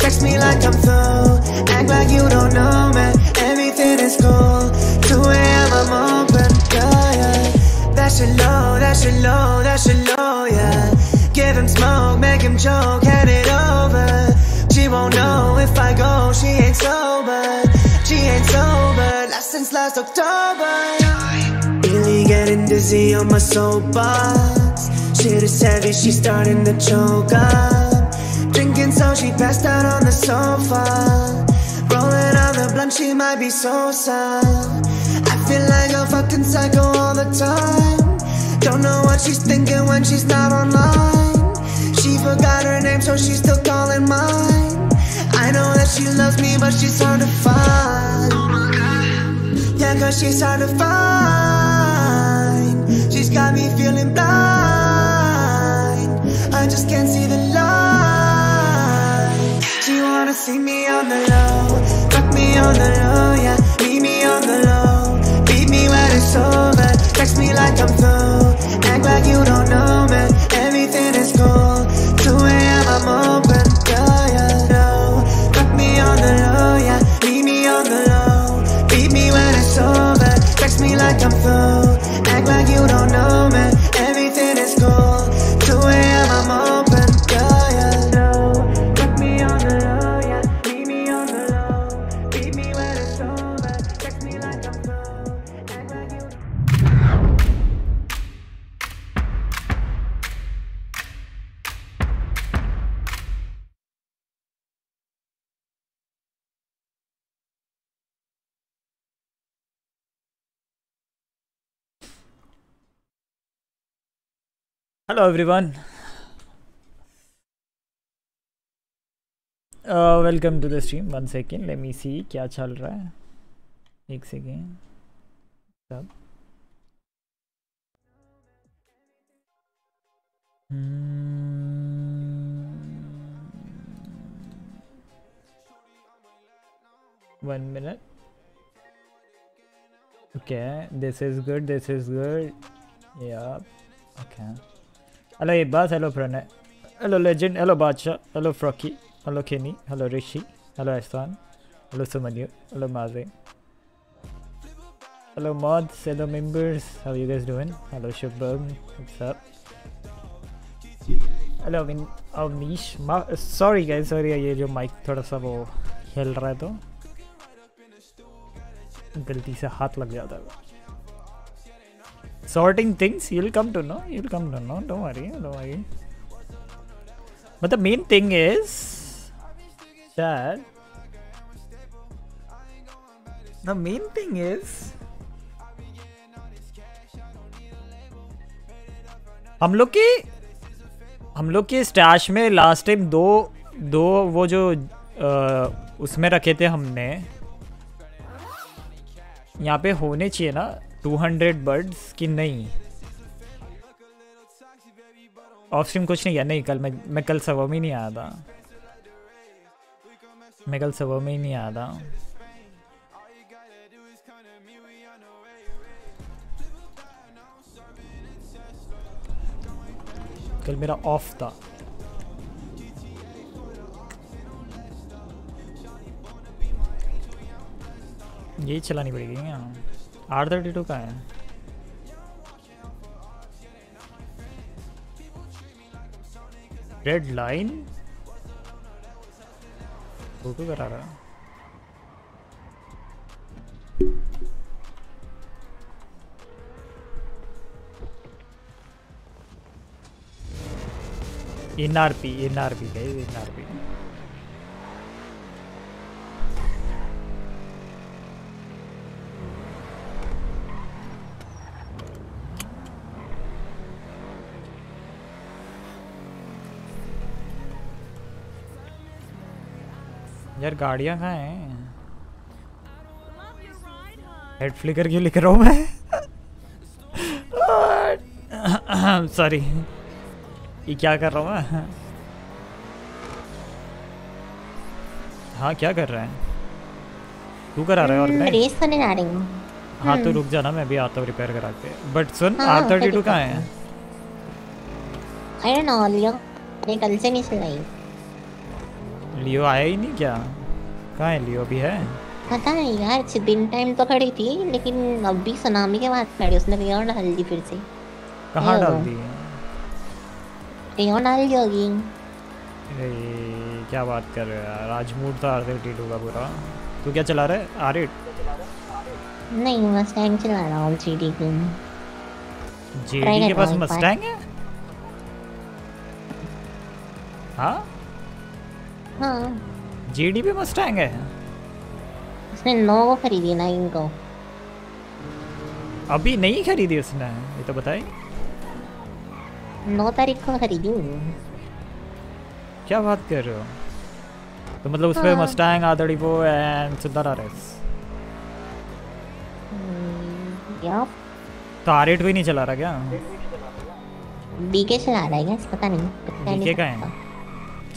Text me like I'm through. Act like you don't know me. Everything is cool. 2 a.m. I'm open, yeah, yeah. That shit low, that shit low, that shit low, yeah. Give him smoke, make him choke, hand it over. She won't know if I go, she ain't sober. She ain't sober, last since last October. Really getting dizzy on my soapbox. Shit is heavy, she's starting to choke up. So she passed out on the sofa. Rolling on the blunt, she might be so sad. I feel like a fucking psycho all the time. Don't know what she's thinking when she's not online. She forgot her name, so she's still calling mine. I know that she loves me, but she's hard to find. Oh yeah, cause she's hard to find. She's got me feeling blind. I just can't see the. Wanna see me on the low. Fuck me on the low, yeah. Meet me on the low. Beat me when it's over. Text me like I'm through. Act like you don't know me. Everything is cool. 2 a.m. I'm open, yeah, yeah. Low. Fuck me on the low, yeah. Meet me on the low. Beat me when it's over. Text me like I'm through. Act like you don't know me. Hello, everyone. Welcome to the stream one second let me see क्या चल रहा है। एक second सब one minute okay this is good this is good yeah okay hello ए बस hello फ्रेन hello legend hello Badshah hello फ्रॉकी hello खेनी hello Rishi hello Ehsan hello Sumanyu hello माजे hello mods hello members how you guys doing hello Shubham what's up hello win Awanish sorry guys sorry ये जो mic थोड़ा सा वो हिल रहा है तो गलती से हाथ लग जाता है sorting things you'll come to know you'll come to know don't worry don't worry but the main thing is that the main thing is हम लोग के हम लोग के स्टैश में लास्ट टाइम दो दो वो जो आ, उसमें रखे थे हमने यहाँ पे होने चाहिए ना 200 बर्ड्स कि नहीं। ऑफ़ स्ट्रीम कुछ नहीं किया नहीं, कल मैं मैं कल सुबह में नहीं आया था। मैं कल सुबह में ही नहीं आया था। कल मेरा ऑफ़ था। ये चलानी पड़ेगी क्या? आर थर्टी टू का है? रेड लाइन फ़ोटो करा रहा N R P N R P गए एन आर पी यार गाड़ियाँ कहाँ हैं? हेड फ्लिकर क्यों लिख रहा हूँ मैं? सॉरी ये क्या कर रहा हूँ मैं? हाँ क्या कर रहा है? तू करा रहा है और रेस करने जा रही हूँ। हाँ तो रुक जाना मैं भी आता हूँ रिपेयर करा के। बट सुन आर थर्टी टू कहाँ है। है? अरे नो लियो। ये कल से नहीं चलाई। लियो आया ही नहीं क्या? कहाँ है लियो? भी है? पता नहीं यार दिन टाइम तो खड़ी थी लेकिन अभी सुनामी के बाद खड़ी उसने कहीं और डाल दी फिर से। कहाँ डाल। दी? कहीं और डाल दी होगी। क्या बात कर रहे हो यार आज मूड तो आर टीट होगा पूरा। तू क्या चला रहा है? आर नहीं मस्टैंग चला रहा हूँ जीडी की। जेडी के पास। मस्टैंग है? हाँ? हाँ। जेडी पे मस्टैंग है? उसने नौ को खरीदी ना इनको अभी नहीं खरीदी उसने ये तो बताए नौ तारीख को खरीदी क्या बात कर रहे हो? तो मतलब उस पे हाँ। मस्टैंग आदड़ी वो एंड सुंदर आर एस हम्म, तो आर एट भी नहीं चला रहा क्या? डीके चला रहा है क्या? पता नहीं नहीं। का है?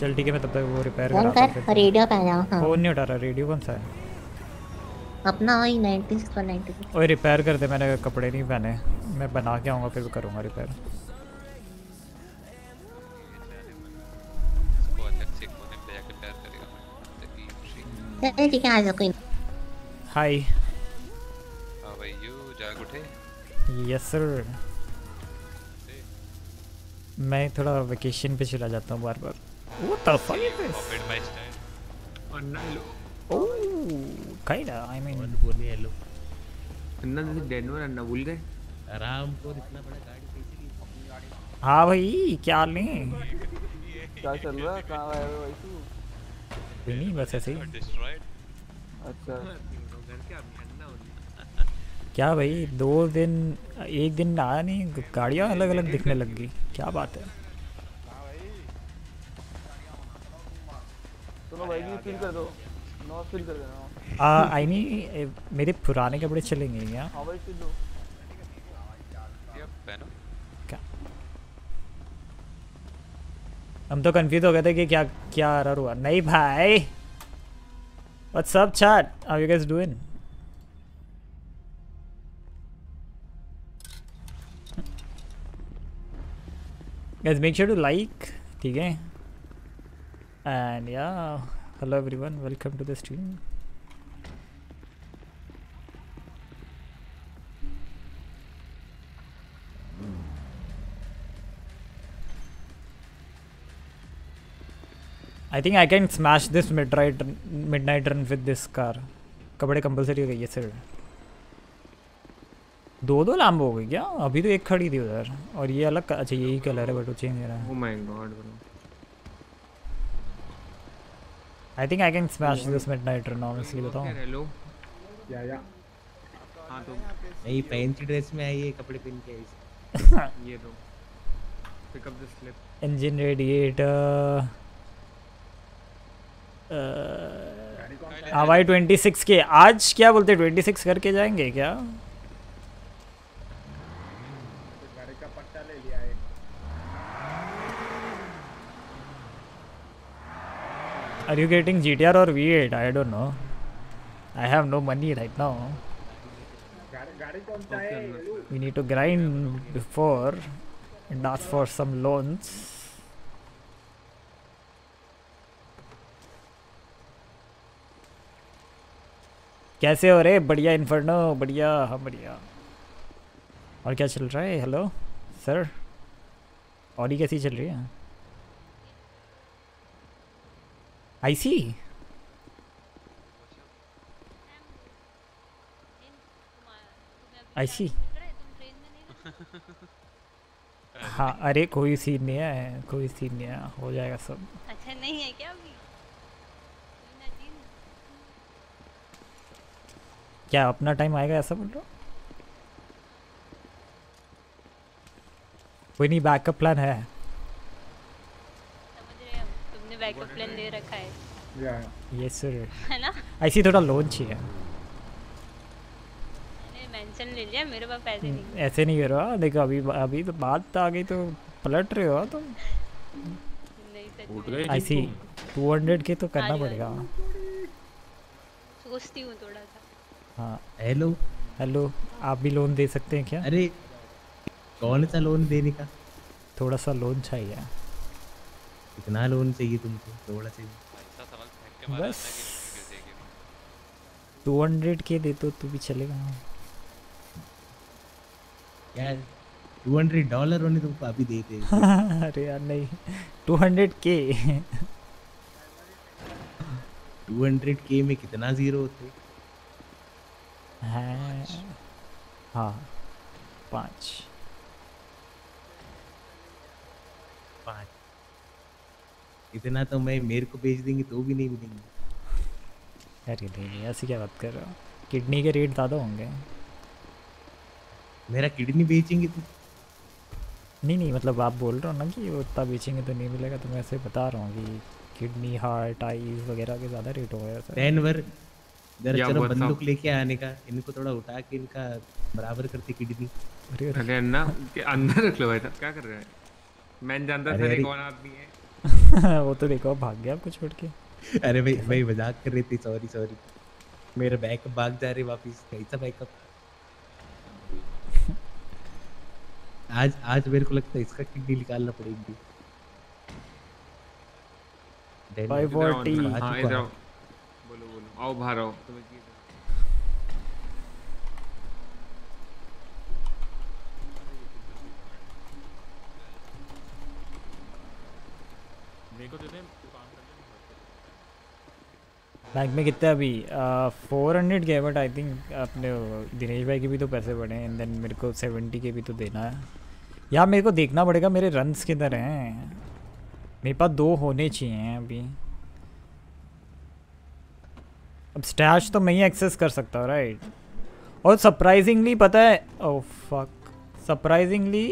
चल ठीक है मैं तब तक वो रिपेयर फ़ोन कर रेडियो पे आ जाओ हाँ। फ़ोन नहीं उठा रहा रेडियो कौन सा है? अपना वही नाइनटी सिक्स पर नाइनटी सिक्स ओए रिपेयर कर दे मैंने कपड़े नहीं पहने। मैं बना के आऊँगा फिर करूँगा रिपेयर चल ठीक है आ जाओ कोई हाय हाँ भाई यू जाग उठे। यस सर मैं थोड़ा वेकेशन पे चला जाता हूँ बार बार वो the fuck is this open my style oh kinda I mean बोले हेलो अन्ना जैसे डेनवर अन्ना भूल गए। आराम को इतना बड़ा गाड़ी कैसे ली गाड़ी हाँ भाई क्या हाल नहीं क्या चल रहा है? कहाँ आए हो वैसे कोई नहीं बस ऐसे ही। अच्छा। घर के आदमी अन्ना होली क्या भाई दो दिन एक दिन आया नहीं गाड़ियाँ अलग अलग दिखने लग गई। क्या बात है। आई नहीं मेरे पुराने कपड़े चलेंगे क्या? हाँ क्या? हम तो कंफ्यूज हो गए थे कि क्या क्या एरर हुआ। नहीं भाई। What's up chat how you guys doing guys make sure to like ठीक है? And yeah hello everyone welcome to the stream I think I can smash this midnight midnight run with this car. कपड़े compulsory हो गई है sir दो दो Lambo हो गई क्या अभी तो एक खड़ी थी उधर और ये अलग अच्छा यही कलर है बट वो चेंज हो रहा है ओ my god bro I think I can smash this midnight run honestly बताऊँ हेलो या या हाँ तो नहीं फैंसी ड्रेस में आई है कपड़े पहन के आई ये दो। Pick up the slip engine radiator हवाई ट्वेंटी सिक्स के। आज क्या बोलते ट्वेंटी सिक्स करके जाएँगे क्या गाड़ी का पट्टा ले लिया है Are you getting GTR or V8? I don't know. I have no money right now. है We need to grind before and ask for some loans. कैसे हो रे बढ़िया इन्फर्नो बढ़िया हाँ बढ़िया और क्या चल रहा है हेलो सर ऑडी कैसी चल रही है आई सी आई सी हाँ अरे कोई सीन नहीं है कोई सीन नहीं है हो जाएगा सब। अच्छा नहीं है क्या अभी? क्या अपना टाइम आएगा ऐसा बोल रहा हो? कोई नहीं बैकअप प्लान है समझ रहे हम तुमने बैकअप प्लान ले रखा है। या यस सर है ना? ऐसी थोड़ा लोन चाहिए। मैंने मेंशन ले लिया मेरे पास पैसे नहीं ऐसे नहीं करो। देखो अभी अभी तो बात आ गई तो पलट रहे हो तुम। नहीं सच में। आई सी टू हंड्रेड के तो करना पड़ेगा। सोचती हूँ थोड़ा सा। हाँ। हेलो हेलो आप भी लोन दे सकते हैं क्या? अरे कौन सा लोन देने का? थोड़ा सा लोन चाहिए। कितना लोन चाहिए तुमको थोड़ा चाहिए। ऐसा सवाल फेंक के मारा बस। टू हंड्रेड के दे तो तू भी चलेगा। यार टू हंड्रेड डॉलर होने तुमको अभी दे दे। अरे यार नहीं। Two hundred K two hundred K में कितना ज़ीरो होते? है हाँ पाँच पाँच। इतना तो मैं मेरे को बेच देंगे तो भी नहीं मिलेंगे। अरे नहीं ऐसी क्या बात कर रहे हो? किडनी के रेट ज़्यादा होंगे। मेरा किडनी बेचेंगे तो? नहीं नहीं मतलब आप बोल रहे हो ना कि वो उतना बेचेंगे तो नहीं मिलेगा तो मैं ऐसे बता रहा हूँ कि किडनी हार्ट आईज वगैरह के ज़्यादा रेट हो गया सर टेन वर इधर या चलो बंदूक लेके आने का इनको थोड़ा उठा के इनका बराबर करते किडनी। अरे अरे। अरे अन्ना अंदर रख लो भाई साहब क्या कर रहे हैं? मैं जानता था कौन आदमी है। वो तो देखो भाग गया आपको छोड़ के। अरे भाई भाई मज़ाक कर रही थी सॉरी सॉरी मेरा बैकअप भाग जा रहे वापिस कैसा बैकअप आज आज मेरे को लगता है इसका किडनी निकालना पड़ेगी। Then- Five इधर आओ, हाँ इधर आओ। है। बोलो बोलो। आओ बाहर आओ तुम्हें बैंक में कितने अभी? Four hundred K but I think अपने दिनेश भाई के भी तो पैसे बढ़े एंड देन मेरे को सेवेंटी के भी तो देना है। यार, मेरे को देखना पड़ेगा, मेरे रन्स किधर हैं? मेरे पास दो होने चाहिए अभी। अब स्टैश तो मैं ही एक्सेस कर सकता हूँ राइट और सरप्राइजिंगली पता है ओह फक सरप्राइजिंगली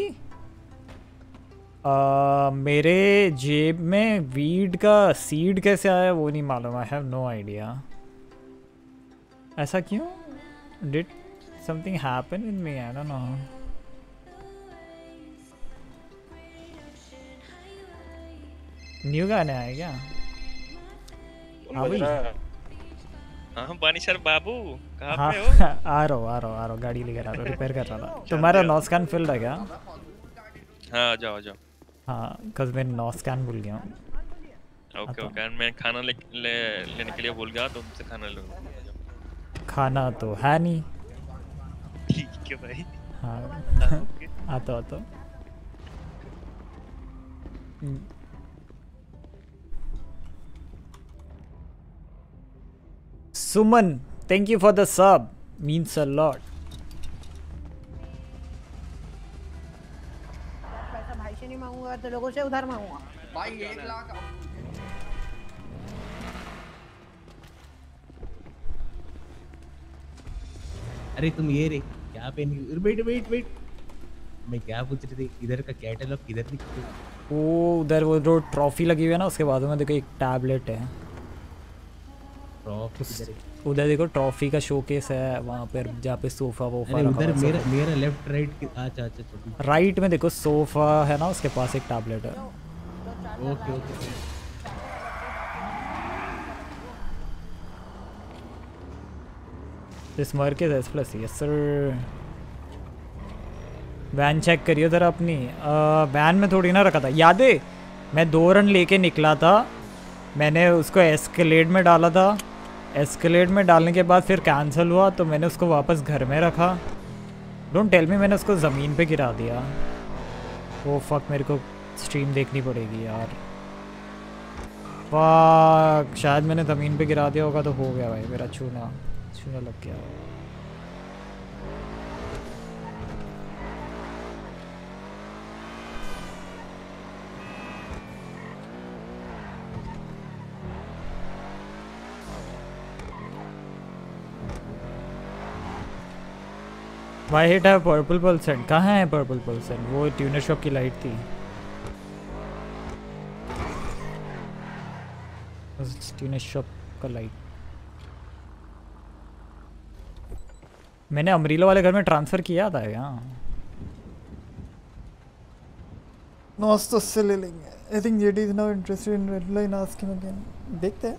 आ, मेरे जेब में वीड का सीड कैसे आया वो नहीं मालूम आई हैव नो आइडिया ऐसा क्यों? Did something happen with me I don't know new गाने आए क्या? हाँ भाई। हाँ? बानीशर बाबू कहाँ हाँ पे हो? आ रहा हूँ आ रहा हूँ आ रहा हूँ गाड़ी लेकर आ रहा हूँ रिपेयर कर रहा था। तुम्हारा नौ स्कैन फिल्ड है क्या? हाँ जाओ जाओ। हाँ कल मैं नौ स्कैन भूल गया हूँ। ओके ओके मैं खाना ले, ले लेने के लिए भूल गया तो तुमसे खाना ले लूँगा। खाना तो है नहीं। ठीक है भाई। हाँ। आता आता Suman thank you for the sub means a lot से तो लोगों से उधार मांगूँगा भाई एक लाख। अरे तुम ये रे क्या पहन वेट वेट वेट मैं क्या पूछ रही थी इधर का कैटलॉग किधर दिखते वो उधर वो जो ट्रॉफी लगी हुई है ना उसके बाद में देखो एक टैबलेट है। उधर देखो ट्रॉफी का शोकेस है वहाँ पर जहाँ पे सोफा वोफा उधर मेरा मेरा लेफ़्ट राइट अच्छा अच्छा अच्छा राइट में देखो सोफा है ना उसके पास एक टैबलेट है। Okay okay. इस मर के S plus yes sir van check करिए ज़रा अपनी। वैन में थोड़ी ना रखा था। याद है मैं दो रन लेके निकला था मैंने उसको एस्केलेट में डाला था। एस्केलेट में डालने के बाद फिर कैंसिल हुआ तो मैंने उसको वापस घर में रखा। डोंट टेल मी मैंने उसको ज़मीन पे गिरा दिया। वो फक मेरे को स्ट्रीम देखनी पड़ेगी यार। फक शायद मैंने ज़मीन पे गिरा दिया होगा तो हो गया भाई, मेरा छूना छूना लग गया। वाई हिट है पर्पल पल्सेंट कहाँ है पर्पल पल्सेंट वो ट्यूनर शॉप की लाइट थी। ट्यूनर शॉप का लाइट मैंने अमरीला वाले घर में ट्रांसफ़र किया था यहाँ। नाश्ता से ले लेंगे I think JD is now interested in red line asking again देखते हैं।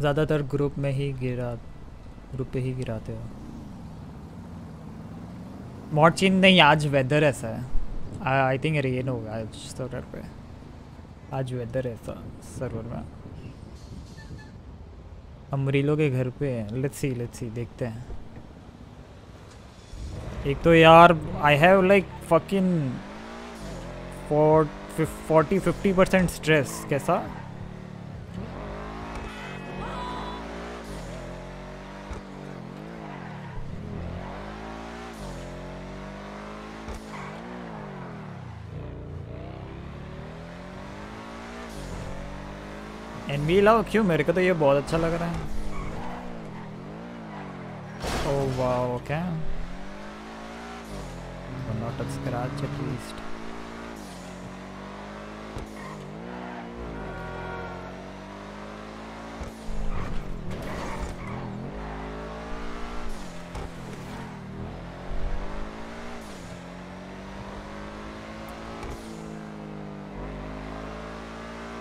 ज़्यादातर ग्रुप में ही गिरा, ग्रुप पे ही गिराते हो। मॉड चेंज नहीं, आज वेदर ऐसा है। आई थिंक रेन होगा आज सर्वर पे। आज वेदर ऐसा सर्वर में। अमरीलो के घर पे लेट्स सी लेट्स सी देखते हैं। एक तो यार I have like fucking forty fifty percent stress कैसा? एनबी लाओ, क्यों? मेरे को तो ये बहुत अच्छा लग रहा है। ओह wow okay not a scratch at least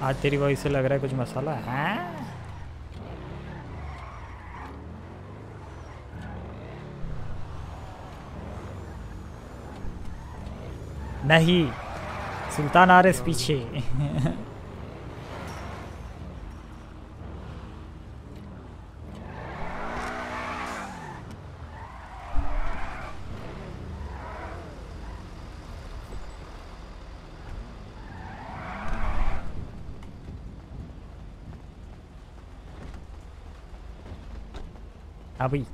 आज तेरी वॉइस से लग रहा है कुछ मसाला है? नहीं, सुल्तान आ रहे पीछे। हाँ भाई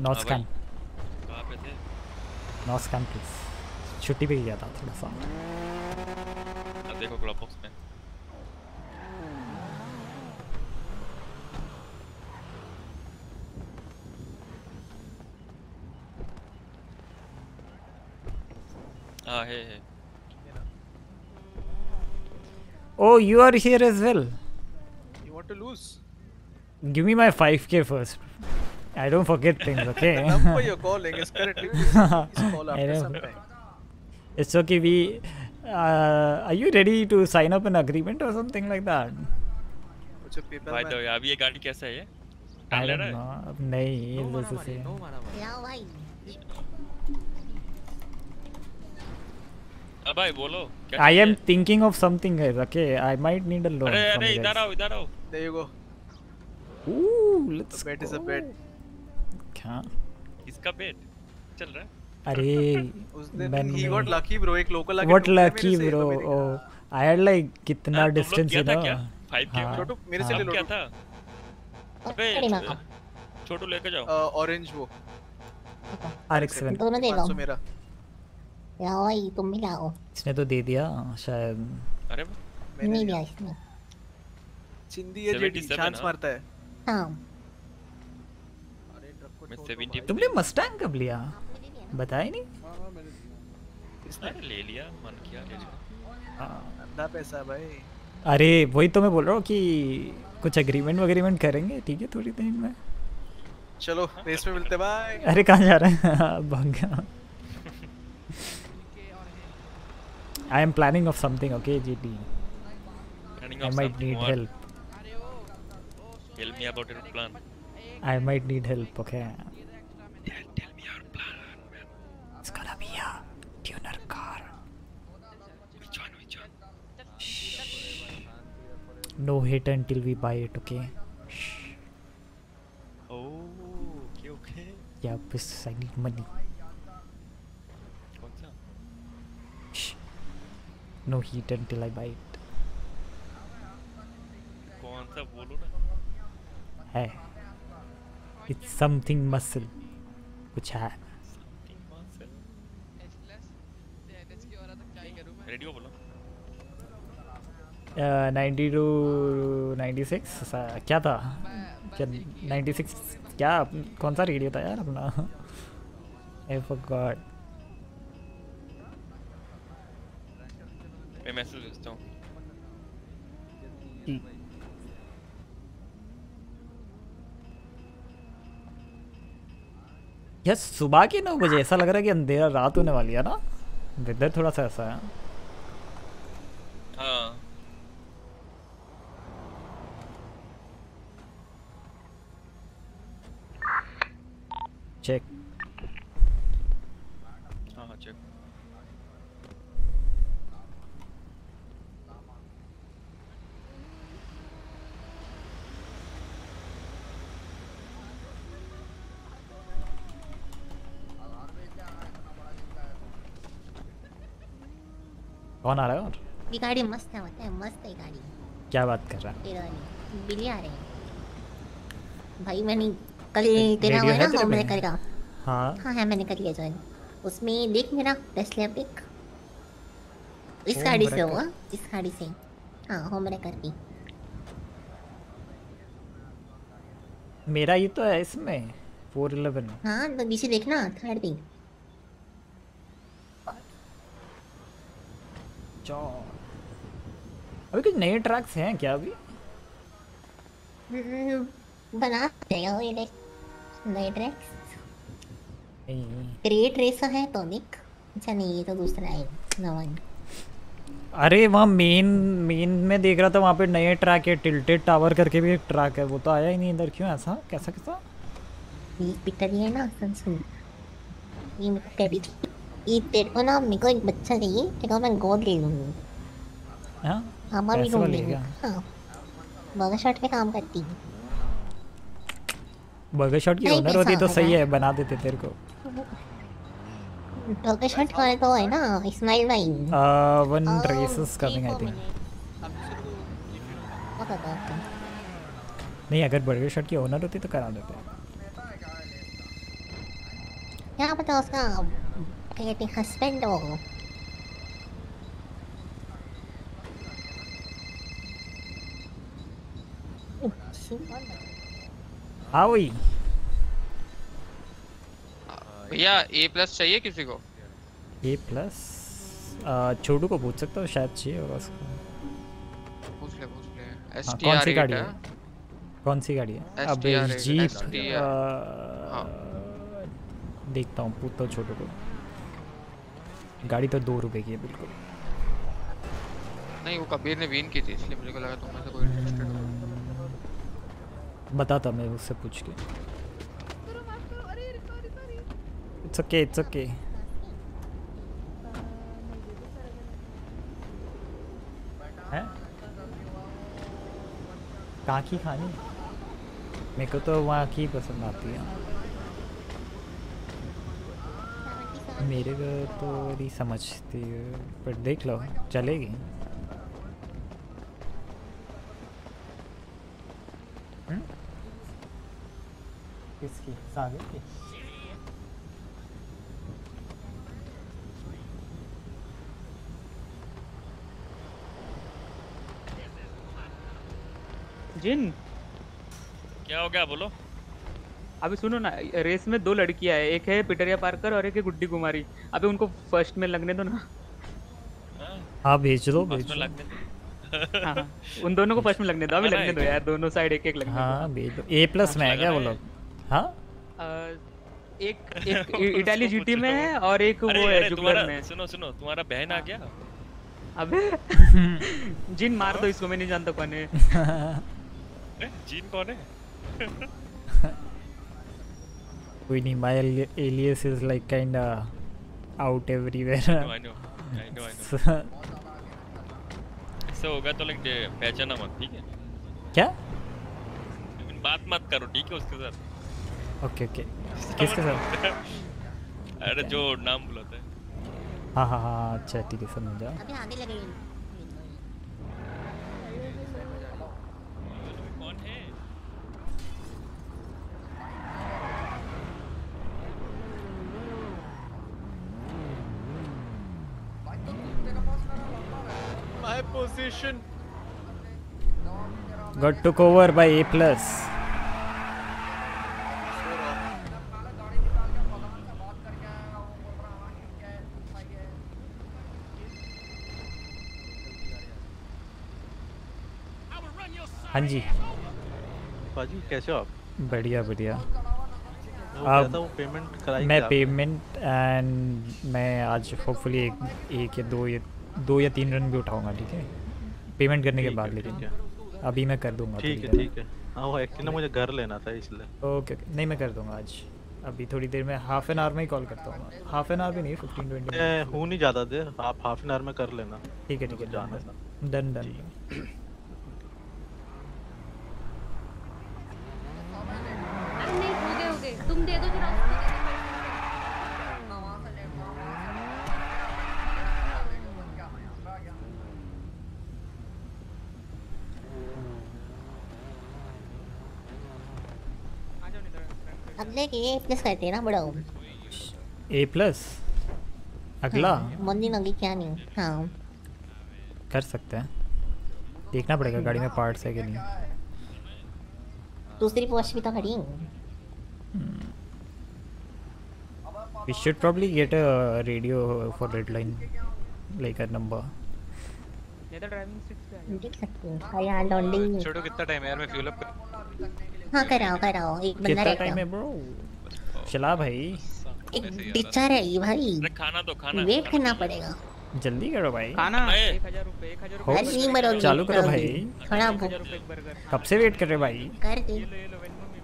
नॉट हाँ स्कैन भाई, कहाँ पे थे नॉट स्कैन प्लीज़ छुट्टी पे गया था थोड़ा सा अब देखो क्लब बॉक्स में हाँ है है Oh, you are here as well. You want to lose? Give me my 5k first. I don't forget things, okay? The number you're calling is currently busy. Please call I after know. some time. It's okay. We uh, are you ready to sign up an agreement or something like that? What's your PayPal भाई man? तो अभी ये गाड़ी कैसा है ये I time ले don't रहा है know. अब नहीं ये जैसे से लाओ भाई अब भाई बोलो क्या I चाहिए? am thinking of something, guys. Okay, I might need a loan. अरे from अरे you इधर guys. आओ इधर आओ There you go. Ooh, let's bet is a bet. क्या? इसका चल रहा है अरे उस दिन मैंने he got lucky bro. एक local आके What टूट गया lucky मेरे से, bro? तो Oh, I had like कितना हाँ, तुम लोग distance किया you था know? 5K हाँ, छोटू, मेरे से हाँ। ले लो क्या था अबे छोटू लेके जाओ orange वो. RX7 दोनों दे दो 500 मेरा. लाओ भाई तुम भी लाओ इसने तो दे दिया शायद अरे नहीं दिया इसने चिंदी है जेडी चांस हाँ। मारता है. हाँ। मैं 70 तुमने मस्टैंग कब लिया? बताया नहीं? अरे ले लिया मन किया ले लिया। अंधा पैसा भाई. अरे वही तो मैं बोल रहा हूँ कि कुछ एग्रीमेंट वगरीमेंट करेंगे ठीक है थोड़ी देर में। चलो रेस में मिलते बाय. अरे कहाँ जा रहे हैं? भाग गया। I am planning of something okay G T I might need help Tell me about your plan. I might need help, okay? Tell, tell me your plan. It's gonna be a tuner car. Which one? Which one? No hit until we buy it, okay? Oh, okay, okay. Yeah, please, I need money. कौन सा? Shh. No heat until I buy it. कौन सा बोलो ना? है It's something muscle. कुछ है Something muscle. Radio बोलो. uh, 90 to 96 सा- क्या था क्या 96 क्या कौन सा रेडियो था यार अपना आई फॉरगॉट मैं मैसेज भेजता हूँ. यार सुबह के नौ बजे ऐसा लग रहा है कि अंधेरा रात होने वाली है ना? वेदर थोड़ा सा ऐसा है। हाँ. चेक कौन आ रहा है और? ये गाड़ी मस्त है पता है मस्त है गाड़ी। क्या बात कर रहा है? बिल्ली आ रहे हैं भाई मैंने कल तेरा हुआ ना तेरे होम में? रेकर का। हाँ। हाँ है मैंने कर लिया ज्वाइन उसमें देख मेरा टेस्ला पिक इस गाड़ी से? हुआ इस गाड़ी से। हाँ होम रेकर की। मेरा ये तो है इसमें फोर इलेवन हाँ तो नीचे देखना थर्ड पे अभी कुछ नए ट्रैक्स हैं क्या अभी? हम्म, बना देगा ये देख। नए ट्रैक्स क्रिएट रेसर है तो अच्छा नहीं ये तो दूसरा है। नवन अरे वहाँ मेन मेन में देख रहा था वहाँ पे नए ट्रैक है टिल्टेड टावर करके भी एक ट्रैक है। वो तो आया ही नहीं इधर क्यों ऐसा? कैसा कैसा ये पिटर ये ना सुन ये मेरे को कह ये तेरे को ना मेरे को एक बच्चा चाहिए तेरे को मैं गोद ले लूँगी हाँ हमारी रूम ले है बर्गर शॉट पे काम करती है बर्गर शॉट की ओनर होती तो सही है बना देते तेरे को बर्गर शॉट वाले तो है ना इस्माइल भाई one Oh, races coming I think? नहीं अगर बर्गर शॉट की ओनर होती तो करा देते क्या पता उसका क्या कहते हैं हस्बैंड हो हाँ वही भैया ए प्लस चाहिए किसी को? ए प्लस छोटू को पूछ सकता हूँ? शायद चाहिए होगा उसको। पूछ ले पूछ ले। एस हाँ, टी कौन आर सी गाड़ी है? है कौन सी गाड़ी है? अब जीप STR देखता हूँ पूछता हूँ छोटू को। गाड़ी तो दो रुपए की है बिल्कुल। नहीं वो कबीर ने विन की थी इसलिए मुझे को लगा तुम में से कोई इंटरेस्टेड हो। बताता मैं उससे पूछ के। इट्स ओके इट्स ओके हैं? कहाँ की खानी? मेरे को तो वहाँ की पसंद आती है। मेरे को तो नहीं समझती है, पर देख लो चलेगी। हम्म? किसकी? सागर की? जिन। क्या हो गया? बोलो। अभी सुनो ना रेस में दो लड़कियाँ है एक है पिटरिया पार्कर और एक है गुड्डी कुमारी। अभी उनको फ़र्स्ट में लगने दो ना। हाँ भेज दो भेज दो। हाँ, हाँ, उन दोनों को फ़र्स्ट में लगने दो। अभी हाँ लगने दो यार दोनों साइड एक एक लगने हाँ भेज दो। ए प्लस में है क्या वो लोग हाँ। एक एक इटाली जीटी में है और एक वो है जुगलर में। सुनो सुनो तुम्हारा बहन आ गया? अबे जिन मार दो इसको मैं नहीं जानता कौन है। जीन कौन है? कोई नहीं my alias is like kind out everywhere I know, I know, I know. ऐसा होगा तो लाइक पहचाना मत ठीक है क्या बात मत करो ठीक है उसके साथ ओके ओके किसके साथ अरे जो नाम बुलाता है हाँ हाँ हाँ अच्छा ठीक है समझ जा अभी आने लगे कौन है My position. got took over by A plus. हाँ जी। बाजी कैसे हो आप? बढ़िया बढ़िया। वो पेमेंट मैं पेमेंट एंड मैं आज होपफुली एक एक या दो या दो या तीन रन भी उठाऊँगा ठीक है? पेमेंट करने के बाद लेकिन अभी मैं कर दूँगा ठीक है ठीक है। हाँ वो एक्चुअली ना मुझे घर लेना था इसलिए। ओके ओके नहीं मैं कर दूँगा आज। अभी थोड़ी देर में हाफ़ एन आवर में ही कॉल करता हूँ हाफ़ एन आवर भी नहीं फिफ्टीन ट्वेंटी मैं हूँ नहीं ज़्यादा देर आप हाफ़ एन आवर में कर लेना। ठीक है ठीक है जाना है। डन डन अरे नहीं हो गए हो गए तुम दे दो जरा उसको दे दो मेरे को। अब लेके ये प्लस करते हैं ना बड़ो ए प्लस अगला? मंदी नगी क्या नहीं? हाँ। कर सकते हैं। देखना पड़ेगा गाड़ी में पार्ट्स है कि नहीं। दूसरी पोस्ट भी तो खड़ी We should probably get a radio for red line, like a number. नेदर ड्राइविंग सीट पे आ देख सकते हैं। हाँ यार लॉन्डिंग कितना टाइम है यार मैं फ्यूल अप कर हाँ कराओ कराओ एक बंदा रहता है है ब्रो चला भाई। एक टीचर है ये भाई खाना दो खाना। वेट करना पड़ेगा। जल्दी करो भाई। खाना? एक हज़ार रुपए एक हज़ार हो नहीं मरोगी चालू करो भाई। थोड़ा रुपए कब से वेट कर रहे भाई? कर दे।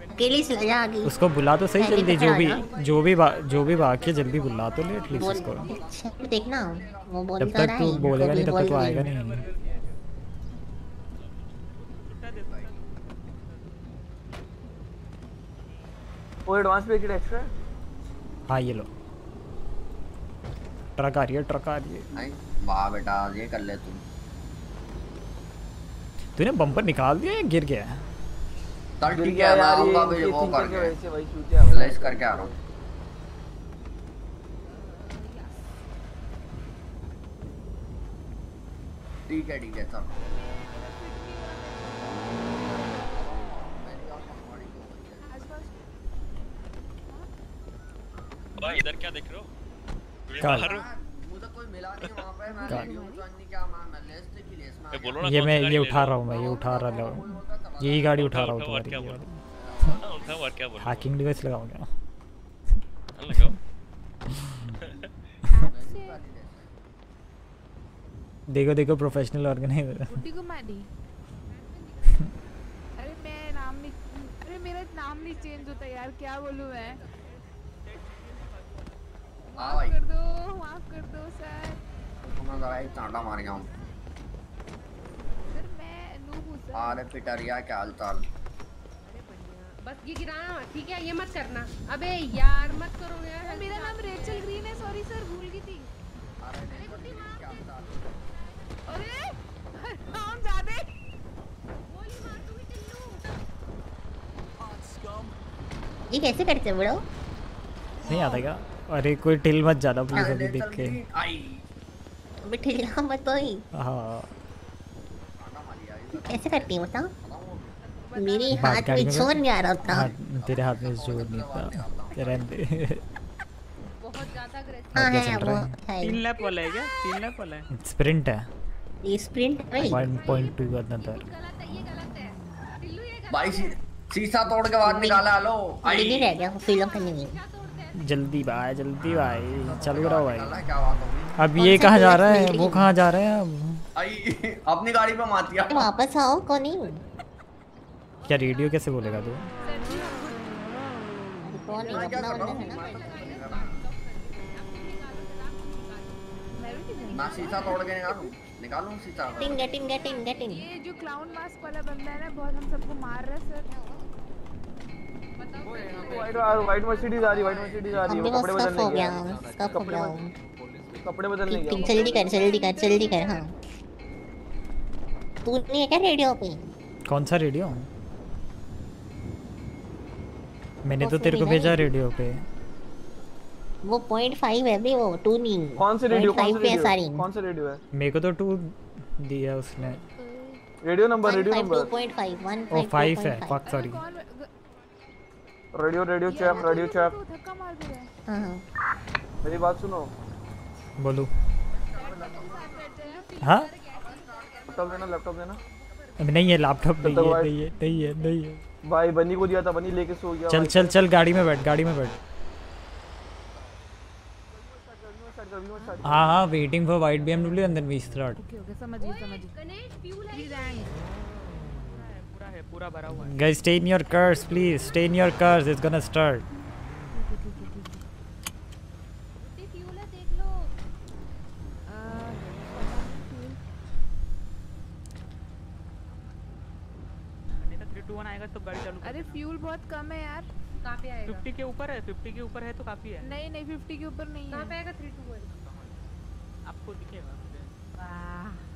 अकेली से लगा आगे। उसको बुला तो सही जल्दी तो जो भी जो भी जो भी बाकी है जल्दी बुला तो ले एटलीस्ट उसको। अच्छा, देखना वो बोल जब तो तक तू बोलेगा नहीं तब तक तो बोल। आएगा नहीं। नहीं वो एडवांस पे किट एक्स्ट्रा हाँ? ये लो। ट्रक आ रही है ट्रक आ रही है। नहीं वाह बेटा ये कर ले तुम तूने बम्पर निकाल दिया या गिर गया? है गिर ठीक गया है मैं आऊँगा भी इनके वो thinker के करके भाई चूतिया रहा। फ्लैश करके आ रहा हूँ। ठीक है ठीक है चल। भाई इधर क्या देख रहे हो? बाहर मुझे कोई मिला नहीं वहाँ पे मैं नहीं किया मैं मैं लेस थी कि लेस में बोलो ना ये मैं ये उठा रहा हूँ? मैं ये उठा रहा हूँ। यही गाड़ी उठा रहा हूँ तुम्हारी। ये? वाली। हाँ, और क्या बोलो हैकिंग डिवाइस लगाऊँगा हाँ, लगाओ देखो देखो प्रोफेशनल ऑर्गेनाइजर बुड्ढी को मारी अरे मैं नाम नहीं अरे मेरा नाम नहीं चेंज होता यार क्या बोलूँ मैं? हाँ भाई। कर दो माफ़ कर दो सर। तो जरा एक चांटा मार गया। हूँ सर मैं नूब हूँ सर। अरे पिटरिया क्या हाल चाल बस ये गिराना ठीक है ये मत करना। अबे यार मत करो यार। मेरा नाम रेचल ग्रीन है। सॉरी सर भूल गई थी। अरे नाम ज़्यादा ये कैसे करते हैं बड़ो नहीं आता क्या? अरे कोई टिल मत जाना प्लीज़ हाँ, अभी देख के। बिठे लिखा मत तो ही। हाँ। कैसे करती है बताओ? मेरे हाथ में ज़ोर नहीं आ रहा था हाँ, तेरे हाथ में ज़ोर नहीं था रहने दे। बहुत ज़्यादा aggressive हाँ है वो है? है तीन लैप वाला है क्या? तीन लैप वाला है? स्प्रिंट है। ये स्प्रिंट भाई 1.2 का अंदर भाई शीशा तोड़ के बाद निकाला हेलो। नहीं रह गया फ़िल्म करने में जल्दी भाई जल्दी भाई चल रहा भाई। हो अब ये कहाँ जा रहा है? वो कहाँ जा रहा है अब? अपनी गाड़ी पे मार दिया वापस आओ कौन नहीं क्या रेडियो कैसे बोलेगा तू? है मैं शीशा तोड़ के निकालूं? निकालूं शीशा? गेटिंग गेटिंग गेटिंग गेटिंग ये जो क्लाउन मास्क वाला बंदा है ना बहुत हम सबको मार रहा है सर। वाइट वाइट मर्सिडीज आ रही वाइट मर्सिडीज आ रही है कपड़े बदलने हो गया स्कफ हो गया। कपड़े बदलने गया जल्दी कर जल्दी कर जल्दी कर हाँ। तू नहीं है क्या रेडियो पे? कौन सा रेडियो मैंने तो तेरे को भेजा रेडियो पे। वो पॉइंट फाइव है भी वो टू नहीं। कौन से रेडियो कौन से 0.5 पे रेडियो सारी। कौन से रेडियो है? मेरे को तो टू दिया उसने। Radio number radio number 2.5 1 O five है fuck sorry radio radio check radio check धक्का मार दे रहा है। हाँ हाँ मेरी बात सुनो। बोलो। हाँ? लैपटॉप देना लैपटॉप देना। अब नहीं है लैपटॉप नहीं तब है नहीं है नहीं है नहीं है। भाई बनी को दिया था बनी लेके सो गया चल चल चल गाड़ी में बैठ गाड़ी में बैठ। हाँ हाँ waiting for white BMW and then we start okay okay समझ गई समझ गई। प्लीज़ आएँगे पूरा है पूरा भरा हुआ है। Guys stay in your cars please stay in your cars it's gonna start अरे तो फ्यूल तो बहुत कम है यार। आएगा। 50 के ऊपर है 50 के ऊपर है तो काफ़ी है। नहीं नहीं 50 के ऊपर नहीं है। कहाँ पे आएगा 1 आपको दिखेगा। वाह।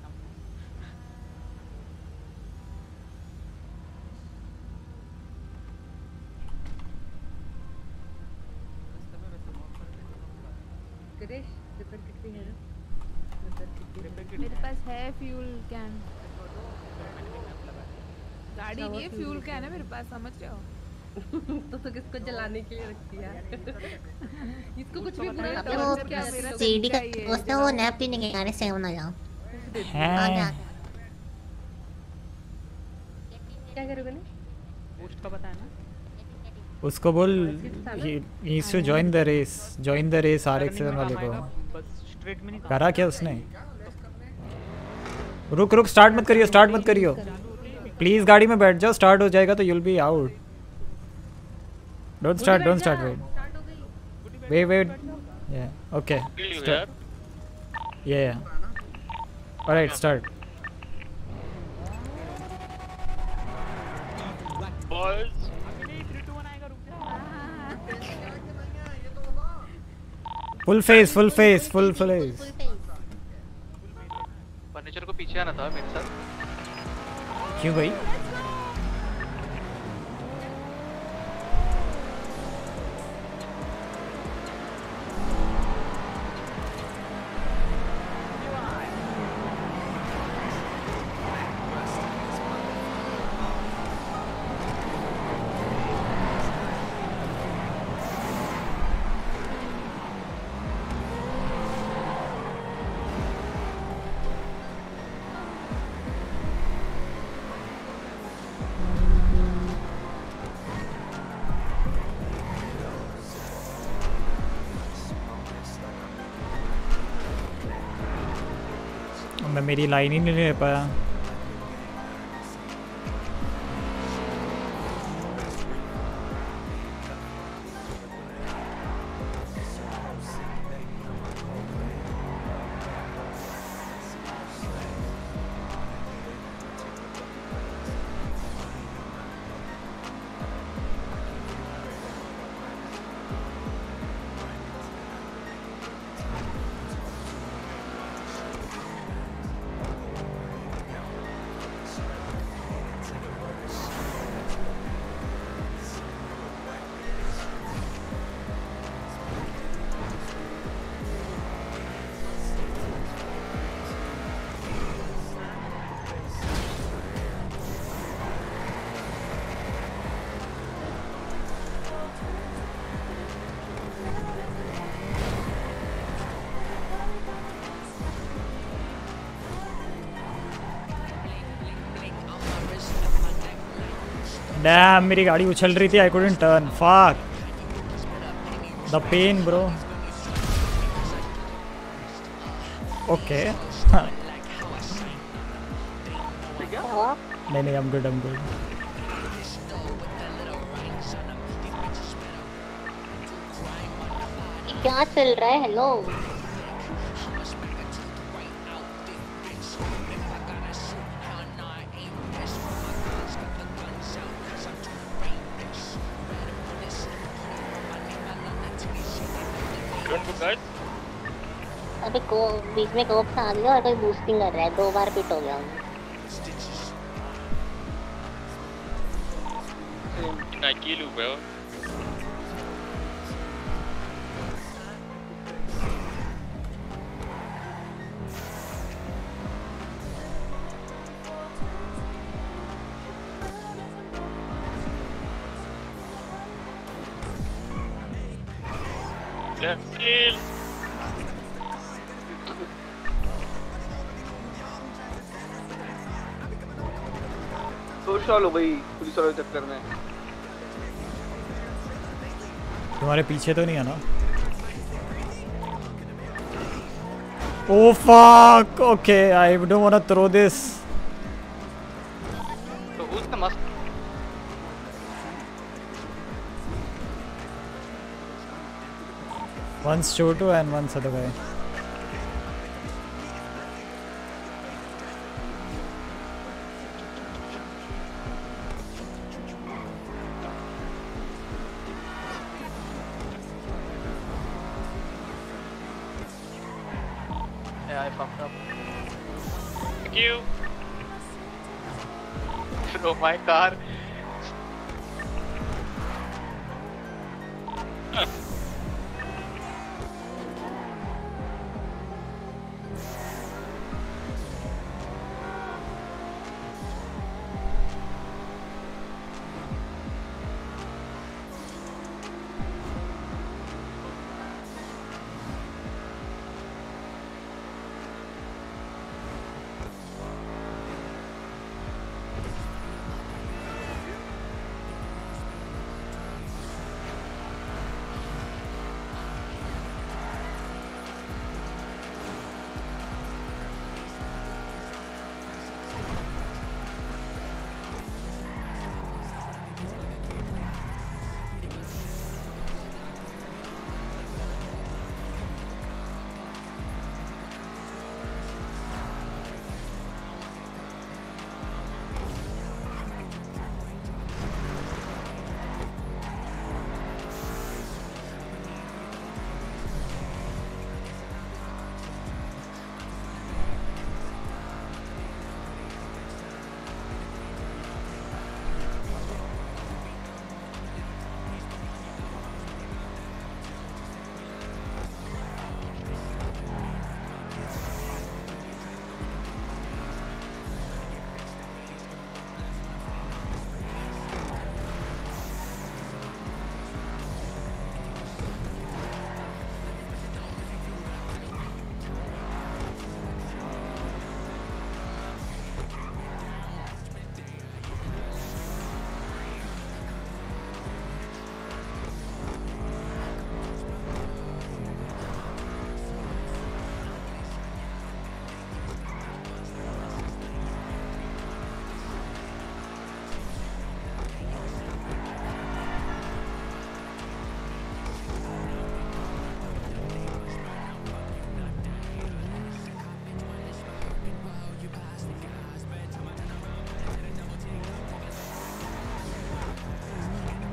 किट भी है ना। मेरे पास है फ्यूल कैन गाड़ी नहीं है फ्यूल कैन है मेरे पास समझ रहे हो? तो तो किसको जलाने के लिए रखती है? इसको कुछ भी बुरा लगता वो है क्या मेरा सीडी का उसने वो नैप पीने के गाने से होना जाओ। हैं। क्या करोगे ना? पोस्ट का बताया ना उसको बोल needs to join the race join the race RX करने में वाले को। बस स्ट्रेट में नहीं करा क्या उसने? रुक रुक स्टार्ट मत करियो स्टार्ट मत करियो। प्लीज़ गाड़ी में बैठ जाओ स्टार्ट हो जाएगा तो you'll be out don't start don't start wait wait wait yeah okay yeah yeah alright start boys full face full face full face furniture को पीछे आना था मेरे साथ। क्यों भाई? मेरी लाइन ही नहीं ले पाया डैम मेरी गाड़ी उछल रही थी I couldn't turn fuck the pain bro okay नहीं नहीं गुड एम गुड क्या चल रहा है? हेलो बीच में कोप आ गया और कोई बूस्टिंग कर रहा है। दो बार पिट हो गया हूँ नाइकी लूप सोच लो भाई पुलिस वाले चक्कर में तुम्हारे पीछे तो नहीं है ना oh fuck okay I don't want to throw this So who's the must? One's Chotu and one's other guy. my god. Uh,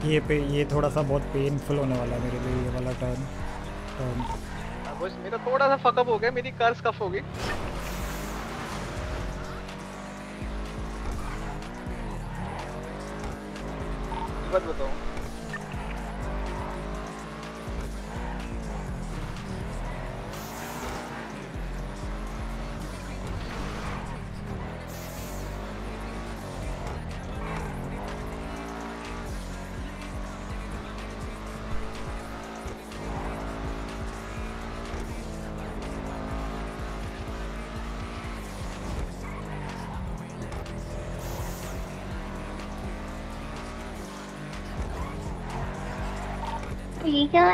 ये पे, ये थोड़ा सा बहुत पेनफुल होने वाला है मेरे लिए, ये वाला टर्न टर्न बस मेरा थोड़ा सा फकअप हो गया, मेरी कार स्कफ हो गई बात बताओ। ये क्या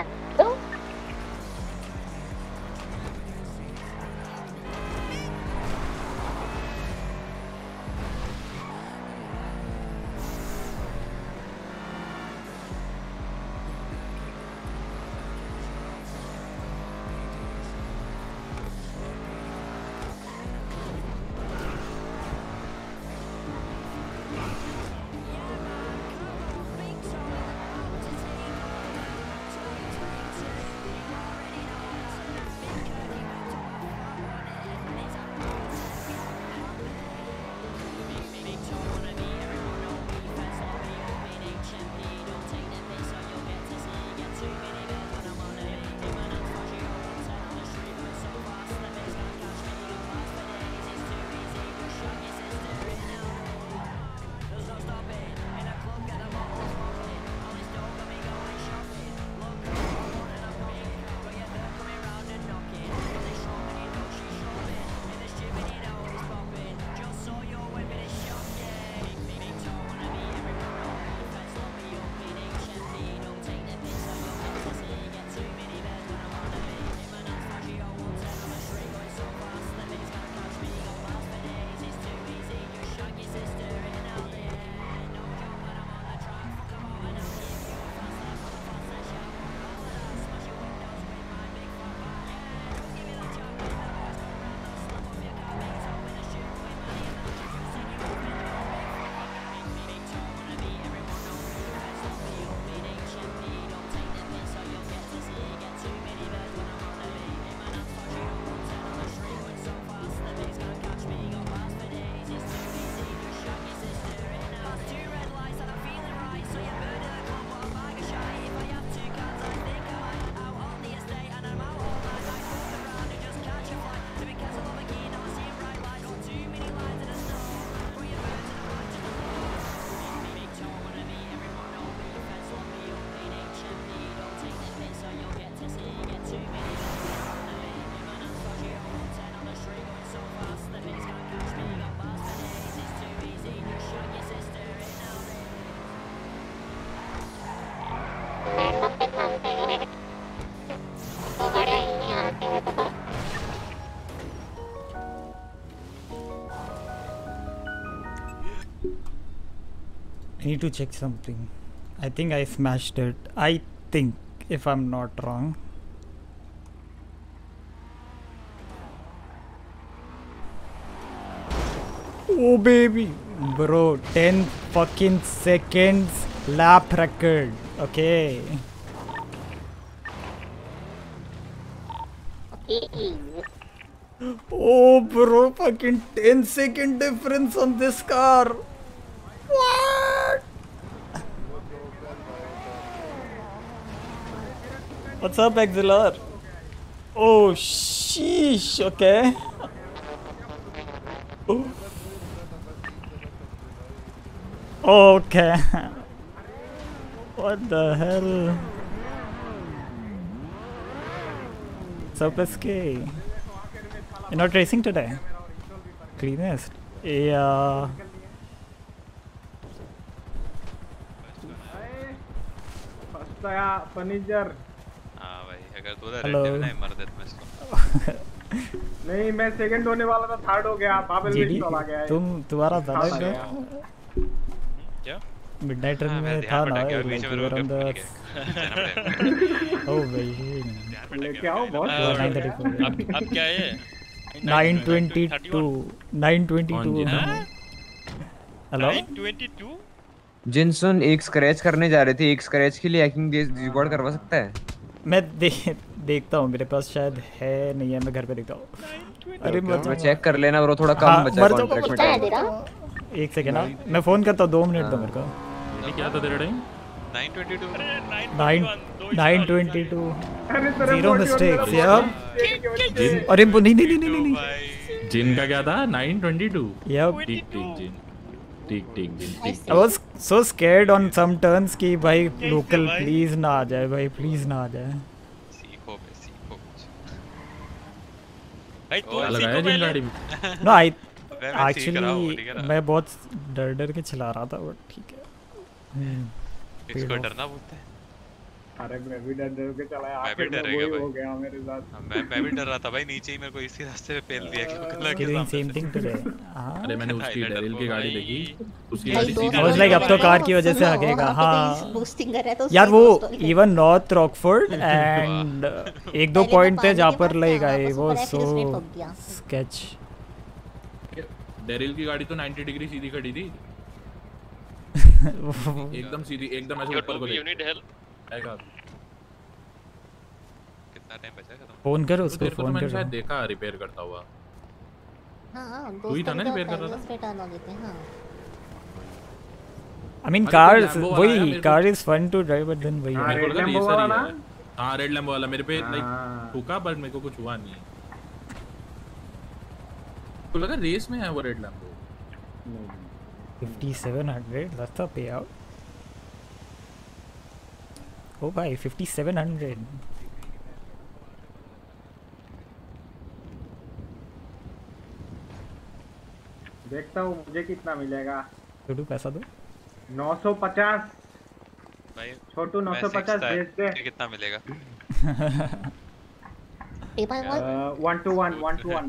Need to check something. I think I smashed it. I think, if I'm not wrong. Oh baby, bro, 10 fucking seconds lap record. Okay. Oh bro, fucking 10 second difference on this car. What? What's up, Exilar? Oh, sheesh, okay. Oh. Okay. what the hell? What's up, SK? You're not racing today? Cleanest? Yeah. Pastaya, furniture. हाँ तू. Red नहीं मर देता मैं इसको नहीं मैं second होने वाला था थर्ड हो गया बाबल लिस्ट आ गया तुम तुम्हारा था हाँ, क्या? मिडनाइट रन हाँ, में था ना बीच में रुक oh भाई लेके आओ बहुत You are 934 अब अब क्या है? 922 922 हेलो 922 जिनसन एक स्क्रैच करने जा रहे थे एक स्क्रैच के लिए हैकिंग रिकॉर्ड करवा सकता है? मैं दे, देखता हूँ मेरे पास शायद है नहीं है मैं घर पे देखता हूँ। अरे मैं चेक कर लेना ब्रो थोड़ा कम हाँ, बचा जाऊँगा, कॉन्ट्रैक्ट में टाइम एक सेकेंड हाँ मैं फ़ोन करता हूँ दो मिनट दो मेरे को। क्या था तेरा time? 922 nine nine twenty zero mistakes जिन यार अरे नहीं नहीं नहीं नहीं नहीं जिन का क्या था? 922 Yep. ठीक ठीक जिन। ठीक ठीक ठीक I was so scared on some turns कि भाई लोकल प्लीज़ ना आ जाए भाई प्लीज़ ना आ जाए। सीखो बे सीखो कुछ भाई तू लगाया जिन गाड़ी में? No I actually? मैं बहुत डर डर के चला रहा था बट ठीक है। इसको. डरना बोलते हैं। अरे मैं भी डर डर के चला मैं भी में डरेगा वही भाई। हो गया मेरे साथ। हाँ, मैं मैं भी डर रहा था भाई नीचे ही मेरे को इसी रास्ते पे पेल दिया क्योंकि लगे Doing सामने same से। thing today. हाँ। अरे मैंने उसकी हाईलाइटर की गाड़ी देखी उसकी गाड़ी सीधी was like, अब तो कार की वजह से हगेगा हाँ। बूस्टिंग कर रहा है तो यार वो। इवन नॉर्थ रॉकफोर्ड एंड एक दो पॉइंट थे जहाँ के पर लाइक था, आई वो सो। स्केच डेरिल की गाड़ी तो 90 डिग्री सीधी खड़ी थी। एकदम सीधी एकदम ऐसे ऊपर को यू नीड हेल्प कितना टाइम बचा है फ़ोन करो उसको को तो फ़ोन मैंने शायद देखा रिपेयर करता हुआ। हाँ हाँ तू ही था ना repair कर रहा है, उस पे turn हो देते हैं, हाँ आई मीन कार वही car is fun to drive but then वही हाँ, मेरे को लगा Lambo रेसर ही वाला है। हाँ रेड लैम्बो वाला मेरे पे लाइक। ठुका पर मेरे को कुछ हुआ नहीं। तो लगा रेस में है वो red Lambo 5700 that's the payout oh भाई 5700 देखता हूँ मुझे कितना मिलेगा। छोटू पैसा दो। 950 भाई छोटू मैं 950 sixth भेज दे। कितना मिलेगा? One two one one two one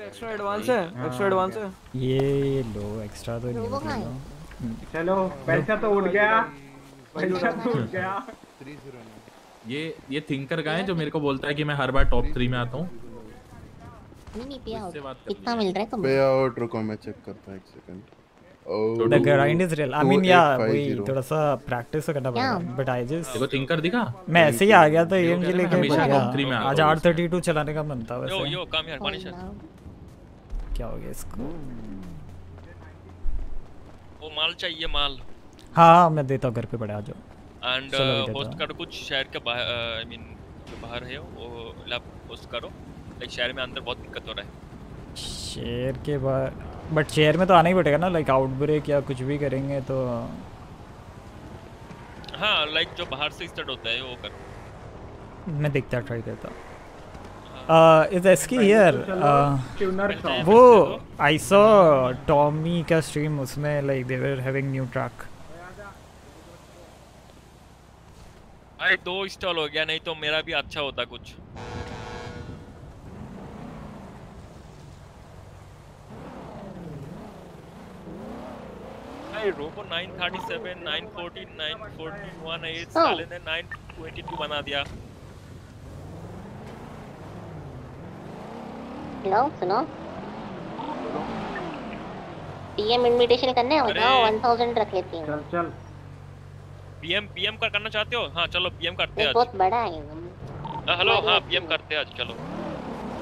extra advance है? एक्स्ट्रा एडवांस है? ये लो एक्स्ट्रा तो नहीं है? चलो पैसा तो तो उठ गया। ये ये थिंकर का है जो मेरे को बोलता है कि मैं हर बार टॉप थ्री में आता हूँ? कितना मिल रहा है तुम पे आउट रुको मैं चेक करता हूँ एक second the grind is real. I mean yeah वही थोड़ा सा प्रैक्टिस तो करना पड़ेगा बट आई जस्ट देखो थिंकर दिखा। मैं ऐसे ही आ गया था एम जी लेके हमेशा बढ़ top three में गया आता आज आर थर्टी टू चलाने का मन था वैसे। यो कम हियर पनिशर क्या हो गया इसको? वो माल चाहिए माल। हाँ हाँ मैं देता हूँ घर पे पड़े आ जाओ। एंड होस्ट हूँ। करो कुछ शहर के बाहर आई मीन जो बाहर है वो लैब होस्ट करो। लाइक शहर में अंदर बहुत दिक्कत हो रहा है। शेयर के बाद बट शेयर में तो आना ही पड़ेगा ना लाइक आउटब्रेक या कुछ भी करेंगे तो। हाँ लाइक जो बाहर से स्टार्ट होता है वो कर। मैं देखता ट्राई करता हूँ। इज़ एस की हियर वो आई सॉ टॉमी का स्ट्रीम उसमें like they were having new track भाई दो इंस्टॉल हो गया नहीं तो मेरा भी अच्छा होता कुछ। अरे रोबो 937 940 941 है हाँ। साले ने 922 बना दिया। हेलो सुनो। पीएम इनविटेशन करने हो जाओ 1000 रख लेती हूँ। चल चल। पीएम पीएम का करना चाहते हो? हाँ चलो पीएम करते हैं बहुत बड़ा है हाँ, हेलो हाँ पीएम करते हैं आज चलो।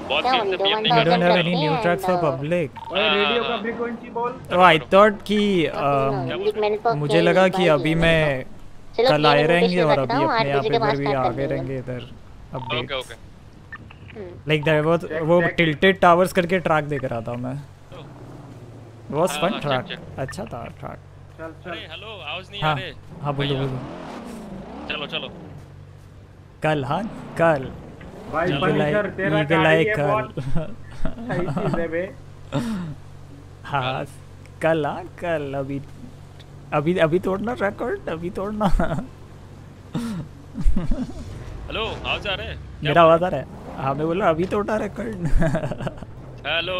बहुत से पीएम नहीं हो? करते। have any new tracks for public. ओए रेडियो का फ्रीक्वेंसी बोल Oh, I thought कि um, मुझे लगा कि अभी मैं कल आए रहेंगे और अभी अपने आठ यहाँ पे के इधर भी कर आगे रहेंगे इधर okay update okay like there was वो टिल्टेड टावर्स करके ट्रैक देख रहा था मैं। हाँ, फन हाँ, ट्रैक अच्छा था ट्रैक चल चल। अरे हेलो आवाज़ नहीं आ हाँ रहे। हाँ बोलो बोलो। चलो चलो। कल हाँ कल। भाई फर्नीचर तेरा गाड़ी है बहुत सही चीज़ है बे। हाँ कल। हाँ कल अभी अभी अभी तोड़ना रिकॉर्ड अभी तोड़ना। हेलो आवाज़ आ रहे हैं? मेरा आवाज़ आ रहा है? हाँ मैं बोला अभी तोड़ना रिकॉर्ड हेलो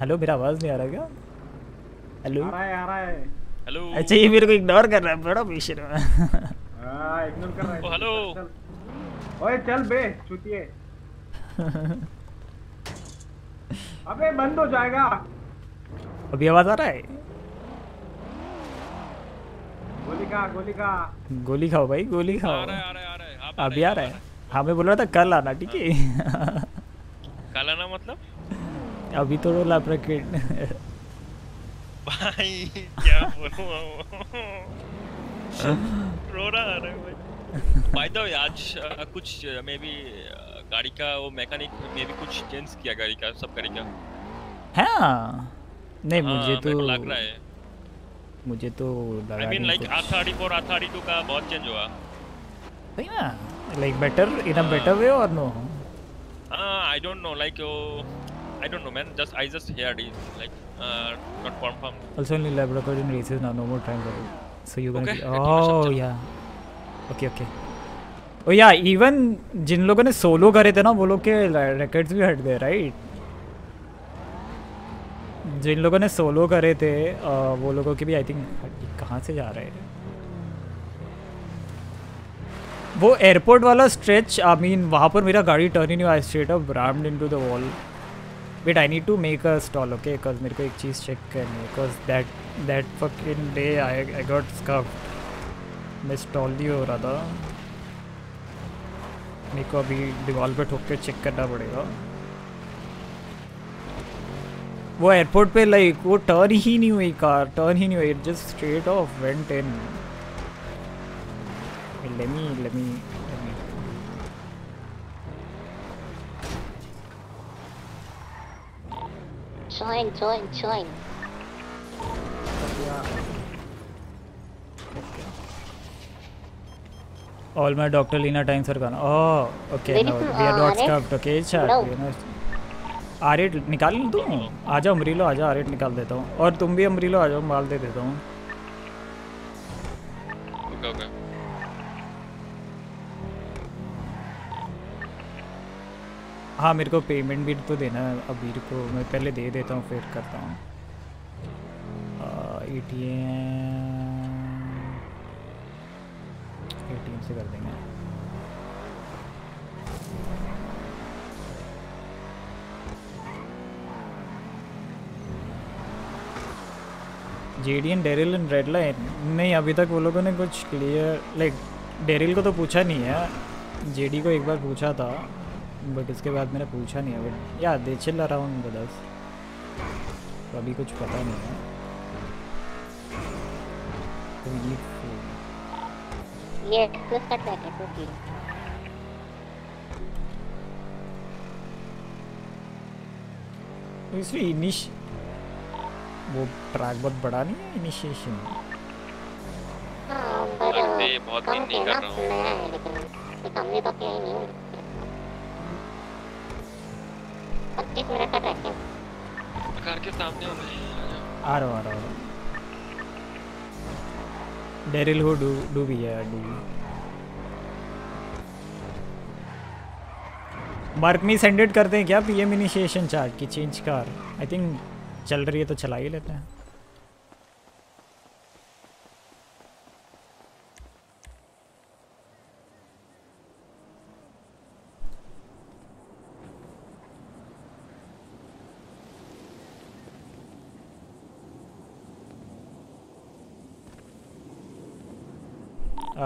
हेलो मेरा आवाज़ नहीं आ रहा क्या? हेलो आ रहा है आ रहा है। हेलो अच्छा ये मेरे को इग्नोर कर रहा है बड़ा बेशर है। हाँ इग्नोर कर रहा है। Oh, hello. ओए चल बे चुतिए। अबे बंद हो जाएगा। अभी आवाज़ आ रहा है? गोली का गोली का गोली खाओ भाई गोली खाओ। आ रहा है आ रहा है। आ रहा है अभी आ रहा है। हाँ मैं बोल रहा था कल आना ठीक है? कल आना मतलब? अभी तो लैप्रिकेट भाई क्या बोलूँ रो रहा है भाई द वे आज कुछ मे बी गाड़ी का वो मैकेनिक मे भी कुछ चेंज किया गाड़ी का सब गाड़ी का? हाँ। नहीं हाँ, मुझे तो लग रहा है। मुझे तो लगा आई मीन लाइक कुछ। आथाड़ी फोर आथाड़ी टू का बहुत चेंज हुआ। सही ना like better in a better way और no I don't know like I don't know man just I just heard it like not confirm Also only lab record in races now, no more time it. So you're gonna Okay, be. Oh yeah. Okay okay. Oh yeah, even जिन लोगों ने solo करे थे ना वो लोग के records भी हट गए राइट जिन लोगों ने सोलो करे थे वो लोगों के भी आई थिंक कहाँ से जा रहे हैं वो एयरपोर्ट वाला स्ट्रेच आई मीन वहाँ पर मेरा गाड़ी टर्न ही नहीं हुआ straight up rammed into the wall wait I need to make a stall okay because मेरे को एक चीज़ चेक करनी है। Because that that fucking day I I got scuffed मैं स्टॉल नहीं हो रहा था। मेरे को अभी दीवार पे ठोक के चेक करना पड़ेगा। वो एयरपोर्ट पे लाइक वो टर्न ही नहीं हुई कार टर्न ही नहीं हुई just straight off went in let me Join, join, join. all my dr lena times are gone oh okay some, we are uh, not stuffed okay chat No. are not आरेट निकाल दूँ आ जाओ अमरीलो आ जाओ आरेट निकाल देता हूँ और तुम भी अमरीलो आ जाओ माल दे देता हूँ ओके ओके हाँ मेरे को पेमेंट भी तो देना है अबीर को मैं पहले दे देता हूँ, फिर करता हूँ। ए टी एम एम से कर देंगे। JD and Daryl and red line नहीं, अभी तक वो लोगों ने कुछ क्लियर लाइक डेरिल को तो पूछा नहीं है। जेडी को एक बार पूछा था। बट इसके बाद मैंने पूछा नहीं है बट या दे चिल अराउंड ब्रदर्स तो अभी कुछ पता नहीं है। तो ये ये है तो तो इनिश वो ट्रैक बहुत बड़ा नहीं है इनिशिएशन हाँ बहुत दिन कम नहीं कर रहा हूँ। नया है लेकिन ये हमने तो किया ही नहीं पच्चीस मिनट का ट्रैक है कार के सामने हो मैं। आ रहा आ रहा डेरिल हो डू डू भी है डू मार्क मी सेंडेड करते हैं क्या? पीएम इनिशिएशन चार्ट की चेंज कार आई थिंक चल रही है तो चला ही लेते हैं।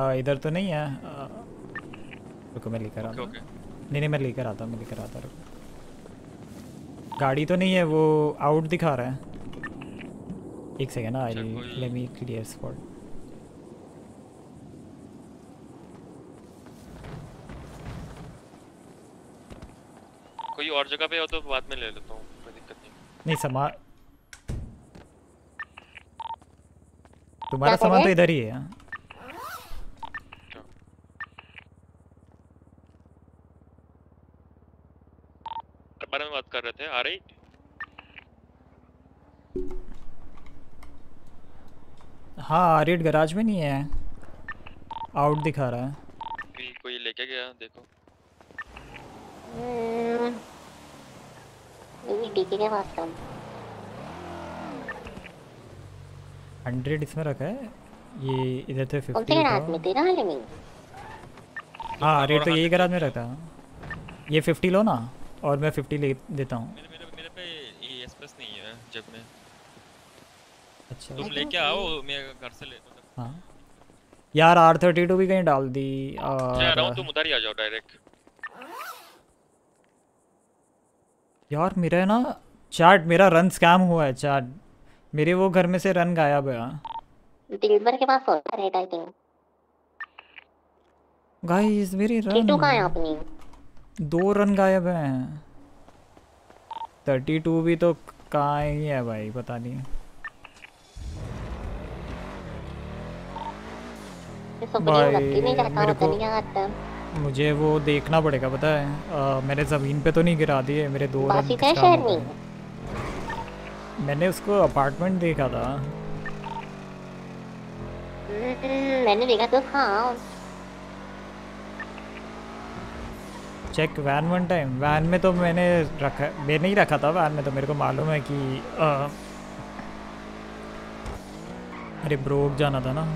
आ, इधर तो नहीं है। आ, रुको मैं लेकर आता हूँ। ओके। नहीं नहीं मैं लेकर आता हूँ मैं लेकर आता हूँ रुको। गाड़ी तो नहीं है वो आउट दिखा रहा है। एक second I let me clear spot कोई और जगह पे हो तो बाद में ले लेता हूँ कोई दिक्कत नहीं। नहीं सामान तुम्हारा सामान तो इधर ही है के बारे में बात कर रहे थे आ रही? हाँ आर्यट गराज में नहीं है। आउट दिखा रहा है। कोई कोई लेके गया देखो। हम्म, ये डीके के पास था हंड्रेड इसमें रखा है। ये इधर थे से फिफ्टी में? तेरा हाँ आर्यट तो यही गराज में रखा। है ये फिफ्टी लो ना। और मैं फिफ्टी ले देता हूँ। मेरे मेरे पे ये नहीं है जेब में। अच्छा। तुम लेके आओ मैं घर से ले मतलब हाँ। यार आर थर्टी टू भी कहीं डाल दी जा रहा हूँ और तुम उधर ही आ जाओ डायरेक्ट यार मेरा ना चार्ट मेरा रन स्कैम हुआ है चार्ट मेरे वो घर में से रन गायब है। दिलबर के पास होता थिंक गाइस मेरे टीटू कहाँ है अपनी? दो रन गायब हैं। थर्टी टू भी तो कहाँ ही है भाई पता नहीं। भाई मेरे को मुझे वो देखना पड़ेगा पता है। अ, मैंने ज़मीन पे तो नहीं गिरा दिए मेरे दो रन गए। मैंने उसको अपार्टमेंट देखा था। हम्म, मैंने देखा तो हाँ check van one time van में तो मैंने रखा मैंने ही रखा था वैन में तो मेरे को मालूम है कि अ, अरे ब्रोक जाना था ना।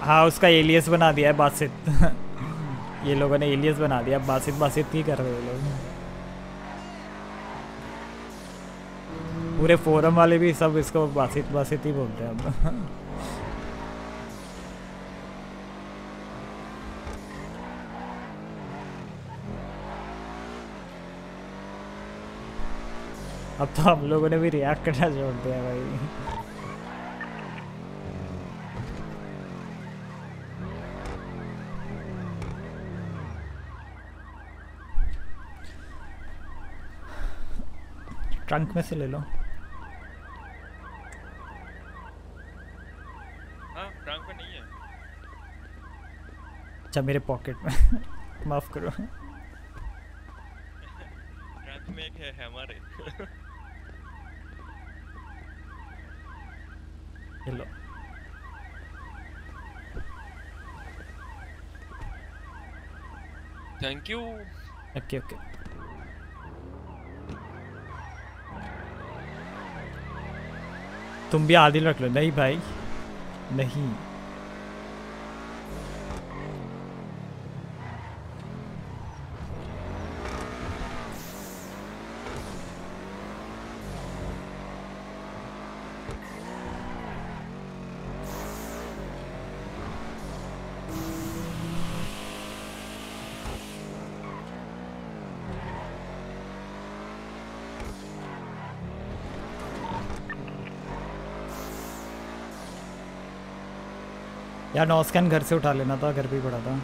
हाँ उसका एलियस बना दिया है बासित। ये लोगों ने एलियस बना दिया बासित बासित ही कर रहे हैं लोग। पूरे फोरम वाले भी सब इसको बासित बासित ही बोलते हैं अब। अब तो हम लोगों ने भी रिएक्ट करना छोड़ दिया भाई। ट्रंक में से ले लो। हाँ ट्रंक में नहीं है। अच्छा मेरे पॉकेट में। माफ़ करो। ट्रंक में एक है हैमर है ये लो थैंक यू ओके ओके तुम भी आदिल रख लो। नहीं भाई नहीं। नॉस्कैन घर से उठा लेना था घर पे पड़ा था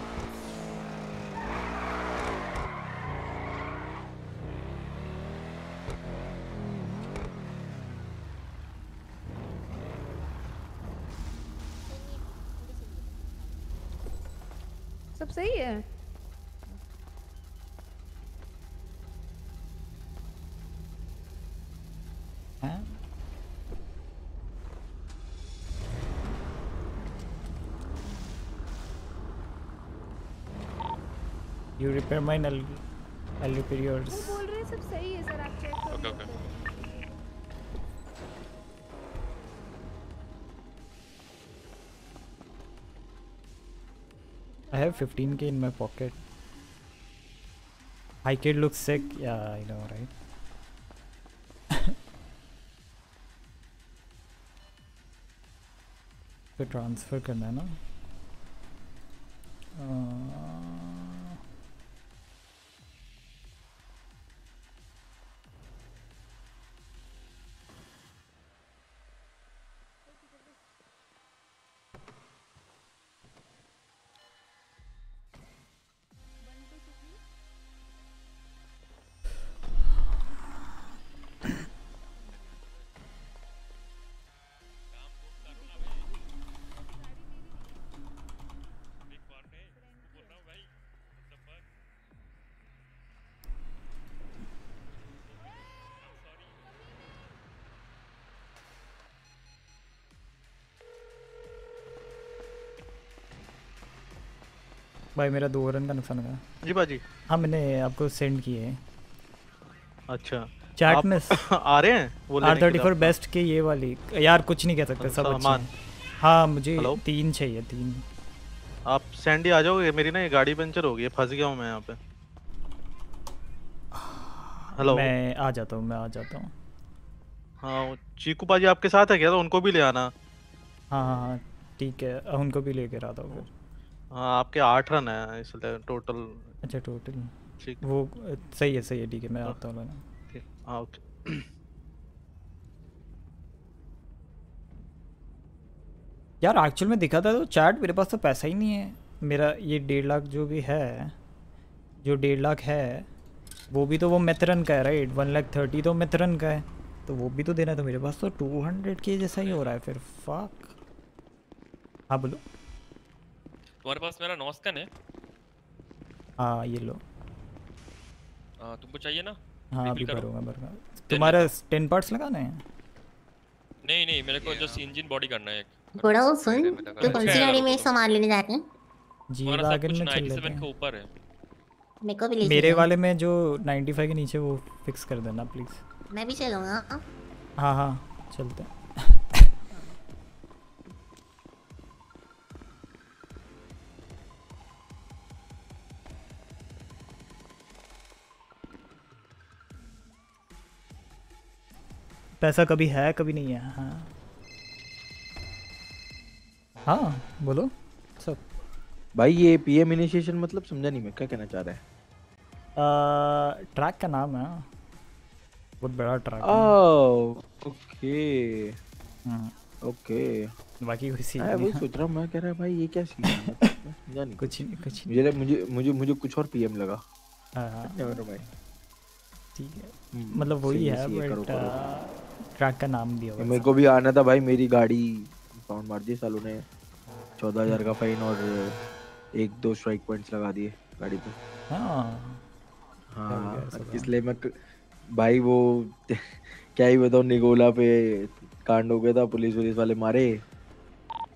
सब सही हैं? You repair mine, I'll, I'll repair yours. वो बोल रहे हैं सब सही है सर आप चेक कर okay low okay I have 15k in my pocket. Hi kid looks sick. Yeah, I know, right? पे ट्रांसफ़र करना है ना भाई मेरा दो रन का नुकसान हुआ। जी बाजी। हाँ मैंने आपको सेंड किए हैं। अच्छा। चैट में आ रहे हैं? वो आर थर्टी फोर? बेस्ट के ये वाली। यार कुछ नहीं कह सकते सब अच्छे सामान। हैं। हाँ मुझे? तीन चाहिए तीन। आप सैंडी आ जाओगे? मेरी ना ये गाड़ी पंचर हो गई है फंस गया हूँ मैं यहाँ पे। हेलो मैं आ जाता हूँ मैं आ जाता हूँ। हाँ चीकू पाजी आपके साथ है क्या? तो उनको भी ले आना। हाँ हाँ हाँ ठीक है। उनको भी लेकर आता हूँ हाँ आपके आठ रन है इसलिए टोटल अच्छा टोटल ठीक। वो सही है सही है ठीक है मैं आता हूँ लेना हाँ ओके। यार एक्चुअल में दिखा था तो चैट मेरे पास तो पैसा ही नहीं है। मेरा ये डेढ़ लाख जो भी है जो डेढ़ लाख है वो भी तो वो मेथरन का है राइट वन लाख थर्टी तो मेथरन का है। तो वो भी तो देना था मेरे पास तो टू हंड्रेड के जैसा ही हो रहा है फिर फाक हाँ बोलो। तुम्हारे पास मेरा नॉस्कन है? हाँ ये लो। आ, तुमको चाहिए ना? हाँ अभी। भरूँगा भरूँगा तुम्हारा टेन पार्ट्स लगाने हैं? नहीं नहीं मेरे को जस्ट इंजन बॉडी करना है एक। बड़ा वो सुन तू कौन सी गाड़ी में सामान लेने जा रही है जी वैगन में चल 97 लेते के हैं। ऊपर है। मेरे को भी ले मेरे वाले में जो 95 के नीचे वो फिक्स कर देना प्लीज़ मैं भी चलूँगा। हाँ हाँ चलते हैं। पैसा कभी है कभी नहीं है हाँ। हाँ बोलो। सब। भाई ये पीएम इनिशिएशन मतलब समझा नहीं मैं क्या कहना चाह रहा है? ट्रैक का नाम है। बहुत बड़ा ट्रैक ओके। हम्म। ओके। बाकी कोई सीन नहीं वही सोच रहा हूँ मैं कह रहा भाई ये क्या सीन है? मैं समझा नहीं कुछ। नहीं कुछ मुझे मुझे मुझे मुझे कुछ और पीएम लगा। हाँ, हाँ। भाई ठीक है। हम्म, मतलब वही है है, बट करो। ट्रैक का नाम दिया हुआ मेरे को भी आना था भाई मेरी गाड़ी पाउंड मार दी सालों ने। चौदह हज़ार का फाइन और एक दो स्ट्राइक पॉइंट्स लगा दिए गाड़ी पे। हाँ। हाँ इसलिए मैं भाई वो क्या ही बताऊँ निगोला पे कांड हो गया था पुलिस वुलिस वाले मारे।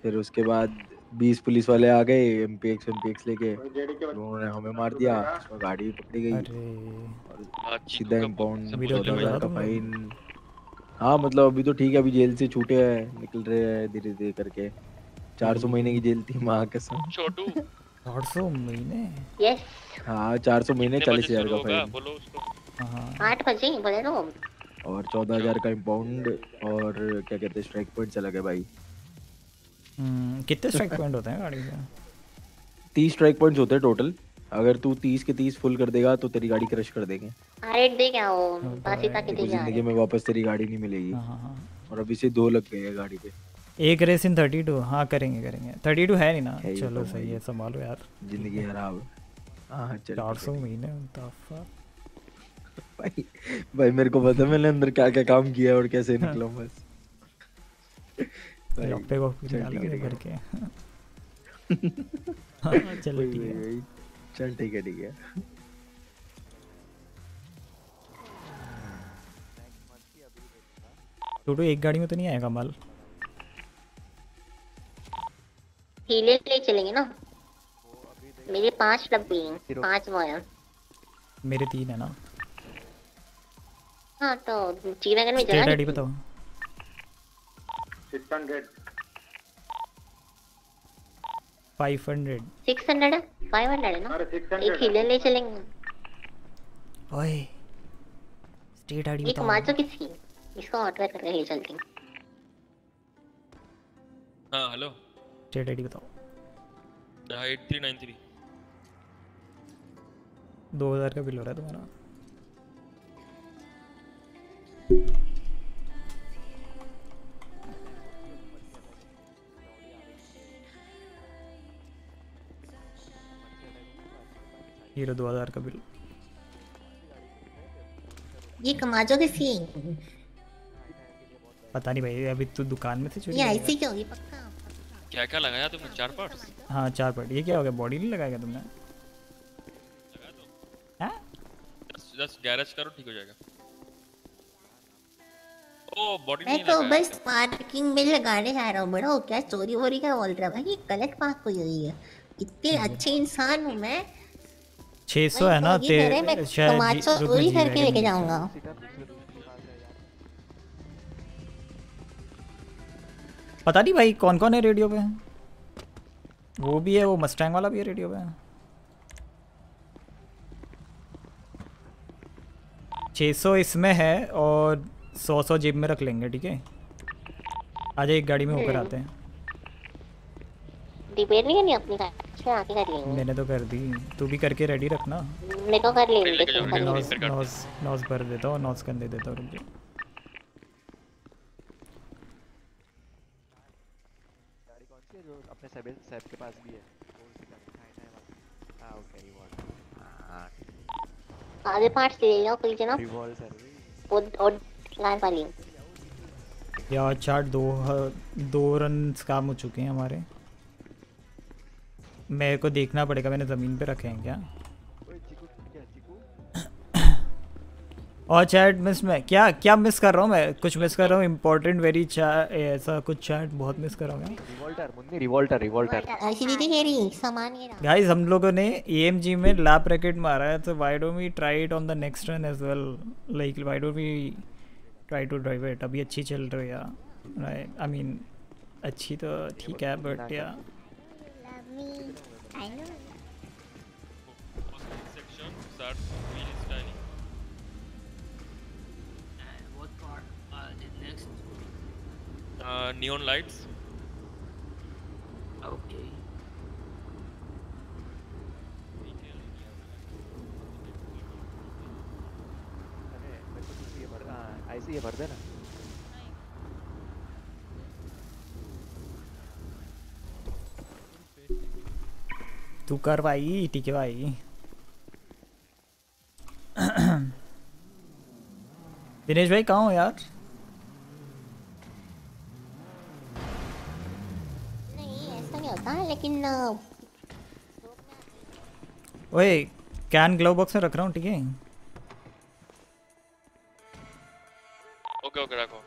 फिर उसके बाद बीस पुलिस वाले आ गए M P X M P X लेके। उन्होंने हमें मार दिया गाड़ी पकड़ी गई। सीधा इम्पाउंड चौदह हज़ार का फाइन हाँ मतलब अभी तो ठीक है अभी जेल से छूटे हैं निकल रहे हैं धीरे धीरे करके। चार सौ महीने की जेल थी माँ कसम। छोटू। चार सौ महीने? यस हाँ चार सौ महीने चालीस हज़ार का फाइन बोलो उसको। हाँ। आठ बजे बोले तो और चौदह हज़ार का इम्पाउंड और क्या कहते हैं स्ट्राइक पॉइंट चला गया भाई। हम्म, कितने स्ट्राइक पॉइंट होते हैं गाड़ी के? तीस स्ट्राइक पॉइंट्स होते हैं टोटल अगर तू तीस के तीस फुल कर देगा तो तेरी गाड़ी क्रश कर देंगे। पासीता के दे क्या ज़िंदगी में वापस तेरी गाड़ी नहीं मिलेगी। और अभी से दो लग गए हैं गाड़ी पे। एक रेस इन थर्टी टू हाँ करेंगे करेंगे। थर्टी टू है नहीं ना? है चलो तो सही। है संभालो यार। ज़िंदगी खराब। हाँ चार सौ महीने भाई भाई मेरे को पता मैंने अंदर क्या क्या काम किया और कैसे निकला बस। को चल ठीक है, ठीक है। करके हाँ, चलो ठीक है। वही। चल ठीक है ठीक है। टोटो एक गाड़ी में तो नहीं आएगा माल हीले के लिए चलेंगे ना? मेरे पाँच डब्बे हैं पाँच वो हैं मेरे तीन है ना? हाँ तो जी वैगन में जगह बताओ। Six hundred five hundred six hundred है फाइव हंड्रेड है ना एक हीले ले चलेंगे ओए स्टेट आईडी एक माचो किसकी इसको ऑटो करके ले चलते हैं हाँ हेलो स्टेट आईडी बताओ एट थ्री नाइन थ्री दो हज़ार का बिल हो रहा है तुम्हारा हीरो दो हज़ार का बिल। ये कमा जाओगे सी पता नहीं भाई अभी तू दुकान में से चोरी ये। ऐसी क्यों? होगी पक्का? क्या क्या लगाया तुमने? चार पार्ट्स हाँ चार पट ये क्या हो गया? बॉडी नहीं लगाएगा तुमने? लगा दो। दस दस गैरेज करो ठीक हो जाएगा। ओ बॉडी मैं नहीं तो बस पार्किंग में लगाने जा रहा हूँ बड़ा हो क्या चोरी वोरी क्या बोल रहा है भाई गलत बात कोई हुई है? इतने अच्छे इंसान हूँ मैं। 600 है ना ते शायद से रुक चोरी करके लेके जाऊँगा। पता नहीं भाई कौन कौन है रेडियो पे? वो भी है वो मस्टैंग वाला भी है रेडियो पे। 600 इसमें है और सौ सौ जेब में रख लेंगे ठीक है? आज एक गाड़ी में होकर हम्म। आते हैं। डिबेट नहीं करनी अपनी कार से आके कर लेंगे। मैंने तो कर दी। तू भी करके रेडी रखना। मेरे को कर लेंगे कर लेंगे। नॉस नॉस नॉस भर देता हूँ नॉस करने देता हूँ रुक जा। गाड़ी कौन सी है जो अपने सेबेल सैब के पास भी है? कौन सी गाड़ी? है है वाला। हाँ ओके रिवॉल्ट आधे पार्ट्स ले लो कोई जना रिवॉल्ट सर्विस और और लाइन वाली। यार चार दो दो रन काम हो चुके हैं हमारे। मेरे को देखना पड़ेगा मैंने ज़मीन पे रखे हैं क्या? क्या और चैट मिस में क्या क्या मिस कर रहा हूँ मैं? कुछ मिस कर रहा हूँ इम्पोर्टेंट वेरी ऐसा कुछ चैट बहुत मिस कर रहा हूँ मैं। रिवॉल्टर रिवॉल्टर गाइस हम लोगों ने एएमजी में लैप रैकेट मारा है तो why don't we try it on the next run as well like why don't we try to drive it अभी अच्छी चल रही है आई मीन अच्छी तो ठीक है बट या I know section start wheel is tiny what part uh, the next uh, neon lights okay अरे मेरे को तुम ये भर हां ऐसे ये भर देना तू कर भाई ठीक है भाई। दिनेश भाई कहाँ हो यार? नहीं ऐसा नहीं होता लेकिन ओए कैन ग्लव बॉक्स में रख रहा हूँ ठीक है? ओके ओके रखो।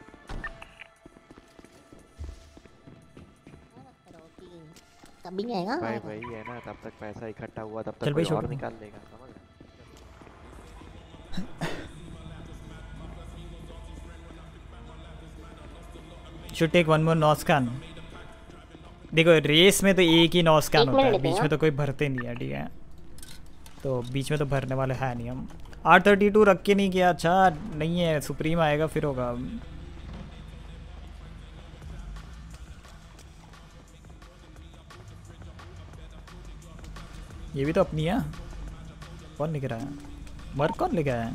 कभी नहीं आएगा। भाई भाई है ना तब तक पैसा इकट्ठा हुआ तब चल तक भाई, कोई और निकाल लेगा समझ should take one more noscope देखो रेस में तो एक ही नॉ स्कैन एक होता है बीच में तो कोई भरते नहीं है ठीक है? तो बीच में तो भरने वाले है नहीं हम। आर थर्टी टू रख के नहीं किया? अच्छा नहीं है सुप्रीम आएगा फिर होगा। ये भी तो अपनी है। कौन लिख रहा है? मर कौन लिखा है?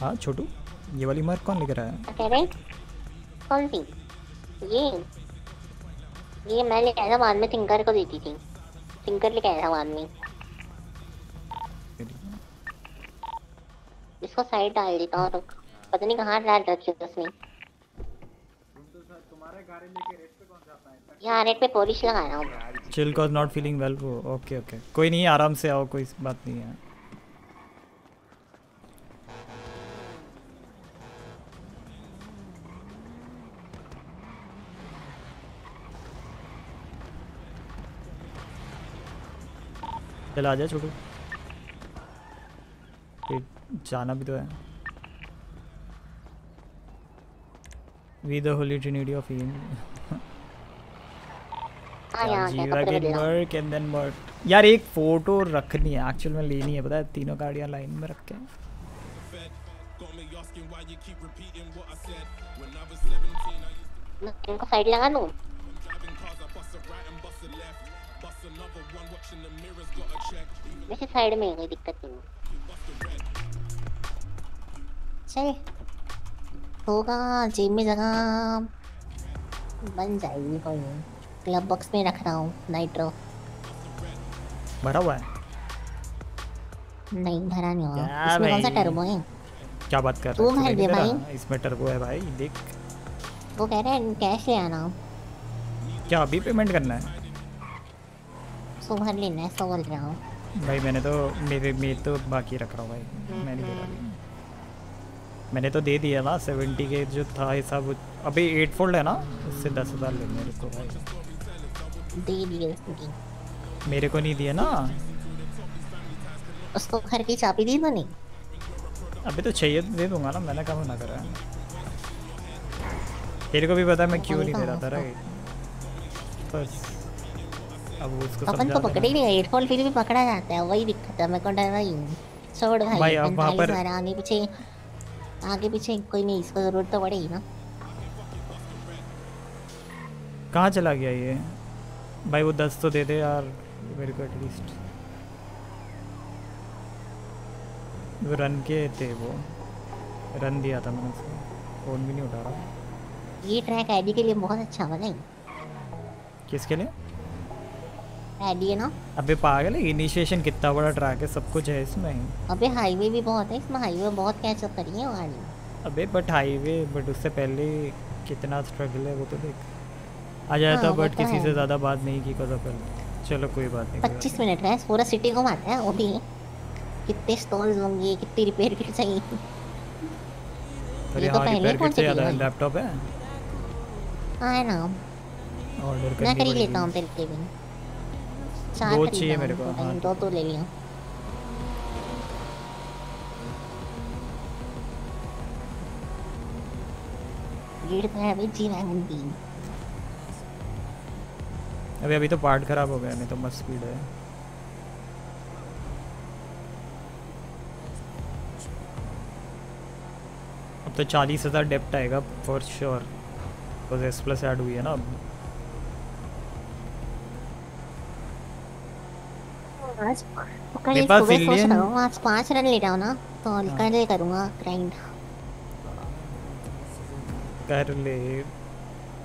हाँ छोटू ये वाली मर कौन लिख रहा है? क्या कह रहे कौन सी? ये। ये मैं लेके आया था बाद में थिंकर को देती थी थिंकर लेके आया था बाद में। इसको साइड डाल देता हूँ। पता नहीं कहाँ डाल रखी है उसने यहाँ रेट पे पॉलिश लगा रहा हूँ। Chill cause not feeling well वो ओके ओके कोई नहीं, आराम से आओ, कोई बात नहीं है। चल, आ जा, छोटू। जाना भी तो है। We the holy trinity of in हाँ वर्क यार एक फ़ोटो रखनी है एक्चुअल में लेनी है पता है? तीनों गाड़ियाँ लाइन में रख के। इनको साइड लगा दूँ? वैसे साइड में कोई दिक्कत नहीं चल होगा जेब में जगह। बन जाएगी कोई नहीं। क्लब बॉक्स में रख रहा हूँ नाइट्रो भरा हुआ है? नहीं भरा नहीं क्या इसमें कौन सा टर्बो है? क्या बात कर रहा भर है? दे भाई। इसमें टर्बो है भाई देख। वो कह रहे हैं कैश ले आना। क्या अभी पेमेंट करना है? सो भर लेना है सो बोल रहा हूँ। भाई मैंने तो मेरे में तो बाकी रख रहा हूँ भाई। मैं नहीं दे रहा मैंने तो दे दिया ना सेवेंटी के जो था हिसाब अभी एट फोल्ड है ना उससे दस हज़ार ले मेरे को भाई। दे दिए मेरे को नहीं दिया ना। उसको घर की चाबी दी तो नहीं अभी तो चाहिए तो दे दूँगा ना मैंने कहा मना करा। तेरे को भी पता है मैं क्यों नहीं दे रहा था राइट बस। अब उसको अपन तो पकड़े ही नहीं हेडफोन फिर भी पकड़ा जाता है वही दिक्कत है। मेरे को डर रही हूँ? छोड़ भाई भाई, अब वहाँ 45 पर- आगे पीछे आगे पीछे कोई नहीं इसको ज़रूरत तो पड़ेगी ना। कहाँ चला गया ये? भाई वो दस तो दे दे यार मेरे को एटलीस्ट वो रन के थे वो। रन दिया था मैंने उसको। फ़ोन भी नहीं उठा रहा। ये ट्रैक आईडी के लिए बहुत अच्छा बना है किसके लिए? आईडी है ना? अबे पागल है इनिशिएशन कितना बड़ा ट्रैक है सब कुछ है इसमें। अबे हाईवे भी बहुत है इसमें हाईवे बहुत कैचअप करी है गाड़ी। अबे बट हाईवे बट उससे पहले कितना स्ट्रगल है वो तो देख। आ जाता हाँ, वो बट तो किसी से ज़्यादा बात नहीं की कदम पहले चलो कोई बात नहीं पच्चीस मिनट का पूरा सिटी घुमाता है वो भी। कितने स्टॉल्स होंगे कितनी रिपेयर किट चाहिए। अरे ये तो हाँ पहले रिपेयर कौन से थी लैपटॉप है। हाँ? है ना। ऑर्डर मैं कर ही लेता हूँ तेरे लिए भी। चार दो चाहिए मेरे को, तो हाँ, दो तो ले लिया। रीड तो है भाई जी वैगन तीन अभी अभी तो पार्ट खराब हो गया नहीं तो मस्त स्पीड है। अब तो चालीस हज़ार डेप्ट आएगा for sure because S plus add हुई है ना अब। आज कल मेरे पास हूँ आज पाँच रन ले जाओ ना तो कल करूँगा ग्राइंड कर ले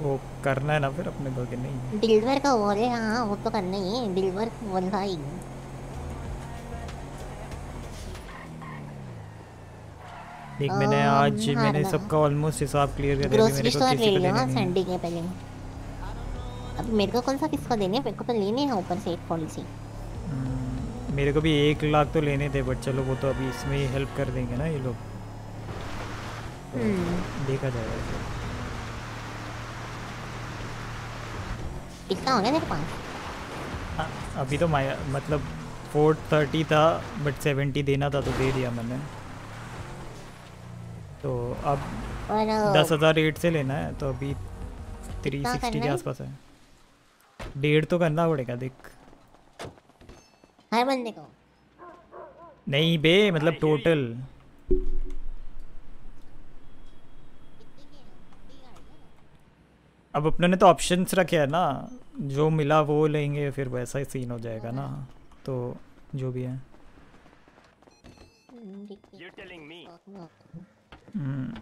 वो करना है ना फिर अपने को कि नहीं डिलीवर का बोले हाँ वो तो करना ही है। डिलीवर बोल रहा ही। देख मैंने आज हाँ, मैंने सबका ऑलमोस्ट हिसाब क्लियर कर दिया मेरे को किसी को लेने हाँ है। संडे के पहले। अब मेरे को कौन सा किसको देने हैं? मेरे को तो लेने हैं ऊपर से एक पॉलिसी हम्म, मेरे को भी एक लाख तो लेने थे बट चलो वो तो अभी इसमें ही हेल्प कर देंगे ना ये लोग। हम्म। देखा जाएगा। कितना हो गया तेरे पास। हाँ, अभी तो माया मतलब फोर थर्टी था बट सेवेंटी देना था तो दे दिया मैंने। तो अब दस हज़ार एट से लेना है तो अभी थ्री सिक्सटी के? आसपास है। डेढ़ तो करना पड़ेगा देख। हर बंदे को? नहीं बे मतलब टोटल अब अपने ने तो ऑप्शंस रखे हैं ना। जो मिला वो लेंगे फिर वैसा ही सीन हो जाएगा ना। तो जो भी है। हम्म,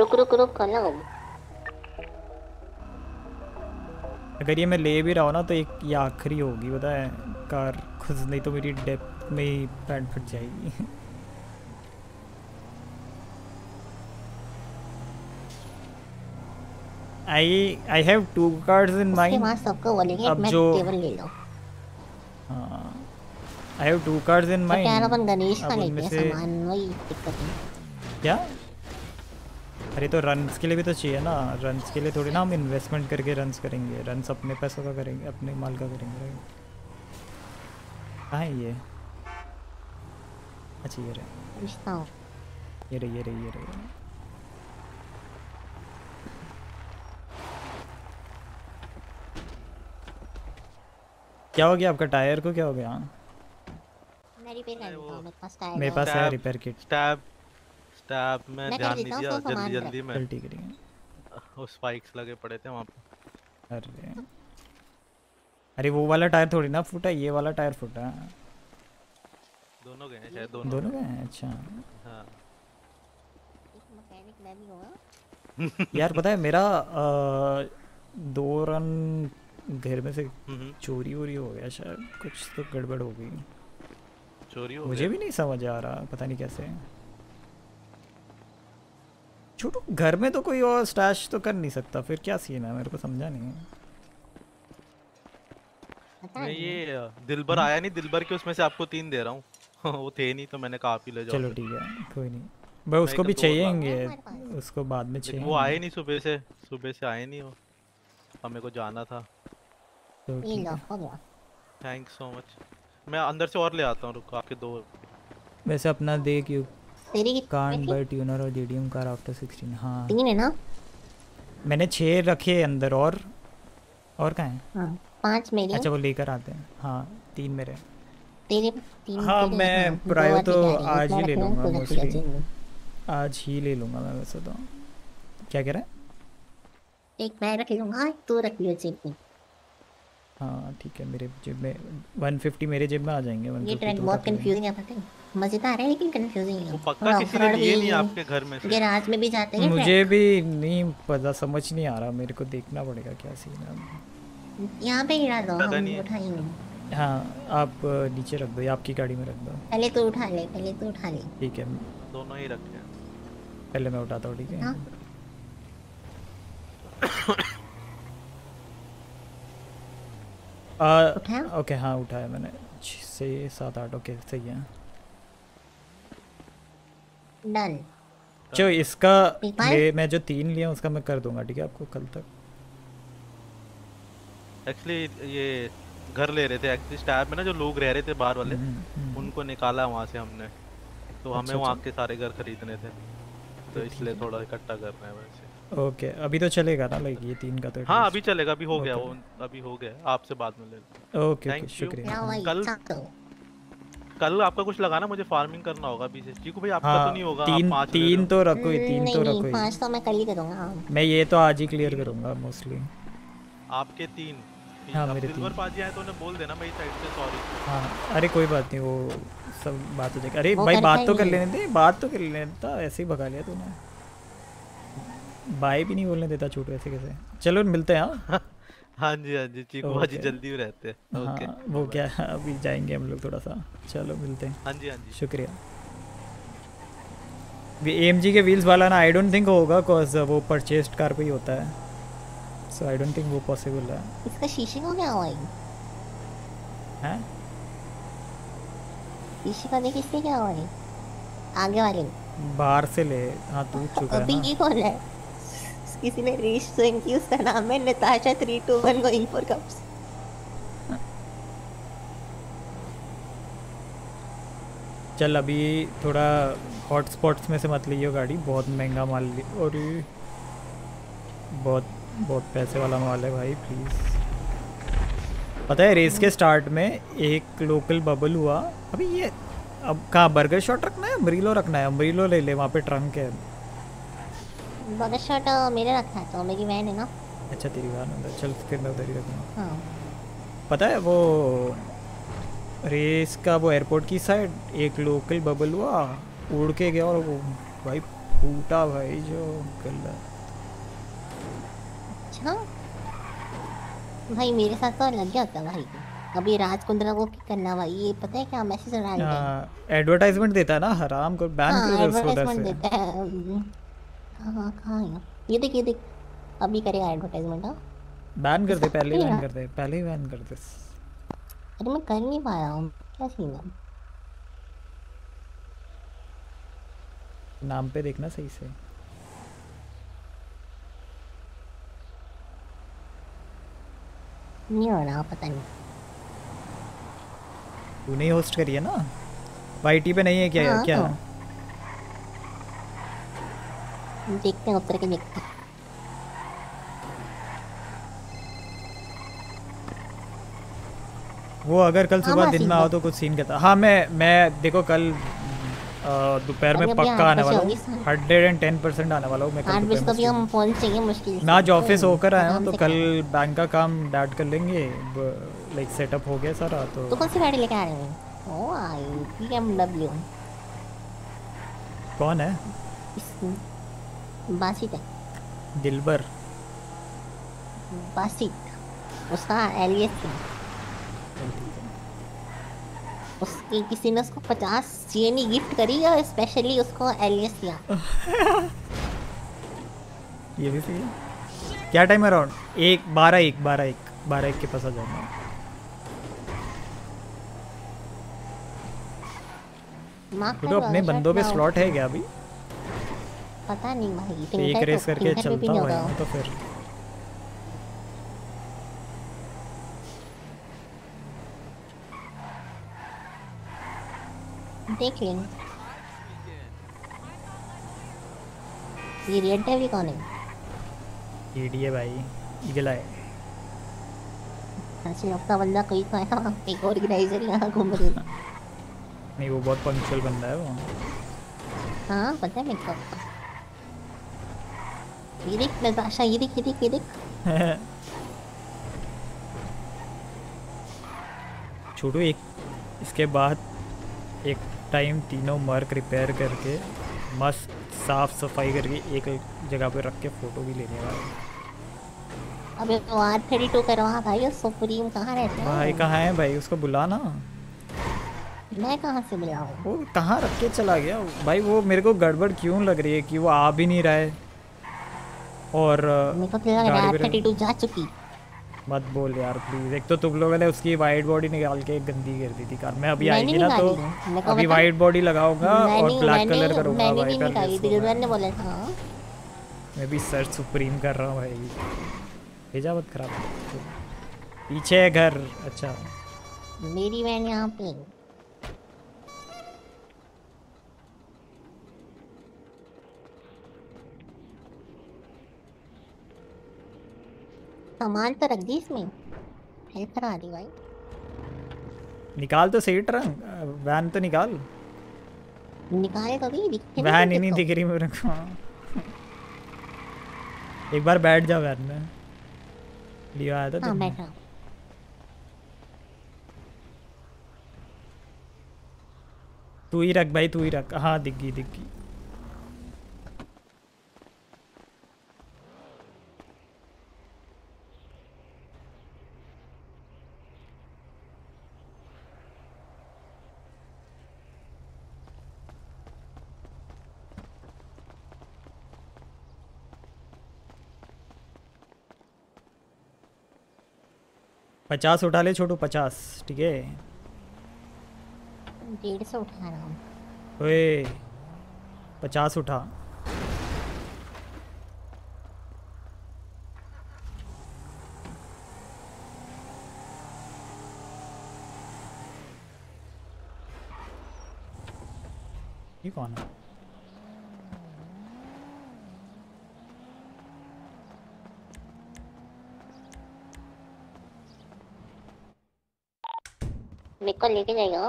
रुक रुक रुक कर लो अगर ये मैं ले भी रहा हूँ ना तो एक ये आखिरी होगी पता है। कार खुद नहीं तो मेरी डेप्थ में ही पैंट फट जाएगी। I I have two cards in उसके माइंड बाद सबको बोलेंगे अब मैं जो टेबल ले लो। I have two cards in तो क्या अपन गणेश का हैं से सामान वही दिक्कत है। क्या? अरे तो रन्स के लिए भी तो चाहिए ना। रन्स के लिए थोड़ी ना हम इन्वेस्टमेंट करके रन्स करेंगे। रन्स अपने पैसों का करेंगे अपने माल का करेंगे? कहाँ है ये? अच्छा ये रहे। हूँ। ये रही ये रही ये रही। क्या हो गया आपका टायर को? क्या हो गया? रिपेयर कर देता हूँ मेरे पास टायर मेरे पास है रिपेयर किट स्टैब स्टैब में मैं ध्यान नहीं दिया जल्दी जल्दी में ठीक है वो स्पाइक्स लगे पड़े थे वहाँ पे। अरे। अरे वो वाला टायर थोड़ी ना फूटा ये वाला टायर फूटा। दोनों गए शायद दोनों दोनों गए हैं। अच्छा। हाँ। मैकेनिक मैं भी हूँ यार पता है मेरा दो रन घर में से हम्म। चोरी वोरी हो गया शायद कुछ तो गड़बड़ हो गई। चोरी हो मुझे भी नहीं समझ आ रहा पता नहीं कैसे। छोटू घर में तो कोई और स्टैश तो कर नहीं सकता फिर क्या सीन है? मेरे को समझा नहीं नहीं ये दिलबर आया नहीं दिलबर के उसमें से आपको तीन दे रहा हूँ। वो थे नहीं तो मैंने कहा आप ही ले जाओ चलो ठीक है कोई नहीं। भाई उसको भी दो चाहिएँगे उसको बाद में चाहिए वो आए नहीं सुबह से सुबह से आए नहीं वो। हमें को जाना था। ये लो हो। गया थैंक्स सो मच मैं अंदर से और ले आता हूँ रुको आपके दो। वैसे अपना दे क्यों तेरी कितनी कान थी? बाय ट्यूनर और जेडीएम कार आफ्टर 16 हाँ। तीन है ना? मैंने छः रखे अंदर और और कहाँ हैं? हाँ पाँच मेरे अच्छा वो लेकर आते हैं। हाँ तीन मेरे। तेरे तीन हाँ तेरे, मैं हाँ, प्रायो तो है, आज ही ले लूँगा मोस्टली आज ही ले लूँगा मैं वैसे तो। क्या कह रहा है? एक मैं रख लूँगा तू रख लियो जेब में। हाँ ठीक है मेरे जेब में 150 मेरे जेब में आ जाएँगे 150 ये ट्रैक तो बहुत कंफ्यूजिंग है। पता है। मज़ेदार है लेकिन कंफ्यूजिंग है। पक्का किसी ने लिए नहीं आपके घर में से गैराज में भी जाते हैं मुझे भी नहीं पता समझ नहीं आ रहा मेरे को देखना पड़ेगा क्या सीन है। यहाँ पे गिरा दो हम उठाएँगे। हाँ आप नीचे रख दो या आपकी गाड़ी में रख दो। पहले तू उठा ले पहले तू उठा ले। ठीक है। दोनों ही रखे हैं। पहले मैं उठाता हूँ ठीक है। आ, ओके हाँ उठाया मैंने। छ- से सात आठ ओके सही है। डन जो इसका ले मैं जो तीन लिया उसका मैं कर दूँगा ठीक है आपको कल तक? एक्चुअली ये घर ले रहे थे एक्चुअली स्टैब में ना जो लोग रह रहे थे बाहर वाले हम्म, उनको निकाला वहाँ से हमने। तो अच्छा, हमें वहाँ अच्छा। के सारे घर खरीदने थे। तो इसलिए थोड़ा इकट्ठा कर रहे हैं वैसे। ओके अभी तो चलेगा ना लाइक ये तीन का तो हाँ अभी चलेगा अभी हो गया वो अभी हो गया आपसे बाद में ले लो। ओके शुक्रिया। कल कल आपका कुछ लगाना मुझे फ़ार्मिंग करना होगा अभी से। चीकू भाई आपका हाँ, तो हाँ नहीं होगा तीन आप तीन तो रखो ही तीन तो रखो पाँच ही तो मैं कल ही करूँगा हाँ। मैं ये तो आज ही क्लियर करूँगा मोस्टली आपके तीन। हाँ, मेरे सिल्वर तीन। पाजी आए तो उन्हें बोल देना मेरी साइड से सॉरी हाँ अरे कोई बात नहीं वो सब बात हो जाएगी। अरे भाई बात तो कर लेने दे बात तो कर लेने देता ऐसे ही भगा लिया तूने। बाय भी नहीं बोलने देता छूट ऐसे कैसे? चलो मिलते हैं हाँ। हाँ जी हाँ जी चीकू भाजी। जल्दी रहते हैं। ओके हाँ वो क्या अभी जाएँगे हम लोग थोड़ा सा। चलो मिलते हैं। हाँ जी हाँ जी। शुक्रिया। एम जी के व्हील्स वाला ना आई डोंट थिंक होगा cause वो परचेस्ड कार पे ही होता है। सो आई डोंट थिंक वो पॉसिबल है। इसका शीशे को क्या हुआ ये? हैं? शीशे का देख इससे क्या हुआ ये? आगे वाले। बाहर से ले हाँ तू चुका अभी ये कौन है? किसी ने रीच स्विंग की, उसका नाम है Natasha three two one going for cups चल, अभी थोड़ा हॉट स्पॉट्स में से मत लियो गाड़ी, बहुत महँगा माल li- और बहुत बहुत पैसे वाला माल है भाई प्लीज़ पता है रेस के स्टार्ट में एक लोकल बबल हुआ। अभी ये, अब कहाँ बर्गर शॉट रखना है अम्ब्रीलो रखना है? अम्ब्रीलो ले ले, वहाँ पे ट्रंक है। बगर शॉट मेरे रखा है तो मेरी वैन है ना। अच्छा तेरी बात अंदर। चल फिर मैं उधर ही रखूँगा हाँ। पता है वो रेस का वो एयरपोर्ट की साइड एक लोकल बबल हुआ उड़ के गया और वो भाई फूटा भाई जो गलत अच्छा। भाई मेरे साथ तो अलग ही होता भाई। अभी राज कुंद्रा को करना भाई ये पता है क्या मैसेज डाल के एडवर्टाइजमेंट देता है ना हराम को बैन हाँ कर दो उसको देता है अम, कहाँ कहाँ है? ये देख ये देख। अभी करेगा एडवर्टाइजमेंट हाँ। बैन कर दे पहले बैन कर दे पहले ही बैन कर दे। अरे मैं कर नहीं पा रहा हूँ क्या सीन है? नाम पे देखना सही से। नहीं हो रहा पता नहीं। तूने होस्ट करी है ना? वाईटी पे नहीं है क्या हाँ, क्या? तो। देखते हैं उतर के देखते हैं वो अगर कल हाँ, सुबह दिन में आओ तो कुछ सीन कहता हाँ मैं मैं देखो कल दोपहर में पक्का आने वाला हूँ। हंड्रेड एंड टेन परसेंट आने वाला हूँ मैं कल आठ बजे दोपहर तो भी हम पहुँचेंगे मुश्किल मैं आज ऑफ़िस होकर आया हूँ तो कल बैंक का काम डैड कर लेंगे। लाइक सेटअप हो गया सारा तो तो कौन सी गाड़ी लेके आ रहे हैं? ओ आई बीएमडब्ल्यू कौन है? बासित है। दिलबर। बासित। उसका एलियस है। उसकी किसी ने उसको पचास चीनी गिफ्ट करी और स्पेशली उसको एलियस दिया? ये भी सही है। क्या टाइम अराउंड एक बारह एक बारह एक बारह एक के पास आ जाऊँगा तो अपने बंदों पे स्लॉट है क्या अभी? पता नहीं भाई तो एक रेस तो- करके पे भी चलता हूँ भाई तो फिर। देख लेंगे ये रेड डेविल कौन है? ईडीए भाई ईगल है ऐसे लगता बंदा कोई तो है एक ऑर्गेनाइजर यहाँ घूम रही है। नहीं वो बहुत पंक्चुअल बंदा है वो। हाँ पता है मेरे को। ये देख नताशा ये देख ये देख ये देख छोटू एक इसके बाद एक टाइम तीनों मर्क रिपेयर करके मस्त साफ़ सफ़ाई करके एक जगह पे रख के फ़ोटो भी लेने वाला अबे तो आर थर्टी टू करवा भाई सुप्रीम कहाँ रहते हैं? भाई कहाँ है भाई? उसको बुला ना मैं कहाँ से बुलाऊँ? वो कहाँ रख के चला गया? भाई वो मेरे को गड़बड़ क्यों लग रही है कि वो आ भी नहीं रहा है? और तो रहा है जा चुकी। मत बोल यार प्लीज़ एक तो तुम लोगों ने उसकी वाइट बॉडी निकाल के गंदी कर दी थी कार। मैं अभी आएगी ना तो अभी वाइट बॉडी लगाऊँगा और ब्लैक कलर करूँगा। मैंने भाई मैं। ने बोला था। मैं भी सर्च सुप्रीम कर रहा हूँ भाई। भेजा मत खराब। पीछे घर। अच्छा। मेरी वैन यहाँ पे सामान तो रख दी इसमें। हेल्प करा दी भाई। निकाल तो सही ट्रंक वैन तो निकाल। निकाले तो भी दिखे नहीं वैन ही नहीं दिख रही मेरे को। एक बार बैठ जा वैन में। लियो आया था हाँ। बैठा तू ही रख भाई तू ही रख। हाँ दिग्गी दिग्गी पचास उठा ले छोटू पचास ठीक है? डेढ़ सौ उठा रहा हूँ। ओए पचास उठा। ये कौन है? मेरे को लेके जाएगा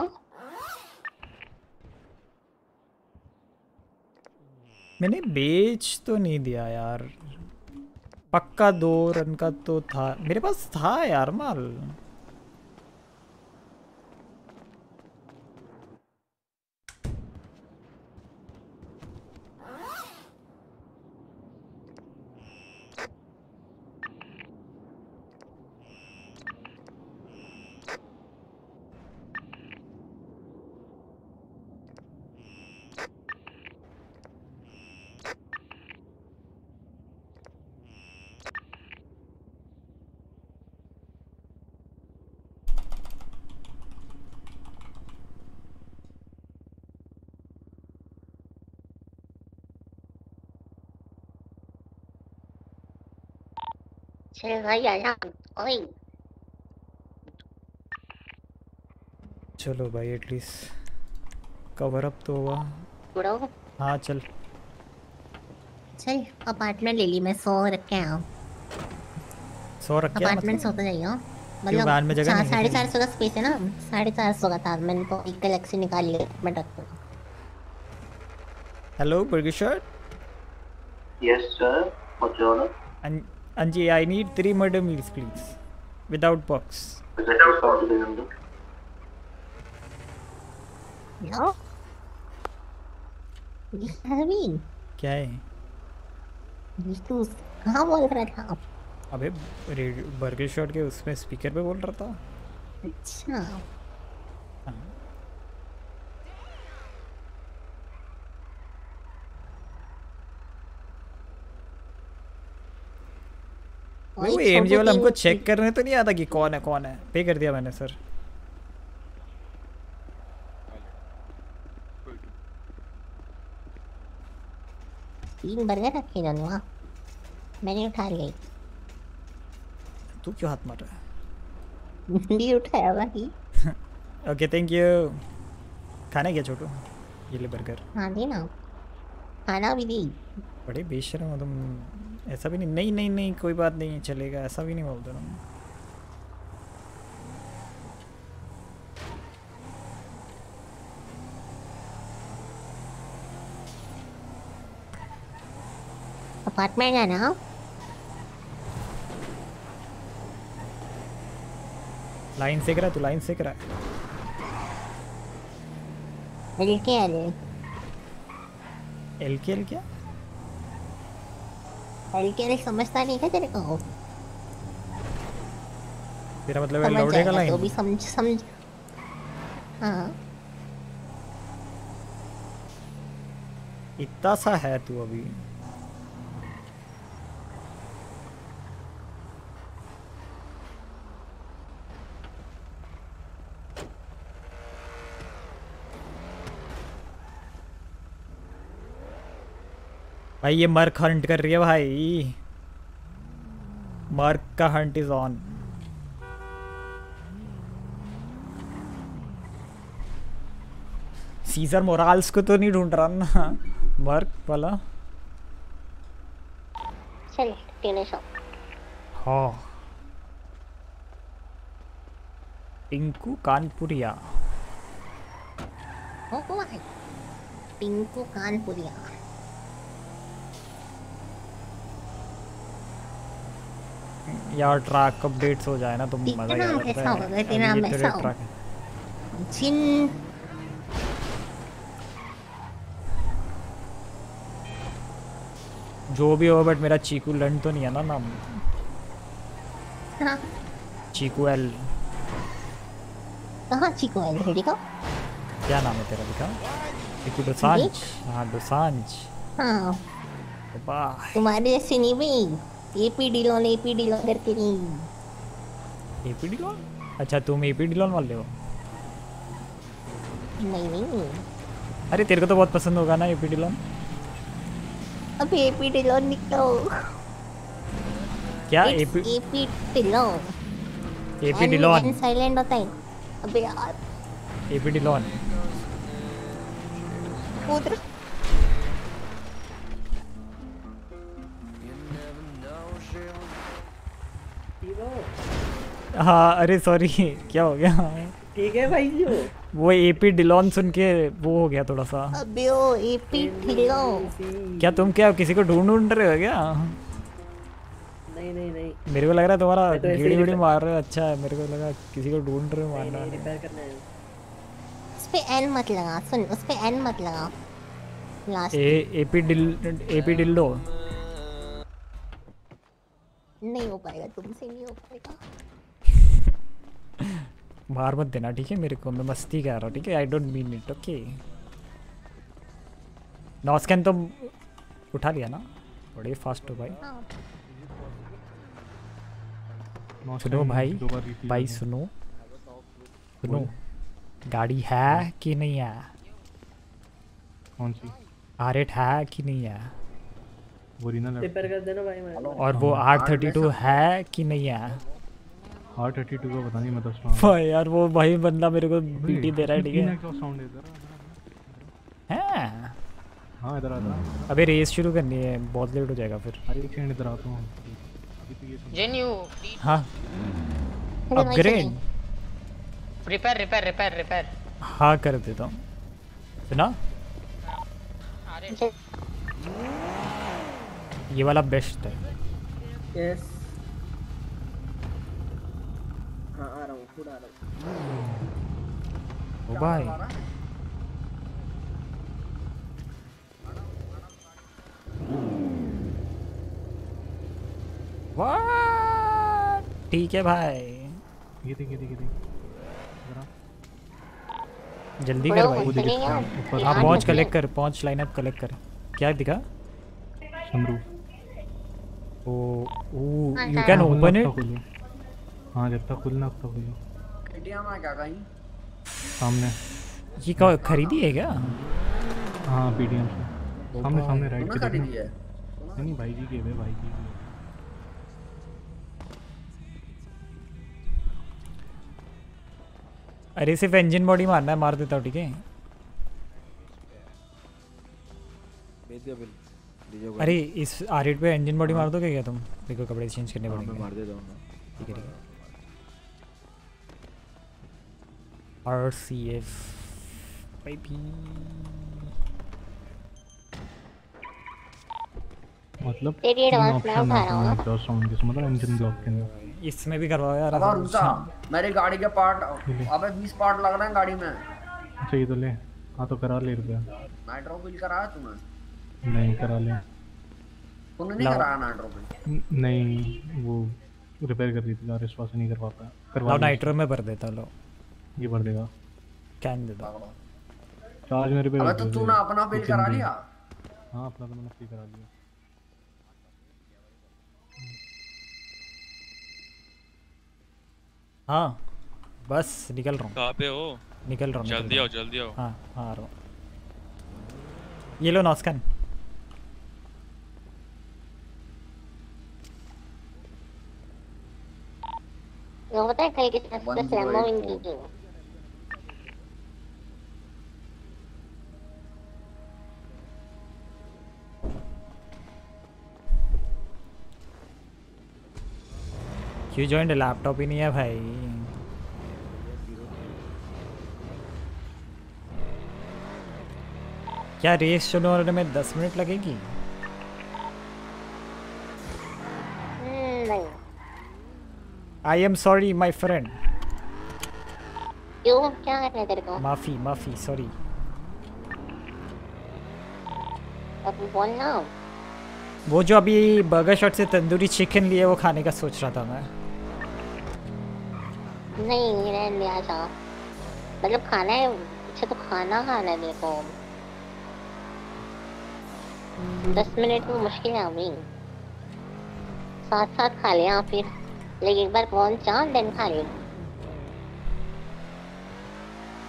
मैंने बेच तो नहीं दिया यार पक्का दो रन का तो था मेरे पास था यार माल चल भाई चलो भाई एटलीस्ट कवर अप तो हुआ। उड़ो हाँ चल। चल अपार्टमेंट ले ली मैं सौ रख के आया सौ रख के अपार्टमेंट मतलब? सौ तो जाइए क्यों वैन में जगह हाँ, साढ़े चार सौ का स्पेस है ना साढ़े चार सौ का था मैंने तो एक गैलेक्सी निकाल लिया मैं रखता हूँ। Hello burger Yes, sir. What's your order? Anji, I need three murder meals, please, without box. To the number? No क्या है ये तू कहाँ बोल रहा था अबे बर्गर शॉट के उसमें स्पीकर पे बोल रहा था अच्छा वो एमजी वाला हमको चेक करने तो नहीं आता कि कौन है कौन है? पे कर दिया मैंने सर तीन बर्गर रखे इन्होंने वहाँ मैंने उठा लिया तू क्यों हाथ मार रहा है? नहीं उठाया भाई ओके थैंक यू खाना क्या छोटू? ये ले बर्गर हाँ दी ना खाना भी दी। बड़े बेशरम हो तुम। ऐसा भी नहीं नहीं नहीं नहीं कोई बात नहीं चलेगा ऐसा भी नहीं बोलते तुम अपार्टमेंट है ना? लाइन सेक रहा तू लाइन सेक रहा है। मिल के रहे एल के एल क्या एल रे समझता नहीं क्या तेरे को तेरा मतलब है लौड़े का लाइन तो भी समझ समझ हाँ इतना सा है तू अभी भाई ये मर्क हंट कर रही है भाई। मर्क का hunt is on Cesar Morales को तो नहीं ढूंढ रहा ना। मर्क वाला। चल हाँ। टिंकू कानपुरिया। पिंकू कानपुरिया। यार ट्रैक अपडेट्स हो जाए ना तो मज़ा आ जाता है। होगा तेरा ऐसा होगा। जिन जो भी हो बट मेरा चीकू लंड तो नहीं है ना नाम। हाँ। चीकू एल कहाँ चीकू एल है रेडी क्या नाम है तेरा लिखा चीकू डोसांज हाँ डोसांज हाँ। बाय तुम्हारे जैसे नहीं भाई। एपी डिलोन एपी डिलोन करके नहीं एपी डिलॉन अच्छा तुम एपी डिलॉन वाले हो नहीं नहीं अरे तेरे को तो बहुत पसंद होगा ना एपी डिलॉन अब एपी डिलोन निकलो क्या AP AP Dhillon AP Dhillon silent होता है अबे यार एपी डिलॉन उधर हाँ अरे सॉरी क्या हो गया? ठीक है भाई जो। वो एपी डिलॉन सुन के वो हो गया थोड़ा सा। अबे ओ एपी डिलोन क्या तुम क्या किसी को ढूंढ ढूंढ रहे हो क्या? नहीं नहीं नहीं। मेरे को लग रहा है तुम्हारा मैं तो गिड़ी मार रहे हो अच्छा है मेरे को लगा किसी को ढूंढ रहे हो मारना रिपेयर करना है। उस पे एन मत लगा सुन उस पे एन मत लगा। Last A AP Dhil AP dildo नहीं हो पाएगा तुमसे नहीं हो पाएगा। मार मत देना ठीक है? मेरे को मैं मस्ती कर रहा हूँ ठीक है? I don't mean it okay noscope तो उठा लिया ना? बड़े फास्ट हो भाई। सुनो भाई भाई सुनो। सुनो गाड़ी है कि नहीं है? कौन सी? आर एट है कि नहीं है? ओरिजिनल कर देना भाई और वो आर थर्टी टू है कि नहीं है? थर्टी का पता नहीं मैं तो भाई यार वो भाई बंदा मेरे को पीटी दे रहा है ठीक है। है इधर। हाँ? इधर आ इधर अबे रेस शुरू करनी है बहुत लेट हो जाएगा फिर। अरे एक सेकंड इधर आता हूँ। अभी तो ये जेन्यू हाँ। Upgrade repair repair repair repair हाँ कर देता हूँ। सुना? ये वाला बेस्ट है। यस रहा ओ भाई वाह ठीक है भाई। ये देख ये देख ये देख। जल्दी कर भाई। हाँ। पहुँच चले। कलेक्ट कर पहुँच लाइनअप कलेक्ट कर। क्या दिखा? समरू। Oh oh you can open it हाँ जब तक खुलना तक खुलो इंडिया में क्या कहीं? सामने। ये क्या खरीदी है क्या? हाँ पीडीएम से। सामने सामने राइट पे खरीदी देखना है? नहीं भाई जी के वे भाई जी के अरे सिर्फ़ इंजन बॉडी मारना है मार देता हूँ ठीक है? को अरे इस आर पे इंजन बॉडी मार दोगे क्या तुम? देखो कपड़े चेंज करने हाँ, पड़ेंगे। मार देता हूँ। ठीक है ठीक है। सी एफ़ मतलब तेरी advance मैं उठा रहा हूँ। मतलब इंजन ब्लॉक के अंदर इसमें भी करवाओ यार। अगर आराम रुसा मेरी गाड़ी के पार्ट अबे 20 पार्ट लग रहे हैं गाड़ी में। अच्छा ये तो ले। हाँ तो करा ले रुपया। नाइट्रो बिल कराया तूने? नहीं करा ले। तूने नहीं कराया नाइट्रो बिल नहीं वो रिपेयर कर दी थी यार इस से नहीं कर पाता करवा नाइट्रो में भर देता लो ये भर देगा। कैन दे दो। चार्ज मेरे पे अबे तो तूने अपना बिल करा लिया? हाँ अपना तो मैंने फ्री करा लिया। हाँ बस निकल रहा हूँ। कहाँ पे हो? निकल रहा हूँ जल्दी आओ जल्दी आओ। हाँ हाँ आ रहा हूँ। ये लो नॉस्कन। वो पता है कल के साथ One बस zero रैमो eight इनकी four. की क्यों जॉइंट लैपटॉप ही नहीं है भाई? क्या रेस शुरू होने में दस मिनट लगेगी? I am sorry my friend क्यों? क्या करना है तेरे को? माफ़ी माफ़ी सॉरी अब वो जो अभी बर्गर शॉट से तंदूरी चिकन लिए वो खाने का सोच रहा था मैं। नहीं रहने दिया था मतलब खाना है अच्छा तो खाना खाना है मेरे को। दस मिनट में मुश्किल है अभी। साथ साथ खा लिया फिर। लेकिन एक बार पहुँचा देन खा लिया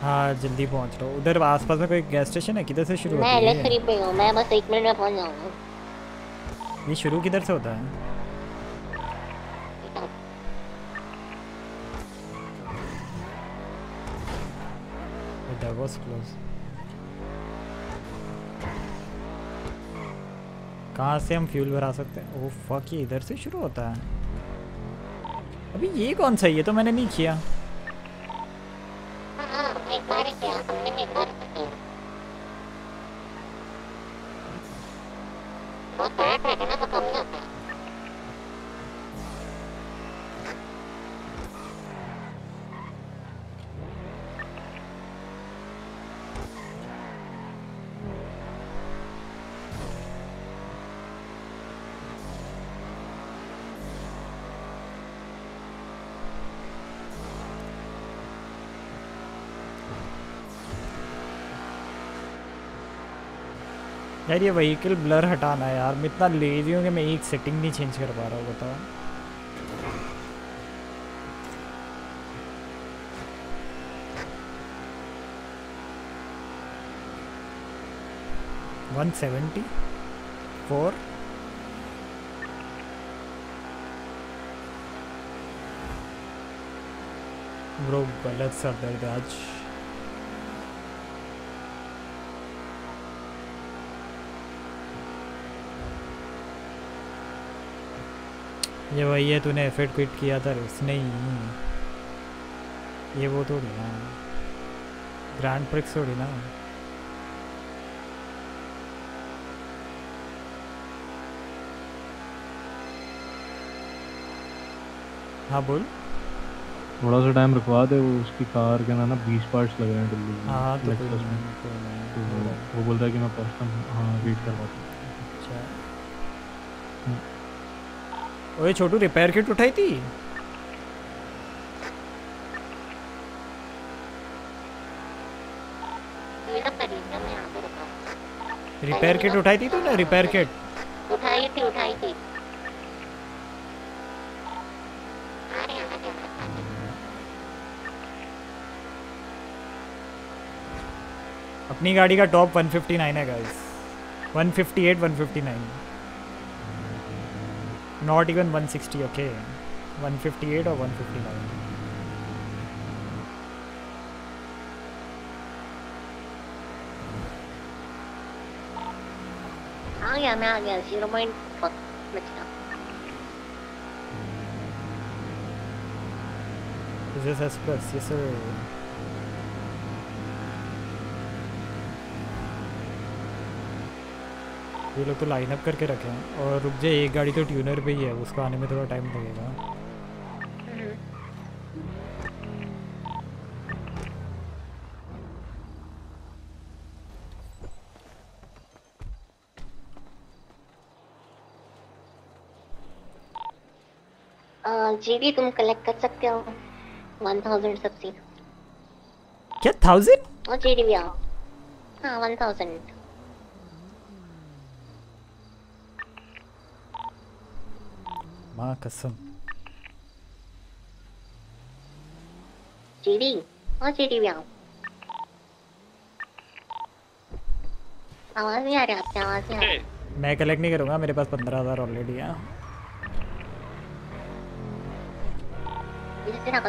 हाँ जल्दी पहुँच रहा हूँ। उधर आसपास में कोई गैस स्टेशन है? किधर से शुरू मैं होती है पे हूँ मैं बस एक मिनट में पहुँच जाऊँगा। ये शुरू किधर से होता है? That was close. कहाँ से हम फ्यूल भरा सकते हैं ओह फक ये इधर से शुरू होता है अभी ये कौन सा है? ये तो मैंने नहीं किया एक बार किया हमने एक बार किया बहुत बड़ा ट्रैक है ना तो कम नहीं आता है यार ये व्हीकल ब्लर हटाना है यार। मैं इतना लेजी हूँ कि मैं एक सेटिंग नहीं चेंज कर पा रहा हूँ, बताओ। वन सेवेंटी फोर ब्रो, गलत सर दर्द आज। ये वही है तूने एफर्ट क्विट किया था उसने ही ये वो थोड़ी ना। ग्रैंड प्रिक्स थोड़ी ना। हाँ बोल। थोड़ा सा टाइम रखवा दे वो उसकी कार के ना ना बीस पार्ट्स लग रहे हैं दिल्ली में, हाँ, तो में। नहीं, तो वो- नहीं। बोल रहा है कि मैं पहुँचता हूँ हाँ वेट करवाता हूँ। अच्छा। ओए छोटू रिपेयर किट उठाई थी। रिपेयर किट उठाई थी तूने? रिपेयर किट उठाई थी उठाई थी। अपनी गाड़ी का टॉप 159 है guys 158 159 नॉट इवन 160 ओके 158 और 159 आ गया मैं आ गया जीरो पॉइंट बचना Is this S plus? Yes sir. ये लोग तो लाइन अप करके रखे हैं। और रुक जाए एक गाड़ी तो ट्यूनर पे ही है उसको आने में थोड़ा टाइम लगेगा। जीडी तुम कलेक्ट कर सकते हो। वन थाउज़ेंड सबसे क्या थाउज़ेंड और जीडी भी आओ हाँ वन थाउज़ेंड माँ कसम जीडी और जीडी भी आओ आवाज़ नहीं आ रही आपकी आवाज़ नहीं आ रही मैं कलेक्ट नहीं करूँगा मेरे पास पंद्रह हज़ार ऑलरेडी है। इधर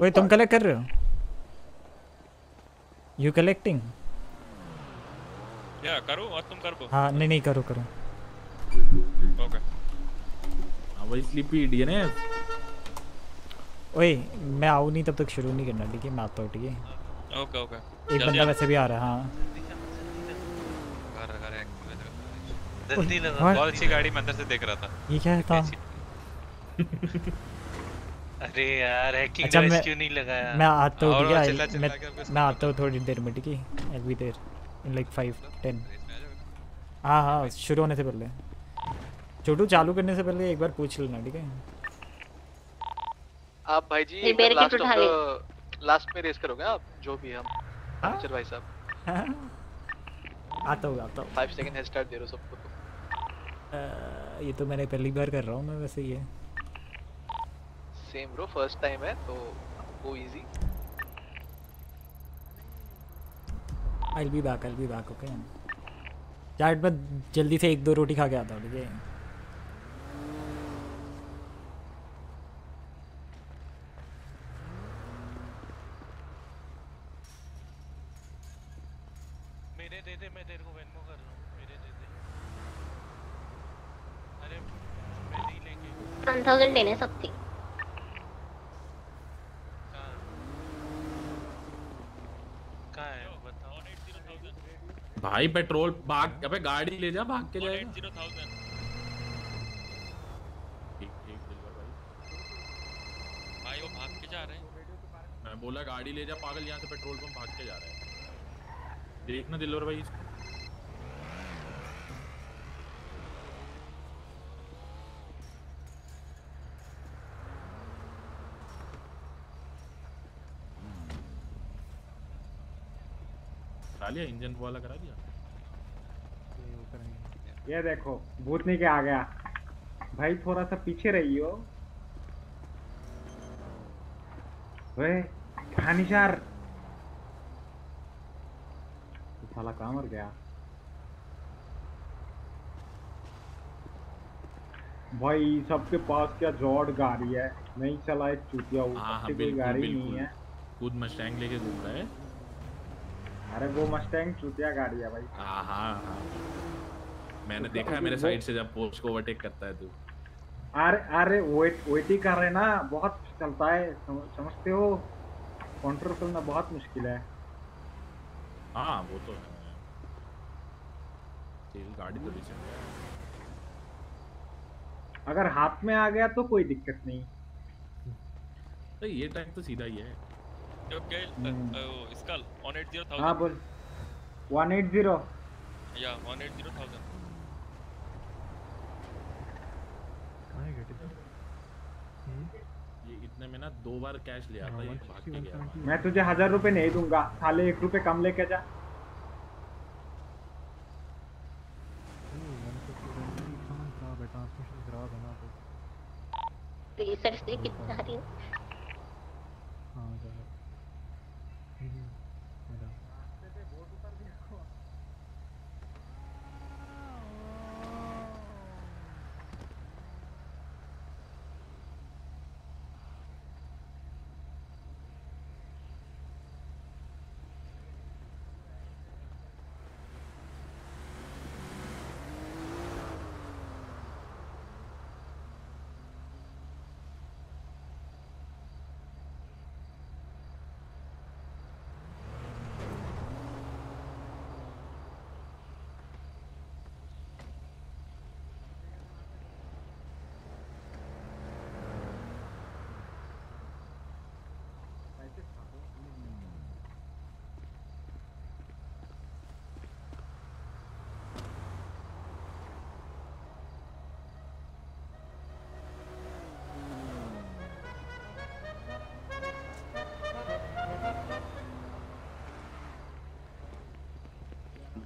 वही तुम कलेक्ट कर रहे हो? यू कलेक्टिंग या करो और तुम कर दो। हाँ नहीं नहीं करो करो। ओके हाँ वही स्लीपी इडियन है। ओए मैं आऊँ नहीं तब तक शुरू नहीं करना ठीक है? मैं आता हूँ ठीक है? ओके ओके एक बंदा वैसे भी आ रहा है हाँ। कर कर एक जल्दी लगा। बहुत अच्छी गाड़ी मैं अंदर से देख रहा था? ये क्या था? अरे यार हैकिंग अच्छा डिवाइस मैं क्यों नहीं लगाया? मैं आता हूँ ठीक है चिल्ला मैं मैं आता हूँ थोड़ी देर में ठीक है? I be there in like five ten हाँ हाँ शुरू होने से पहले। छोटू चालू करने से पहले एक बार पूछ लेना ठीक है? आप भाई जी लास्ट उठा ले। लास्ट में रेस करोगे आप? जो भी हम हाँ? टीचर भाई साहब। आता हूँ आता हूँ फाइव सेकंड हेड स्टार्ट दे रहे हो सबको तो। ये तो मैंने पहली बार कर रहा हूँ मैं वैसे ये सेम ब्रो फ़र्स्ट टाइम है तो वो easy I will be back I will be back okay chat मैं जल्दी से एक दो रोटी खा के आता हूँ ठीक है? मेरे दे दे मैं तेरे को वेनमो कर रहा हूँ मेरे दे दे अरे मैं नहीं लेंगे वन थाउज़ेंड देने सबसे कहाँ है बताओ भाई पेट्रोल भाग अबे गाड़ी ले जा भाग के जाएगा। ठीक ठीक दिलवर भाई। भाई वो भाग के जा रहे हैं। मैं बोला गाड़ी ले जा पागल यहाँ से पेट्रोल पंप भाग के जा रहा है। देखना दिलवर भाई इसको। करा लिया इंजन वाला करा लिया। ये देखो भूतनी के आ गया। भाई थोड़ा सा पीछे रहियो वे खानिशार साला कहाँ मर गया? भाई सबके पास क्या जॉड गाड़ी है? नहीं चला एक चूतिया हाँ, हाँ, गाड़ी नहीं है। खुद मस्टैंग लेके घूम रहा है। अरे वो मस्टैंग चूतिया गाड़ी है भाई। हाँ हाँ हाँ। मैंने देखा है मेरे साइड से जब पोस्ट को ओवरटेक करता है तू। अरे अरे वेट वेट ही कर रहे ना बहुत चलता है। सम, समझते हो? कंट्रोल करना बहुत मुश्किल है। हाँ वो तो है। तेरी गाड़ी तो है अगर हाथ में आ गया तो कोई दिक्कत नहीं। तो ये टाइम तो सीधा ही है। इसका 180000 हाँ बोल। वन एट ज़ीरो या 180000 ये इतने में ना दो बार कैश ले आता है भाग के गया मैं तुझे हज़ार रुपए नहीं दूँगा साले एक रुपए कम लेके जा। रेसर से कितना रही हूँ?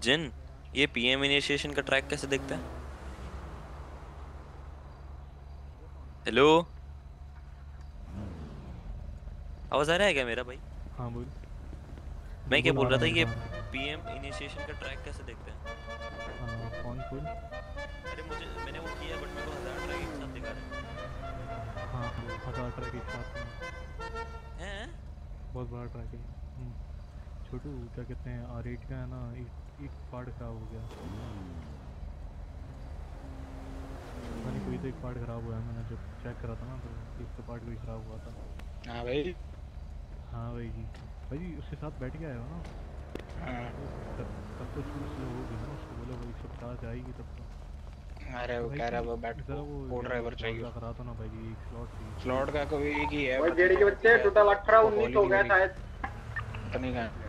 जिन ये पीएम इनिशिएशन का ट्रैक कैसे देखता है? हेलो आवाज़ आ रहा है क्या मेरा भाई? हाँ बोल। मैं क्या बोल रहा था ये। पीएम इनिशिएशन का ट्रैक कैसे देखते हैं? हाँ, कौन बोल। अरे मुझे मैंने वो किया बट मेरे को हज़ार ट्रैक एक साथ दिखा रहा है। हाँ हज़ार ट्रैक एक साथ हैं? बहुत बड़ा ट्रैक है। हम्म। छोटू क्या कहते हैं आर एट का है ना एक एक पार्ट खराब हो गया। पता नहीं कोई तो एक पार्ट खराब हुआ है मैंने जब चेक करा था ना तो एक तो पार्ट कोई खराब हुआ था। हाँ भाई। हाँ भाई जी। भाई उसके साथ बैठ के आए हो ना। हाँ। तब तब तो स्लो स्लो होगी ना उसको बोलो भाई सब साथ आएगी तब तो। अरे वो कह रहा है वो बैठ जरा वो को ड्राइवर चाहिए। का करा दो ना भाई जी एक स्लॉट स्लॉट का कोई एक ही है पता जेडी के बच्चे टोटल अठारह वो उन्नीस बोली हो नहीं गया शायद। पता नहीं कहाँ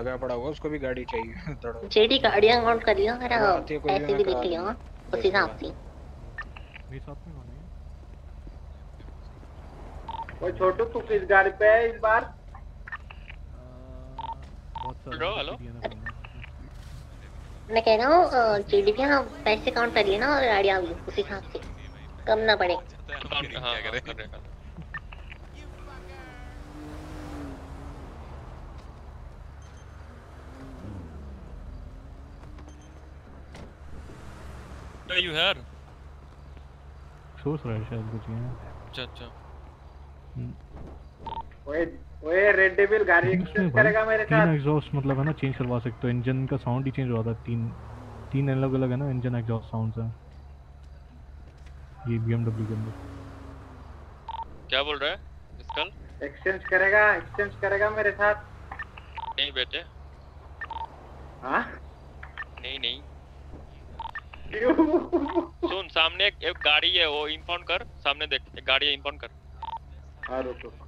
लगा पड़ा होगा उसको भी गाड़ी चाहिए। दौड़ो जेडी गाड़ियाँ काउंट कर लियो मेरा हाँ, आती है भी भी देख लियो। उस हिसाब से। मेरे साथ में कौन है। ओए छोटू तू किस गाड़ी पे है इस बार? बहुत सारे हेलो मैं कह रहा हूँ जेडी के यहाँ पैसे काउंट कर लिए ना और गाड़ियाँ भी उस हिसाब से। कम ना पड़े। हाँ हाँ कर रहेगा यू हियर सोच रहा है शायद कुछ ये अच्छा अच्छा। ओए ओए रेड डेविल गाड़ी एक्सचेंज करेगा मेरे तीन साथ। एग्जॉस्ट मतलब है ना चेंज करवा सकते हो। इंजन का साउंड ही चेंज हुआ था तीन तीन अलग अलग है ना इंजन एग्जॉस्ट साउंड्स हैं। ये BMW के अंदर। क्या बोल रहा है? स्कल एक्सचेंज करेगा एक्सचेंज करेगा मेरे साथ। नहीं बेटे। हाँ? नहीं नहीं। सुन सामने एक, गाड़ी है वो इंफॉर्म कर। सामने देख एक गाड़ी है इंपाउंड कर। हाँ रुको।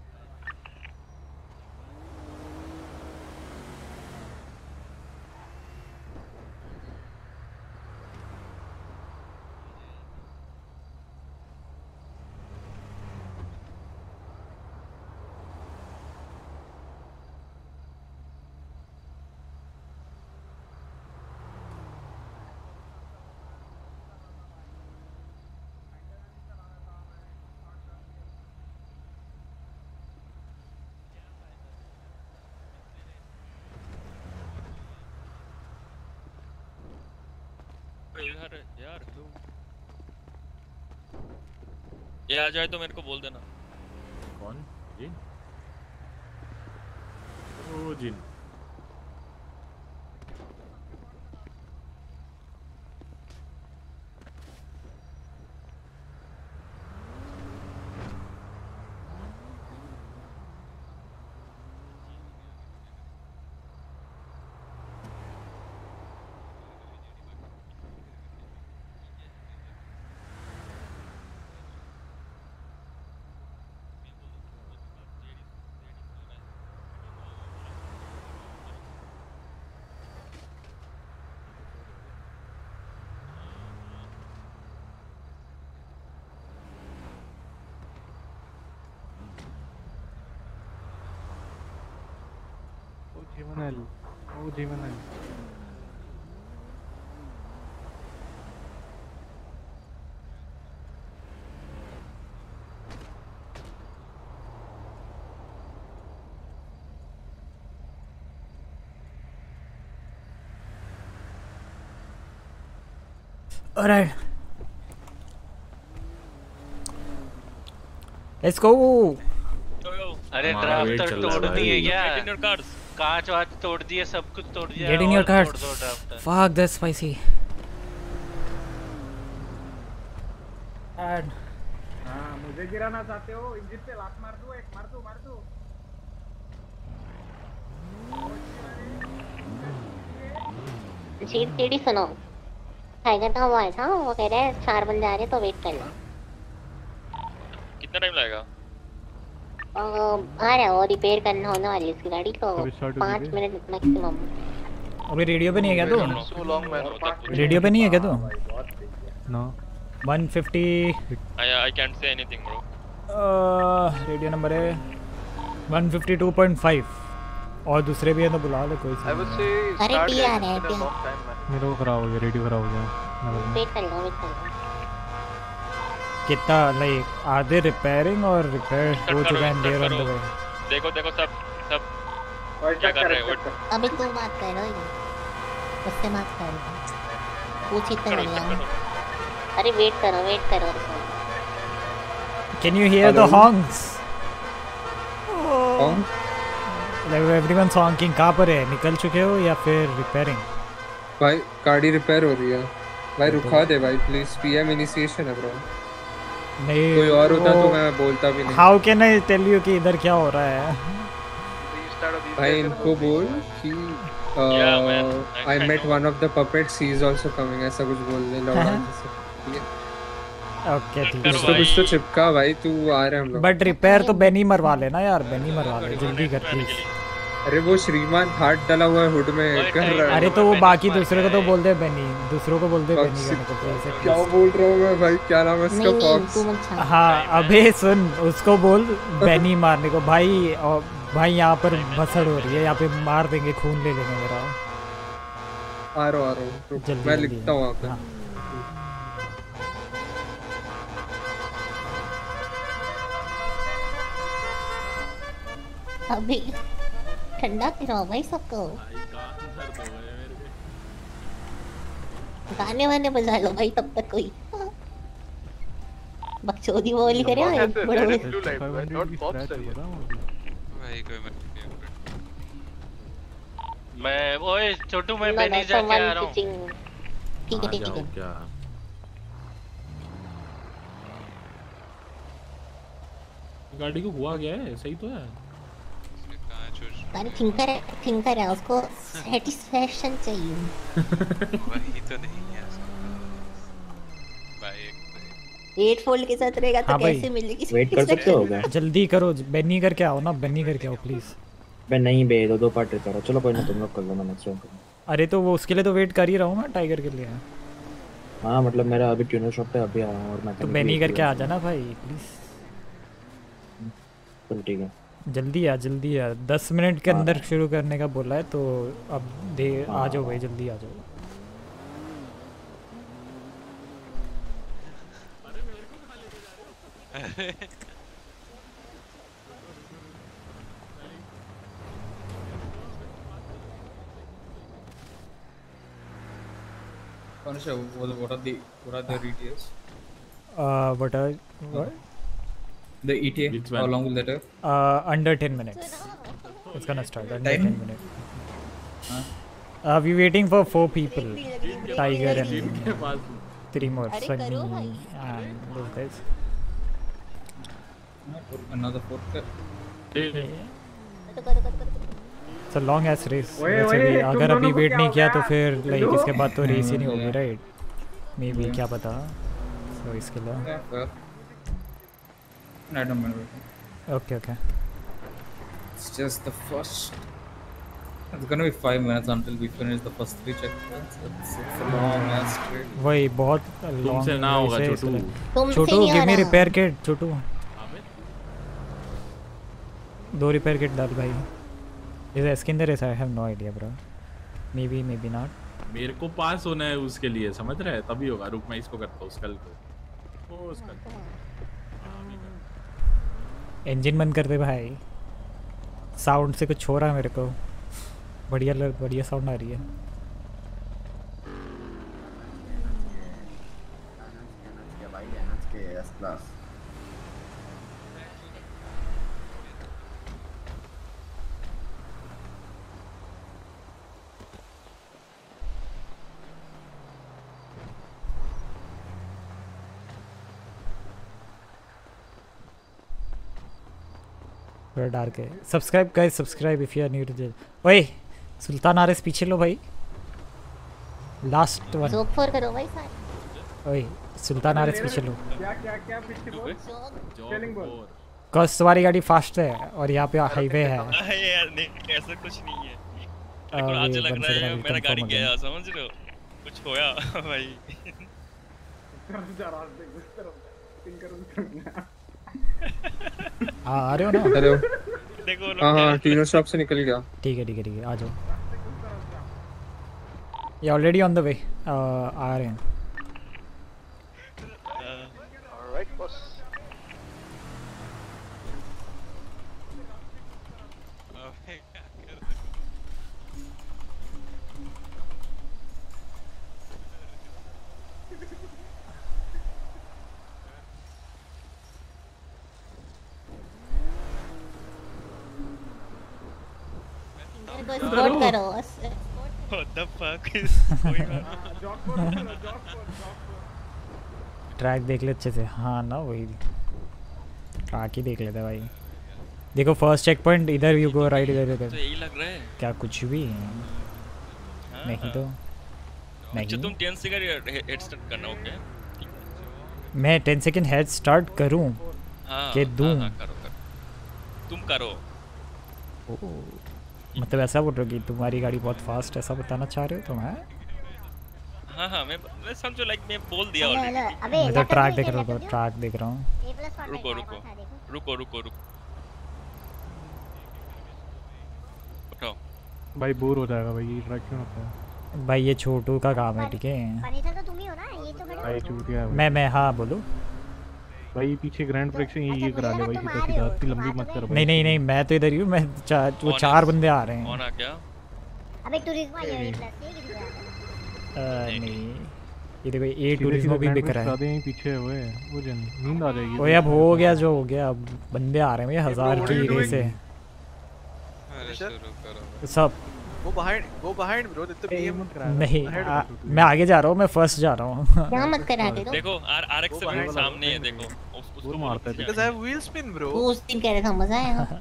यार यार ये आ जाए तो मेरे को बोल देना। कौन? जिन? ओ जिन। Alright. Let's go. अरे हमारा ड्राफ्ट वेट चल रहा है तोड़ दिए क्या Get in your cars. कांच वाच तोड़ दिए सब कुछ तोड़ दिया Get in your car. तोड़ दो draft Fuck, that's spicy. Dad. हाँ मुझे गिराना चाहते हो इंजन पे लात मार दो एक मार दो मार दो जीत टेढ़ी सुनो टाइगर का वो आया था वो कह रहा है चार बंदे आ रहे तो वेट कर लो कितना टाइम लगेगा? आ रहा है वो रिपेयर करना होने वाली है उसकी गाड़ी तो कभी start होगी पाँच मिनट मैक्सिमम अभी रेडियो पे नहीं है क्या तू? रेडियो पे नहीं है क्या तू? No 150 I I can't say anything, bro. Radio number है 152.5 और दूसरे भी है तो बुला ले कोई अरे टी आ रहा है मेरे को खराब हो गया रेडियो खराब हो गया। वेट कर लो वेट कर लो। कितना लाइक आर दे रिपेयरिंग और रिपेयर हो चुका है देयर ऑन द वे देखो देखो सब सब क्या कर रहे हैं? अभी तू बात कर रहा है उससे बात कर रहा पूछ ही तो करो, बढ़िया। अरे वेट करो वेट करो कैन यू हियर द कौन लाइक एवरीवन सॉन्गिंग कहाँ पर है? निकल चुके हो या फिर रिपेयरिंग भाई गाड़ी रिपेयर हो रही है। भाई रुका दे भाई प्लीज़ पीएम इनिशिएशन है ब्रो नहीं कोई और होता तो मैं बोलता भी नहीं। How can I tell you कि इधर क्या हो रहा है? भाई इनको बोल कि I met one of the puppets he is also coming ऐसा कुछ बोल दे लौड़ा जैसे ओके ठीक कुछ तो कुछ तो चिपका भाई तू आ रहे हैं हम लोग। बट रिपेयर तो बेनी मरवा लेना यार बेनी मरवा ले जल्दी कर प्लीज़ अरे वो श्रीमान हाथ डाला हुआ है हुड में कर रहा है। अरे तो वो बाकी दूसरे को तो बोल दे बेनी दूसरों को बोल दे बेनी करने को please, क्या बोल रहा हूँ मैं भाई? क्या नाम है इसका फॉक्स तू हाँ अबे सुन उसको बोल बेनी मारने को। भाई और भाई यहाँ पर भसड़ हो रही है यहाँ पे मार देंगे खून ले लेंगे मेरा। आ रहा हूँ आ रहा हूँ मैं लिखता हूँ पे। हाँ। अभी ठंडा पिलाओ भाई सबको गाने वाने बजा लो भाई तब तक कोई बकचोदी बोली करे भाई बड़े बड़े. भाई कोई मत मैं ओए छोटू मैं बेनी जाके आ रहा हूँ है ठीक है ठीक है क्या गाड़ी को हुआ क्या है सही तो है अरे थिंकर है थिंकर है उसको सेटिस्फैक्शन चाहिए। वही तो नहीं है भाई एट फोल्ड के साथ रहेगा तो हाँ। कैसे मिलेगी? वेट कर सकते हो क्या जल्दी करो बेनी करके आओ ना बेनी करके आओ प्लीज़ मैं नहीं बे दो दो पार्ट करो। चलो कोई ना तुम लोग कर लो मैं नेक्स्ट राउंड अरे तो वो उसके लिए तो वेट कर ही रहा हूँ मैं टाइगर के लिए। हाँ मतलब मेरा अभी ट्यूनर शॉप पे अभी आया हूँ और मैं तो बेनी करके आ जाना भाई प्लीज़ चलो ठीक है। जल्दी आ जल्दी आ दस मिनट के अंदर शुरू करने का बोला है तो अब दे आ जाओ भाई जल्दी आ जाओ कौन सा वो तो बोला दी बोला दी Reedus ah but I The ETA, how long will that take? Uh, under 10 minutes. It's gonna start under Time? 10 minutes. Huh? Uh, we're waiting for four people. Tiger and three more. Sunny and those guys. Another four. It's a long ass race. वैसे भी तुम अगर अभी wait नहीं हो किया तो? फिर लाइक? इसके बाद तो रेस ही नहीं हाँ, होगी राइट मे बी क्या पता सो इसके लिए. I don't mind. Okay okay It's just the first. It's gonna be five minutes until we finish the first three checkpoints. It's, it's a long ass trip. वही बहुत तुमसे ना होगा, छोटू। छोटू मी होना। रिपेयर किट छोटू दो रिपेयर किट डाल भाई race I have no idea bro maybe maybe not मेरे को पास होना है उसके लिए समझ रहे हैं तभी होगा रुक मैं इसको करता हूँ स्कल को ओ स्कल इंजन बंद कर दे भाई। साउंड से कुछ हो रहा है मेरे को। बढ़िया बढ़िया साउंड आ रही है भाई एनएच के एस क्लास थोड़ा डार्क है subscribe guys subscribe if you are new to ओए सुल्तान आरएस पीछे लो भाई। लास्ट वन जोक फोर करो भाई सारे। ओए सुल्तान आरएस पीछे लो। क्या क्या क्या पीछे बोल? स्पेलिंग बोल कॉस तुम्हारी गाड़ी फास्ट है और यहाँ पे हाईवे है। यार नहीं ऐसा कुछ नहीं है। आज लग रहा है मेरा गाड़ी गया समझ रहे हो? कुछ होया भाई। तरफ़ जा रहा है उस तरफ़ स्पिन उस तरफ़ हाँ आ रहे हो ना? हेलो देखो हाँ हाँ हाँ क्या- शॉप से निकल गया। ठीक है ठीक है ठीक है आ जाओ। ये ऑलरेडी ऑन द वे आ रहे हैं। स्पोर्ट करो What the fuck is going on? Track देख ले अच्छे से। हाँ ना वही। ट्रैक ही देख लेते भाई। देखो फ़र्स्ट चेक पॉइंट इधर यू गो राइट इधर इधर। तो यही लग रहा है। क्या कुछ भी? नहीं तो। अच्छा नहीं। तुम 10 सेकंड हेड स्टार्ट करना ओके मैं टेन सेकेंड हेड स्टार्ट करूँ? हाँ के दूँ? हाँ, हाँ, करो करो। तुम करो। मतलब ऐसा बोल रहे हो कि तुम्हारी गाड़ी बहुत फास्ट ऐसा बताना चाह रहे हो तुम हैं हाँ हाँ मैं मैं समझो लाइक मैं बोल दिया ऑलरेडी अबे, मैं तो ट्रैक देख रहा हूँ ट्रैक देख रहा हूँ। ए प्लस वन रुको रुको। रुको रुको रुको। उठाओ। भाई बोर हो जाएगा भाई ये ट्रैक क्यों होता है? भाई ये छोटू का काम है ठीक है। तो तुम ही हो ना ये तो है मैं मैं हाँ बोलो। भाई पीछे ग्रैंड ब्रेक ये ये करा ले भाई सीधा सीधा इतनी लंबी मत कर नहीं। नहीं नहीं मैं तो इधर ही हूँ मैं चार वो चार बंदे आ रहे हैं। कौन आ गया? अबे टूरिज़्म आ गया प्लस ये नहीं। ये देखो ए टूरिज़्म भी बिक रहा है। पीछे हुए वो जन नींद आ जाएगी। ओए अब हो गया जो हो गया अब बंदे आ रहे हैं भैया हज़ार की रेस है। अरे शुरू करो। सब। Go behind, go behind, bro. It's the BM. नहीं आ, मैं आगे जा रहा हूँ मैं फ़र्स्ट जा रहा हूँ। क्या मत करा दे। देखो आर आरएक्स से सामने है देखो। उसको मारता है because I have wheel spin bro तू उस दिन कह रहा था मज़ा आया।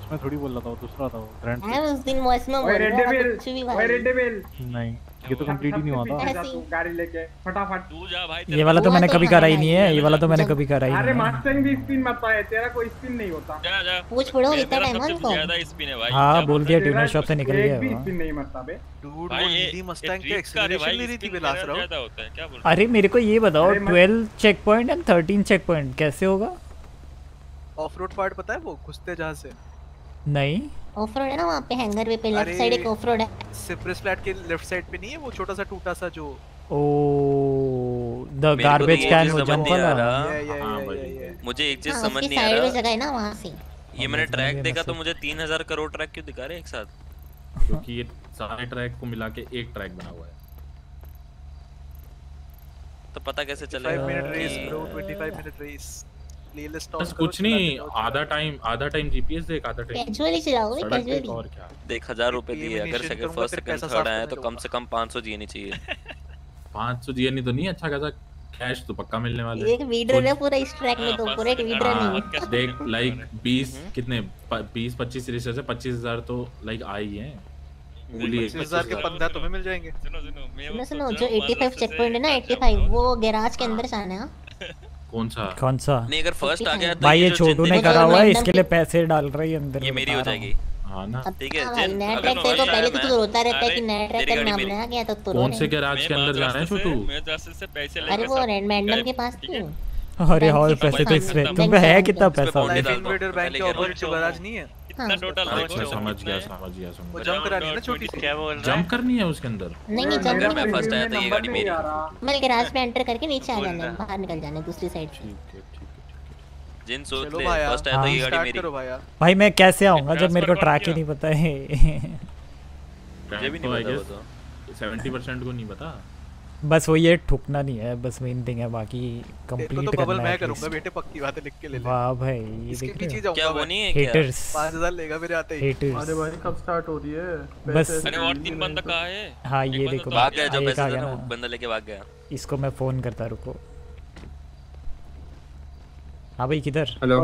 उसमें थोड़ी बोल रहा था वो दूसरा था वो ग्रैंड मैं उस दिन वॉइस में ओए बोल रेड रहा था डेविल कुछ भी ओए रेड डेविल नहीं। ये तो कंप्लीट ही नहीं हुआ था। तू गाड़ी लेके फटाफट। तू जा भाई ये वाला तो मैंने कभी करा ही नहीं है ये वाला तो मैंने कभी करा ही अरे नहीं है। मस्टैंग भी स्पिन मत है तेरा कोई स्पिन नहीं होता। जा जा। पूछ पड़ो इतना टाइम है उनको ज़्यादा स्पिन है भाई। हाँ बोल दिया ट्यूनर शॉप से निकल गया। भी स्पिन नहीं मरता बे। Dude, भाई वो ये मस्टैंग के है भाई ले रही थी बिलास मेरा राव ज़्यादा होता है क्या बोल अरे मेरे को ये बताओ अरे 12 check point and 13 check point कैसे होगा? ऑफ़ रोड पार्ट पता है वो घुसते जहाँ से? नहीं। ऑफ़ रोड है ना वहाँ पे हैंगर वे पे लेफ़्ट साइड एक ऑफ़ रोड है। सिप्रेस फ्लैट के लेफ़्ट साइड पे नहीं है वो छोटा सा टूटा सा जो ओ द गार्बेज कैन वो जंप वाला। मुझे एक चीज़ हाँ, समझ नहीं आ साइड में जगह है ना वहाँ से। ये मैंने ट्रैक देखा तो मुझे तीन हज़ार करोड़ ट्रैक क्यों दिखा रहे एक साथ? क्योंकि ये सारे ट्रैक को मिला के एक ट्रैक बना हुआ है। तो पता कैसे चलेगा? 5 चलेगा minute race bro 25 minute race playlist बस कुछ नहीं आधा टाइम आधा टाइम जीपीएस देख आधा टाइम कैजुअली चलाओ भाई कैजुअली और क्या? देख हज़ार रुपए दिए अगर सेकंड फ़र्स्ट सेकंड थर्ड आया तो कम से कम 500 जीए नहीं चाहिए। 500 जीए नहीं तो नहीं अच्छा खासा कैश तो पक्का मिलने वाला है। एक वीडियो ना पूरा इस ट्रैक में तो पूरा एक वीडियो नहीं। हाँ, देख लाइक 20 कितने 20 25 रिश्ते से 25000 तो लाइक आ ही हैं। हज़ार के पंद्रह तुम्हें मिल जाएँगे। सुनो सुनो जो 85 चेक पॉइंट है ना 85 वो गैराज के अंदर है हाँ? कौन सा? कौन सा? नहीं अगर फ़र्स्ट आ गया तो भाई ये जो छोटू ने करा हुआ है इसके लिए पैसे डाल रही है अंदर ये मेरी हो जाएगी। हाँ। ना। ठीक है जेन अगर ट्रैक को पहले आया तो तू रोता रहता है अरे, कि नया ट्रैक तेरी का गाड़ी नाम मेरी। नया गया तो तू कौन से गैराज के अंदर जाना है छोटू? मैं जैसे से पैसे अरे वो सब मैंडम के पास थी। अरे और पैसे तो इसमें तुम पे है कितना पैसा? लाइफ इन्वेडर बैंक के ऑपोजिट गैराज नहीं है? हाँ। टोटल अच्छा समझ गया समझ गया समझ वो जंप करानी है ना छोटी सी? क्या बोल जंप करनी है उसके अंदर। नहीं नहीं जब अगर मैं फ़र्स्ट आया तो ये गाड़ी मेरी मैं गैराज में एंटर करके नीचे आ जाना है। बाहर निकल जाना है दूसरी साइड से जिन सोच ले भाई फ़र्स्ट आया तो ये गाड़ी मेरी। भाई भाई मैं कैसे आऊँगा जब मेरे को ट्रैक ही नहीं पता है। मुझे भी नहीं तो। पता 70% को नहीं पता। बस वो ये ठुकना नहीं है बस मेन थिंग है बाकी कंप्लीट तो करना मैं करूँगा बेटे पक्की बात है लिख के ले ले। वाह भाई ये देख रहे जाऊँगा क्या वो नहीं है क्या? हेटर्स पाँच हज़ार लेगा मेरे आते ही. अरे भाई कब स्टार्ट हो रही है? बस अरे और तीन बंदा कहाँ है? हाँ एक ये देखो तो भाग गया जो एक पैसे था वो बंदा लेके भाग गया। इसको मैं फ़ोन करता रुको। हाँ भाई किधर? हेलो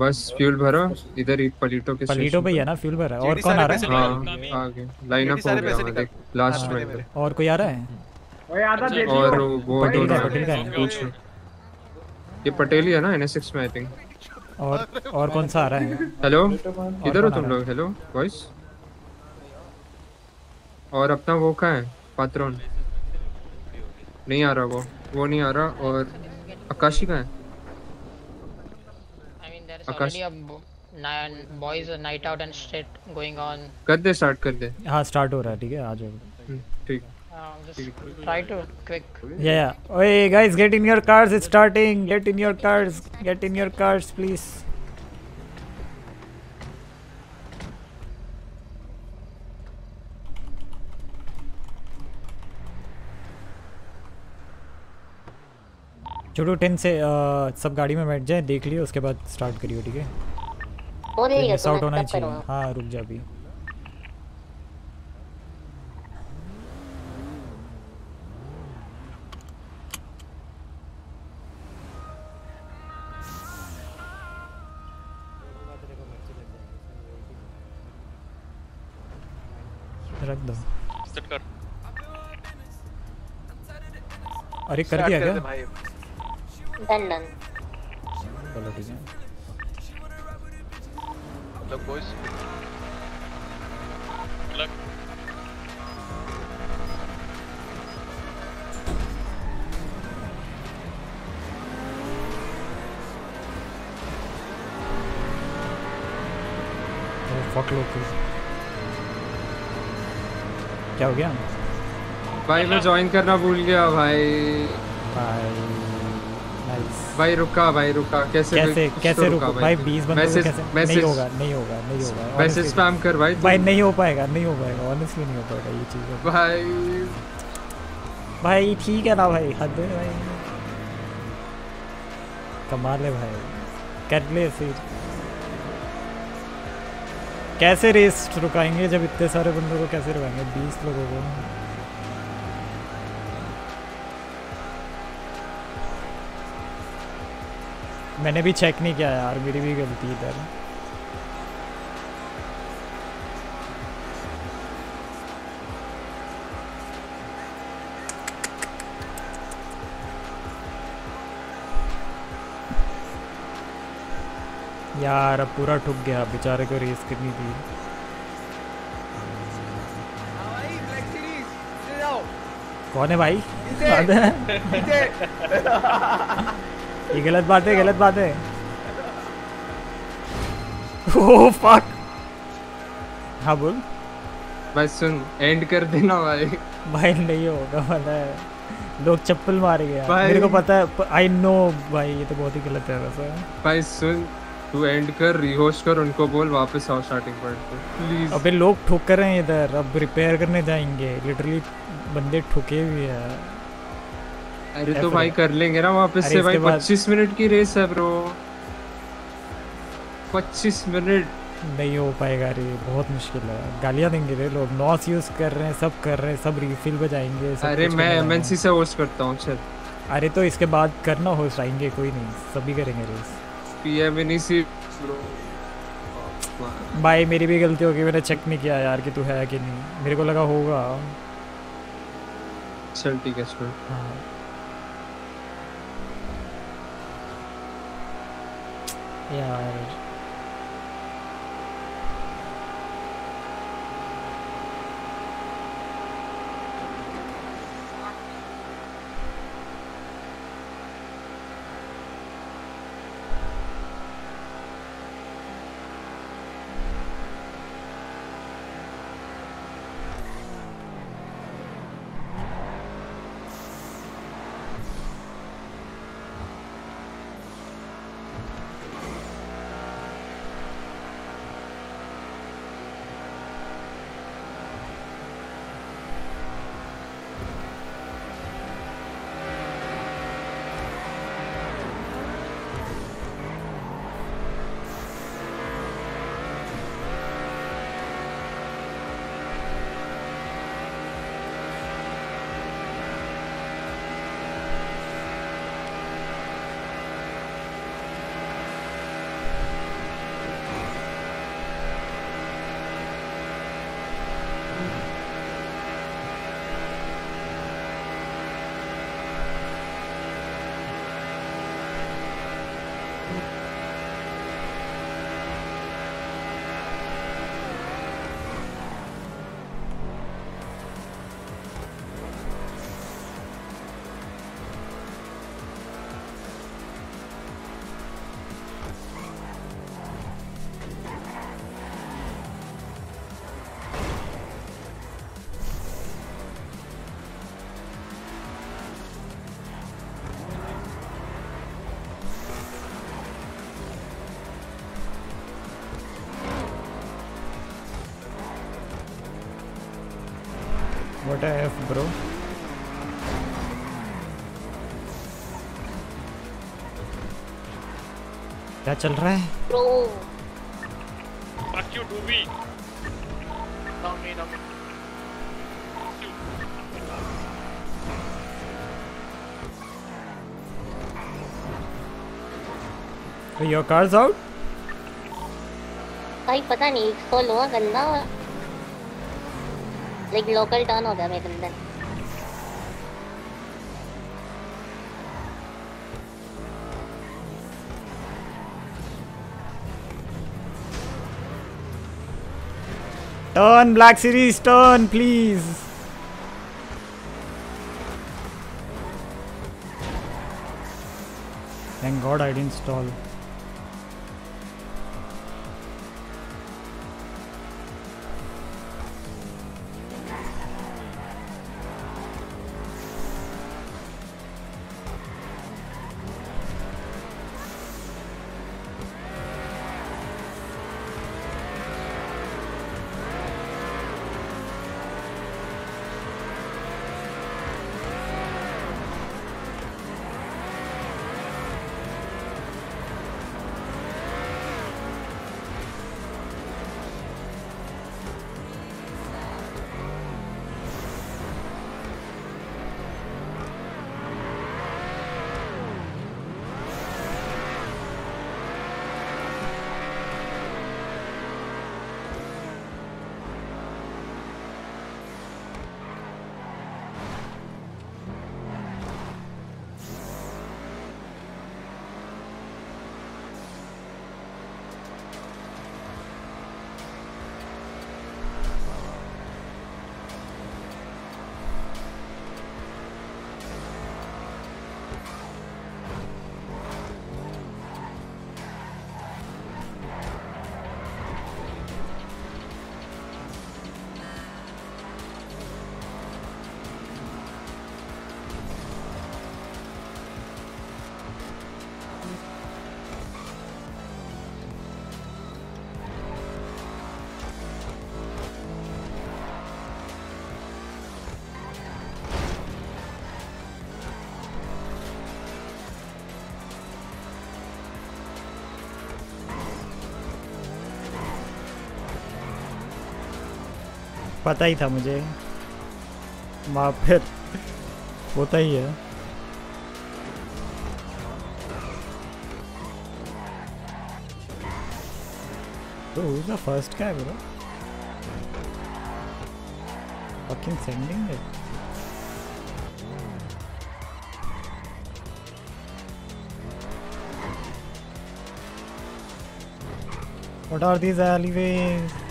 बस फ्यूल भरो इधर ही पलीटो के पलीटो पे। है ना फ्यूल भरा। और कौन आ रहा है? निकाल। हाँ आगे। लाइन अप हो गया लास्ट हाँ, में और कोई आ रहा है? ओए आधा दे दियो। और वो वो पटेल का पूछ। ये पटेल ही है ना एनएस6 में आई थिंक और और कौन सा आ रहा है? हेलो किधर हो तुम लोग? हेलो वॉइस और अपना वो कहाँ है? पात्रोन नहीं आ रहा वो। वो नहीं आ रहा और आकाशी कहाँ है? Boys a night out and shit going on. कर दे स्टार्ट कर दे। हाँ स्टार्ट हो रहा है ठीक है आ जाओ। Just try to quick. Yeah, yeah. Oi, guys, get in your cars. It's starting. Get in your cars. Get in your cars, please. Chhotu ten से अ, सब गाड़ी में बैठ जाए देख लियो उसके बाद स्टार्ट करियो ठीक है हो मिस तो आउट होना चाहिए हाँ रुक जा अभी रख दो। सेट कर। अरे कर दिया क्या? डन डन चलो ठीक है। मतलब बॉयज़ लग फक लो क्या हो गया? भाई मैं ज्वाइन करना भूल गया भाई। भाई नाइस भाई रुका भाई रुका। कैसे कैसे तो कैसे रुका? रुको भाई। 20 बंदों मैसेज कैसे? नहीं मैसेज होगा नहीं होगा नहीं होगा मैसेज स्पैम कर भाई। भाई नहीं हो पाएगा नहीं हो पाएगा ऑनेस्टली नहीं हो पाएगा ये चीज़. भाई। भाई ठीक है ना भाई। हद है भाई। कमाल है भाई। कर ले फिर। कैसे रेस रुकाएँगे? जब इतने सारे बंदों को कैसे रुकाएँगे? बीस लोगों को। मैंने भी चेक नहीं किया यार, मेरी भी गलती इधर। यार अब पूरा ठुक गया। बेचारे को रेस करनी थी। कौन है भाई? है? ये गलत बात है गलत बात है। फक हाँ बोल। भाई सुन एंड कर देना भाई। भाई नहीं होगा वाला है। लोग चप्पल मारेंगे यार। भाई। मेरे को पता है आई नो भाई ये तो बहुत ही गलत है वैसे। भाई सुन तू एंड कर रीहोस्ट कर उनको बोल वापस आओ स्टार्टिंग पॉइंट पे। प्लीज़ अबे लोग ठुक कर रहे हैं इधर अब रिपेयर करने जाएँगे। लिटरली बंदे ठुके हुए हैं। अरे तो भाई कर लेंगे ना वापस से भाई 25 मिनट की रेस है ब्रो 25 मिनट नहीं हो पाएगा रे बहुत मुश्किल है। गालियाँ देंगे रे लोग नॉस यूज़ कर रहे हैं सब कर रहे हैं सब रिफिल बजाएँगे सब अरे मैं एमएनसी से होस्ट करता हूँ चल। अरे तो इसके बाद करना होस्ट आएँगे कोई नहीं सभी करेंगे रेस पीएम नहीं सी। भाई मेरी भी गलती होगी मैंने चेक नहीं किया यार कि तू है कि नहीं। मेरे को लगा होगा। चल ठीक है चल हाँ। यार। What a F bro क्या चल रहा है bro Fuck you, Doobie. Down me, down me. So your car's out भाई पता नहीं एक सौ हुआ गंदा लाइक लोकल टर्न हो गया मेरे अंदर। Turn black series turn please thank God I didn't stall पता ही था मुझे। माँ होता ही है। तो उसका फ़र्स्ट क्या है मेरा फकिंग सेंडिंग है What are these alleyways?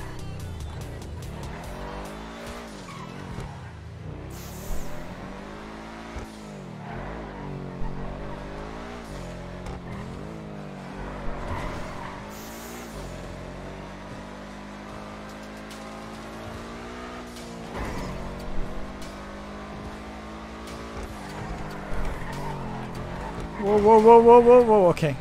Whoa, whoa, whoa, whoa, whoa, whoa, okay.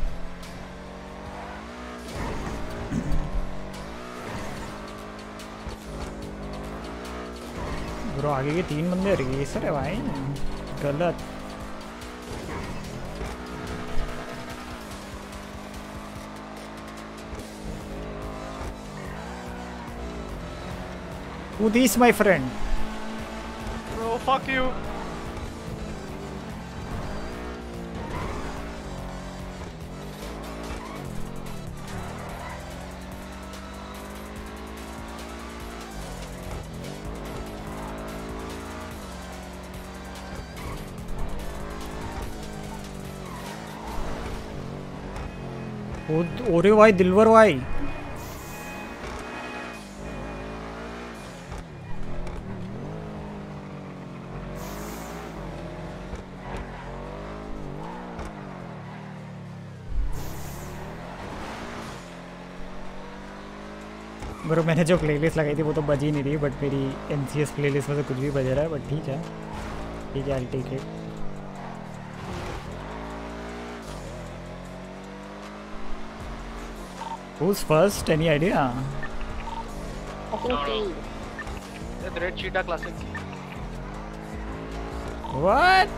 Bro आगे के तीन बंदे रेसर है भाई गलत Who this my friend? Bro, fuck you. ओरे भाई दिलवर भाई ब्रो, मैंने जो प्लेलिस्ट लगाई थी, वो तो बज ही नहीं रही बट मेरी एन सी एस प्ले में से कुछ भी बज रहा है बट ठीक है। ठीक है I take it Who's first? Any idea? I think three. The Red Cheetah Classic. What?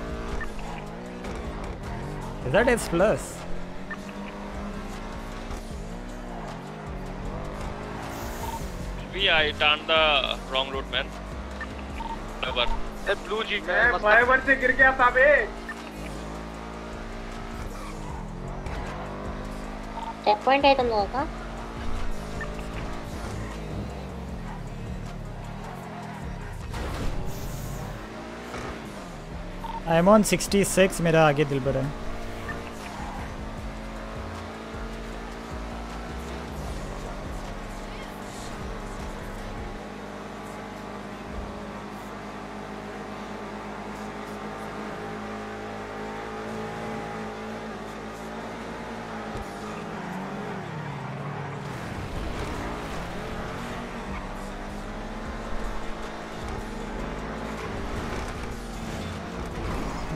Is that S plus? We I turned the wrong route, man. Never. The Blue Jeep. मैं fibre से गिर गया था बे check point है तुम का I am on 66 मेरा आगे दिलबर है।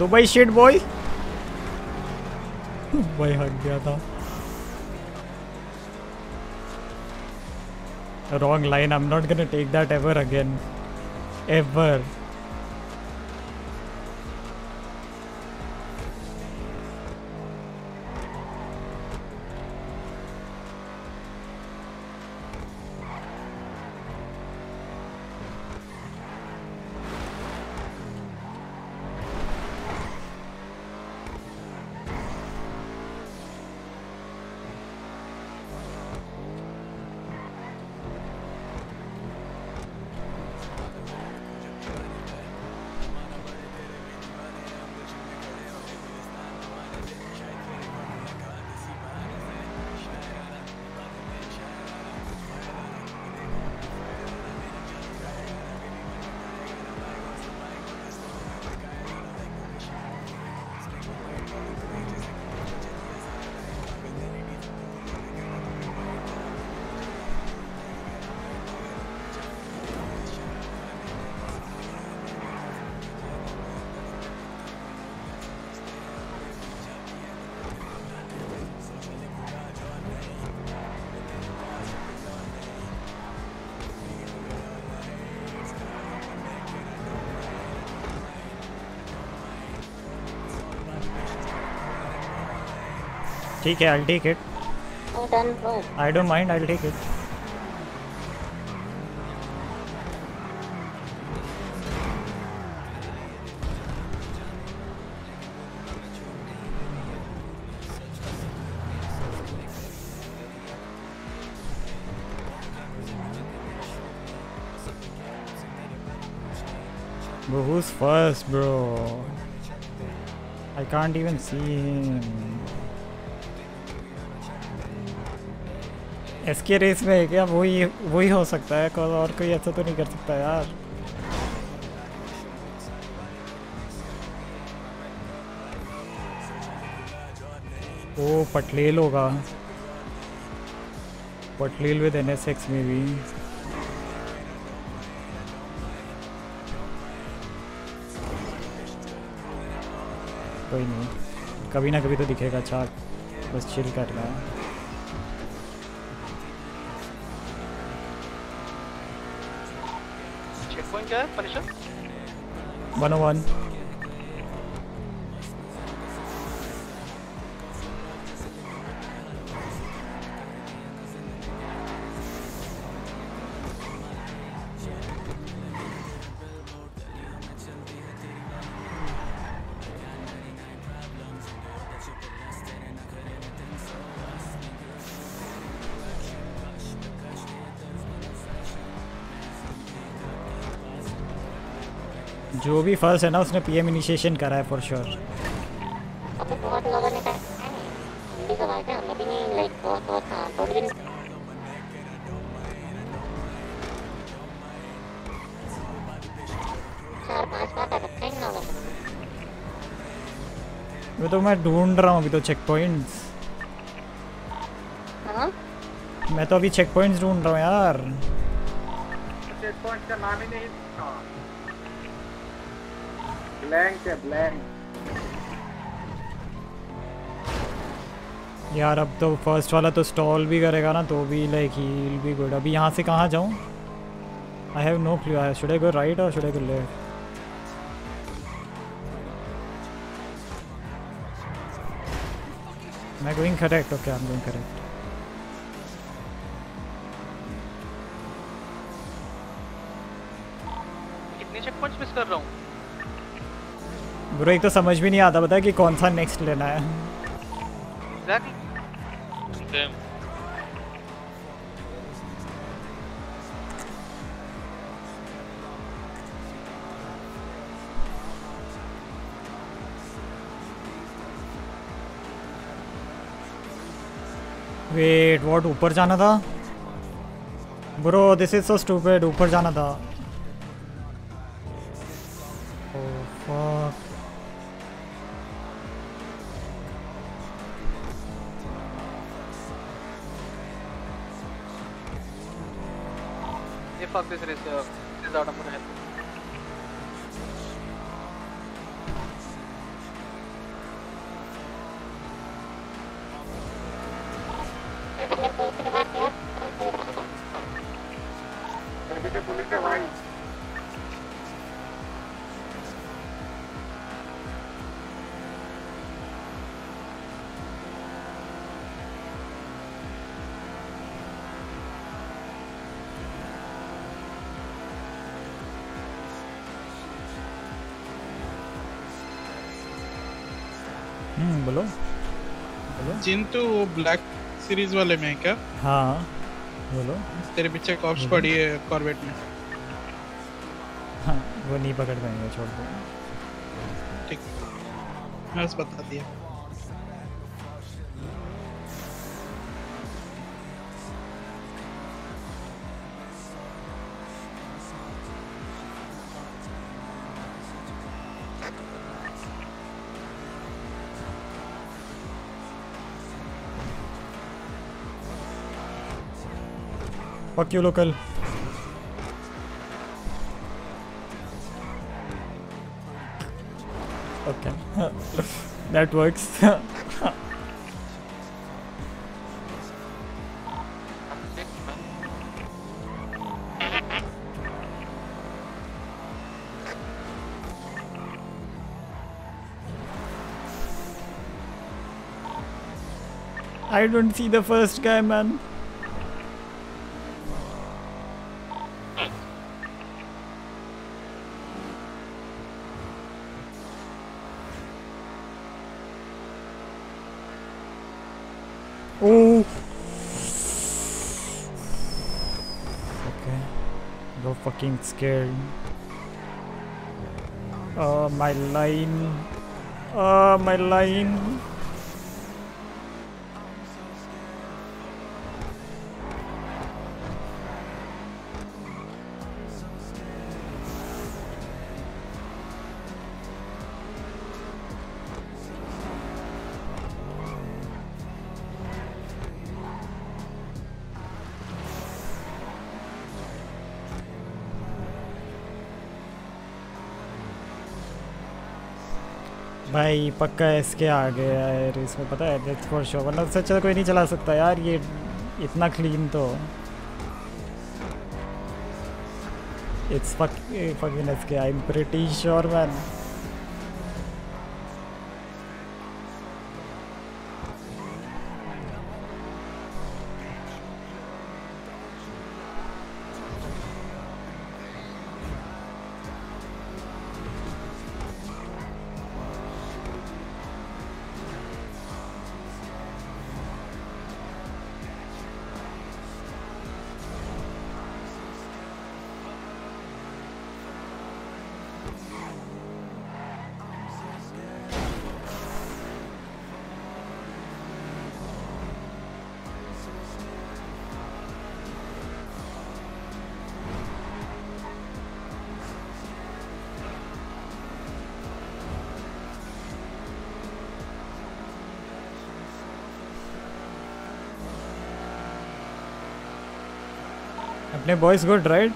दुबई शिट बॉय भाई हट गया था wrong line i'm not gonna take that ever again ever ठीक है, I'll take it. I don't mind, I'll take it. Who's first, bro? I can't even see him. इसके रेस में है क्या? वही वही हो सकता है। कौन और कोई ऐसा तो नहीं कर सकता यार। ओ पटलेल होगा। पटलेल विद एन एस एक्स में भी कोई नहीं। कभी ना कभी तो दिखेगा चाक बस चिल कर रहा है। क्या है पनिशर वन ओ वन जो भी फ़र्स्ट है ना उसने पीएम इनिशिएशन करा है फॉर श्योर बहुत लोगों ने कहा हिंदी का बात भी नहीं लाइक बहुत बहुत दिन चार पाँच बार कर रखा इन लोगों ने वो तो मैं ढूंढ रहा हूँ अभी तो चेक पॉइंट्स हाँ? मैं तो अभी चेक पॉइंट्स ढूंढ रहा हूँ यार। चेक पॉइंट का नाम ही नहीं ब्लैंक है ब्लैंक यार, अब तो फ़र्स्ट वाला तो स्टॉल भी करेगा ना तो भी लाइक ही बी गुड अभी यहाँ से कहाँ जाऊँ? I have no clue I should I go right और शुड आई गो लेफ़्ट मैं going correct okay I am going correct bro एक तो समझ भी नहीं आता पता कि कौन सा नेक्स्ट लेना है। वेट व्हाट ऊपर जाना था? Bro this is so stupid ऊपर जाना था। Fuck this race uh, चिंतु वो ब्लैक सीरीज़ वाले में है क्या? हाँ बोलो। तेरे पीछे कॉप्स पड़ी है कॉर्बेट में। हाँ वो नहीं पकड़ पाएँगे छोड़ दो। ठीक। मैं बस बता दिया। Fuck you, local. Okay. that works. I don't see the first guy, man. Oh. Okay. Go fucking scared. Oh, ah, my line. Oh, my line. भाई, पक्का इसके आ गया यार, इसमें पता है डेथ फॉर शो वरना उससे अच्छा कोई नहीं चला सकता, यार, ये इतना क्लीन तो। It's fucking SK I am pretty sure man अपने boys good right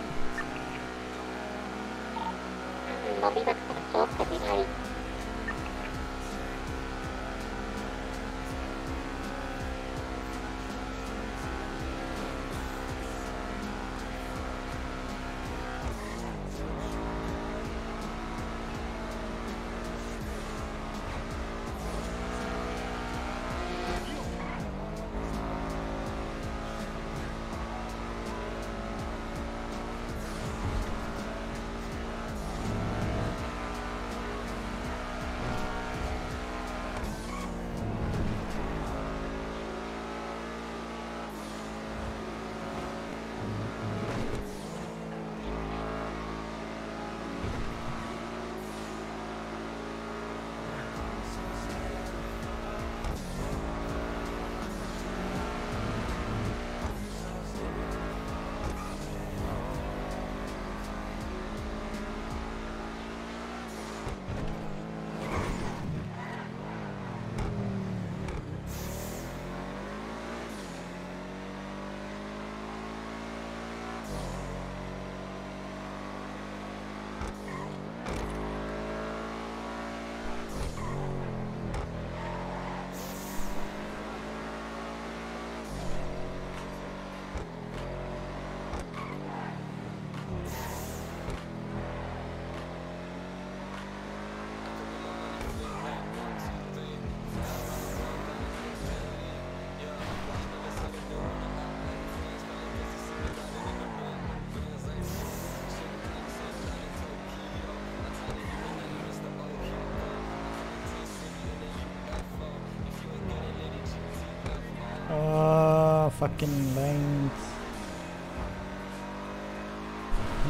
fucking lines.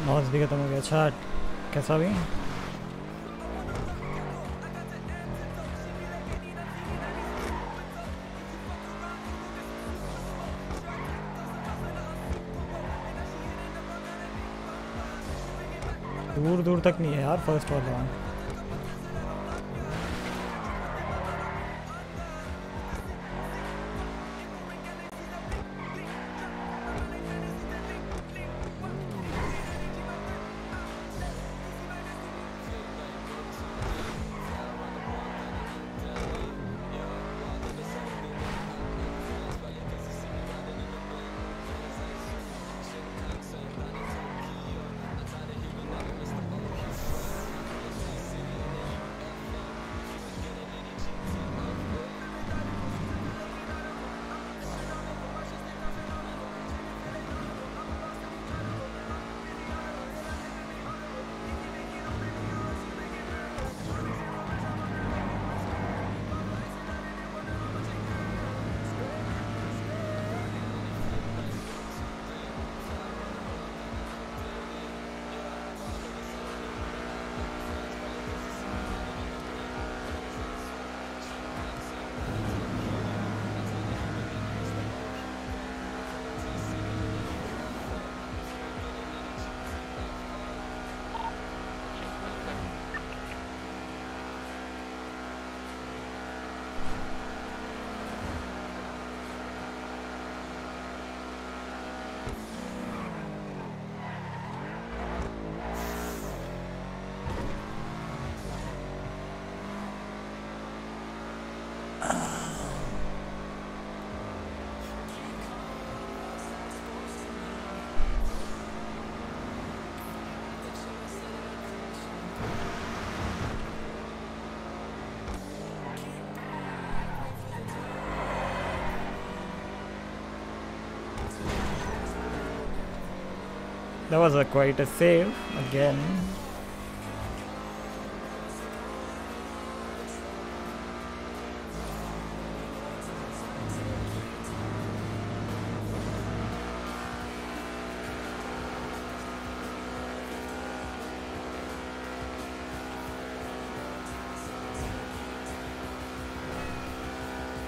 Mouse भी खत्म हो अच्छा कैसा भी दूर दूर तक नहीं है यार फ़र्स्ट वाला That was a quite a save again.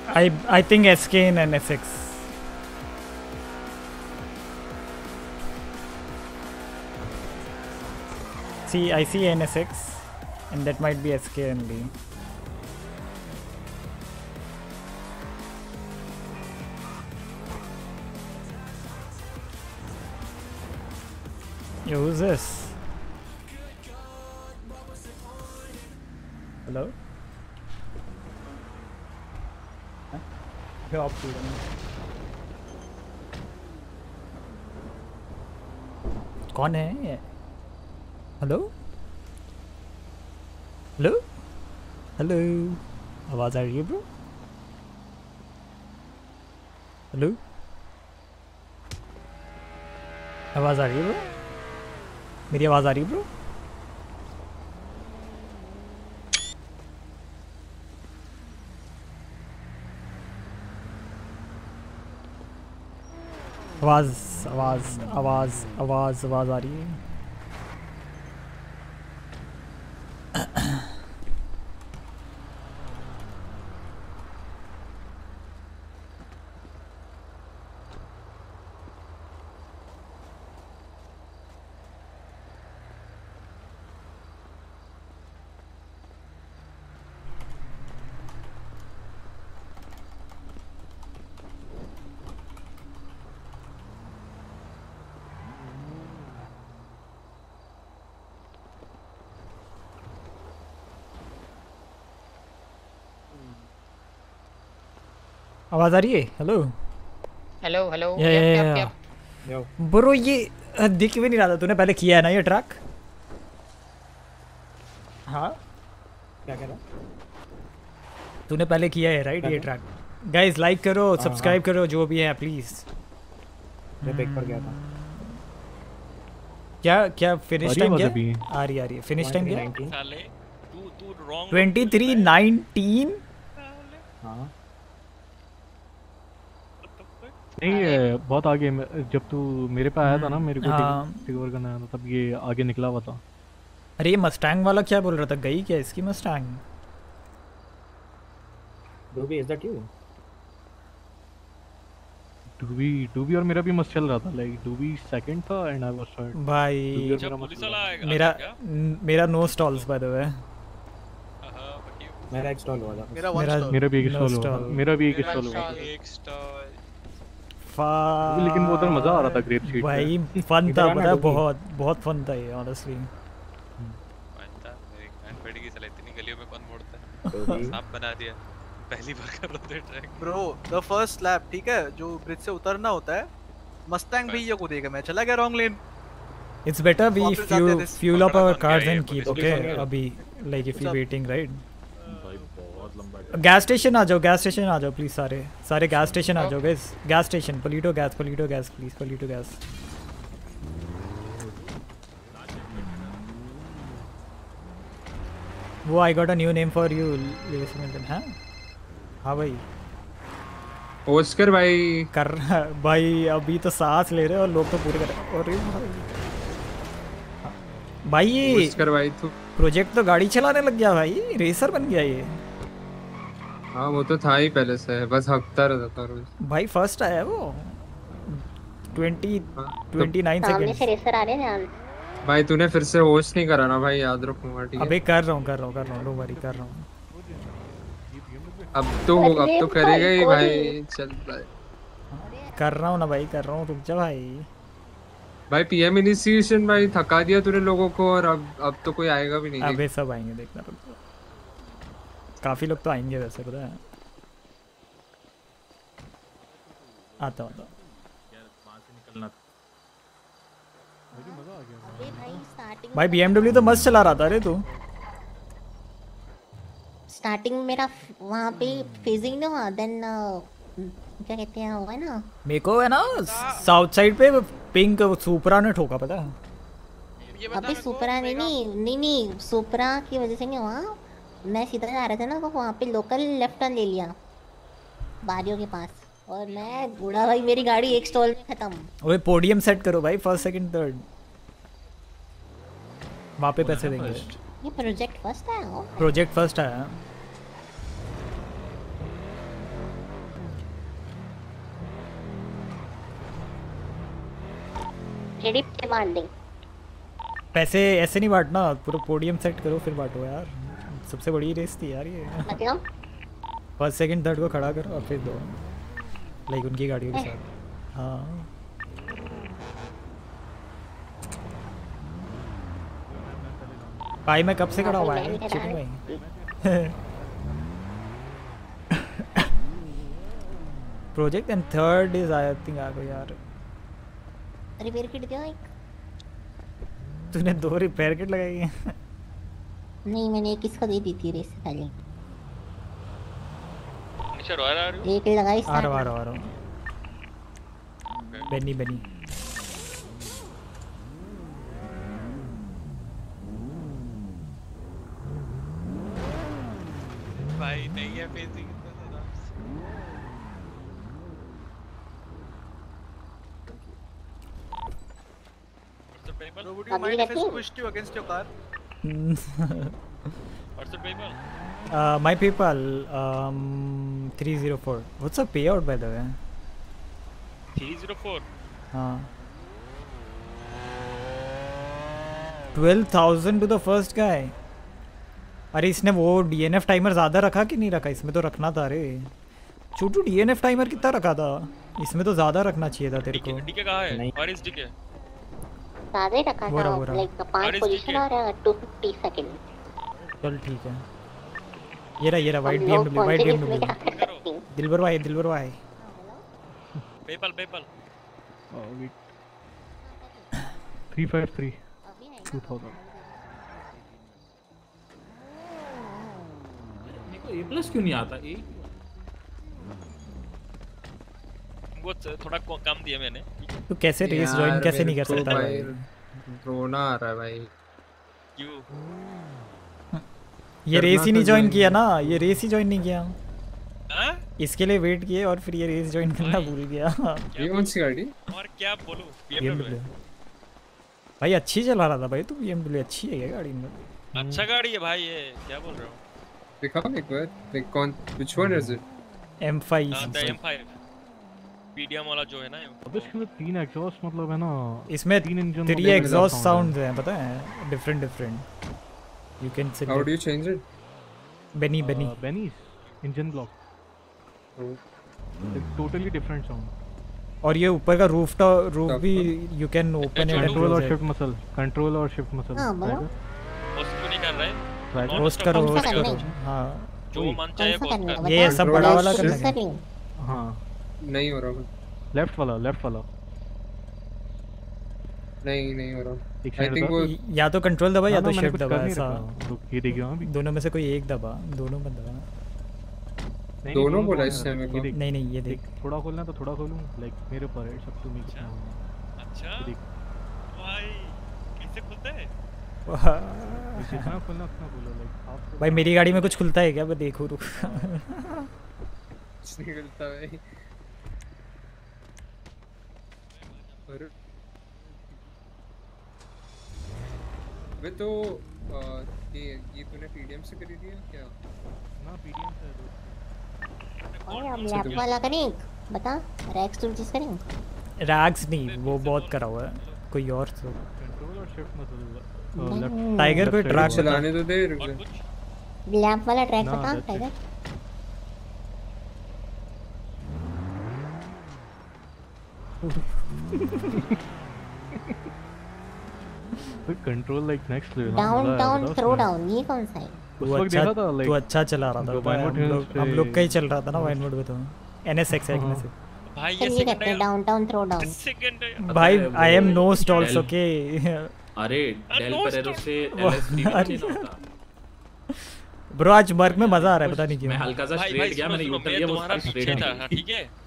I I think SK in NSX. See, I see NSX, and that might be SK only. Yo, who's this? Hello? Help कौन है ये हेलो हेलो हेलो आवाज़ आ रही है bro hello आवाज़ आ रही है ब्रो मेरी आवाज़ आ रही है ब्रो आवाज़ आवाज़ आवाज़ आवाज़ आवाज़ आ रही है आवाज़ आ रही है? हेलो हेलो हेलो या या या ब्रो ये दिख भी नहीं रहा था तूने पहले किया है ना ये ट्रैक हाँ? क्या कह रहा तूने पहले किया है राइट ये? ट्रैक गाइस लाइक करो हाँ, सब्सक्राइब हाँ। करो जो भी है प्लीज़ मैं पिक पर गया था। क्या क्या फिनिश टाइम क्या? आ रही आ रही है। फिनिश टाइम क्या? 23, साले तू तू रॉन्ग ट्वेंटी थ्री नाइनटीन? हाँ। नहीं ये बहुत आगे जब तू मेरे पे आया था ना मेरे को हाँ। टेक ओवर करना आया था तब ये आगे निकला हुआ था। अरे ये मस्टैंग वाला क्या बोल रहा था? गई क्या इसकी मस्टैंग डूबी इज़ दैट यू डूबी डूबी और मेरा भी मस्त चल रहा था लाइक डूबी सेकंड था एंड आई वाज थर्ड भाई मेरा। मेरा मेरा no stalls by the way मेरा एक स्टॉल हुआ था। मेरा मेरा भी एक स्टॉल हुआ मेरा भी एक स्टॉल हुआ stall, था एक स्टॉल फा- लेकिन वो उधर मज़ा आ रहा था ग्रेप सीट भाई फन था पता है बहुत बहुत फन था ये ऑनेस्टली मानता मेरी गांड फट गई इतनी गलियों में कौन मोड़ता तो है सांप बना दिया। पहली बार कर रहा था track bro the first lap ठीक है जो ब्रिज से उतरना होता है मस्टैंग भैया को देगा मैं चला गया wrong lane fuel up our cars and police keep police okay वाले। अभी like if you सब- waiting right भाई बहुत लंबा गैस स्टेशन आ जाओ गैस स्टेशन आ जाओ प्लीज़ सारे। सारे गैस स्टेशन आ जाओ गाइस गैस स्टेशन पोलीटो गैस पोलीटो गैस प्लीज़ पोलीटो गैस वो I got a new name for you Lewis Milton हाँ? हाँ भाई। ओस्कर भाई। कर भाई अभी तो सांस ले रहे हो और लोग तो पूरे कर रहे हैं। अरे भाई। भाई ये ओस्कर भाई तू प्रोजेक्ट तो गाड़ी चलाने लग गया भाई। रेसर बन गया ये। हाँ वो तो था ही पहले से बस हकता रहता था रोज। भाई फ़र्स्ट आया है वो ट्वेंटी ट्वेंटी नाइन सामने से सेकेंड रेसर आ रहे हैं भाई तूने फिर से होस्ट नहीं करा ना भाई याद रखूँगा ठीक है? अबे कर रहा हूँ कर रहा हूँ कर रहा हूँ लो वरी कर रहा हूँ। अब तो अब तो करेगा ही भाई, भाई चल भाई। कर रहा हूँ ना भाई कर रहा हूँ रुक जा भाई। भाई पीएम इनिशिएशन भाई थका दिया तूने लोगों को और अब अब तो कोई आएगा भी नहीं अबे सब आएँगे देखना रुक जा। काफ़ी लोग तो आएँगे वैसे पता है। आता आता भाई भाई BMW तो मस्त चला रहा था अरे तू। स्टार्टिंग मेरा वहाँ पे फेजिंग ना हुआ देन क्या कहते हैं वो है ना। मेरे को है ना साउथ साइड पे पिंक सुपरा ने ठोका पता है? अभी सुपरा नहीं नहीं नहीं नहीं सुपरा की वजह से नहीं हुआ। मैं सीधा जा रहा था ना तो वहाँ पे लोकल लेफ़्ट टर्न ले लिया। बारियों के पास। और मैं बूढ़ा भाई मेरी गाड़ी एक स्टॉल में खत्म। ओए पोडियम सेट करो भाई फ़र्स्ट सेकंड थर्ड वहाँ पे पैसे देंगे। ये प्रोजेक्ट फ़र्स्ट है ओ प्रोजेक्ट फ़र्स्ट आया। डिमांडिंग पैसे ऐसे नहीं बांटना पूरा पोडियम सेट करो फिर बांटो यार। सबसे बड़ी रेस थी यार ये। मतलब फ़र्स्ट सेकंड थर्ड को खड़ा करो और फिर दो। लाइक उनकी गाड़ियों के साथ। हाँ। भाई मैं कब से खड़ा हुआ है? चिकन भाई। Project and third is I think आ गया यार। रिपेयर किट दो एक? तूने दो रिपेयर किट लगाई है? नहीं मैंने एक इसका दे दी थी रेस से पहले। निशा रॉयल आ रही एक लगाई आ रहा आ रहा आ रहा। हूँ बेनी बेनी भाई नहीं है facing would you mind if I squished you against your car? What's the PayPal? uh, my PayPal um 304 what's the payout by the way? 304 हाँ 12,000 to the first guy. अरे इसने वो डीएनएफ टाइमर ज़्यादा रखा कि नहीं रखा? इसमें तो रखना था अरे। छोटू डीएनएफ टाइमर कितना रखा था? इसमें तो ज़्यादा रखना चाहिए था तेरे को। डीके कहाँ है? Where डीके सादे रखा था। लाइक पाँच पोजीशन और 250 सेकंड चल ठीक है। ये रहा ये रहा वाइट हम बी वाइट बी continuously क्या कर। सकते एमडब्ल्यू हैं? दिलबर भाई दिलबर भाई। PayPal PayPal Oh, wait. 353 2000 मेरे को ए प्लस क्यों नहीं आता? ए वो थोड़ा कम दिया मैंने। तू कैसे रेस ज्वाइन कैसे नहीं कर सकता? भाई भाई रोना आ रहा है भाई। क्यों? ये रेस ही नहीं तो ज्वाइन join किया ना ये रेस ही ज्वाइन नहीं किया। हाँ? इसके लिए वेट किए और फिर ये रेस ज्वाइन करना भूल गया। ये कौन सी गाड़ी? और क्या बोलूँ? BMW भाई अच्छी चला रहा था भाई तू BMW अच्छी है क्या गाड़ी? में अच्छा गाड़ी है भाई ये क्या बोल रहे हो? दिखाओ एक बार लाइक कौन which one is it? M5 हाँ, the M5 PDM वाला जो है ना अब इसके अंदर तीन एग्जॉस्ट मतलब है ना इसमें तीन इंजन थ्री एग्जॉस्ट साउंड्स हैं। पता है? Different different you can how do you change it? Benny Benny Benny's engine block totally different sound और ये ऊपर का रूफ रूफ भी you can open it control और शिफ्ट मसल कंट्रोल और शिफ्ट मसल हाँ, बोलो। क्यों नहीं कर रहे. होस्ट करो होस्ट करो। है? जो मन चाहे करना कर ये सब बड़ा वाला। कर हूँ। नहीं हो रहा लेफ़्ट वाला लेफ़्ट वाला नहीं नहीं हो रहा। आई थिंक वो या तो कंट्रोल दबा या तो शिफ्ट दबा ऐसा। तो ये देखिए वहाँ भी दोनों में से कोई एक दबा दोनों मत दबा नहीं, दोनों बोला नहीं, इसने मेरे को। नहीं नहीं ये देख। थोड़ा खोलना तो थोड़ा खोलूं। लाइक मेरे ऊपर है सब तुम ही। अच्छा। भाई कैसे खुलता है? जितना खोलना उतना खोलो लाइक भाई मेरी गाड़ी में कुछ खुलता है क्या? मैं देखूँ रुक कुछ नहीं मिलता भाई। वे तो ये ये तूने पीडीएम से खरीदी है क्या? ना पीडीएम से और हम लैप वाला करें बता रैक्स टूल चीज़ करें? रैग्स नहीं वो बहुत करा हुआ है। कोई और तो। कंट्रोल और शिफ्ट नहीं। लेफ़्ट टाइगर कोई ट्रैक चलाने तो दे रुक जा। लैप वाला ट्रैक बता tiger control like next level down down throw down ये कौन सा है? तू उस वक्त अच्छा देखा था, like, तू अच्छा चला रहा था पता हम लोग हम लोग का ही चल रहा था ना वाइनवुड में तो। एनएसएक्स है हाँ। से भाई ये second down down throw down second भाई I am no stalls okay अरे डेल पेरेरो से वो- एलएस फ्री में अरे। लेना होता ब्रो आज मर्क में मज़ा आ रहा है पता नहीं क्यों। मैं हल्का सा स्ट्रेट गया मैंने यूटर्न लिया वो स्ट्रेट था ठीक हाँ।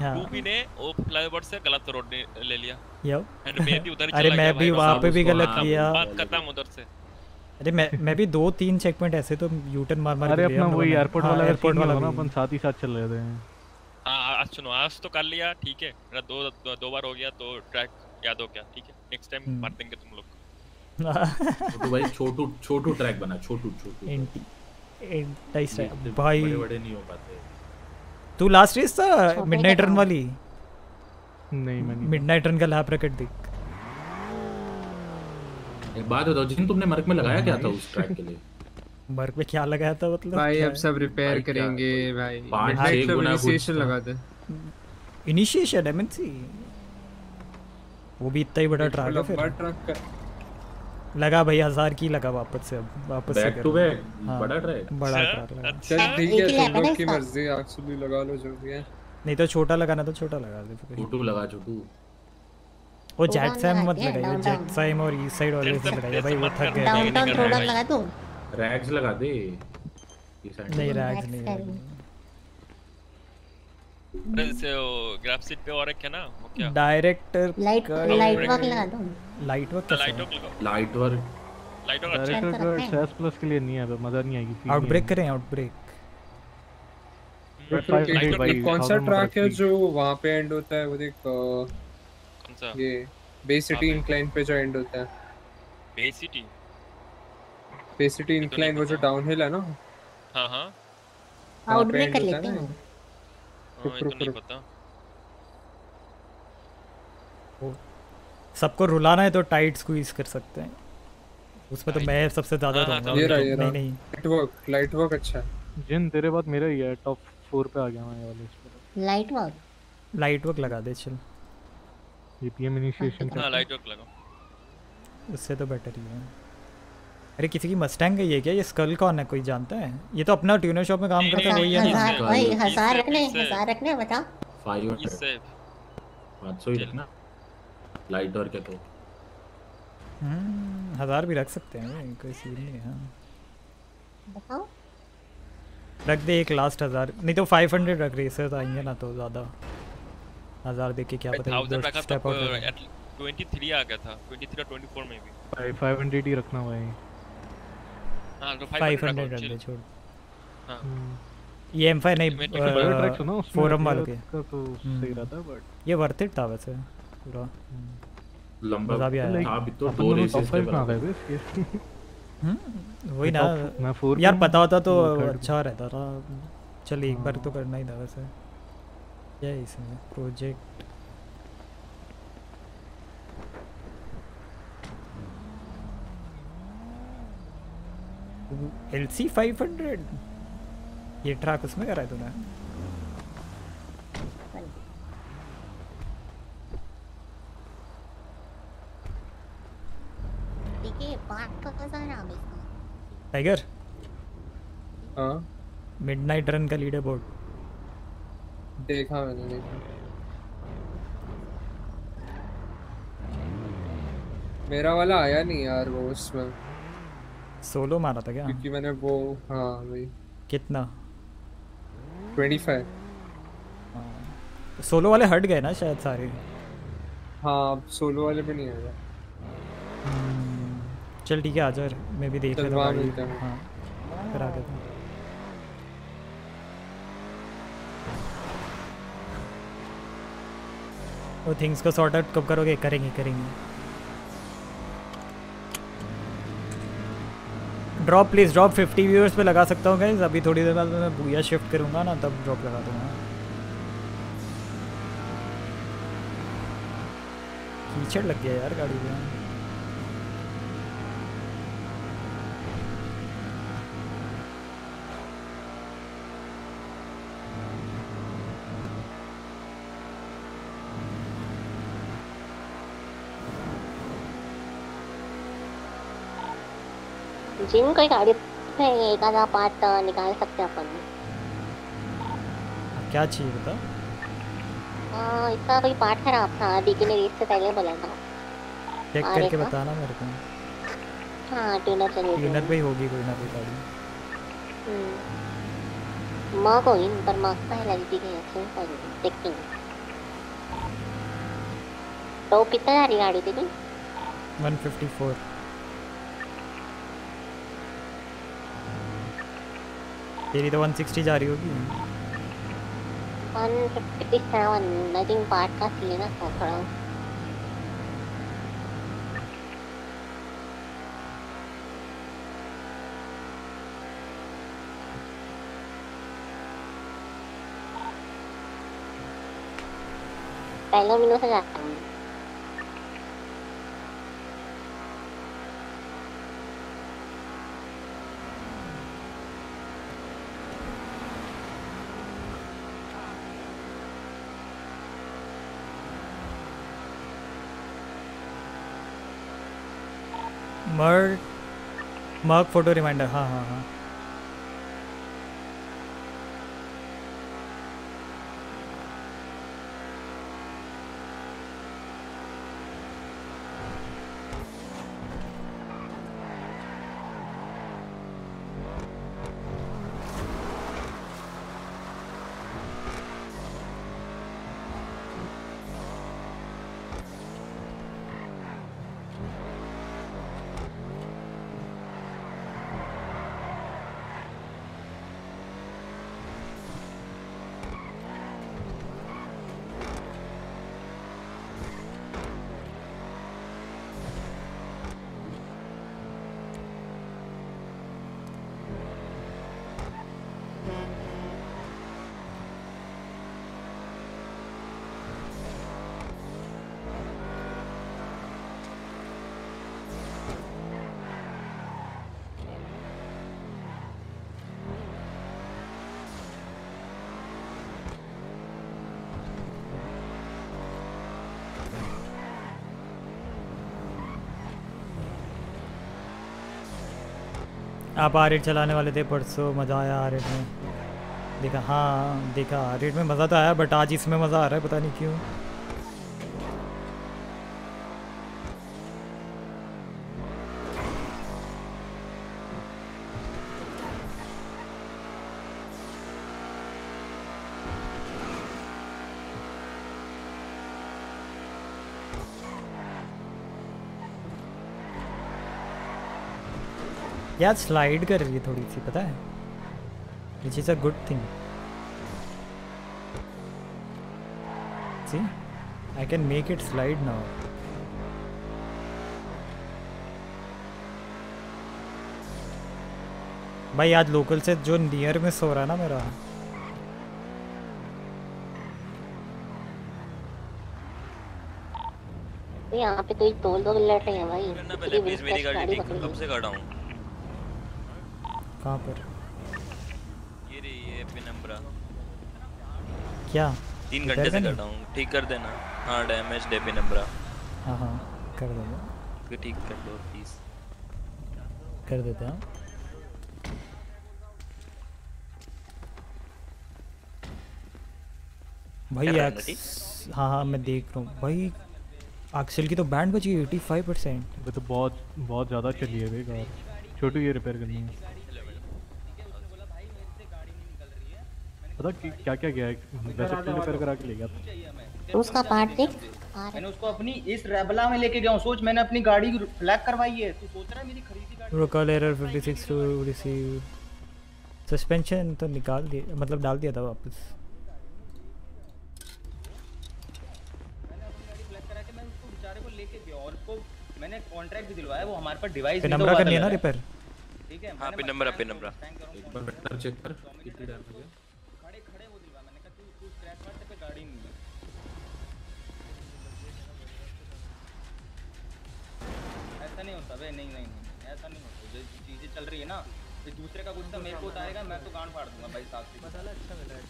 रूबी ने वो से गलत रोड ले लिया। यो एंड मैं भी उधर ही अरे मैं भी वहाँ पे भी गलत हाँ, किया। बात खत्म उधर से। अरे मैं मैं भी दो तीन चेक पॉइंट ऐसे तो यूटर्न मार मार अरे अपना वही ने। एयरपोर्ट हाँ, वाला एयरपोर्ट वाला ना अपन साथ ही साथ चल रहे थे हाँ आज सुनो आज तो कर लिया ठीक है। मेरा दो दो, बार हो गया तो ट्रैक याद हो गया ठीक है। Next time hmm. मार देंगे तुम लोग। छोटू भाई छोटू छोटू ट्रैक बना छोटू छोटू। एंटी ये भाई बड़े बड़े नहीं हो पाते। तू लास्ट रेस था? मिडनाइट रन वाली? नहीं मैं नहीं मिडनाइट रन का लैप रैकेट देख। एक बात बताओ जिन तुमने मर्क में लगाया क्या था उस ट्रैक के लिए? मर्क में क्या लगाया था मतलब? भाई अब सब रिपेयर करेंगे भाई। पाँच, छह गुना था। लगा दे। इनिशिएशन एमएनसी वो भी इतना ही बड़ा ट्रैक है फिर। ट्रक का लगा भाई हज़ार की लगा वापस से अब वापस से करो। back, हाँ, बड़ा track? बड़ा अच्छा, ट्रैक लगा। चल ठीक है तुम लोग की? मर्ज़ी एक्चुअली लगा लो जो भी है। नहीं तो छोटा लगाना तो छोटा लगा दे। छोटू लगा छोटू। वो जेट सैम मत लगाइए। जेट साइम और east side always Jet Sam लगाइए भाई वो थक गए। डाउनटाउन नहीं थ्रोडाउन लगा दूँ। रैग्स लगा दे। नहीं। रैग्स नहीं से वो ग्राफ सीट पे और एक है ना वो क्या? डायरेक्टर लाइट लाइट वर्क लगा दूँ। लाइट वर्क लाइट लगाओ लाइट वर्क लाइट ऑफ़ अच्छा है। डायरेक्टर का एस प्लस के लिए नहीं है अब मज़ा नहीं आएगी feel नहीं आउटब्रेक करें आउटब्रेक But रुक, 500 रुक, भाई, एक कौन सा ट्रैक है जो वहाँ पे एंड होता है वो देख कौन सा? ये बे सिटी इंक्लाइन पे। जो एंड होता है। Bay City Bay City incline वो जो पता। डाउन हिल है ना? हाँ हाँ। वहाँ पे आउटब्रेक कर है लेते ना? हैं। हाँ, रुक, तो नहीं रुक। सबको रुलाना है तो टाइट स्क्वीज कर सकते हैं। उसमें तो मैं सबसे ज़्यादा हाँ, हाँ, रहूँगा ये रहा ये नहीं रहा। नहीं। लाइट वर्क लाइट वर्क अच्छा है। जिन तेरे बाद मेरा ही है टॉप फोर पे आ गया मैं ये वाले इस लाइट वर्क लाइट वर्क लगा दे चल ये पीएम इनिशिएशन हाँ लाइट वर्क लगाओ। उससे तो बेटर ही है। अरे किसी की मस्टैंग है क्या? ये स्कल कौन है? कोई जानता है? ये तो अपना ट्यूनर शॉप में काम करता है वही है हज़ार भाई हज़ार रखने हज़ार रखने बता फाइव इससे। पाँच सौ ही रखना। लाइट वर्क है तो। हम्म, हज़ार भी रख सकते हैं कोई सीन नहीं है। हाँ। बताओ। रख दे एक लास्ट हज़ार नहीं तो फाइव हंड्रेड रख रही इससे तो आएँगे ना तो ज़्यादा। हज़ार देख के क्या पता थाउज़ेंड तो हो ट्वेंटी थ्री आ गया था ट्वेंटी थ्री और ट्वेंटी फोर में भी। भाई 500 ही रखना भाई। हाँ तो 500 500 रख दे छोड़। हाँ। ये एम फाइव नहीं तो बड़े ट्रैक्स हो ना उसमें फोरम वालों के। तो सही हम्म। रहता बट ये वर्थ इट था वैसे पूरा। लंबा मज़ा भी आया। था भी तो दो रेसेस के बराबर हम्म, वही ना। मैं four यार पता होता तो। अच्छा रहता था। चल एक बार तो करना ही था वैसे। क्या है इसमें? Project L C five hundred ये ट्रैक उसमें करा है तूने? है का है टाइगर हाँ। मिडनाइट रन का लीडर बोर्ड देखा मैंने देखा। मेरा वाला आया नहीं यार वो उसमें। सोलो मारा था क्या? क्योंकि मैंने वो हाँ वही। कितना? 25 सोलो वाले हट गए ना शायद सारे। हाँ सोलो वाले भी नहीं आया। चल ठीक है आ जा मैं भी देख लेता हूँ फिर आ हूँ। वो थिंग्स को सॉर्ट आउट कब करोगे? करेंगे करेंगे। ड्रॉप प्लीज़ ड्रॉप 50 व्यूअर्स पे लगा सकता हूँ गाइस अभी थोड़ी देर बाद मैं भूया शिफ्ट करूँगा ना तब ड्रॉप लगा दूँगा। कीचड़ लग गया यार गाड़ी में। जिन कोई गाड़ी पे एक आधा पार्ट निकाल सकते हैं अपन। क्या चाहिए बता हाँ इसका कोई पार्ट खराब था डीके ने रेस से पहले बोला था। चेक करके बताना मेरे को। हाँ ट्यूनर चलिए ट्यूनर पे ही होगी कोई ना कोई गाड़ी। हम्म। मार्क होगी पर मार्क का है लगती है अच्छे पर देखते हैं। तो कितना जा रही गाड़ी तेरी? 154 तेरी तो 160 जा रही होगी। 157 आई थिंक पार्ट का सी है ना तो थोड़ा पहले मिनट से जाता हूँ। मर्ड मर्ग फ़ोटो रिमाइंडर हाँ हाँ हाँ। आप आर चलाने वाले थे, परसों मज़ा आया आर में। देखा हाँ देखा आर में मज़ा तो आया बट आज इसमें मज़ा आ रहा है, पता नहीं क्यों। यार स्लाइड कर रही है थोड़ी सी पता है? Which is a good thing see I can make it slide now भाई आज लोकल से जो नियर में सो रहा ना मेरा। तो यहाँ पे कोई तोल दो लड़ रहे हैं भाई। पहले मेरी गाड़ी कब से खड़ा हूँ? कहाँ पर? ये रही ये पिनम्बरा क्या? तीन घंटे से करनी? खड़ा हूँ। ठीक कर देना। हाँ डैमेज डे पिनम्बरा हाँ हाँ कर देंगे इसको ठीक कर दो प्लीज़ कर देते हैं भाई कर एक्स हाँ हाँ मैं देख रहा हूँ। भाई एक्सेल की तो बैंड बची एटी फाइव परसेंट वो तो बहुत बहुत ज़्यादा चली है भाई कार। छोटू ये रिपेयर करनी। है पता कि क्या क्या गया वैसे तो रिपेयर करा के ले गया था। तो उसका पार्ट देख। मैंने उसको अपनी इस रेबला में लेके गया हूँ। सोच मैंने अपनी गाड़ी फ्लैग करवाई है। तू सोच रहा है मेरी खरीदी गाड़ी? रोकल एरर 56 टू रिसीव सस्पेंशन तो निकाल दिया मतलब डाल दिया था वापस। फ्लैग करा के मैं उसको बेचारे को लेके गया और उसको मैंने कॉन्ट्रैक्ट भी दिलवाया वो हमारे पास डिवाइस पे नंबर करनी है ना रिपेयर ठीक है हाँ पिनम्बरा पिनम्बरा एक बार चेक कर कितनी डैमेज है ऐसा नहीं होता नहीं नहीं नहीं ऐसा नहीं होता। जो चीज़ें चल रही है ना तो दूसरे का गुस्सा मेरे को उतारेगा मैं तो गांड फाड़ दूँगा भाई साहब मसाला अच्छा मिला है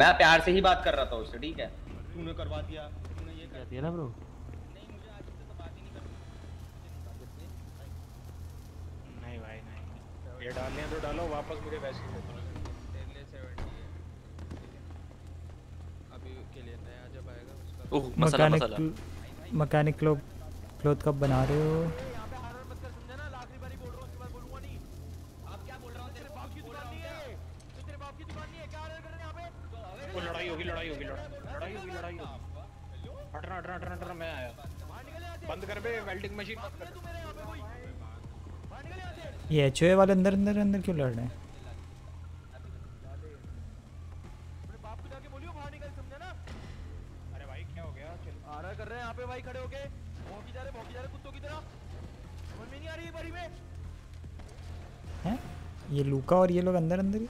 मैं प्यार से ही बात कर रहा था उससे ठीक है? तूने करवा दिया तूने ये कर दिया ना ब्रो नहीं भाई नहीं। ये डालने हैं तो डालो वापस मुझे वैसे ही। देता अभी के लिए नया जब आएगा उसका ओह मसाला मसाला। मैकेनिक लोग क्लोथ कब बना रहे हो? लड़ाई होगी लड़ाई होगी लड़ाई लड़ाई होगी लड़ाई होगी। हटना हटना हटना हटना मैं आया। बंद कर बे वेल्डिंग मशीन। ये एच वाले अंदर अंदर अंदर क्यों लड़ रहे हैं? भाई खड़े होके, भौंकी जा रहे, भौंकी जा रहे कुत्तों की तरह। समझ में नहीं आ रही है बड़ी में? हैं? ये लूका और ये लोग अंदर अंदर ही?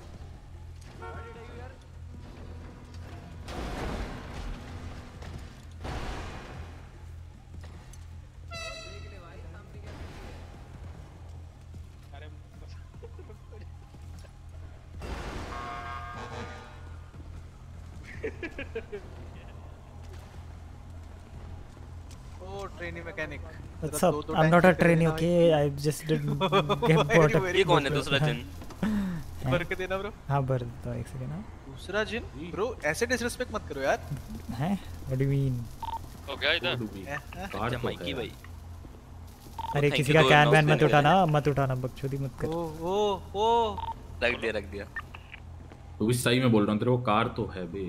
What's up? I'm not a trainee, okay? I just didn't get brought up. ये कौन है? दूसरा जिन? भर के देना ब्रो हाँ भर दो एक सेकंड हाँ। दूसरा जिन ब्रो ऐसे डिसरिस्पेक्ट मत करो यार। हैं? Do you mean? हो गया इधर। अच्छा माइकी भाई। अरे किसी का कैन वैन मत उठाना मत उठाना बकचोदी मत कर। ओ ओ ओ। रख दिया रख दिया। तू भी सही में बोल रहा हूँ तेरे को कार तो है बे।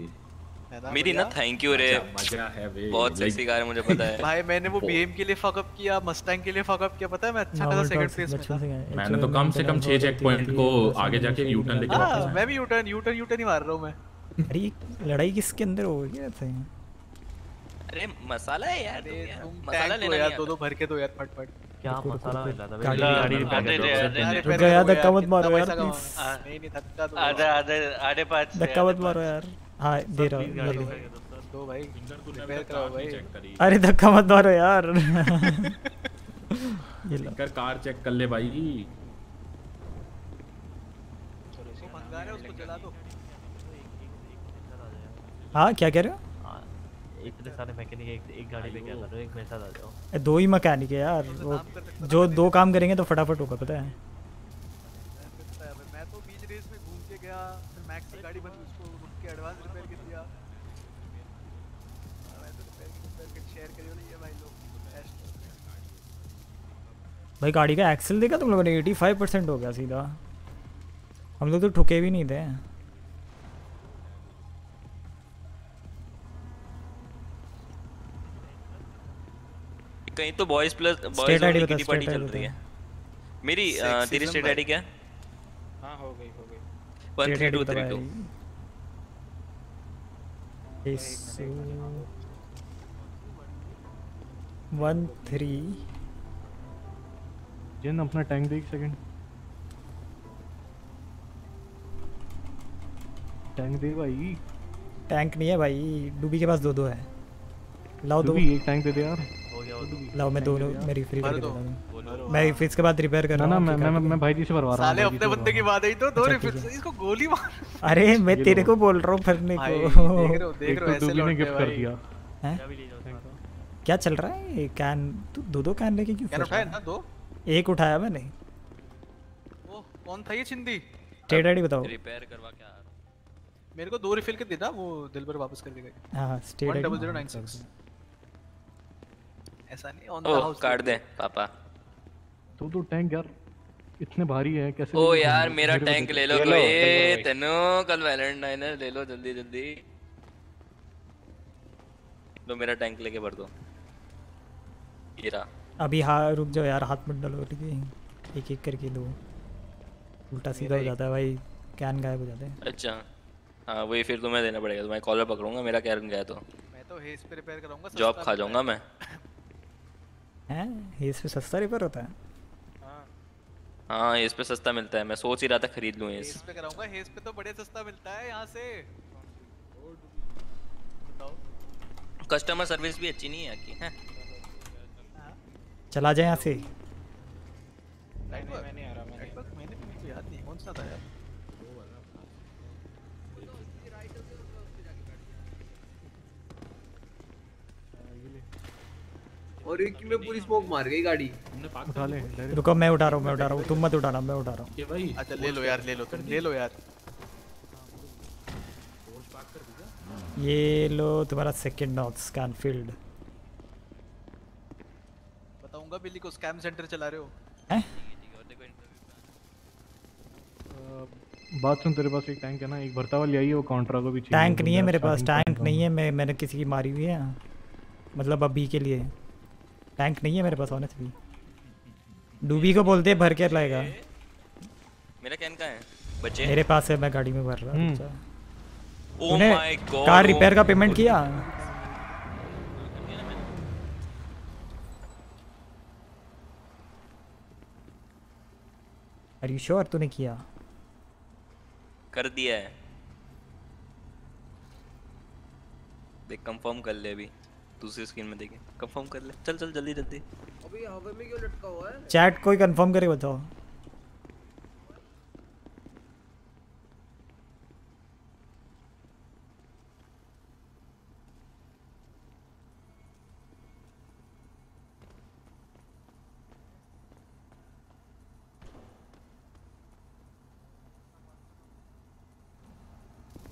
मेरी ना थैंक यू रे। है बहुत सेक्सी कार है मुझे पता है। भाई मैंने वो बीएम के लिए फक अप किया मस्टैंग के लिए फक अप किया पता है? मैं अच्छा खासा सेकंड प्लेस में था। मैंने तो कम से कम छह चेक पॉइंट को आगे जाके यू टर्न लेके वापस हाँ आया। मैं भी यूटर्न यूटर्न यूटर्न ही मार रहा हूँ मैं। अरे लड़ाई किसके अंदर हो गई ऐसे अरे मसाला है यार मसाला लेना यार दो दो भर के दो यार फट फट। क्या मसाला मिला था गाड़ी- गाड़ी आधे कर दो। गया धक्का मत मारो यार। नहीं नहीं धक्का दो आधे आधे आधे पाँच धक्का मत मारो यार। हाँ दे रहा हूँ कर दो, भाई रिपेयर कराओ भाई। अरे धक्का मत मारो यार। ये लो। कर कार चेक कर ले भाई। है उसको जला दो। हाँ क्या कह रहे हो? हाँ, इतने सारे मैकेनिक एक एक गाड़ी पे क्या कर रहे हो एक मेरे साथ आ जाओ। दो ही मैकेनिक है यार वो जो दो काम करेंगे तो फटाफट होगा पता है? भाई गाड़ी का एक्सेल देखा तुम लोगों ने एटी फाइव परसेंट हो गया सीधा। हम लोग तो ठुके भी नहीं थे। कहीं तो बॉयज़ प्लस बॉयज़ आईडी की पार्टी चल रही है। मेरी तेरी स्टेट आईडी क्या? हाँ हो गई हो गई। 132232 13 जिन अपना टैंक दे एक सेकंड टैंक दे भाई। टैंक नहीं है भाई डूबी के पास दो दो है। लाओ दो। एक टैंक दे दे यार। हो गया वो लाओ मैं दोनों मैं रिफिल भर करके दो। देता मैं फिर इसके बाद रिपेयर कर ना रहा ना मैं मैं मैं भाई जी से भरवा रहा हूँ साले अपने बंदे की बात आई तो दो अच्छा, रिफिल इसको गोली मार अरे मैं तेरे को बोल रहा हूँ भरने को देख रहे हो देख रहे हो तो ऐसे डूबी गिफ्ट कर दिया। हैं? क्या भी ले जाओ क्या चल रहा है? कैन तू दो दो कैन लेके क्यों कैन फिर? रहा ना दो? है? एक उठाया मैंने वो कौन था ये चिंदी? स्टेट आईडी बताओ। रिपेयर करवा के आ रहा? हूँ मेरे को दो रिफिल के देना वो दिलबर वापस कर देगा हाँ state one ID double zero nine six ऐसा नहीं ऑन द हाउस काट दे पापा। तो तो टैंक यार इतने भारी है कैसे ओ यार मेरा टैंक ले लो भाई। तेनो कल वैलेंटाइन है ले लो जल्दी जल्दी। लो मेरा टैंक लेके भर दो। ये रहा। अभी हाँ रुक जाओ यार हाथ मत डालो ठीक है? एक एक करके दो। उल्टा सीधा हो जाता है भाई कैन गायब हो जाते हैं। अच्छा। हाँ वही फिर तुम्हें देना पड़ेगा तो मैं कॉलर पकड़ूँगा मेरा कैरन गया तो। मैं तो हेस पे रिपेयर कराऊँगा जॉब खा जाऊँगा मैं। हैं? इस पे सस्ता रिपेयर होता है? है। हाँ हाँ इस पे सस्ता मिलता है मैं सोच ही रहा था खरीद लूँ इस हेस पे कराऊँगा हेस पे तो बड़े सस्ता मिलता है यहाँ से। कस्टमर सर्विस भी अच्छी नहीं है यहाँ की हैं? चला जाए यहाँ से। नहीं नहीं मैं नहीं आ रहा मैं नहीं नेटवर्क मैंने भी मेरे को याद नहीं कौन सा था यार? और एक में पूरी स्मोक मार गई गाड़ी। उठा ले। रुको मैं उठा रहा हूँ मैं उठा रहा हूँ। तुम मत उठाना मैं उठा रहा हूँ। ये भाई अच्छा ले लो यार ले लो तुम ले लो यार। ये लो तुम्हारा सेकंड नॉट स्कैन फ़ील्ड बताऊँगा बिल्ली को स्कैम सेंटर चला रहे हो। हैं? बात सुन तेरे पास एक टैंक है ना एक भरता वाली आई है वो काउंटर को भी चाहिए टैंक नहीं है मेरे पास टैंक नहीं है मैं मैंने किसी की मारी हुई है। मतलब अभी के लिए। टैंक नहीं है मेरे पास ऑनेस्टली डूबी को बोलते भर के लाएगा। मेरा कैन कहाँ है? बच्चे मेरे पास है मैं गाड़ी में भर रहा। हूँ Oh तूने my कार oh रिपेयर का पेमेंट किया? आर यू श्योर तूने किया? कर दिया है। देख कंफर्म कर ले अभी। दूसरी स्क्रीन में देखे। कंफर्म कर ले। चल चल जल्दी जल्दी। अभी हवा में क्यों लटका हुआ है? चैट कोई कंफर्म करे बताओ।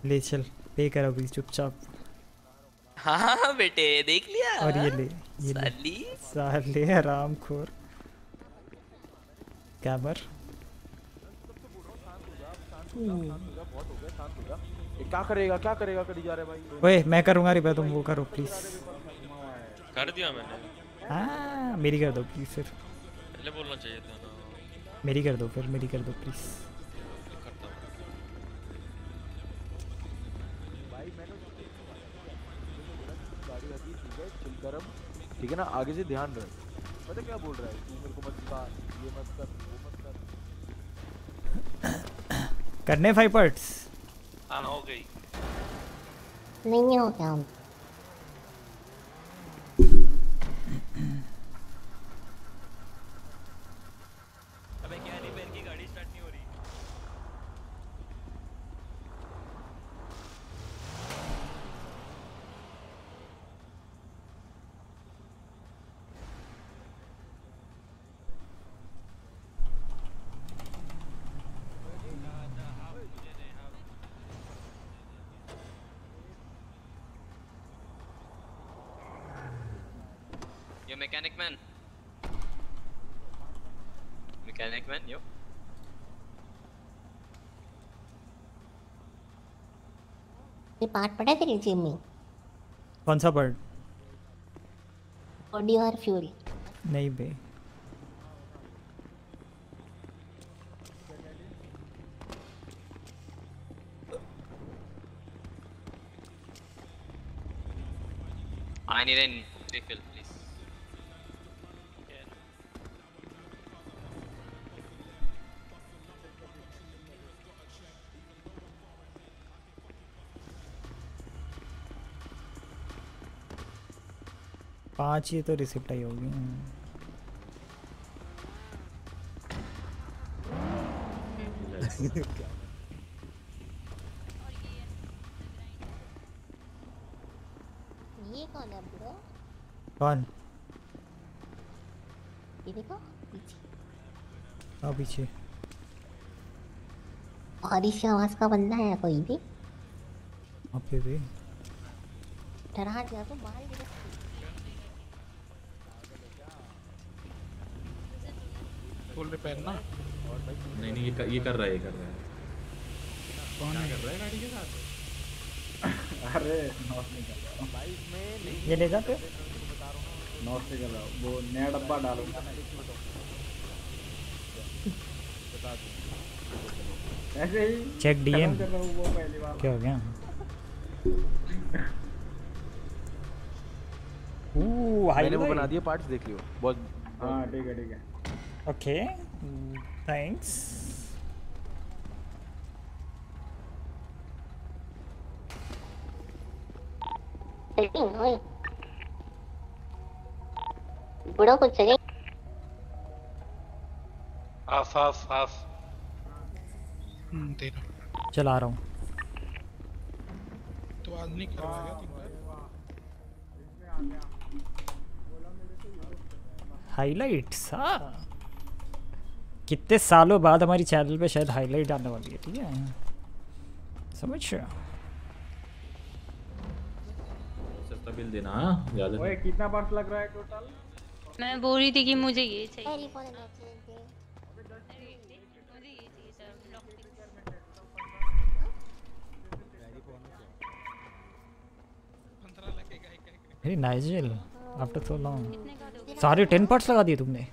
ले चल पे कर अभी चुपचाप। हाँ बेटे देख लिया। और ये ले ये ले। साली। साले आराम खोर। कैमर हो हो ये क्या करेगा क्या करेगा करी जा रहे भाई? ओए मैं करूँगा रिपेयर तुम वो करो प्लीज़ कर दिया मैंने। हाँ मेरी कर दो प्लीज़ फिर। पहले बोलना चाहिए था ना। मेरी कर दो फिर मेरी कर दो प्लीज़ ठीक है करम ठीक है ना? आगे से ध्यान रख। पता क्या बोल रहा है? तू मेरे को मत सिखा ये मत कर वो मत कर। करने फाइव पार्ट्स। हाँ हो गई। नहीं हो क्या हम अबे क्या रिपेयर की गाड़ी स्टार्ट नहीं हो रही Yo, mechanic man. Mechanic man, yo. ये पार्ट पढ़ा तेरे जिम में? कौन सा पार्ट बॉडी और फ्यूल नहीं बे। I need an refill, पाँच ही तो रिसिप्ट आई होगी। ये कौन है ब्रो? कौन? ये देखो पीछे। हाँ पीछे। और इस आवाज़ का बंदा है कोई भी? भी। डरा दिया तो बाहर गिर फुल रिपेयर ना नहीं नहीं ये कर, ये कर रहा है ये कर रहा है। कौन है? कर रहा है गाड़ी के साथ? अरे नॉट निकल रहा हूँ। भाई मैं नहीं। ये ले जा पे नॉट निकल रहा वो नया डब्बा डालूँगा बता दूँ ऐसे ही चेक डीएम कर रहा हूँ वो पहली बार। क्या हो गया? ओह मैंने वो बना दिए पार्ट्स देख लियो। बहुत हाँ ठीक है ठीक है। बुढ़ो हाफ़ हाफ़ हाफ़ हम्म तेरा चला रहा हूँ। तो नहीं करवाएगा हाइलाइट्स हाँ। कितने सालों बाद हमारी चैनल पे शायद हाईलाइट आने वाली है ठीक है? समझ रहे बिल देना हाँ? ओए कितना बर्फ़ लग रहा है टोटल मैं बोल रही थी कि मुझे ये चाहिए। सारे टेन पार्ट्स लगा दिए तुमने?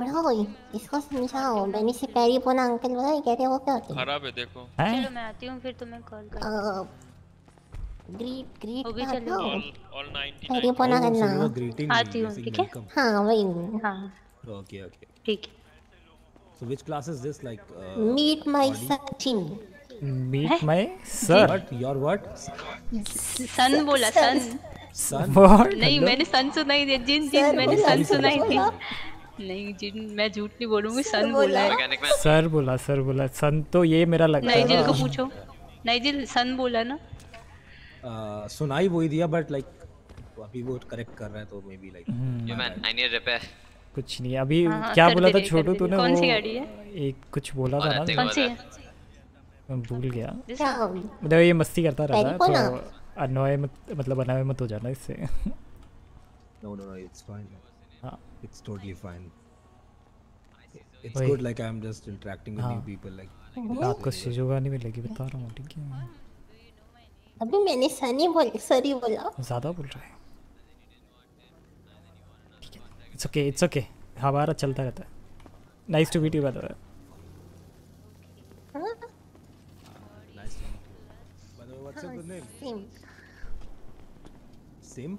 ब्रो इसको समझाओ मैंने से पैरी पोना अंकल बोला कह रहे हो क्या होते खराब है देखो चलो मैं आती हूँ फिर तुम्हें कॉल कर ग्रीट ग्रीट वो भी चलो ऑल ऑल 99 पैरी you करना आती हूँ ठीक है. हाँ वही हाँ Okay, okay. ठीक है So which class is this? Like. Uh, meet my Audi? Sachin meet my sir What? Your what? Son बोला सन Son? What? नहीं मैंने सन सुनाई दिया जिन जिन मैंने सन सुनाई थी। नहीं जिन मैं झूठ नहीं बोलूँगी सन बोला। है। सर बोला सर बोला। सन तो ये मेरा लगता है नाइजिल को ना पूछो। नाइजिल सन बोला ना। Uh, सुनाई वही दिया बट लाइक अभी वो करेक्ट कर रहे हैं तो maybe like you man I need repair कुछ नहीं अभी हाँ, हाँ, क्या बोला था छोटू तूने? कौन सी गाड़ी है? एक कुछ बोला था ना? कौन सी है? मैं भूल गया। मतलब ये मस्ती करता रहता है टेलीफोन तो अनोय मत मतलब अनोय मत हो जाना इससे। No, no, no, it's fine. हाँ। It's totally fine. It's वही। good, like I'm just interacting with new हाँ। people, like. रात को शिजुगा नहीं मिलेगी बता रहा हूँ ठीक है अभी मैंने सनी बोल सरी बोला ज़्यादा बोल रहा है इट्स ओके इट्स ओके हमारा चलता रहता है nice to meet you by the way हाँ? Nice to meet you. By the way, what's your good name? Sim. Sim?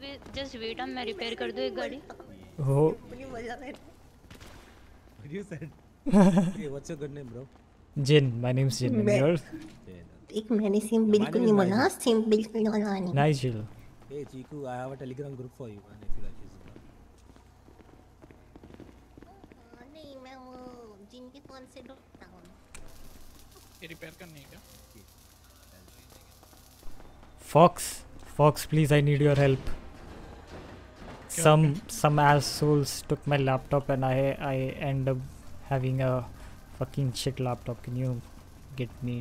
Nigel just wait मैं रिपेयर कर दूँ एक गाड़ी हो you said? hey, what's your good name, bro? Jin my name is Jin मैं- yours एक मैंने SIM बिल्कुल नहीं बोला सिम बिल्कुल नहीं बोला नहीं Nigel Hey, Chiku, I have a Telegram group for you, man. If you like using that. नहीं मैं वो जिनके फ़ोन से ढूंढता हूँ ये रिपेयर करनी है क्या Fox, Fox, please, I need your help. Some some assholes took my laptop and I I end up having a fucking shit laptop. Can you get me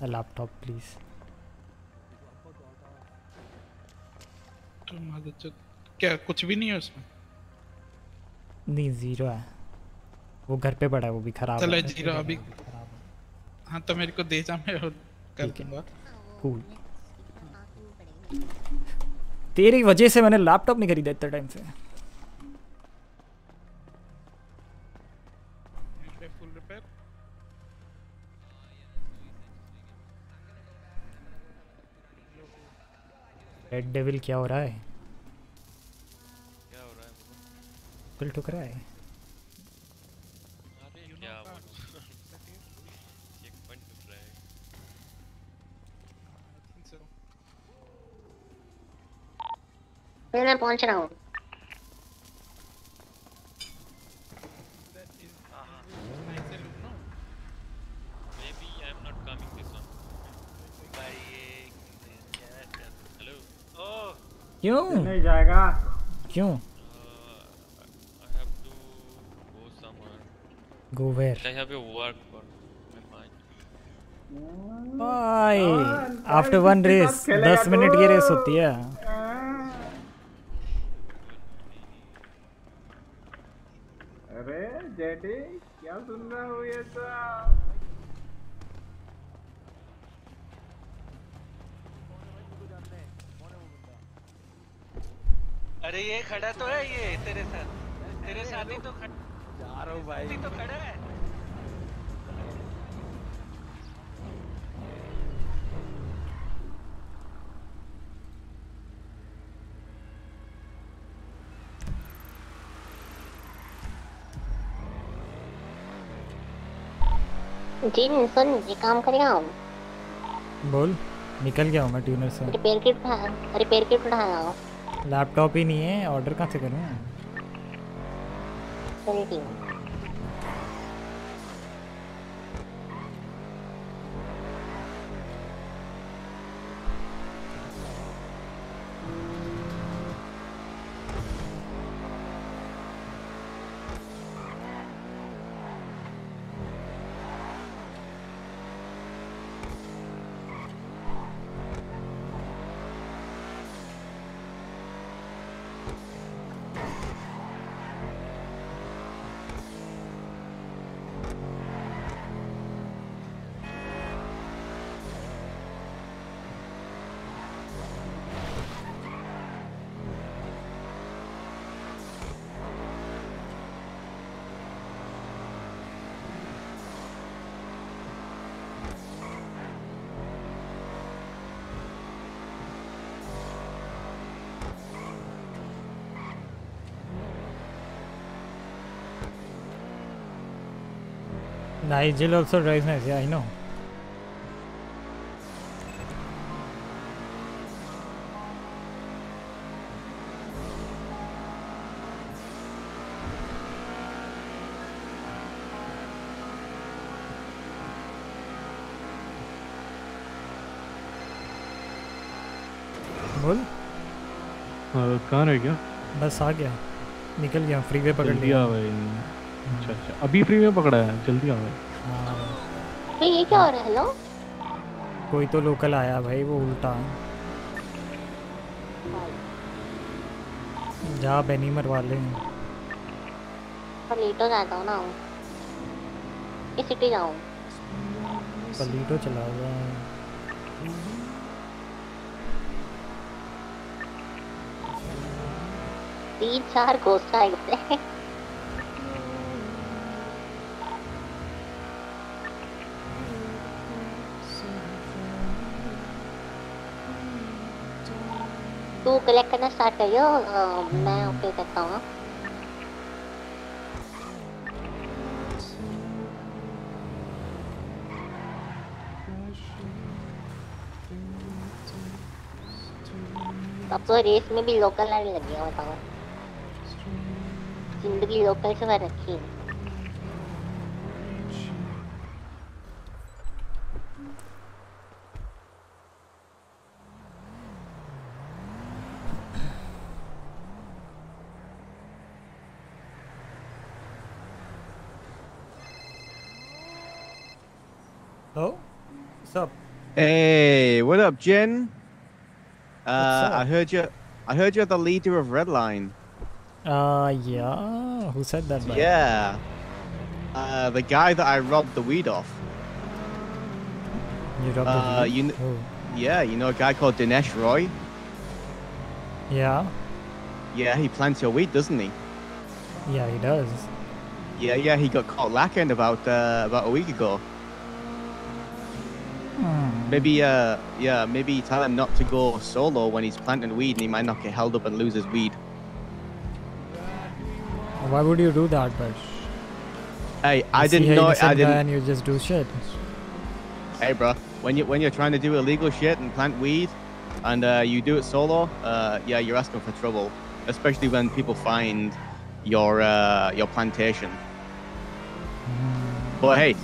a laptop, please? तो क्या कुछ भी नहीं है उसमें नहीं ज़ीरो है वो घर पे पड़ा है वो भी खराब चलो है ज़ीरो अभी हाँ तो मेरे को दे जा मैं कर दूँगा कूल तेरी वजह से मैंने लैपटॉप नहीं खरीदा इतने टाइम से। रेड डेविल क्या हो रहा है? क्या हो रहा है ठुक रहा है। मैं पहुँच रहा हूँ क्यों? नहीं जाएगा। क्यों? आफ्टर वन रेस 10 मिनट की रेस होती है। अरे जेडी क्या सुन रहा हूँ ये सब अरे ये खड़ा तो है ये तेरे साथ। तेरे साथ ही तो खड़ा जा रहा हूँ भाई। तो खड़ा है। जिन सुन ये काम करेगा बोल निकल गया हूँ मैं ट्यूनर से। रिपेयर किट था रिपेयर किट उठाया हो। लैपटॉप ही नहीं है ऑर्डर कहाँ से करूँ? Nigel also drives nice. Yeah, I know. बोल। कहाँ रह गया? बस आ गया। निकल गया फ्रीवे पकड़ लिया। भाई। अच्छा अच्छा। अभी फ्री में पकड़ा है? जल्दी आ भाई। भाई ये क्या हो रहा है हेलो कोई तो लोकल आया भाई वो उल्टा। जा बेनी मरवा ले। पलीटो जाता हूँ ना। किस सिटी जाऊँ। पलीटो चला गया। तीन चार घोस्ट आ गए तू कलेक्ट करना स्टार्ट करियो मैं ओके करता हूँ अब तो रेस में भी लोकल आने लग गया बताओ ज़िंदगी लोकल से भर रखी है Hey, what up, Jen? Uh, up? I heard you. I heard you're the leader of Redline. Uh, yeah. Who said that? by- Yeah. Uh, the guy that I robbed the weed off. You robbed Uh, the weed? you Oh. Yeah, you know a guy called Dinesh Roy. Yeah. Yeah, he plants your weed, doesn't he? Yeah, he does. Yeah, yeah. He got caught lacking about uh, about a week ago. Maybe, uh, yeah, maybe tell him not to go solo when he's planting weed, and he might not get held up and lose his weed. Why would you do that, but? Hey, I You didn't know. I didn't. And you just do shit. Hey, bro, when you when you're trying to do illegal shit and plant weed, and uh, you do it solo, uh, yeah, you're asking for trouble. Especially when people find your uh, your plantation. But hey,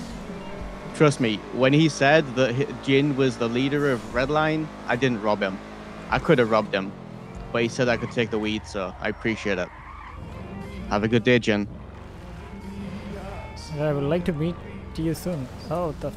trust me, when he said that Jin was the leader of Redline, I didn't rob him. I could have robbed him, but he said I could take the weed, so I appreciate it. Have a good day, Jin. I would like to meet you soon. Oh, the.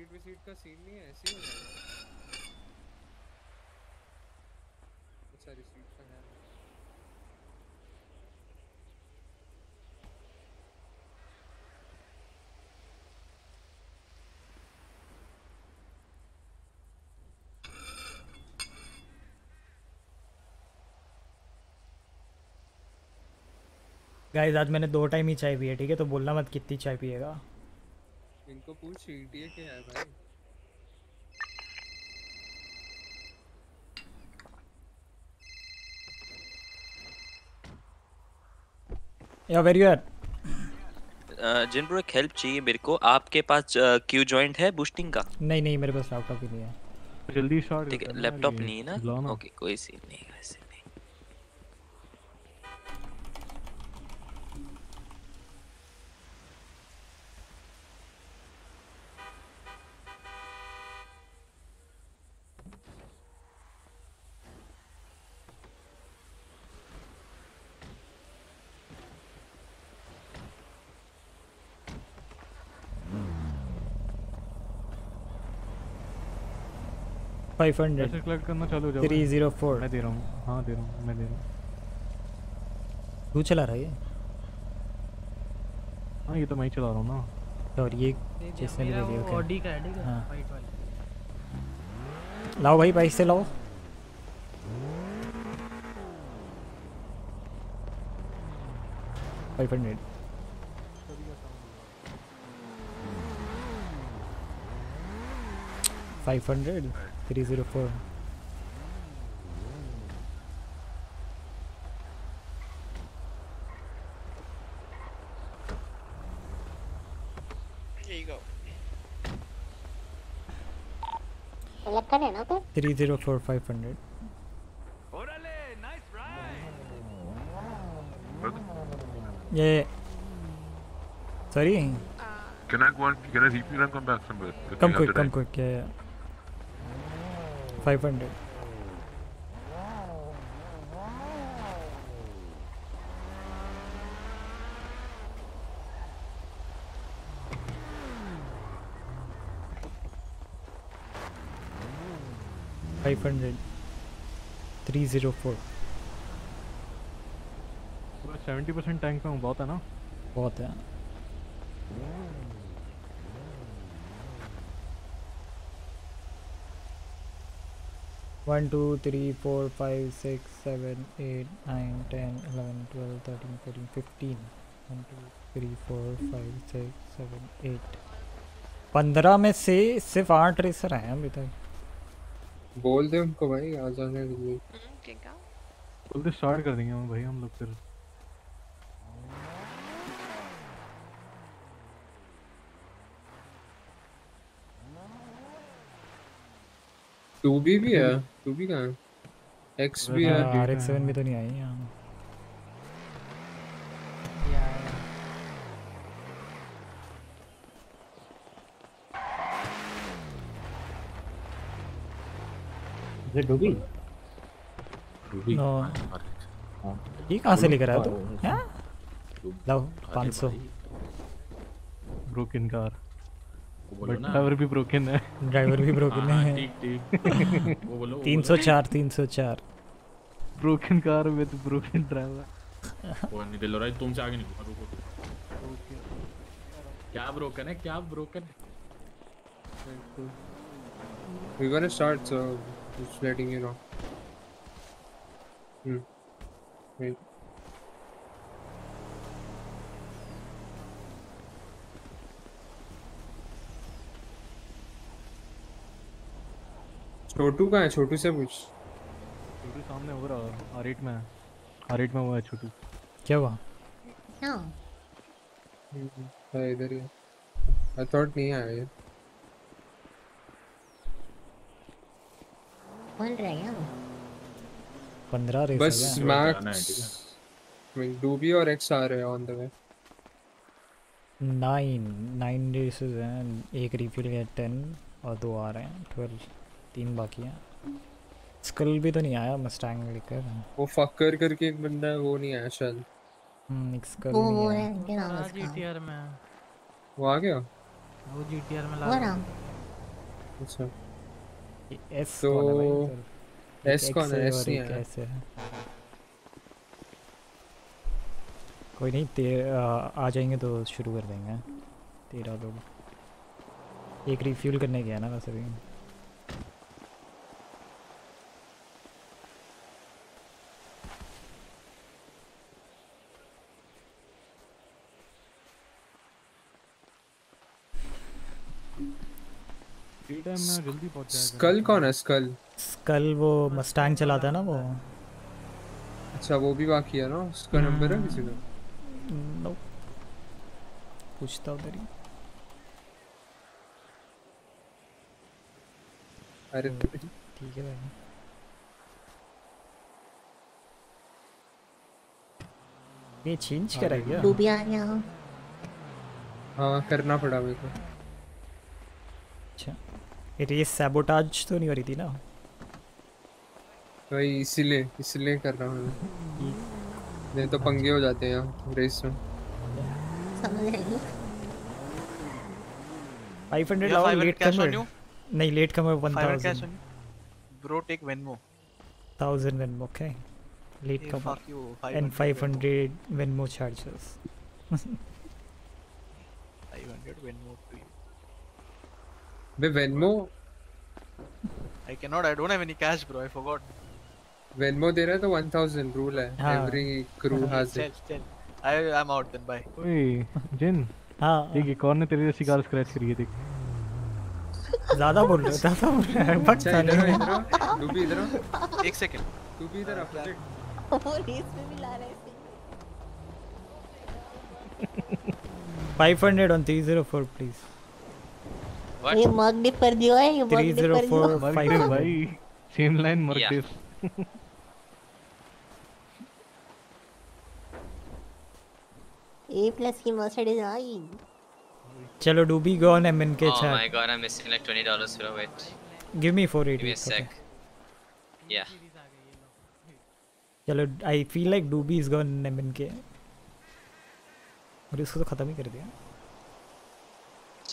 कुछ visit का scene नहीं है, ऐसे ही हो अच्छा receipt का है। Guys आज मैंने दो टाइम ही चाय पी है, ठीक है? तो बोलना मत कितनी चाय पिएगा। इनको पूछ ईटीए क्या है भाई? या where you at Jin bro एक हेल्प चाहिए मेरे को। आपके पास क्यू जॉइंट है बूस्टिंग का? नहीं नहीं मेरे पास लैपटॉप ही नहीं है। जल्दी स्टार्ट ठीक है लैपटॉप नहीं है ना? ओके कोई सीन है नहीं। 500 पैसे कलेक्ट करना चालू हो जाओ। 304 मैं दे रहा हूँ। हाँ दे रहा हूँ। मैं दे रहा हूँ। तू चला रहा है ये? हाँ ये तो मैं ही चला रहा हूँ ना। और ये जिसने भी ले लिया ओके का है ठीक है? हाँ। वाइट वाला। लाओ भाई बाइक से लाओ। Five hundred five hundred 304. Here you go. 304 500. Yeah. Sorry. Can I go on? Can I repeat and come back, somewhere? Come quick, come quick. Yeah, yeah. Five hundred five hundred three zero four seventy percent tank में हूँ बहुत है ना? बहुत है। One two three four five six seven eight nine ten eleven twelve thirteen fourteen fifteen one two three four five six seven eight पंद्रह में से सिर्फ़ आठ रेसर हैं अभी तक। बोल दे उनको भाई आ जाने के लिए बोलते स्टार्ट कर देंगे हम भाई हम लोग फिर। टू बी भी है? टू बी कहाँ है एक्स भी है आर एक्स सेवन भी तो नहीं आई यहाँ। Is Doobie? Ruby no. हाँ। ये कहाँ से लेकर आया तू? हाँ। लाओ पाँच सौ। Broken car. ड्राइवर भी ब्रोकन है। ड्राइवर भी ब्रोकन हाँ, है। ठीक, ठीक। वो बोलो, वो तीन सौ चार तीन सौ चार। Broken car with broken driver वो नहीं दिल रहा तुमसे आगे नहीं रुको। रुको क्या ब्रोकन है क्या ब्रोकन है? We gonna start, so just letting you know. Hmm. Wait. Chhotu कहाँ है? छोटू से पूछ। छोटू सामने हो रहा आर एट में है। आर एट में हुआ है छोटू। क्या हुआ? हाँ। है इधर ही आई थॉट नहीं आया ये। कौन रह गया वो पंद्रह रेसर बस मैक्स डूबी और एक्स आ रहे हैं on the way nine nine races हैं। एक रिफिल है टेन और दो आ रहे हैं। ट्वेल्व तीन बाकी हैं। स्कल भी तो नहीं आया मस्टैंग लेकर। वो फकर करके एक बंदा है वो नहीं आया शायद। हम्म एक स्कल वो वो है क्या नाम है उसका? जीटीआर में। वो आ गया? वो जीटीआर में वो ला नाम? अच्छा। एस तो है? एस कौन है? एस नहीं आया। S है। कोई नहीं ते आ, आ जाएँगे तो शुरू कर देंगे। तेरह लोग। एक रिफ्यूल करने गया ना वैसे भी। फ्री टाइम में जल्दी पहुँच जाएगा स्कल कौन है? स्कल कल वो मस्टैंग चलाता है ना वो। अच्छा वो भी बाकी है ना? उसका नंबर है किसी का? नो पूछता उधर ही अरे ठीक है भाई। ये चेंज करा क्या डूबी आ गया। हाँ करना पड़ा मेरे को। रेस सैबोटाज तो नहीं हो रही थी ना भाई इसीलिए इसीलिए कर रहा हूँ मैं। नहीं तो पंगे हो जाते हैं यहाँ रेस में फाइव हंड्रेड लाओ लेट कमर नहीं latecomer one 500 cash thousand on bro take Venmo. thousand Venmo. Okay. Late Hey, comer. fuck you, And 500 500 Venmo 500 Venmo I cannot. I don't have any cash, bro. I forgot. Venmo दे रहा है तो 1000 rule है हाँ। every crew has it chill. I I'm out then. Bye. ओए जिन हाँ एक एक और ने तेरे जैसी कार स्क्रैच करी है देख ज़्यादा बोल रहे हो ज़्यादा बोल रहे हो बट अच्छा इधर इधर। तू भी इधर। एक सेकंड तू भी इधर आ प्रोजेक्ट वो रेस में भी ला रहे हैं 500 on 304 please. ये मग डिप कर दियो है ये मग डिप कर दियो 304 मर गए 500 भाई सेम लाइन Yeah. गए ए प्लस की मर्सिडीज आई चलो Doobie go on MNK Oh my chat god, I'm missing like twenty dollars. Bro, wait. give me Give me 480 a sec. Yeah. चलो I feel like Doobie is gone MNK और इसको तो खत्म ही कर दिया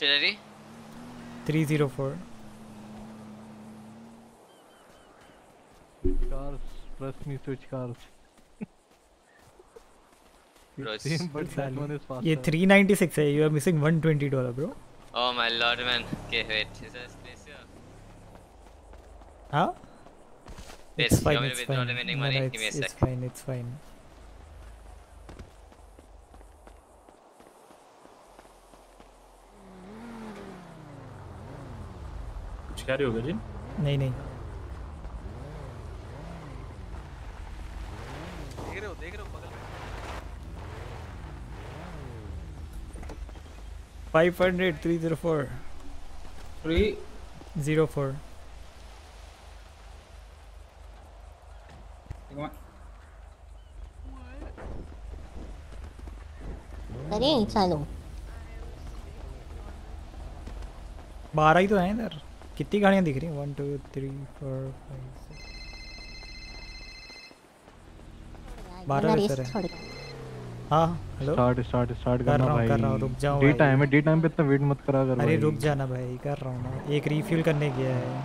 Ready? 304. Cars, trust me, switch cars. same, but that one is faster. ये 396 है. Eh? You are missing 120 dollar, bro. Oh my lord, man. Okay, wait. Is this space here? Huh? Wait, it's fine. It's fine. No, no, it's, it's fine. It's fine. कह रहे होगे जिन नहीं नहीं। देख रहे हो देख रहे हो बगल में। 500 304 304 करें चालू। बारह ही तो हैं इधर। कितनी गाड़ियाँ दिख रही हैं? One two three four five बारह रेसर है। हाँ हेलो स्टार्ट स्टार्ट स्टार्ट कर रहा हूँ कर रहा हूँ रुक जाओ डे। टाइम है डे टाइम पे इतना वेट मत करा कर अरे रुक जाना भाई कर रहा हूँ ना एक रिफ्यूल करने गया है।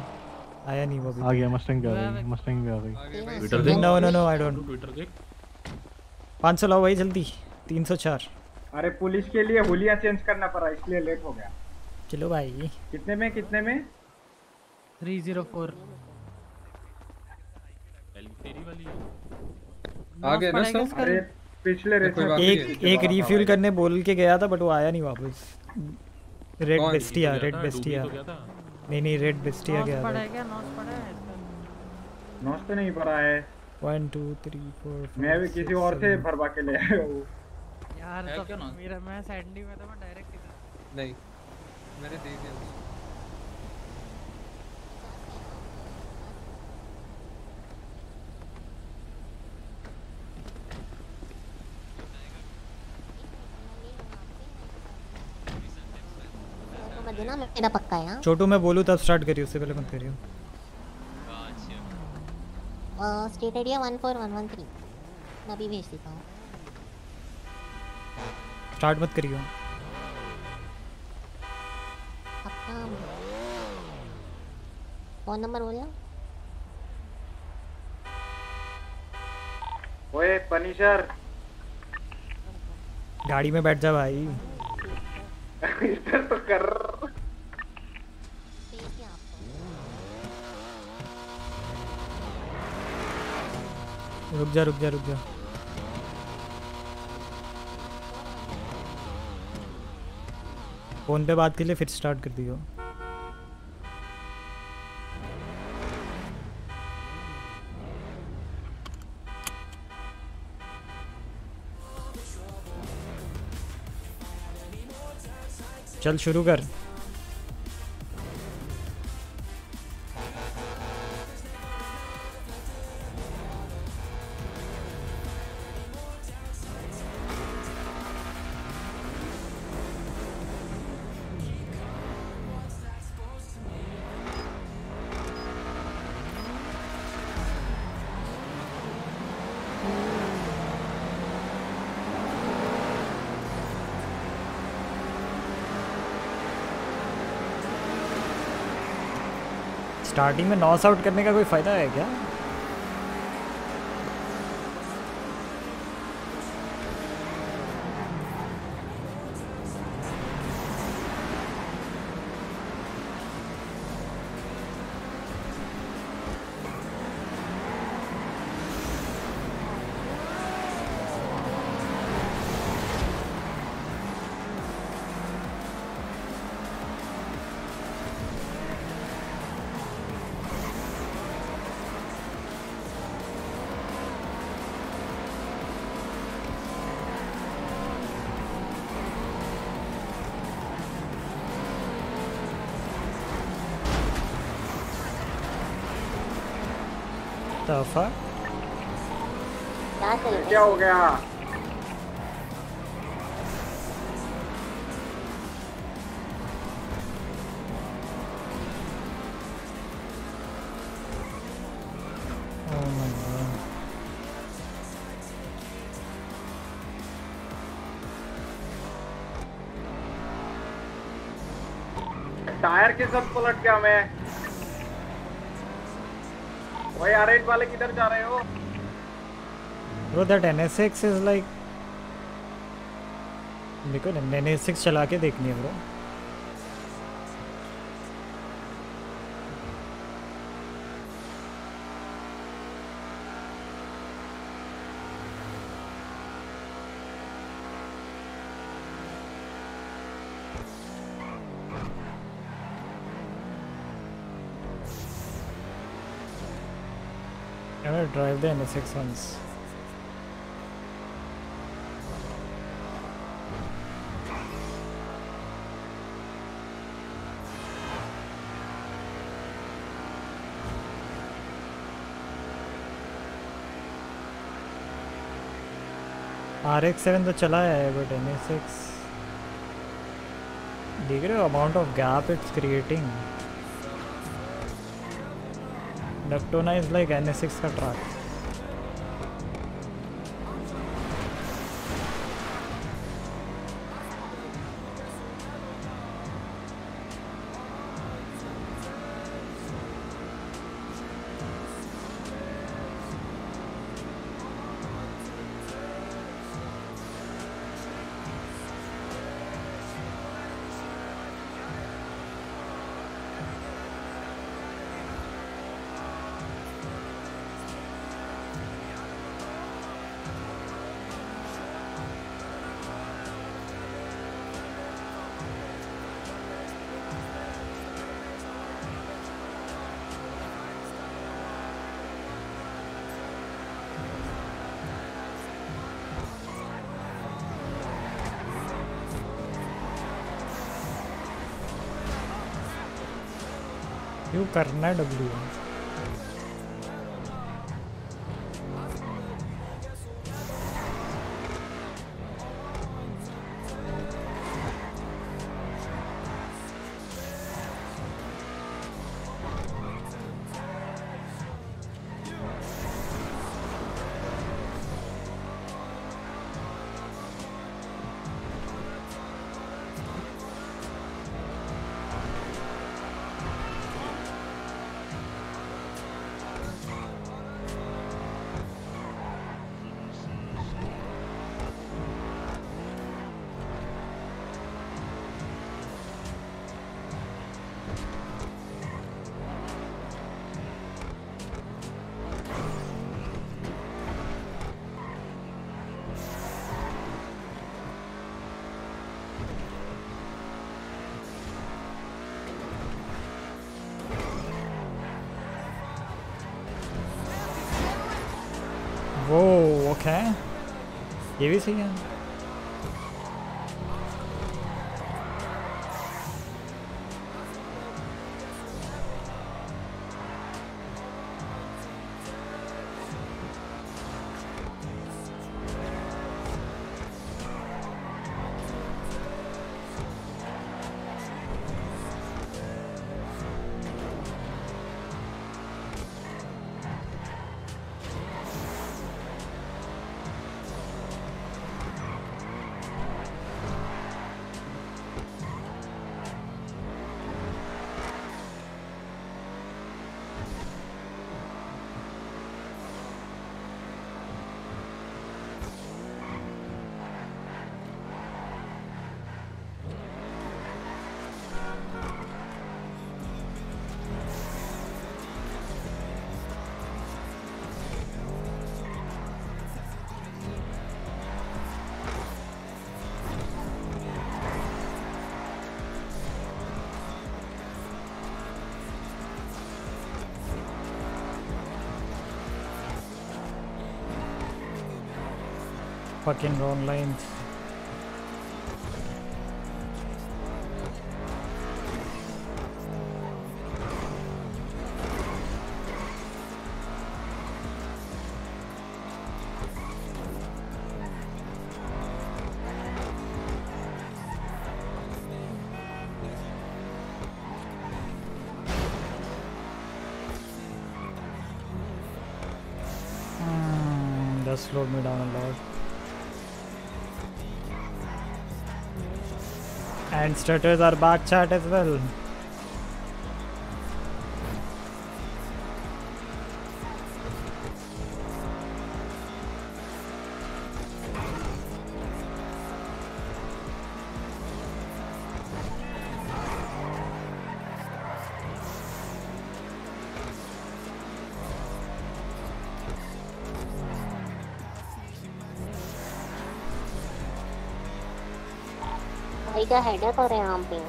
आया नहीं वो अभी आ गया मस्टैंग भी आ गई मस्टैंग भी आ गई। ट्विटर देख। No no no I don't Twitter देख। 500 लाओ भाई जल्दी 304 अरे पुलिस के लिए हुलिया चेंज करना पड़ा इसलिए लेट हो गया। चलो भाई। कितने में कितने में? 304 तेरी वाली आ गया ना सब? अरे पिछले एक एक रिफ्यूल करने बोल के गया था बट वो आया नहीं वापस। रेड बेस्टिया रेड बेस्टिया डूबी गया था। नहीं नहीं रेड बेस्टिया गया पड़ा था। है क्या? नॉस पड़ा है? नॉस तो नहीं पड़ा है। वन टू थ्री फोर मैं भी किसी और से भरवा के ले आया हूँ। यार तो मेरा मैं सैंडी में था मैं डायरेक्ट इधर नहीं। मैंने दे दिया। उसको। देना मेरा पक्का है? छोटू मैं बोलूँ तब स्टार्ट करियो उससे पहले मत करियो। State area one four one one three मैं अभी भेज देता हूँ। स्टार्ट मत करियो। पक्का फ़ोन नंबर बोलो ओए पनिशर गाड़ी में बैठ जा भाई। रुक जा रुक जा रुक जा। फ़ोन पे बात के लिए फिर स्टार्ट कर दियो। चल शुरू कर। स्टार्टिंग में नॉस आउट करने का कोई फ़ायदा है क्या? क्या हो गया. टायर के सब पलट गया मैं वही आर वाले किधर जा रहे हो Bro, that NSX is like. देखो ना NSX चला के देखनी है bro I'm gonna drive the NSX once. R X seven तो चला है बट एन एस एक्स देख रहे हो amount of gap it's creating Daytona is like N S X का ट्रैक करना है डब्ल्यू ओके ये भी सही है। Fucking wrong lines. Hmm, slowed me down a lot. And stutters are back chat as well. भाई का हेडेक हो रहा है यहाँ पे।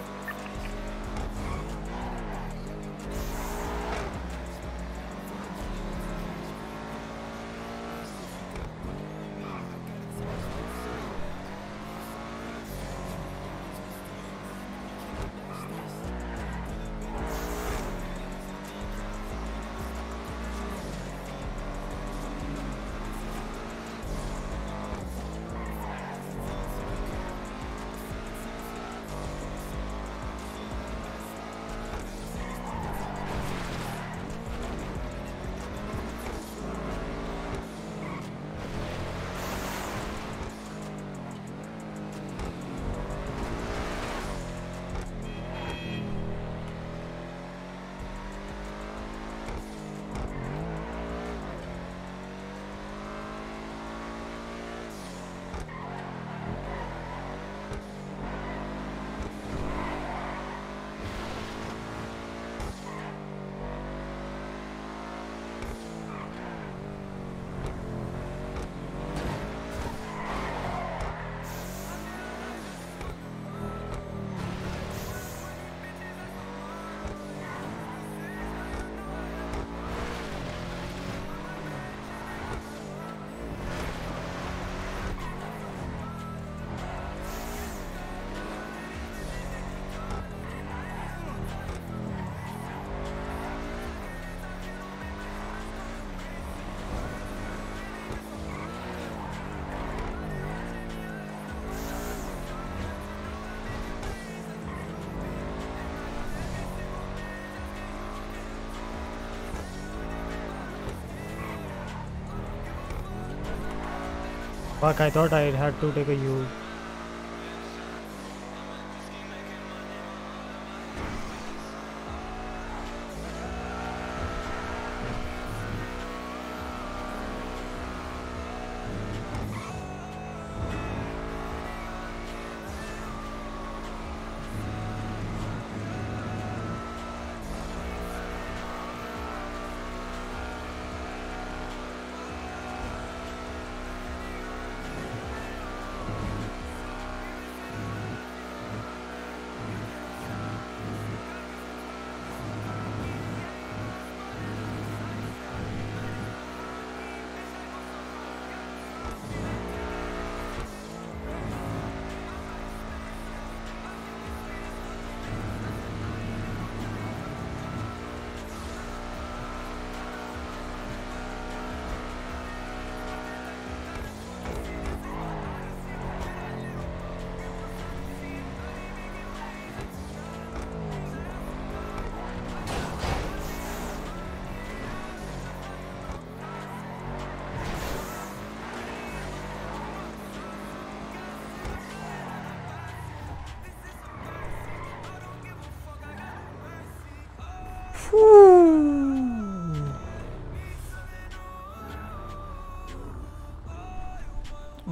Fuck, I thought I had to take a U.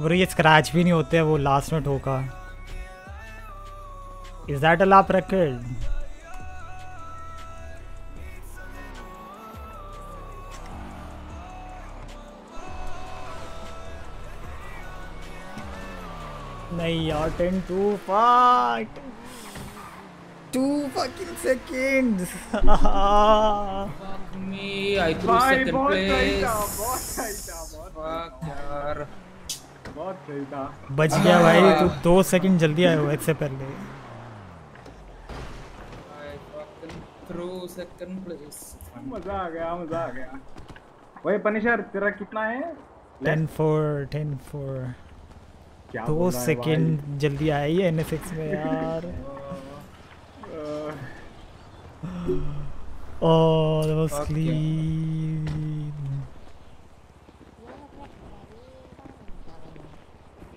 और ये स्क्रैच भी नहीं होते हैं वो लास्ट में ठोका। Is that a lap record? नहीं यार ten two five two fucking seconds me, I threw second place. था बहुत सही था बहुत Fuck यार. बहुत सही था बच गया भाई तू दो सेकंड जल्दी आया हुआ इससे पहले। मज़ा आ गया मज़ा आ गया। वही पनिशर तेरा कितना है? टेन फोर टेन फोर दो है सेकंड जल्दी आया ही एन एस में यार। Oh, that was Okay.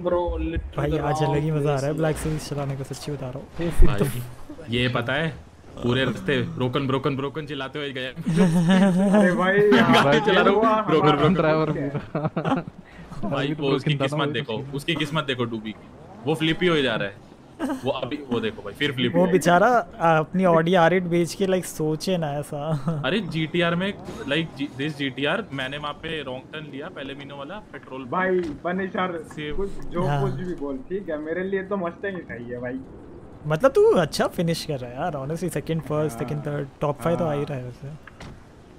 Bro, literally भाई आज अलग ही मज़ा आ रहा है ब्लैक सीरीज़ चलाने का सच्ची बता रहा हूँ। ये पता है पूरे रास्ते ब्रोकन ब्रोकन ब्रोकन चिल्लाते हुए गए अरे भाई, यहाँ गाड़ी चला रहा ब्रोकन ब्रोकन ड्राइवर भाई वो उसकी किस्मत देखो उसकी किस्मत देखो डूबी। की वो फ्लिप ही हो जा रहा है। वो अभी वो देखो भाई फिर फ्लिप वो बेचारा अपनी ऑडी आर एट बेच के लाइक सोचे ना ऐसा। अरे जीटीआर में लाइक दिस जीटीआर मैंने वहाँ पे रॉन्ग टर्न लिया पहले महीनों वाला पेट्रोल भाई पनिशर कुछ जो हाँ। कुछ भी बोल ठीक है? मेरे लिए तो मस्टैंग ही सही है भाई। मतलब तू अच्छा फिनिश कर रहा है यार honestly second first second third top five तो आ ही रहा है वैसे।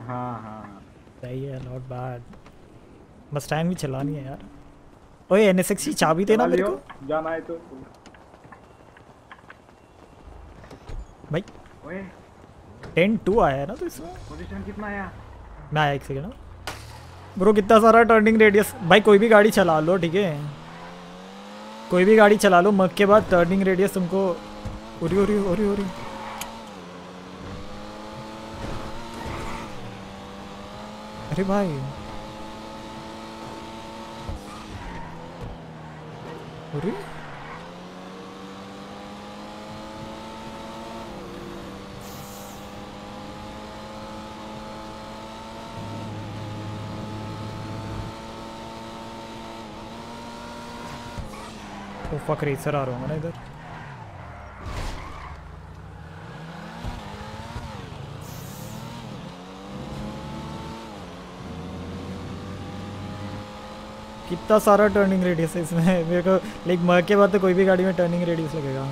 हाँ हाँ। सही है नॉट बैड मस्टैंग भी चलानी है यार। ओए एनएसएक्स की चाबी देना मेरे को। जाना है तो। भाई ओए। टेन टू आया है ना तो इसमें? पोजीशन कितना आया? मैं आया एक सेकंड ब्रो कितना सारा टर्निंग रेडियस भाई कोई भी गाड़ी चला लो ठीक है? कोई भी गाड़ी चला लो मग के बाद टर्निंग रेडियस तुमको उरी उरी उरी उरी। अरे भाई। उरी ओ फक रेसर आ रहा हूँ ना इधर कितना सारा टर्निंग रेडियस है इसमें? मेरे को लाइक मर के बाद तो कोई भी गाड़ी में टर्निंग रेडियस लगेगा।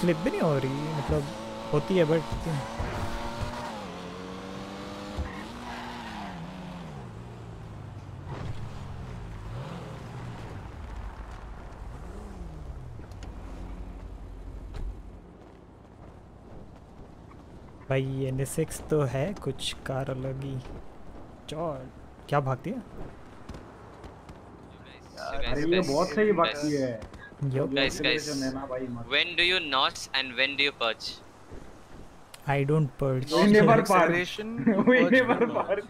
स्लिप भी नहीं हो रही मतलब होती है बट भाई एन एस एक्स तो है, कुछ कार अलग ही। चौड़ क्या भागती है? अरे ये बहुत सही बाकी है। Yep. Guys, guys, ah, when do you notch and when do you purge? I don't purge. We never purge. we never purge.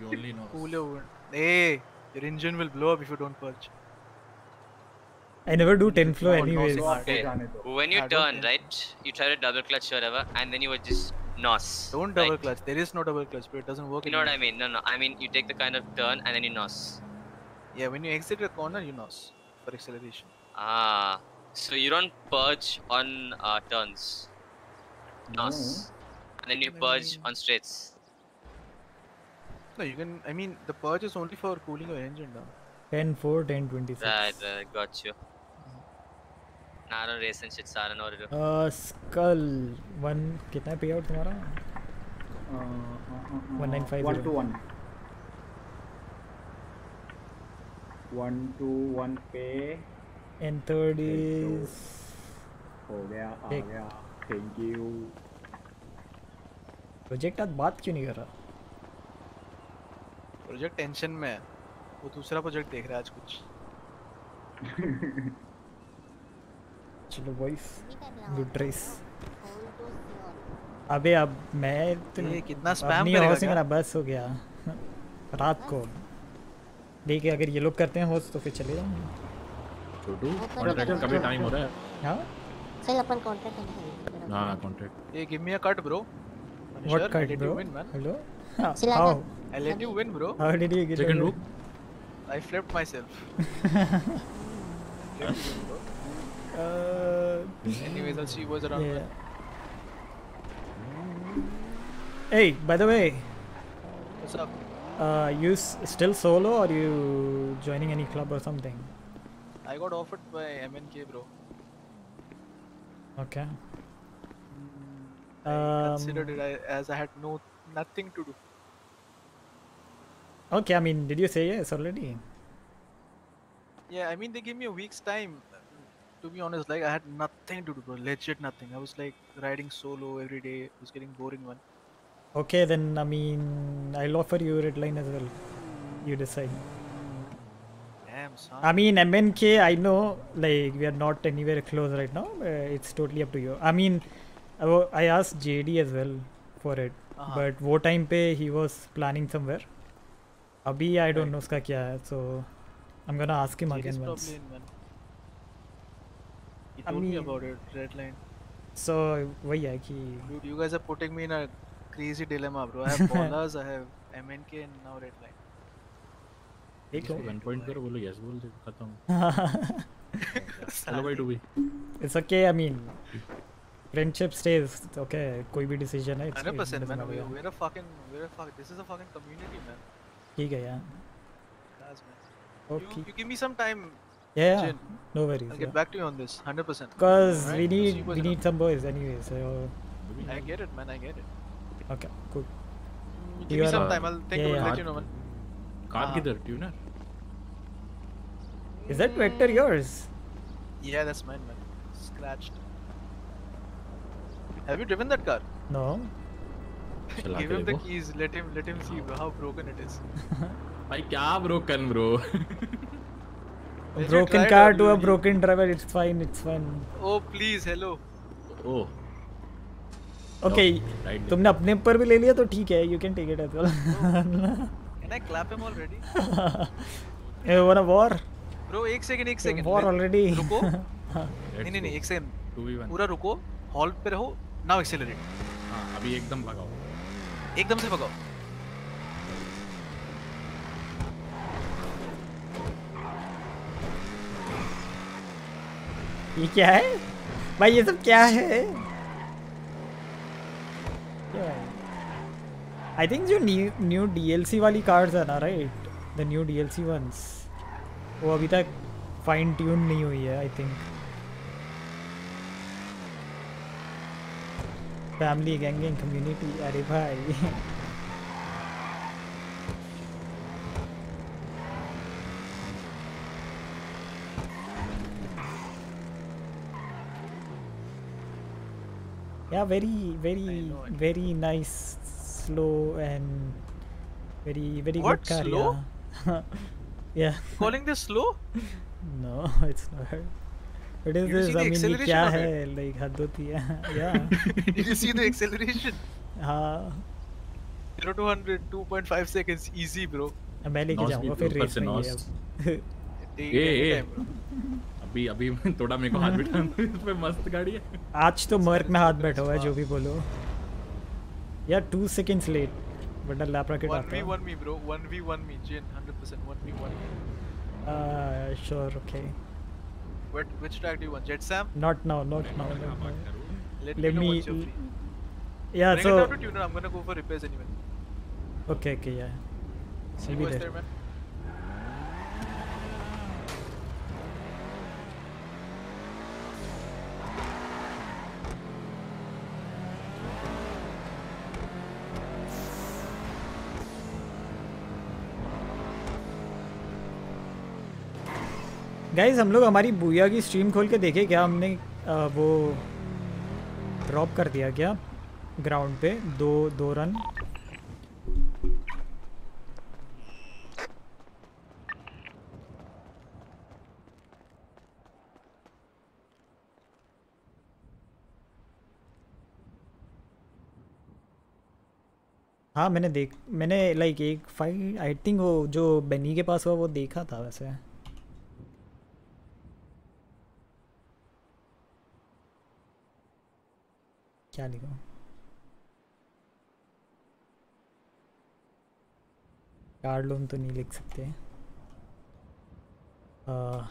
Only. Hey, your engine will blow up if you don't purge. I never do 10 flow anyways. Okay. When you turn, right, you try to double clutch whatever and then you would just nos. Don't double right? clutch. There is no double clutch, but it doesn't work. You know what I mean? No, no. I mean, you take the kind of turn and then you nos. Yeah, when you exit the corner, you nos for acceleration. Ah. so you don't purge on uh, turns. Nos. And then you purge on straights. No, you can. I mean, the purge is only for cooling your engine down. 10 4 10 26 Right, right, got you. I don't race and shit, so I don't know what to do. uh, school one कितना पे out तुम्हारा one nine five one two one one two one पे and third is हो गया आ। गया thank you project आज बात क्यों नहीं कर रहा? प्रोजेक्ट टेंशन में है। वो दूसरा प्रोजेक्ट देख रहा है आज कुछ। चलो बॉयस गुड रेस अबे अब मैं तो ये कितना अपनी करेगा क्या? मेरा बस हो गया। रात को। देखिए अगर ये लोग करते हैं होस्ट तो फिर चले जाएँगे। छोटू वो तो कॉन्ट्रैक्ट चलो, का भी चलो। टाइम हो रहा है हाँ चल अपन कॉन्ट्रैक्ट हाँ contract Hey, give me a cut, bro. What Manisha, cut, I let bro? you win, man. Hello? Chill How? out. I let you win, bro. How did you get Second away? hook? I flipped myself. Uh, Anyways, I'll see you boys around. yeah. man. Hey, by the way, What's up? uh, you s- still solo or you joining any club or something? I got offered by MNK, bro. Okay. I Um, considered it as I had no nothing to do. Okay, I mean, did you say yes already? Yeah, I mean they gave me a week's time. To be honest, like I had nothing to do, bro. Legit nothing. I was like riding solo every day. It was getting boring, one. Okay, then I mean, I'll offer you red line as well. You decide. Damn, son. I mean, MNK, I know, like, we are not anywhere close right now. Uh, it's totally up to you. I mean, I wa- I asked JD as well for it, Uh-huh. but वो time पे he was planning somewhere. अभी I don't know उसका क्या है, so I'm gonna ask him JD is again once. probably in, man. He I told me mean- about it. Red line. So वही है कि Dude, you guys are putting me in a crazy dilemma, bro. I have ballers, I have MNK, and now red line. इसको है। Point करो बोलो yes बोल दे खत्म हेलो भाई to be It's okay. I mean, friendship stays. Okay, कोई भी decision है. it's- Hundred it percent, doesn't man. matter, We're, a fucking, we're a fuck. This is a fucking community, man. ठीक है यार. Guys, man. Okay. You, you give me some time. Yeah, yeah. No worries. I'll get yeah. back to you on this. Hundred percent. Because we need we need some boys anyway. So I get it, man. I get it. okay, cool. Give You me some time. I'll think yeah, about it. yeah. Let you know, man. Car हाँ. किधर tuner Is that vector yours? Yeah, that's mine, man. Scratched. Have you driven that car? No. Give him the keys. Let him let him see bro, how broken it is. भाई क्या broken bro Did you broken car to a broken driver. It's fine. It's fine. Oh please, hello. Oh Okay. तुमने अपने ऊपर भी ले लिया तो ठीक है. You can take it as well. मैं clap him already a one a war bro 1 second 1 second war already रुको. नहीं नहीं नहीं 1 सेकंड 2v1 पूरा रुको हॉल्ट पे रहो नाउ एक्सेलरेट हाँ अभी एकदम भगाओ। एकदम से भगाओ। ये क्या है? भाई ये सब क्या है? क्या है? I think जो new new DLC वाली कार्ड्स है ना right the new DLC ones. वो अभी तक फाइन ट्यून नहीं हुई है I think family ganging community अरे भाई। Yeah very very very nice slow and very very What? good car Slow? yeah yeah Calling this slow? no it's not it is this I mean ये acceleration क्या है like हद होती है yeah Did you see the acceleration? हाँ 0 to 100 2.5 seconds easy bro. मैं लेके जाऊँगा फिर रेस में ये अब ए time, अभी अभी थोड़ा मेरे को हाथ बिठा इस पे मस्त गाड़ी है आज तो मर्क में हाथ बैठा हुआ है जो भी बोलो Yeah, two seconds late. But the lap rocket. One v one me, bro. One v one me, Jin. Hundred percent. One v one. Me. Uh, sure. Okay. What? Which track do you want? Jet Sam? Not now. Not now. Let, Let me. me yeah. Bring so. It down to tuner. I'm gonna go for repairs anyway. Okay. Okay. Yeah. See you there, man. Guys हम लोग हमारी बुया की stream खोल के देखे क्या हमने अ, वो ड्रॉप कर दिया क्या ग्राउंड पे? दो दो रन हाँ मैंने देख मैंने लाइक एक फाइट आई थिंक वो जो बेनी के पास हुआ वो देखा था वैसे। क्या लिखा? कार लोन तो नहीं लिख सकते। आ,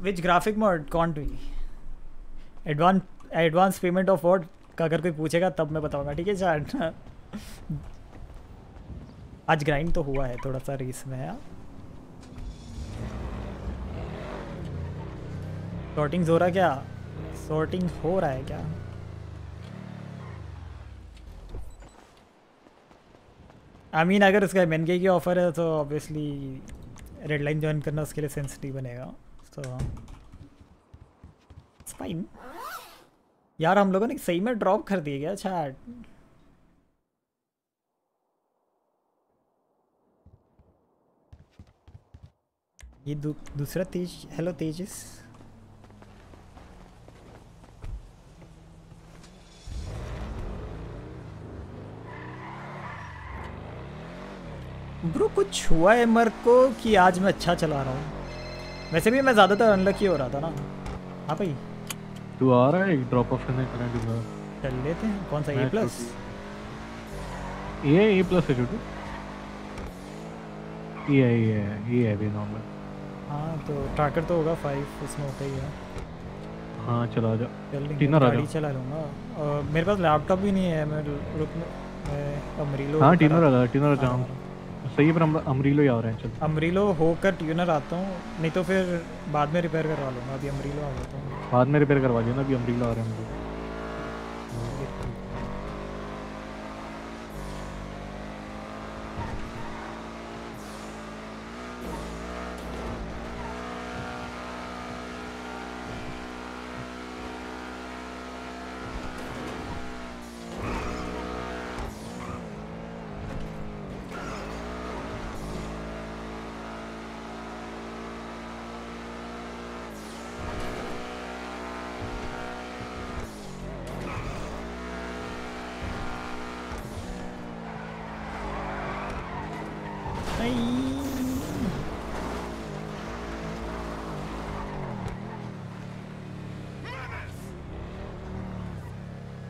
विच ग्राफिक मोड कौन to advance advance payment of what अगर कोई पूछेगा तब मैं बताऊँगा ठीक है चार। आज ग्राइंड तो हुआ है, थोड़ा सा रेस में सॉर्टिंग हो रहा क्या? सॉर्टिंग हो रहा है क्या? आई मीन अगर उसका एम की ऑफ़र है तो ऑब्वियसली रेड लाइन ज्वाइन करना उसके लिए सेंसिटिव बनेगा। तो फाइन यार, हम लोगों ने सही में ड्रॉप कर दिया गया चैट ये दू, दूसरा तेज हेलो तेजस। ब्रो कुछ हुआ है मर को कि आज मैं अच्छा चला रहा हूँ? वैसे भी मैं ज़्यादातर अनलकी हो रहा था ना। हाँ भाई। तू आ रहा है एक ड्रॉप ऑफ़ करने करने के बाद चल लेते हैं। कौन सा ए प्लस ये ए प्लस है छोटू। ये ये ये है भी नॉर्मल हाँ तो ट्रैकर तो होगा फाइव उसमें होता ही है। हाँ चला जा। चल गाड़ी चला लूँगा। और मेरे पास लैपटॉप भी नहीं है मैं रुक मैं अमरीलो हाँ टीनर आ टीनर आ हाँ, सही है पर हम अमरीलो ही आ रहे हैं चल। अमरीलो होकर ट्यूनर आता हूँ नहीं तो फिर बाद में रिपेयर करवा लूँगा अभी अमरीलो आ जाता हूँ। बाद में रिपेयर करवा देना ना अभी अमरीलो आ रहे हैं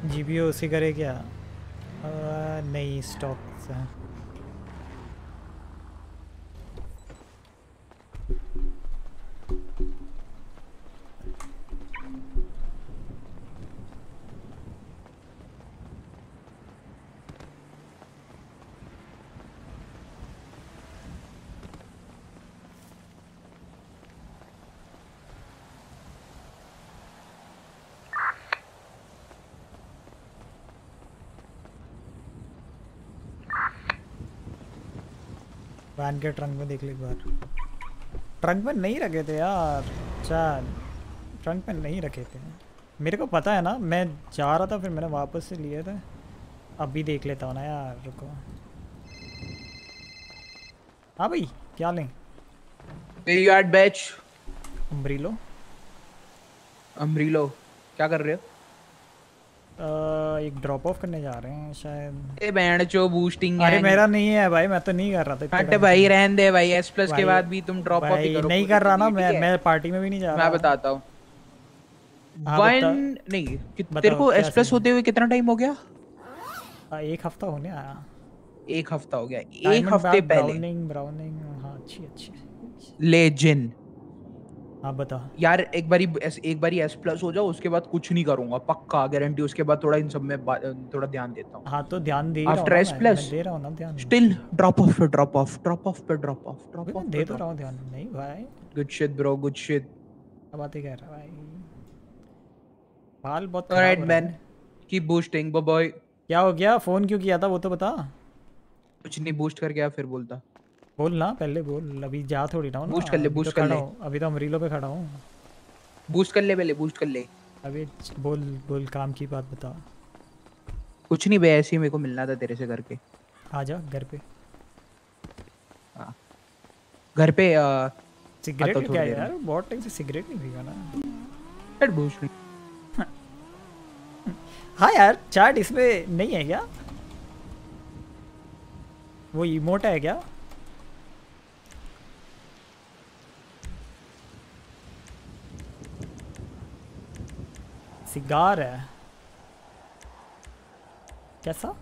जी बी उसी करे क्या? आ, नहीं स्टॉक से वैन के ट्रंक में देख ले एक बार। ट्रंक में नहीं रखे थे यार। चार ट्रंक में नहीं रखे थे। मेरे को पता है ना मैं जा रहा था फिर मैंने वापस से लिए थे। अभी देख लेता हूँ ना यार रुको। हाँ भाई क्या लें? Yard batch अम्ब्रीलो। अमरीलो क्या कर रहे हो? ड्रॉप ऑफ़ करने जा रहे हैं शायद। ए बैंड चो बूस्टिंग अरे मेरा नहीं है भाई मैं तो नहीं कर रहा था हट भाई। रहने दे भाई एस प्लस के बाद भी तुम ड्रॉप ऑफ़ ही करो नहीं कर रहा ना मैं मैं पार्टी में भी नहीं जा रहा। मैं बताता हूँ। हाँ, वन नहीं कि- तेरे को एस प्लस होते हुए कितना टाइम हो गया? हाँ, एक हफ़्ता होने आया। एक हफ़्ता हो गया। एक हफ़्ते पहले। ब्राउनिंग ब्राउनिंग हाँ अच्छी अच्छी। ले जिन हाँ बता। यार एक बारी एस एक बारी एस प्लस हो जाओ उसके बाद कुछ नहीं करूँगा पक्का गारंटी उसके बाद थोड़ा इन सब में थोड़ा ध्यान देता हूँ। हाँ तो ध्यान दे रहा हूँ आफ्टर एस प्लस दे रहा हूँ ना ध्यान। स्टिल ड्रॉप ऑफ़ पे ड्रॉप ऑफ़ ड्रॉप ऑफ़ पे ड्रॉप ऑफ़ ड्रॉप ऑफ़ दे तो रहा हूँ ध्यान नहीं भाई। Good shit bro good shit क्या बातें कह रहा भाई? बाल बहुत alright man. Keep boosting boy क्या हो गया? फ़ोन क्यों किया था वो तो बता। कुछ नहीं बूस्ट करके आ फिर बोलता। बोल ना पहले बोल। अभी जा थोड़ी हूँ ना। Boost कर ले, तो कर ले। अभी तो अमरीलो पे खड़ा हूँ। बूस्ट कर ले पहले बूस्ट कर ले। अभी बोल बोल काम की बात बता कुछ नहीं बे ऐसे ही मेरे को मिलना था तेरे से करके आ जा घर पे। घर पे सिगरेट हूँ क्या यार? बहुत टाइम से सिगरेट नहीं पीगा ना। यार बूस्ट नहीं हाँ यार चार्ट इसमें नहीं है क्या? वो इमोट है क्या? सिगार है कैसा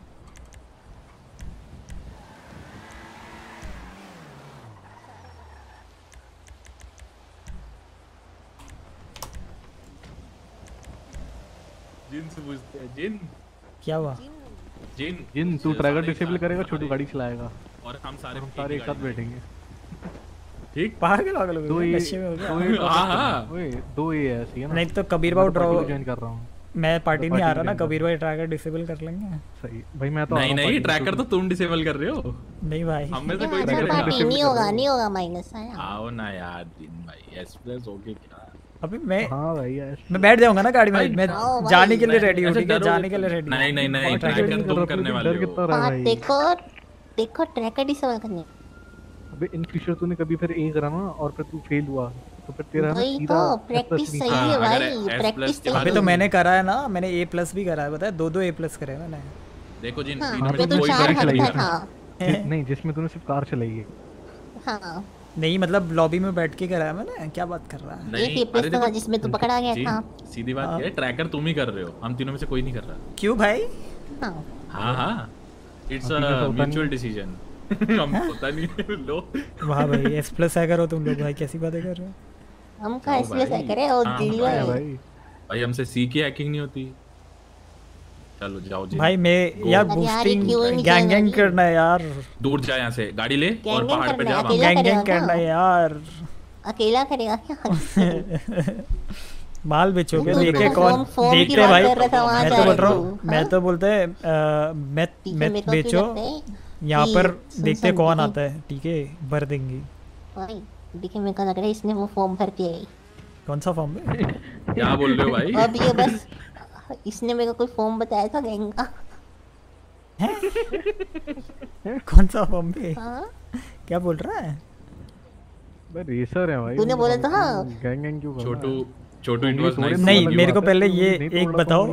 जिन से पूछते हैं जिन क्या हुआ? जिन जिन तू ट्रैकर सारे डिसेबल करेगा छोटी गाड़ी चलाएगा। और हम सारे हम सारे एक साथ बैठेंगे। ठीक? पागल पागल हो दो गए नशे में हो दो गया हाँ, हाँ। ओए दो ये ऐसी है ना। नहीं तो कबीर भाई ड्रॉ ज्वाइन कर रहा हूँ। मैं पार्टी नहीं आ रहा ना कबीर भाई ट्रैकर डिसेबल कर लेंगे। सही भाई मैं तो नहीं नहीं ट्रैकर तो तुम डिसेबल कर रहे हो। नहीं भाई। हम में से कोई अच्छा नहीं करेगा नहीं होगा नहीं होगा माइनस है आओ ना यार दिन भाई एक्सप्रेस हो गया क्या? अभी मैं हाँ भाई मैं बैठ जाऊँगा ना गाड़ी में। मैं जाने के लिए रेडी हूँ ठीक है? जाने के लिए रेडी नहीं नहीं नहीं ट्रैकर तुम करने वाले हो। है हाँ देखो देखो ट्रैकर डिसेबल करने अबे इन फ्यूचर तूने कभी फिर ए करा ना और फिर तू फेल हुआ तो फिर तेरा ना सीधा तो प्रैक्टिस सही हाँ, है भाई प्रैक्टिस सही बाद अभी तो मैंने करा है ना मैंने ए प्लस भी करा है बताया दो दो ए प्लस करे मैंने। देखो जिन हाँ, तीनों में तो कोई गाड़ी चलाई है। नहीं जिसमें तूने सिर्फ़ कार चलाई है। हाँ। नहीं मतलब लॉबी में बैठ के करा है मैंने क्या बात कर रहा है? नहीं ही अरे देखो जिसमें तू पकड़ा गया था। सीधी बात हाँ। है ट्रैकर तुम ही कर रहे हो हम तीनों में से कोई नहीं कर रहा। क्यों भाई? हाँ। हाँ हाँ। इट्स अ म्यूचुअल डिसीज़न हम पता नहीं लो। वाह भाई एस प्लस है करो तुम लोग भाई कैसी बातें कर रहे हो? हम का ओ इसलिए भाई। से करे और हाँ, दिल है भाई। भाई हमसे सी की हैकिंग नहीं होती। चलो जाओ जी भाई मैं यार बूस्टिंग गैंग गैंग करना है यार। दूर जा यहाँ से गाड़ी ले और पहाड़ पे जा है, गैंग गैंग करना है यार। अकेला करेगा क्या? माल बेचोगे तू तो देखे कौन देखते भाई। मैं तो बोल रहा हूँ मैं तो बोलते हैं मैं मैं बेचो। है? यहाँ पर देखते सुन कौन आता है ठीक है? भर देंगे। देखिए मेरे को लग रहा है इसने वो फॉर्म भर दिया है। कौन सा फॉर्म क्या बोल रहे हो भाई? अब ये बस इसने मेरे को कोई फॉर्म बताया था गैंग? का कौन सा फॉर्म पे हाँ। क्या बोल रहा है? भाई रेसर है भाई तूने बोला था हाँ। गैंग गैंग क्यों है? Chhotu Chhotu it was nice नहीं मेरे को पहले ये एक तो बताओ?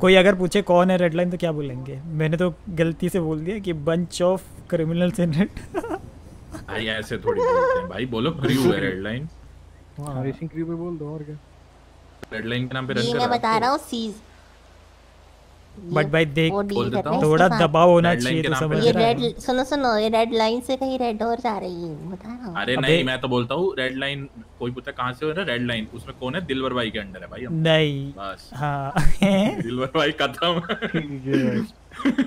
कोई अगर पूछे कौन है रेड लाइन तो क्या बोलेंगे? मैंने तो गलती से बोल दिया कि bunch of criminals in it भाई ऐसे थोड़ी बोलते हैं भाई बोलो क्रू है रेड लाइन हाँ रेसिंग क्रू पे बोल दो और क्या? रेड लाइन के नाम पे रन कर मैं बता रहा हूँ सीज बट भाई देख। थोड़ा दबाव होना चाहिए तो समझ ये रहा रेड सुनो सुनो ये रेड लाइन से कहीं रेड और जा रही है बता रहा हूँ। अरे नहीं मैं तो बोलता हूँ रेड लाइन कोई पूछता कहाँ से हो रहा रेड लाइन उसमें कौन है? दिलवर भाई के अंडर है भाई हम नहीं बस। हाँ। दिलवर भाई खत्म।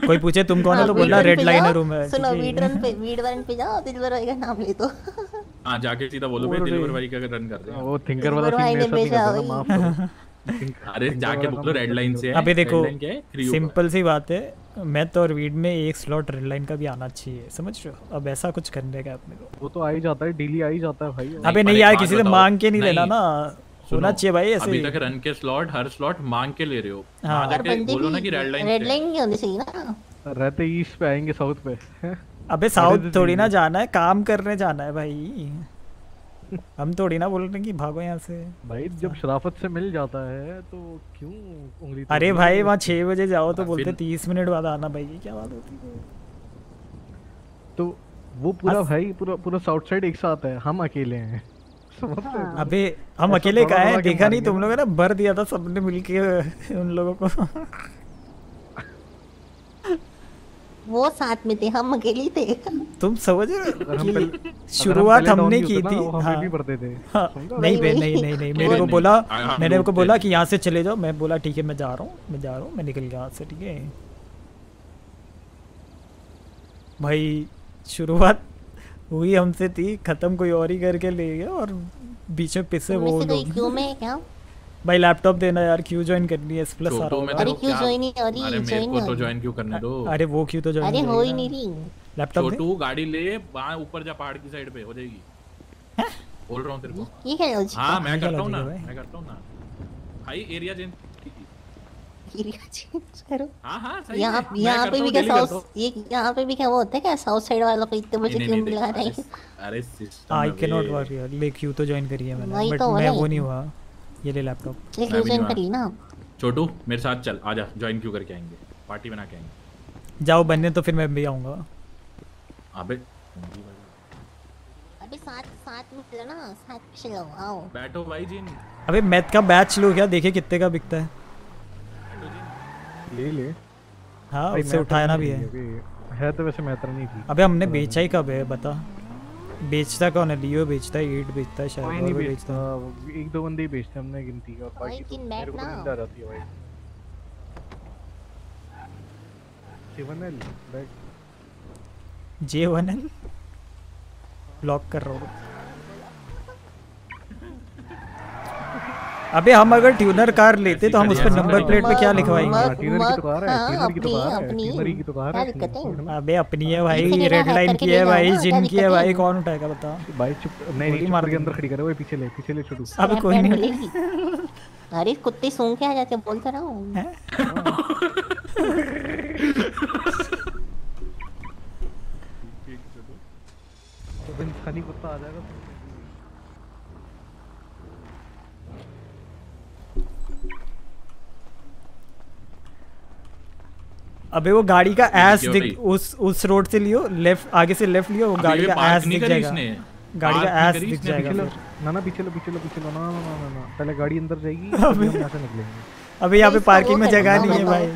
कोई पूछे तुम कौन है? हाँ, तो बोलना रेड लाइनर हूँ। मैं सुनो वीड रन पे वीड रन पे जाओ दिलवर भाई का नाम ले दो। हाँ जाके सीधा बोलो भाई दिलवर भाई। का रन कर रहे हैं। वो थिंकर वाला सीन मेरे साथ नहीं करता माफ़ करो। अरे जाके बोलो रेड लाइन से है। अबे देखो है। सिंपल सी बात है मैं तो और वीड में एक स्लॉट रेड लाइन का भी आना चाहिए समझ रहे हो? अब ऐसा कुछ करने का अपने को। वो तो आ ही जाता है डेली आ ही जाता है भाई। अबे नहीं यार किसी से मांग के नहीं लेना ना। सुनो, होना चाहिए भाई ऐसे अभी तक रन के स्लॉट हर स्लॉट मांग के ले रहे हो। हाँ। जाके बोलो ना कि रेड लाइन रेड लाइन नहीं होनी चाहिए ना। रहते ईस्ट पे आएँगे साउथ पे। अबे साउथ थोड़ी ना जाना है काम करने जाना है भाई। हम थोड़ी ना बोल रहे कि भागो यहाँ से। भाई जब शराफत से मिल जाता है तो क्यों उंगली अरे भाई वहाँ छह बजे जाओ तो हाँ, बोलते तीस मिनट बाद आना भाई ये क्या बात होती है? तो वो पूरा अस- भाई पूरा पूरा साउथ साइड एक साथ है हम अकेले हैं। हो? अबे हम अकेले कहा है? देखा नहीं तुम। लोगों ने भर दिया था सबने मिलके उन लोगों को। वो साथ में थे हम अकेले थे। तुम समझ रहे हो? कि शुरुआत हमने की थी। हाँ। भी भरते थे। हाँ? नहीं बे नहीं नहीं नहीं मेरे को बोला हाँ, मैंने उनको बोला कि यहाँ से चले जाओ। मैं बोला ठीक है मैं जा रहा हूँ मैं जा रहा हूँ मैं निकल गया यहाँ से ठीक है? भाई शुरुआत हुई हमसे थी खत्म कोई और ही करके ले गया और बीच में पिसे वो लोग क्यों में क्या? भाई लैपटॉप देना यार क्यों ज्वाइन करनी है? एस प्लस आ रहा में होगा अरे तो क्यों? join नहीं हो रही? अरे मेरे को तो ज्वाइन क्यों करने दो? अरे वो क्यों तो ज्वाइन अरे हो ही नहीं रही। लैपटॉप दे छोटू गाड़ी ले वहाँ ऊपर जा पहाड़ की साइड पे हो जाएगी। बोल रहा हूँ तेरे को। ये क्या लॉजिक हाँ मैं करता हूँ ना है? मैं करता हूँ ना। भाई एरिया चेंज एरिया चेंज करो। हाँ हाँ सही यहाँ है। यहाँ पे भी क्या साउथ ये यहाँ पे भी क्या वो होता है क्या? साउथ साइड वालों को इतने बजे नहीं, क्यों नहीं, बुला नहीं, रहे अरे हैं? अरे system I can not work यार ले क्यू तो ज्वाइन करी है मैंने बट तो हो मैं वो है। नहीं हुआ। ये ले लैपटॉप ये मैं भी ज्वाइन नहीं कर ली ना। छोटू मेरे साथ चल आजा ज्वाइन क्यों करके आएँगे? पार्टी बना के आएँगे। जाओ बनने तो फिर मैं भी आऊँगा। अबे अभी साथ साथ में चलो ना साथ में चलो आओ। बैठो भाई जिन अबे मैथ का बैच लो क्या? देखे कितने का बिकता है। ले ले। हाँ उससे उठाया ना भी है। है। तो वैसे मैटर नहीं थी अबे हमने बेचा ही कब है बता। बेचता कौन है? लियो बेचता है ईट बेचता है शायद कोई नहीं बेचता हाँ, एक दो बंदे ही बेचते हमने गिनती का बाकी तो मेरे को तो नींद आ जाती है भाई। जेवनल बैक जेवनल ब्लॉक कर रहा हूँ। अबे हम अगर ट्यूनर कार लेते तो हम उस पर नंबर प्लेट पे क्या लिखवाएँगे? हाँ, अपनी है अबे अपनी है भाई रेड लाइन की है भाई जिन की है भाई कौन उठाएगा बता भाई चुप नहीं नहीं मार के अंदर खड़ी करे वो पीछे ले पीछे ले छोटू। अब कोई नहीं। अरे कुत्ते सूंघ के आ जाते हैं, बोल तो रहा हूँ। तो कुत्ता आ जाएगा अबे वो गाड़ी का एस दिख उस उस रोड से लियो लेफ़्ट आगे से लेफ़्ट लियो वो गाड़ी का एस दिख जाएगा। गाड़ी का एस दिख जाएगा ना ना पीछे लो पीछे लो पीछे लो ना ना ना ना पहले गाड़ी अंदर जाएगी अबे- हम यहाँ से निकलेंगे। अबे यहाँ पे पार्किंग में जगह नहीं है भाई।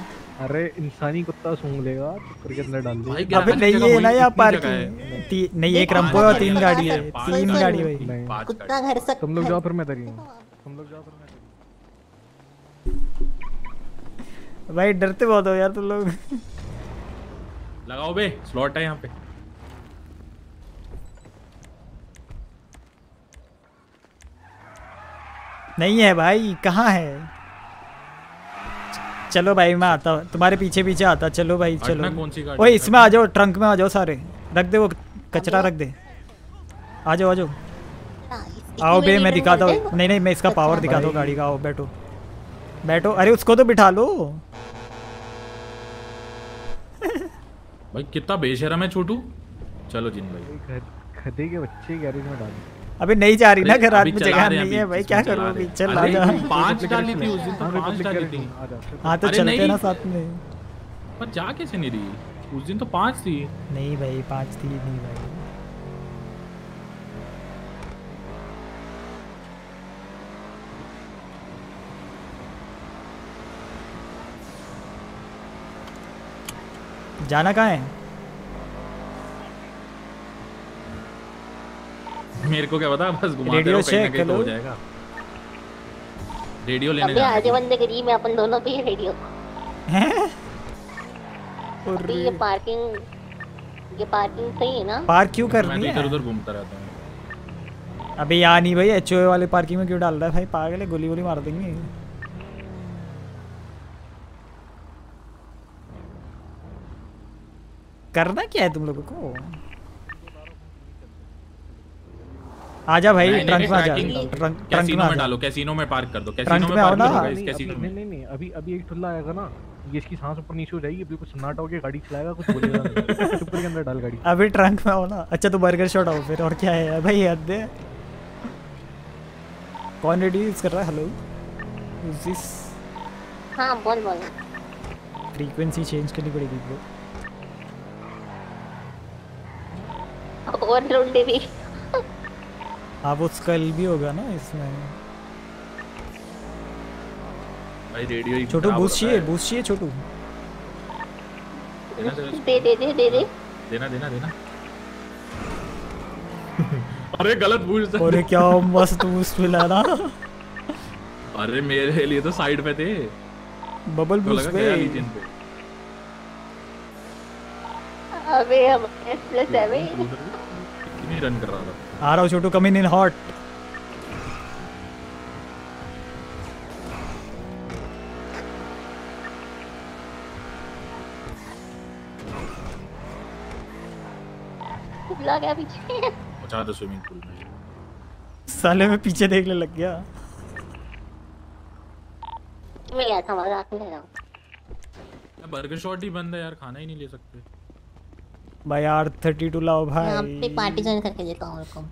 अरे इंसानी कुत्ता सूंघ लेगा चक्कर के अंदर डाल देगा। अबे नहीं है? ना यहाँ पार्किंग? नहीं एक रंपो है और तीन गाड़ी है तीन गाड़ी है। भाई। कुत्ता घर सकता तुम लोग जाओ फिर मैं तरी हूँ तुम लोग जाओ फिर मैं तरी भाई डरते बहुत हो यार तुम लोग। लगाओ बे स्लॉट है यहाँ पे। नहीं है भाई कहाँ है? चलो भाई मैं आता हूँ। तुम्हारे पीछे पीछे आता चलो भाई चलो। कौन सी ओए इसमें आ जाओ ट्रंक में आ जाओ सारे। रख दे वो कचरा रख दे। आ जाओ आ जाओ। आओ बे मैं दिखाता हूँ। नहीं नहीं मैं इसका पावर दिखाता हूँ गाड़ी का। आओ बैठो। बैठो। अरे उसको तो बिठा लो। भाई कितना बेशरम है छोटू। चलो जिन भाई। गधे के बच्चे गैरेज में डाल अभी नहीं जा रही ना घर रात अभी में चला जगह नहीं है भाई क्या करूँ अभी? चल अरे, आजा पाँच डाली थी उस दिन तो हाँ, पाँच Republic डाली थी। आ। हाँ तो चलते। ना साथ में। पर जा कैसे नहीं रही? उस दिन तो पाँच थी। नहीं भाई पाँच थी नहीं भाई। जाना कहाँ है? मेरे को क्या पता बस घुमाते रेडियो रहो कहीं ना कहीं तो हो जाएगा। रेडियो लेने अबे जाना आजे है। बंदे गरीब है अपन दोनों पे ही? रेडियो अबे ये पार्किंग ये पार्किंग सही है ना? पार्क क्यों कर रही तो है? इधर उधर घूमता रहता हूँ। अबे यहाँ नहीं भाई एच वाले पार्किंग में क्यों डाल रहा है भाई? पागल है गोली गोली मार देंगे। करना क्या है तुम लोगों को? आजा भाई ट्रंक में आजा। ट्रंक ट्रंक में डालो कैसीनो में पार्क कर दो। कैसीनो में पार्क ना। करो नहीं, कैसीनो में। नहीं नहीं अभी अभी एक ठुल्ला आएगा ना ये इसकी सांस ऊपर नीचे हो जाएगी बिल्कुल सन्नाटा होके गाड़ी चलाएगा कुछ बोलेगा नहीं। चुप करके अंदर डाल गाड़ी। अभी ट्रंक में आओ ना। अच्छा तो बर्गर शॉट आओ फिर और क्या है भाई हद है कौन रेडी यूज़ कर रहा है? हेलो दिस हाँ बोल बोल। फ्रीक्वेंसी चेंज करनी पड़ेगी ब्रो ओवरलोड भी। हाँ, भी होगा ना इसमें। भाई रेडियो ही छोटू बूस्ट छोटू। तो दे दे दे दे दे। देना देना देना। अरे गलत बूस्ट। अरे क्या मस्त बूस्ट मिला ना। अरे मेरे लिए तो साइड पे थे। बबल तो बूस्ट पे। अबे हम नहीं रन कर रहा था। आ रहा हूँ छोटू कमिंग इन हॉट गया पीछे। स्विमिंग पूल में। साले में पीछे देखने लग गया। मैं बर्गर शॉट ही बंद है यार खाना ही नहीं ले सकते। भाई यार थर्टी टू लाओ यहाँ भाई पे पार्टी ज्वाइन करके देता हूँ उनको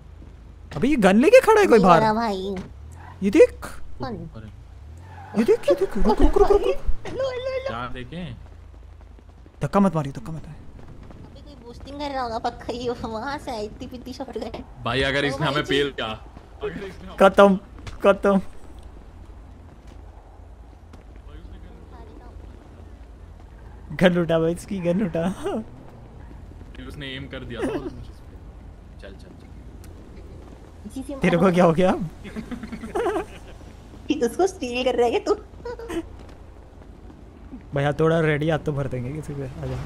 अभी ये गन लेके खड़ा है कोई बाहर? भाई। ये देख। ये देख ये देख। रुक रुक रुक रुक क्या देखें? धक्का मत मारियो धक्का मत मारियो। अभी कोई बूस्टिंग कर रहा होगा पक्का ही। वहाँ से आई इतनी पिट्टी शॉट गए भाई अगर इसने हमें पेल किया खत्म खत्म। गन उठा भाई इसकी गन उठा उसने एम कर दिया था। चल चल चल। तेरे को क्या हो गया? उसको स्टील कर रहा है तू। भैया थोड़ा रेडी हाथ तो भर देंगे किसी पे। आ जाओ।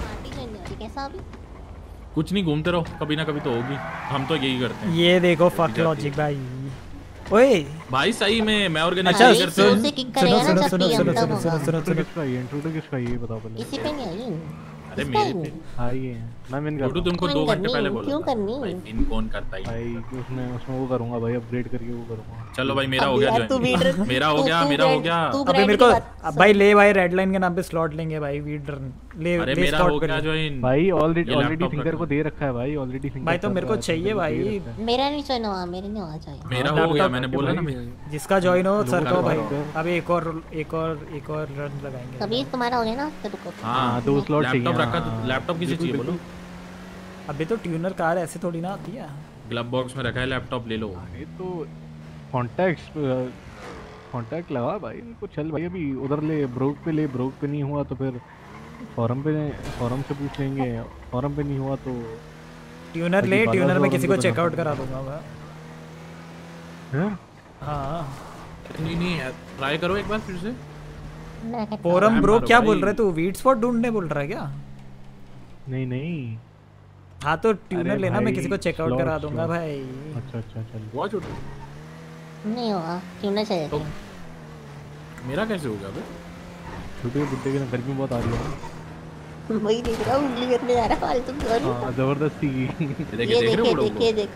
पार्टी करनी होती कैसा अभी? कुछ नहीं घूमते रहो। कभी ना कभी तो होगी। हम तो यही करते हैं। ये देखो फक लॉजिक भाई। ओए! भाई सही में मैं अच्छा ऑर्गेनाइज करते। सुन से किक सुनो करेगा ना सुनो जब सुनो PM सुनो तब सुनो होगा। सुनो सुनो किसका ये? इंट्रूडर किसका ये? बताओ पहले। किसी पे नहीं आई। अरे मेरे? पे हाँ मैं विन कर छोटू तुमको दो क्यों घंटे पहले बोला क्यों करनी? इन कौन करता है? भाई उसमें उसमें वो करूँगा भाई अपग्रेड करके वो करूँगा। चलो भाई मेरा हो गया तू वीडर- मेरा हो गया मेरा हो गया। अबे मेरे को अब भाई ले भाई रेड लाइन के नाम पे स्लॉट लेंगे भाई वीडर ले अरे ले मेरा हो गया। ज्वाइन भाई ऑलरेडी ऑलरेडी फिंगर को दे रखा है भाई ऑलरेडी फिंगर भाई तो मेरे को चाहिए भाई। मेरा नहीं चॉइन हुआ मेरे नहीं हुआ चाहिए। मेरा हो गया मैंने बोला ना जिसका ज्वाइन हो सर को भाई। अभी एक और एक और एक और रन लगाएँगे। कभी तुम्हारा हो गया ना तो रुको। हाँ। दो slot चाहिए, लैपटॉप रखा हाँ। तो लैपटॉप किसे चाहिए बोलो? अभी तो ट्यूनर कार ऐसे थोड़ी ना आती है। ग्लव बॉक्स में रखा है लैपटॉप ले लो। ये तो कॉन्टैक्ट्स कॉन्टैक्ट लगा भाई इनको चल भाई अभी उधर ले ब्रोक पे ले ब्रोक पे नहीं हुआ तो फिर फॉरम पे फॉरम से पूछ लेंगे फॉरम पे नहीं हुआ तो ट्यूनर ले ट्यूनर में किसी को तो चेकआउट करा दूँगा मैं। हैं? हाँ। नहीं नहीं ट्राई करो एक बार फिर से। फोरम ब्रो क्या बोल रहे तू? वीट स्पॉट ढूँढने बोल रहा है क्या? नहीं नहीं। हाँ तो ट्यूनर लेना मैं किसी को चेकआउट करा दूँगा भाई। अच्छा अच्छा चल वॉच उठो नहीं होगा क्यों ना चाहिए तो मेरा कैसे होगा बे छोटे बुड्ढे के ना गर्मी बहुत आ रही है। वही देख रहा हूँ उंगली करने जा रहा है फालतू सॉरी हाँ ज़बरदस्ती की। ये देखिए देखिए देख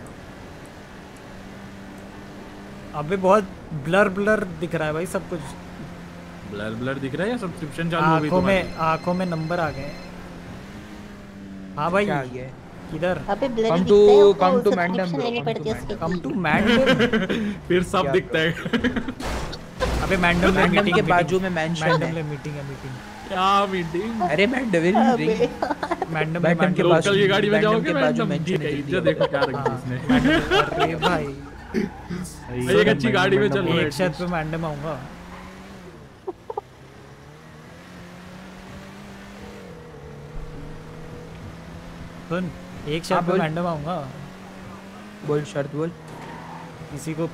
अबे बहुत ब्लर ब्लर दिख रहा है भाई सब कुछ। ब्लर ब्लर दिख रहा है या सब्सक्रिप्शन चालू हो गई आँखों में आँखों में नंबर आ गए। हाँ भाई। क्या आ गया? है? किधर अबे ब्लरी दिखता है bro, लेनी पड़ती है उसकी कम टू मैंडम फिर सब दिखता है। अबे मैंडम मैंडम मीटिंग के बाजू में मैंडम है। ले मीटिंग है मीटिंग क्या मीटिंग अरे मैं डबल रिंग मैंडम मैडम के बाजू लोकल की गाड़ी में जाओगे के बाजू मैडम mention है इज़्ज़त देखो क्या रखी है इसने। अरे भाई। एक अच्छी गाड़ी में चल एक छत पे मैंडम आऊँगा। सुन। एक हाँ, पे बोल। मैंडम आऊँगा। बोल शर्त बोल। किसी को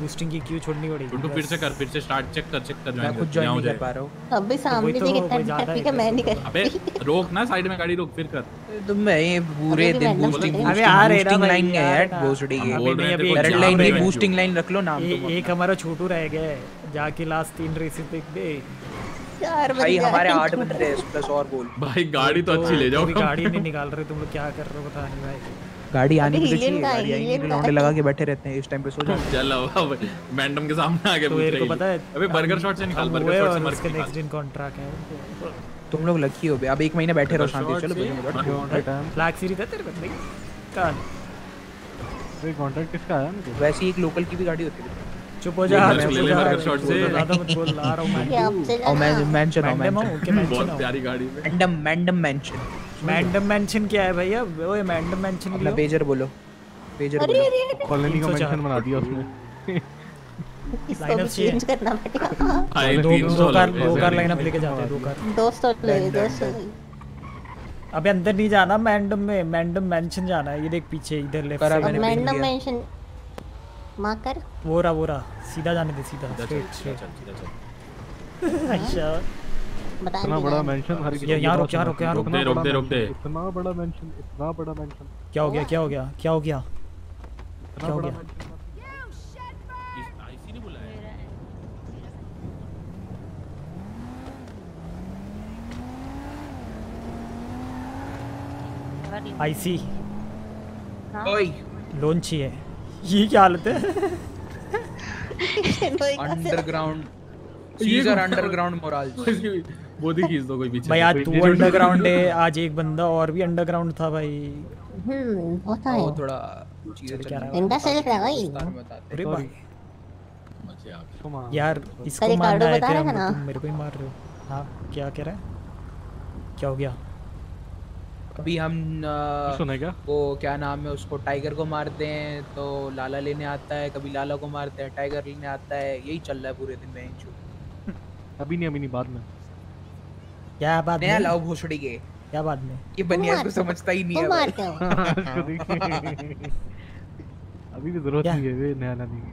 बूस्टिंग की क्यू छोड़नी पड़ेगी। छोटू फिर से कर फिर से स्टार्ट चेक कर चेक कर मैं खुद ज्वाइन ज्वाइन नहीं कर पा रहा हूँ। अबे सामने वही तो, देख वही इतना ज़्यादा ट्रैफ़िक है है मैं नहीं कर अबे रोक ना साइड में गाड़ी रोक फिर कर। तो मैं ये पूरे दिन बूस्टिंग अबे आ रहे ना लाइन है यार अभी की बोल रहे अभी रेड लाइन नहीं बूस्टिंग लाइन रख लो नाम तुम एक हमारा छोटू रह गया है जाके लास्ट तीन रेसेस देख दे। चार भाई हमारे आठ बंदे हैं प्लस और बोल। भाई गाड़ी तो अच्छी ले जाओ। गाड़ी नहीं निकाल रहे तुम लोग क्या कर रहे हो पता नहीं भाई। गाड़ी आने की तो चाहिए गाड़ी आएँगी हिलियन तो लौंडे लगा के बैठे रहते हैं इस टाइम पे सो हैं चलो अब मैडम के सामने आके तो पूछ मेरे को पता है अबे बर्गर शॉट से निकाल बर्गर शॉट से मर के नेक्स्ट दिन कॉन्ट्रैक्ट है। तुम लोग लकी हो बे अब एक महीना बैठे रहो शांति चलो बैठो फ्लैग सीरीज़ है तेरे पास कान अरे कॉन्ट्रैक्ट किसका आया? वैसे ही एक लोकल की भी गाड़ी होती है। चुप हो जा ले ले बर्गर शॉट से। ज़्यादा मत बोल आ रहा हूँ मैं। और मैं मेंशन हूँ मेंशन के मेंशन बहुत प्यारी गाड़ी में। मैंडम मैंडम मेंशन मैंडम मेंशन क्या है भैया? ओए मैंडम मेंशन अपना पेजर बोलो। पेजर बोलो। अरे अरे कॉलोनी का मेंशन बना दिया उसने। भी चाहिए। चेंज करना पड़ेगा। दो दो कार दो कार लाइनअप लेके जाते हैं दो कार। दोस्त और ले दोस्त अबे अंदर नहीं जाना मैंडम में। मैंडम मेंशन जाना है। ये देख पीछे इधर लेफ़्ट में मैंडम मेंशन मार्क कर वो रहा वो रहा सीधा। जाने दे सीधा स्ट्रेट स्ट्रेट। अच्छा। बता इतना बड़ा मेंशन हर ये यहाँ रुक यहाँ रुक यहाँ रुक। दे, रोक दे, रोक दे। इतना बड़ा मेंशन इतना बड़ा मेंशन क्या हो गया क्या हो गया क्या हो गया? क्या हो गया? आईसी नहीं बुलाया आईसी। ओए। लोन चाहिए ये क्या हालत है? अंडरग्राउंड सीजर अंडरग्राउंड मोराल्स वो दी खींच दो कोई पीछे भाई आज तू अंडरग्राउंड है आज एक बंदा और भी अंडरग्राउंड था भाई। हम्म होता वो थोड़ा चीज़ें क्या चल रहा इनका सेल्फ है भाई। हैं। अरे भाई। यार इसको मारना है? तुम मेरे को ही मार रहे हो। हाँ क्या कह रहा है? क्या हो गया? अभी हम सुना क्या वो क्या नाम है उसको टाइगर को मारते हैं तो लाला लेने आता है कभी लाला को मारते हैं टाइगर लेने आता है यही चल रहा है पूरे दिन में इंचू अभी नहीं अभी नहीं बाद में। क्या बात नया में लाओ भोसड़ी के। क्या बात में ये बनिया को समझता ही नहीं है मारते हो। अभी भी ज़रूरत नहीं है वे नया लाने की।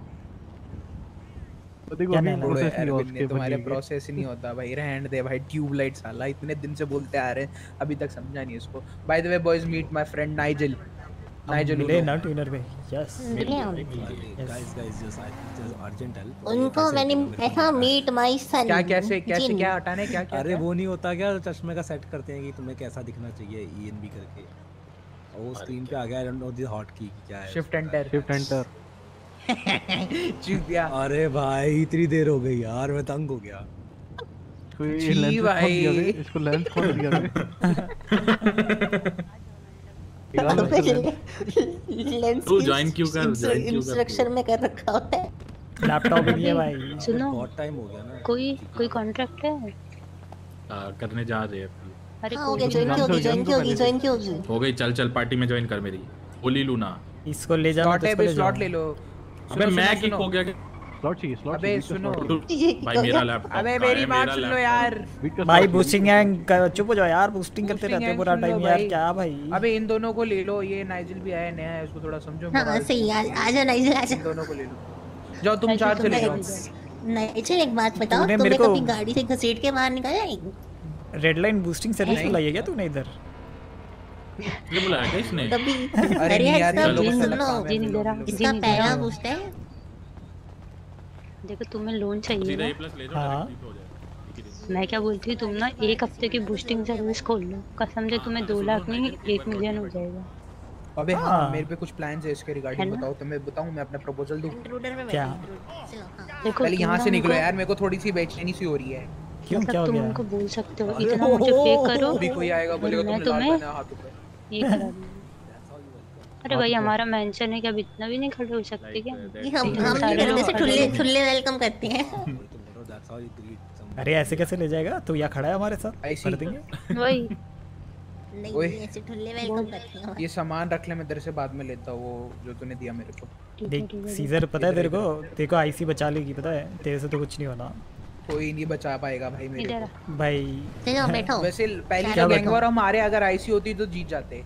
देखो अभी प्रोसेस नहीं हुआ अरविंद ने उसके तुम्हारे प्रोसेस ही नहीं होता भाई। रहने दे भाई ट्यूबलाइट साला इतने दिन से बोलते आ रहे हैं। अभी तक समझा नहीं इसको by the way boys meet my friend Nigel Nigel मिले ना ट्यूनर पे? यस मिले हम। guys guys just just urgent help उनको मैंने ऐसा मीट माय सन क्या कैसे कैसे क्या हटाने क्या क्या अरे वो नहीं होता क्या? चश्मे का सेट करते हैं कि तुम्हें कैसा दिखना चाहिए ईएनबी करके। और वो स्क्रीन पे आ गया I don't know the hotkey क्या है। शिफ्ट एंटर शिफ्ट एंटर चूतिया अरे भाई इतनी देर हो गई यार मैं तंग हो गया। जी दिया भाई। इसको लेंस कौन दिया लेंस। लेंस तू क्यों कर-? इंस्ट्रक्शन में कर रखा होता है। लैपटॉप नहीं है भाई। सुनो बहुत टाइम हो गया ना। कोई कोई कॉन्ट्रैक्ट है? आ, करने जा रहे हैं अरे हाँ हो गया ज्वाइन की होगी ज्वाइन की होगी ज्वाइन की होगी हो गई चल चल पार्टी में ज्वाइन कर मेरी। होली लूना। इसको ले स्लॉट तो इसको बे ले स्लॉट जाओ ले लो। अबे मैं किक हो गया स्लॉट चाहिए स्लॉट अबे सुनो। भाई मेरा लैपटॉप अबे मेरी बात सुन लो यार। भाई बूस्टिंग एंड चुप हो जाओ यार बूस्टिंग करते रहते हो पूरा टाइम यार क्या भाई? अबे इन दोनों को ले लो ये नाइजल भी आया नया है इसको थोड़ा समझो हाँ सही से। आ आजा नाइजल आजा इन दोनों को ले लो। जाओ तुम चार चले जाओ। नाइजल एक बात बताओ तुमने कभी गाड़ी से घसीट के बाहर निकाला है? Red line boosting service. बुलाई है क्या तूने इधर? ये बुलाया क्या इसने? कभी अरे यार सुनो अलग काम है, जी नहीं दे रहा इसका जी नहीं दे पहला बूस्ट है। देखो तुम्हें लोन चाहिए सीधा ना। ले हाँ। हो मैं क्या बोलती हूँ तुम ना एक हफ़्ते की बूस्टिंग सर्विस खोल लो। कसम से तुम्हें दो लाख नहीं एक मिलियन हो जाएगा। अबे हाँ हाँ। मेरे पे कुछ प्लान्स है इसके रिगार्डिंग? बताओ तुम्हें बताऊँ मैं अपना प्रपोजल दूँ? क्या? हाँ देखो पहले यहाँ से निकलो यार मेरे को थोड़ी सी बेचैनी सी हो रही है। क्यों क्या मतलब हो तुम उनको बोल सकते हो इतना मुझे पे करो। अभी कोई आएगा बोलेगा मैं लाल तुम्हें पे। अरे भाई हमारा मेंशन है कि अब इतना भी नहीं खड़े हो सकते क्या? हम हम लोग करते से ठुल्ले ठुल्ले वेलकम करते हैं। अरे ऐसे कैसे ले जाएगा? तू यहाँ खड़ा है हमारे साथ? कर देंगे? वही। नहीं ऐसे ठुल्ले वेलकम करते हैं ये सामान रख ले मैं तेरे से बाद में लेता हूँ वो जो तूने दिया मेरे को। देख सीजर पता है तेरे को? तेरे को आईसी बचा लेगी पता है? तेरे से तो कुछ नहीं होना। कोई नहीं बचा पाएगा भाई मेरे को। भाई। चलो बैठो। वैसे पहली क्या तो? गैंग वॉर हमारे अगर आईसी होती तो जीत जाते।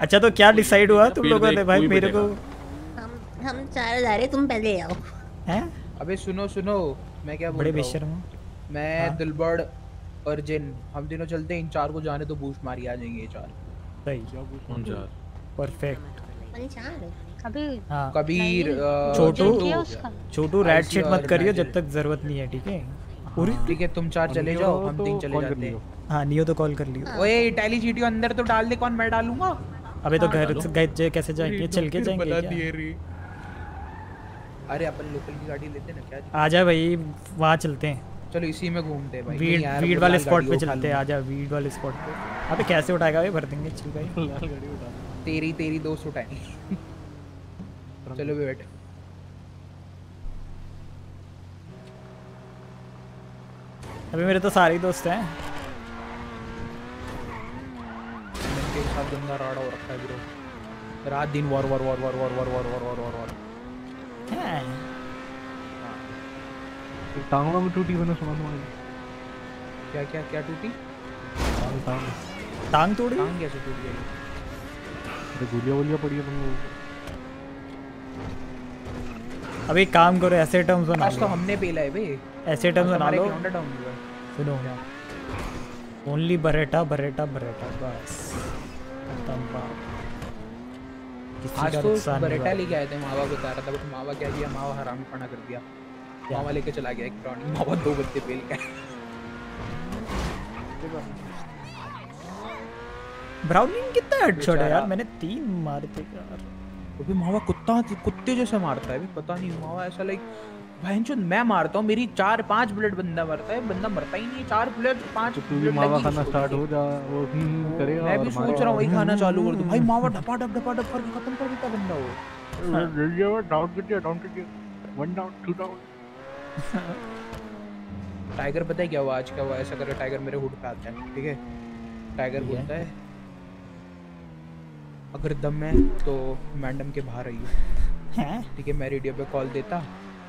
अच्छा तो क्या डिसाइड हुआ तुम लोगों ने भाई? मेरे को हम हम चार जा रहे तुम पहले आओ। हैं? अबे सुनो सुनो मैं क्या बोल बड़े रहा हूँ? बेशर्म हो। मैं हाँ। दिलबड़ और जिन हम तीनों चलते हैं इन चार को जाने तो बूस्ट मारी आ जाएँगे ये चार। सही। कौन चार? परफेक्ट अपन चार। हाँ। कबीर छोटू किया छोटू रैट IC शिट मत करियो जब तक ज़रूरत नहीं है ठीक है? पूरी? ठीक है तुम चार चले जाओ हम तीन चले जाते हैं। हाँ नियो तो कॉल कर लियो। ओए टैली जीटीओ अंदर तो डाल दे कौन मैं डालूँगा? अबे तो हाँ, घर से गए जे- कैसे जाएँगे? चल के जाएँगे बता क्या? दिए रे। अरे अपन लोकल की गाड़ी लेते ना क्या आ जा भाई वहाँ चलते हैं। चलो इसी में घूमते हैं भाई। वीड यार, वीड वाले स्पॉट पे चलते हैं लूँगा। आ जा वीड वाले स्पॉट पे। अबे कैसे उठाएगा? भाई भर देंगे चल भाई। लाल गाड़ी उठा। तेरी तेरी दोस्त उठाई चलो बे बैठ। अबे मेरे तो सारे दोस्त हैं। इनके साथ गंदा राड़ा हो रखा है ब्रो रात दिन war war war war war war war war war war war. टांगों में टूटी मैंने सुना तुम्हारी क्या क्या क्या टूटी? टांग टांग। टांग तोड़ी? टांग कैसे टूट गई? गोलियाँ वोलियाँ पड़ी है तुम लोगों को एक काम करो ऐसे टर्म्स बना आज तो हमने पेला है बे ऐसे टर्म्स बना लो। सुनो ओनली बरेटा बरेटा बरेटा बस। खत्म बात। आज तो बरेटा लेके आए थे मावा को उतारा था बट मावा क्या किया? मावा हराम पना कर दिया। मावा लेके चला गया एक ब्राउनी मावा दो बत्ते पेल के ब्राउनिंग कितना हेडशॉट है यार मैंने तीन मारे थे यार। तो फिर मावा कुत्ता कुत्ते जैसे मारता है भी पता नहीं मावा ऐसा लाइक भैंचो मैं मारता हूँ मेरी चार पाँच बुलेट बंदा मरता है बंदा मरता ही नहीं चार बुलेट पाँच तो तू भी मावा खाना स्टार्ट हो जा वो हम्म हम्म करेगा मैं भी सोच रहा हूँ वही खाना चालू कर दूँ। भाई मावा ढपा ढप ढपा ढप करके खत्म कर देता बंदा वो। डाउन कर दिया डाउन कर दिया। One down two down tiger पता है क्या हुआ? आज क्या हुआ? ऐसा करके टाइगर मेरे हुड पे आता है ठीक है? टाइगर बोलता है अगर दम है तो मैडम के बाहर आइए। हैं? ठीक है मैं रेडियो पे कॉल देता।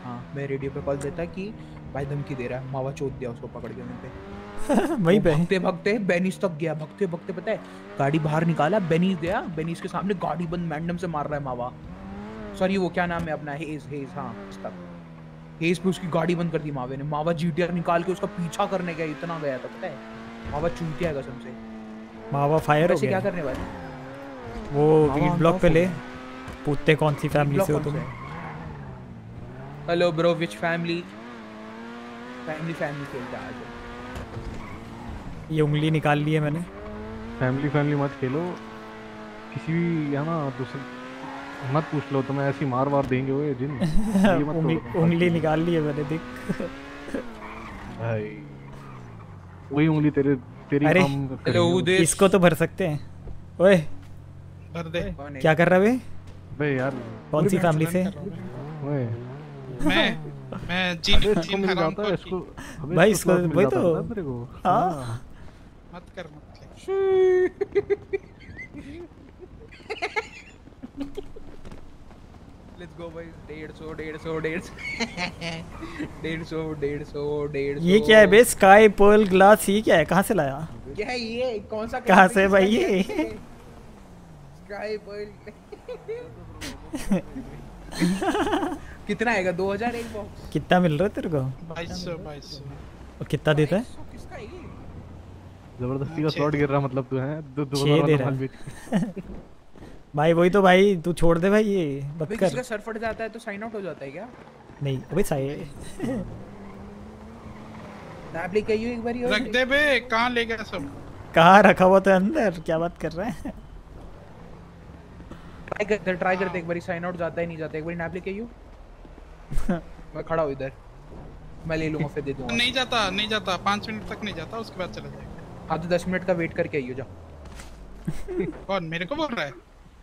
हाँ मैं रेडियो पे कॉल देता कि भाई धमकी दे रहा है मावा चोट दिया उसको पकड़ के मैं पे। वहीं पे। भगते भगते बेनिस तक गया भगते भगते पता है गाड़ी बाहर निकाला बेनीस गया बेनीस के सामने गाड़ी बंद मैंडम से मार रहा है मावा। सॉरी वो क्या नाम है अपना? हेज हेज हाँ उसका हेज पे उसकी गाड़ी बंद कर दी मावे ने। मावा जीटीआर निकाल के उसका पीछा करने गया इतना गया था पता है। मावा चूतिया कसम से मावा फायर हो वैसे क्या करने वाले? वो रीड on ब्लॉक पे ले। पूछते कौन सी फैमिली से हो तुम। Hello bro which family family family खेलता है आज। ये उंगली निकाल ली है मैंने। फैमिली फैमिली मत खेलो। किसी भी है ना दूसरे मत पूछ लो तुम्हें ऐसी मार वार देंगे वो जिन। ये मत उंगली उंगली निकाल ली है मैंने देख। भाई। वही उंगली तेरे तेरी अरे इसको तो भर सकते हैं। ओए भर दे क्या कर रहा है बे? बे यार। कौन सी फैमिली से? ओए। मैं मैं जीन इसको है भाई इसको वही तो। है हाँ। मत कर मत कर। लेट्स गो भाई 150 150 150 150 150 ये क्या है बे? स्काई पर्ल ग्लास ये क्या है? कहाँ से लाया? क्या है ये? कौन सा कहाँ से भाई ये? स्काई पर्ल कितना आएगा? 2000 एक बॉक्स कितना मिल रहा है तेरे को? बाईस सौ और कितना देता है? किसका ये? ज़बरदस्ती का स्लॉट गिर रहा मतलब तू है? दो दो दे रहा भाई वही तो भाई तू छोड़ दे भाई ये मत कर सर फट जाता है तो साइन आउट हो जाता है क्या? नहीं अबे सही नैपली कहियो एक बारी और। रख दे बे कहाँ ले गया सब? कहाँ रखा हुआ था अंदर? क्या बात कर रहा है? ट्राई करते ट्राई करते एक बारी साइन आउट जाता है नहीं जाता एक बारी नैपली कहियो मैं खड़ा हूँ इधर। मैं ले लूँगा फिर दे दूँगा। नहीं जाता नहीं जाता। पाँच मिनट तक नहीं जाता उसके बाद चला जाएगा। हाँ तो दस मिनट का वेट करके आइयो जाओ कौन मेरे को बोल रहा है?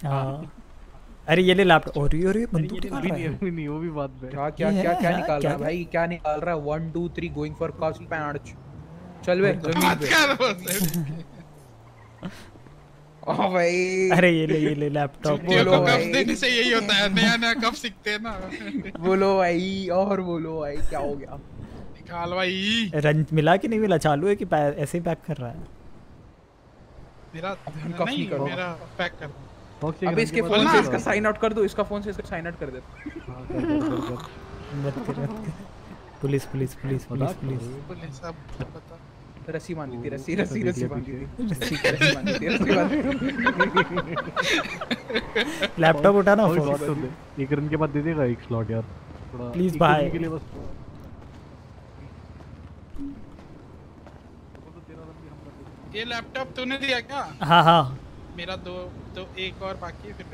हाँ। अरे ये ले लैपटॉप और ये और ये बंदूक निकाल भी रहा नहीं है। अभी नहीं वो भी बात है क्या क्या क्या क्या निकाल रहा है भाई? क्या निकाल रहा है? One two three going for cast पैंच चल बे ज़मीन पे कर ओ भाई अरे ये ले ये ले लैपटॉप बोलो भाई। देने से यही होता है नया नया कब सीखते हैं ना बोलो भाई और बोलो भाई क्या हो गया निकाल भाई रंज मिला कि नहीं मिला चालू है कि ऐसे ही पैक कर रहा है मेरा कफ नहीं। मेरा पैक कर अब इसके फ़ोन से इसका साइन आउट कर दो इसका फ़ोन से इसका साइन आउट कर दे मत कर मत police police police police police सब बता रस्सी बांधी थी रस्सी रस्सी रस्सी लिया बांधी थी। रस्सी रस्सी बांधी थी रस्सी बांधी लैपटॉप उठाना फ़ोन तो दे। एक रन के बाद दे देगा एक स्लॉट यार। थोड़ा एक भाई। के लिए बस। ये लैपटॉप तूने दिया क्या? हाँ हाँ। मेरा दो तो एक और बाकी है फिर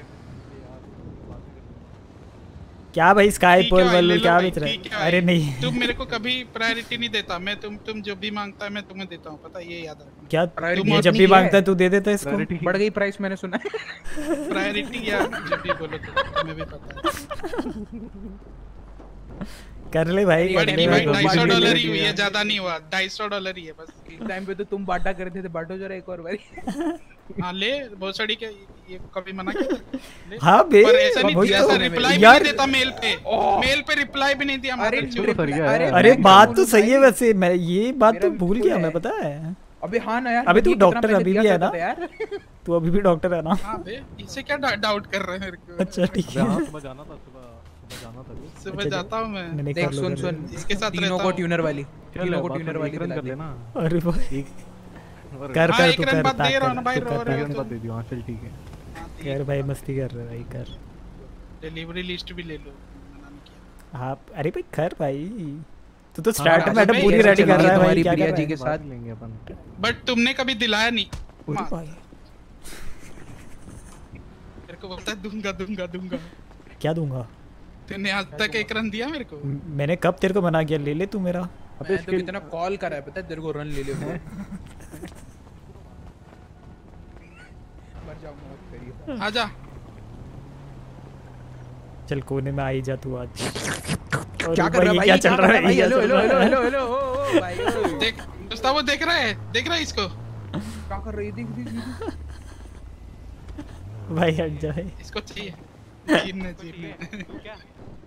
क्या भाई स्काई पोल है पर्ल भाई, ले वर्ल लो क्या बेच रहा है अरे नहीं। तुम मेरे को कभी प्रायोरिटी नहीं देता। मैं तुम तुम जो भी माँगता है मैं तुम्हें देता हूँ पता है, ये याद रखना। क्या? तुम जब भी माँगता है तू दे देता है इसको। बढ़ गई प्राइस मैंने सुना। है प्रायोरिटी या जब भी बोलो तो तुम्हें भी पता है। कर ले भाई ढाई सौ डॉलर ही हुई है ज़्यादा नहीं हुआ ढाई सौ डॉलर ही है बस। एक टाइम पे तो तुम बांटा करते थे बांटो जरा एक और बारी। हाँ ले भोसड़ी के ये कभी मना किया हाँ बे, पर ऐसा नहीं दिया तो। रिप्लाई भी नहीं देता मेल पे। मेल पे रिप्लाई भी नहीं दिया अरे तो बात तो सही है वैसे मैं ये बात तो भूल गया मैं पता है? अबे हाँ ना यार अबे तू डॉक्टर अभी भी है ना? तू अभी भी डॉक्टर है ना? हाँ बे इससे क्या डाउट कर रहे हैं अच्छा ठीक है। हाँ सुबह जाना था सुबह। सुबह अच्छा, जाता हूँ मैं। देख कर सुन कर सुन। इसके साथ तीनों को ट्यूनर वाली। तीनों को ट्यूनर वाली कर लेना अरे भाई। कर हाँ, कर तू कर दे रहा हूँ कर, भाई, रो कर, रहे हो रन। बाद दे दियो। हाँ चल ठीक है। कर भाई मस्ती कर रहे भाई कर। डिलीवरी लिस्ट भी ले लो हाँ अरे भाई कर भाई। तू तो हाँ, स्टार्टर राजा पूरी रेडी कर रहा है है भाई प्रिया जी के साथ लेंगे अपन। बट तुमने कभी दिलाया नहीं। माँ, मेरे को बोलता है दूँगा दूँगा दूँगा। क्या दूँगा? तूने आज तक एक रन दिया मेरे को? मैंने कब तेरे को मना किया? ले ले तू मेरा। अबे तो कितना कॉल करा है पता है? तेरे को रन ले ले वो। मर जाऊँगा मत करियो। आजा। चल कोने में आई जा तू आज। क्या कर भाई, रहा भाई? क्या चल रहा है? Hello hello hello hello oh oh भाई देख दोस्ता वो देख रहा है देख रहा है इसको। क्या कर रही है? देख देख भाई हट जाए इसको चाहिए। जीनने जीनने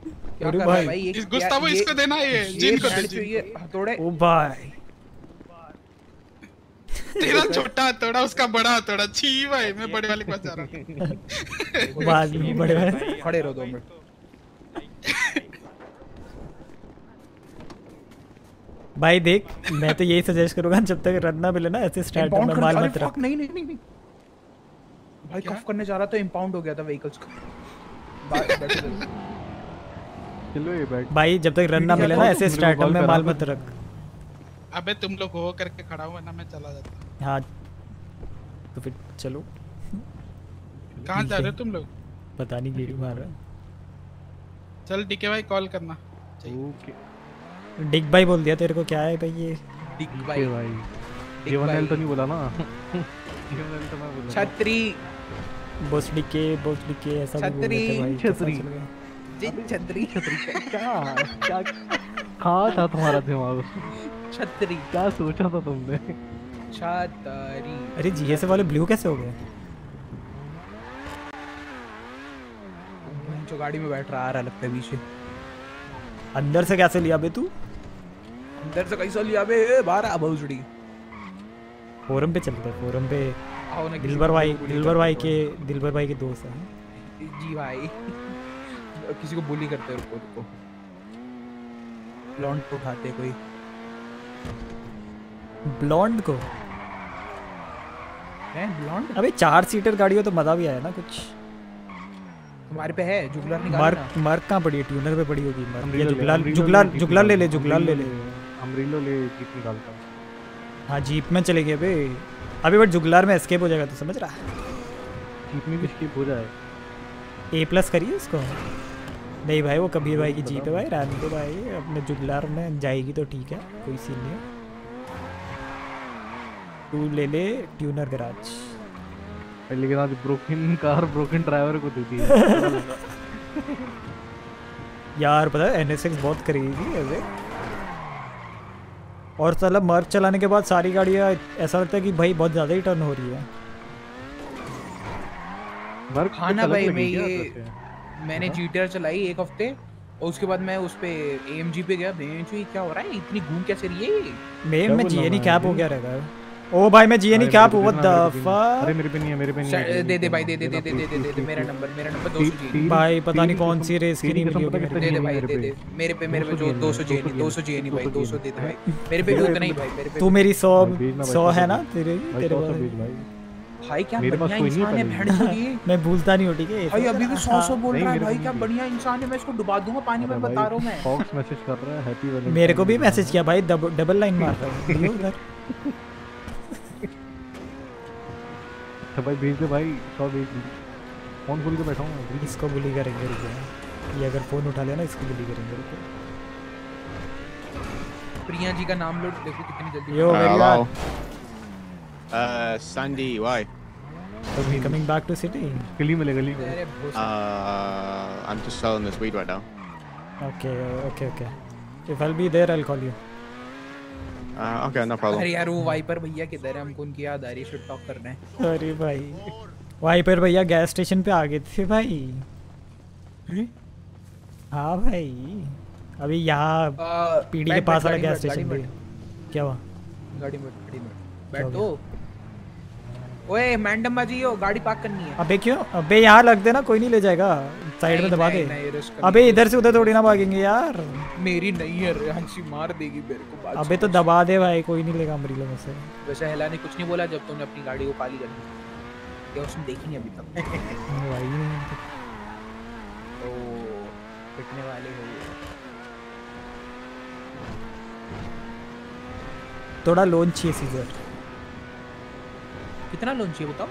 क्या कर रहा है भाई। इस गुस्तावो इसको देना ये जिन को दे ये हथौड़े ओ भाई। तेरा छोटा हथौड़ा उसका बड़ा हथौड़ा छी भाई मैं बड़े वाले के पास जा रहा हूँ। बाद में बड़े वाले खड़े रहो दो मिनट। भाई देख मैं तो यही सजेस्ट करूँगा जब तक रन ना मिले ना ऐसे स्टार्ट में माल मत रख। नहीं नहीं नहीं भाई कफ करने जा रहा तो था इंपाउंड हो गया था व्हीकल्स का। भाई जब तक रन ना मिले ना ऐसे स्टार्टर में माल मत रख। अबे तुम लोग हो करके खड़ा हुआ ना मैं चला जाता हाँ। तो फिर चलो। कहाँ जा रहे हो। तुम लोग? पता नहीं गेड़ी मार रहा चल डीके भाई कॉल करना। ओके। है डिग भाई बोल दिया तेरे को क्या है भाई ये? डिग भाई। भाई। जीवन एल तो नहीं बोला ना। जीवन एल तो मैं बोला। छतरी। बॉस डिके बॉस डिके ऐसा भी बोल रहे थे भाई छतरी। जी छतरी छतरी क्या? क्या कहाँ था तुम्हारा दिमाग? छतरी क्या सोचा था तुमने? छतरी अरे जीएस वाले ब्लू कैसे हो गए? जो गाड़ी में बैठ रहा आ रहा लगता है पीछे। अंदर से कैसे लिया बे तू? अंदर से कैसा लिया बे? बाहर आ भौजड़ी फोरम पे चलते हैं फोरम पे। आओ ना दिलबर भाई दिलबर भाई के दिलबर भाई के दोस्त हैं। जी भाई। किसी को बुली करते रुको रुको लॉन्ड को। उठाते कोई। ब्लॉन्ड को? है ब्लॉन्ड अबे चार सीटर गाड़ी हो तो मज़ा भी आया ना कुछ। तुम्हारे पे है जुगलर निकाल मार्क मार्क कहाँ पड़ी है? ट्यूनर पे पड़ी होगी मार्क। ये जुगलाल अमरीलो जुगलाल ले, ले जुगलाल ले ले। अमरीलो ले जीप निकालता। हूँ हाँ जीप में चले गए बे अभी बट जुगलार में एस्केप हो जाएगा तो समझ रहा जीप में भी स्किप हो जाए। ए प्लस करिए उसको। नहीं भाई वो कबीर भाई की जीप है भाई रहने दो भाई अपने जुगलार में जाएगी तो ठीक है कोई सीन नहीं तू ले ले ट्यूनर गराज। लेकिन आज ब्रोकन कार ब्रोकन ड्राइवर को दे दी। यार पता है एनएसएक्स बहुत करेगी ऐसे और साला मर्क चलाने के बाद सारी गाड़ियाँ ऐसा लगता है कि भाई बहुत ज़्यादा ही टर्न हो रही है। हाँ ना भाई मैं ये मैंने जी टी चलाई एक हफ़्ते और उसके बाद मैं उस पे एम जी पे गया क्या हो रहा है इतनी घूम कैसे रही है मेन में जी एन ई कैप हो गया रहेगा ओ भाई मैं G N E cap what the fuck अरे मेरे पे नहीं है मेरे पे नहीं है दे दे भाई दे दे दे दे दे दे मेरा नंबर मेरा नंबर 200 जीएनई भाई पता नहीं कौन सी रेस की नहीं मिली होगी दे दे भाई दे दे मेरे पे मेरे पे जो 200 जी जीएनई 200 जी जीएनई भाई 200 दे दे भाई मेरे पे भी उतना ही भाई मेरे पे तू मेरी 100 100 है ना तेरे तेरे भाई भाई क्या मेरे पास बढ़िया कोई नहीं इंसान है है भेड़ चोरी मैं भूलता नहीं हूँ ठीक है? भाई अभी भी 100 100 बोल रहा है भाई क्या बढ़िया इंसान है मैं इसको डुबा दूँगा पानी में बता रहा हूँ मैं। फॉक्स मैसेज कर रहा है हैप्पी वैलेंटाइन मेरे को भी मैसेज किया भाई डबल लाइन मार रहा है। उधर। अच्छा भाई भेज दे भाई सौ भेज दे। फ़ोन खोल के बैठा हूँ इसको बुली करेंगे रुको। ये अगर फ़ोन उठा लिया ना इसको बुली करेंगे रुको। प्रिया जी का नाम लो देखो कितनी जल्दी Yo, where you Hello. at? Uh? So we coming back to city? गली में ले गली में Uh, I'm just selling this weed right now. Okay, okay, okay. If I'll be there, I'll call you. Uh, okay, no problem. अरे यार वो wiper भैया किधर है हमको उनकी याद आ रही है शुड टॉक करना है अरे भाई वहीं भैया गैस स्टेशन पे आ गए थे भाई हाँ भाई अभी यहाँ पीडी के पास वाला गैस स्टेशन पे क्या हुआ गाड़ी में गाड़ी में हो बैठो ओए मैंडम बाजी हो गाड़ी पार्क करनी है। अबे क्यों? अबे यहाँ लग देना कोई नहीं ले जाएगा। साइड में दबा दे। अबे इधर से उधर थोड़ी ना भागेंगे यार। मेरी नहीं है हँसी मार देगी मेरे को अबे तो दबा दे भाई कोई नहीं लेगा अमरीलो में से। वैसे हेला ने कुछ नहीं बोला जब तुमने अपनी गाड़ी को काली कर दी क्या उसने देखी नहीं अभी तक? भाई ओ पिटने वाले हो थोड़ा लोन चाहिए सीजर। कितना लोन चाहिए बताओ?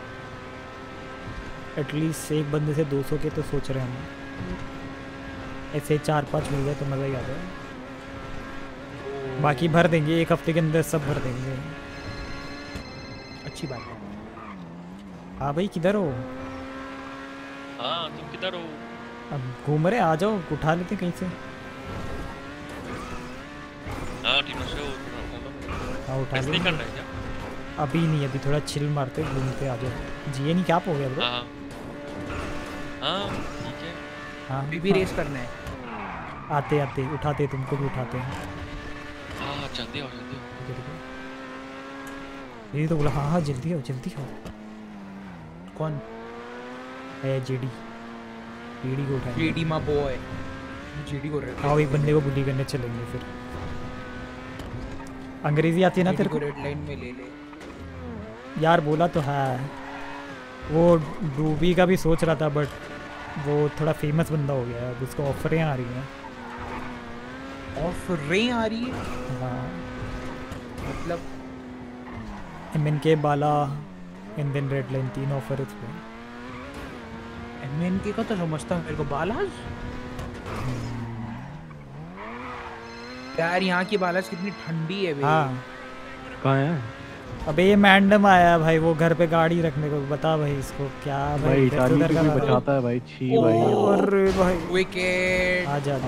एटलीस्ट एक बंदे से 200 के तो सोच रहे हैं हम। ऐसे चार पाँच मिल जाए तो मज़ा ही आ जाए। बाकी भर देंगे एक हफ़्ते के अंदर सब भर देंगे। अच्छी बात है। हाँ भाई किधर हो? हाँ तुम किधर हो? अब घूम रहे आ जाओ उठा लेते कहीं से। हाँ हाँ। उठा ऐसे अभी नहीं अभी थोड़ा चिल मारते घूमते आ जाओ जिए नहीं क्या हो गया ब्रो हाँ। हाँ ठीक है। हाँ। अभी भी रेस करना है। आते आते उठाते तुमको भी उठाते हैं। हाँ जल्दी आओ जल्दी आओ। ये तो बोला हाँ हाँ जल्दी आओ जल्दी आओ। कौन? है जेडी। जेडी को उठाएँगे। जेडी मा बॉय जेडी को रेस आओ एक बंदे को बुली करने चलेंगे फिर। अंग्रेज़ी आती है ना तेरे को रेड लाइन में ले ले। यार बोला तो है। वो डूबी का भी सोच रहा था बट वो थोड़ा फ़ेमस बंदा हो गया है अब उसको ऑफरें आ रही हैं। ऑफरें आ रही है? हाँ। मतलब? एम एन के बाला एंड देन रेड लाइन तीन ऑफ़र उस पर एमएनके का तो समझता हूँ मेरे को बालाज यार यहाँ की बालाज कितनी ठंडी है बे हाँ। कहाँ है? अबे ये मैंडम आया भाई वो घर पे गाड़ी रखने को बता भाई इसको क्या भाई भी रहा है। बचाता है भाई? छी भाई। अरे भाई। विकेट आ जा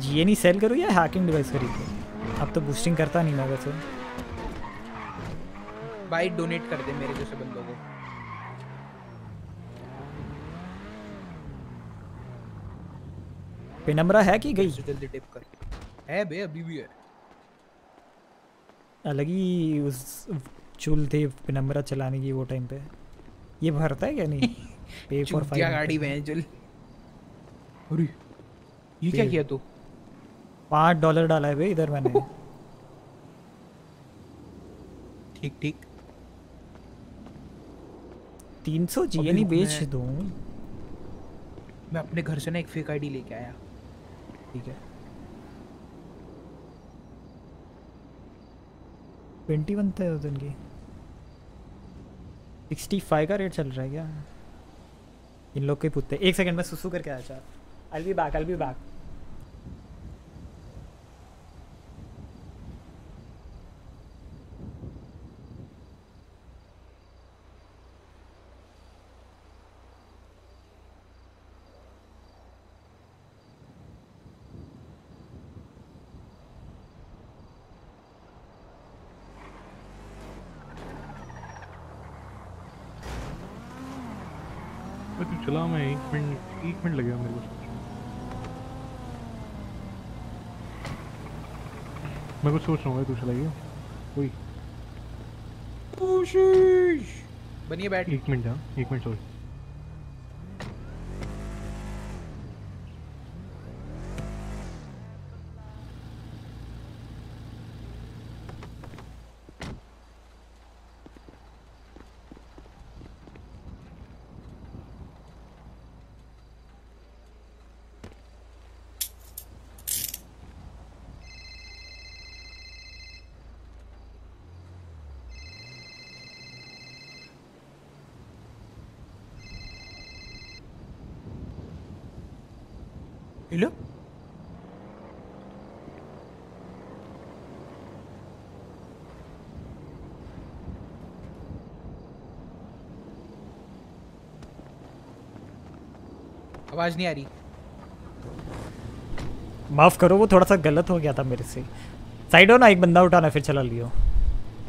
जी। नहीं सेल करूँ या हैकिंग डिवाइस खरीद? अब तो बूस्टिंग करता नहीं मैं वैसे। भाई डोनेट कर दे मेरे जैसे बंदों को। पेनम्बरा है कि गई? जल्दी टिप कर। है बे अभी भी है। अलग ही उस चुल थे पेनम्बरा चलाने की वो टाइम पे। ये भरता है क्या नहीं? पे फॉर चूतिया गाड़ी में चल। अरे ये क्या किया तू? पाँच डॉलर डाला है बे इधर मैंने। ठीक ठीक। तीन सौ जी नहीं बेच दूँ। मैं अपने घर से ना एक फेक आईडी लेके आया। ठीक है। ट्वेंटी वन था उस दिन की। सिक्सटी फाइव का रेट चल रहा है क्या? इन लोग के पुत्ते एक सेकंड में सुसु करके आया चार I be back I be back मैं चला मैं एक मिनट एक मिनट लगेगा मेरे को। मैं कुछ सोच रहा हूँ तू चलाइए। कोई। बनिए बैठ। एक मिनट हाँ एक मिनट सोच हेलो आवाज़ नहीं आ रही। माफ़ करो वो थोड़ा सा गलत हो गया था मेरे से। साइड हो ना एक बंदा उठाना फिर चला लियो।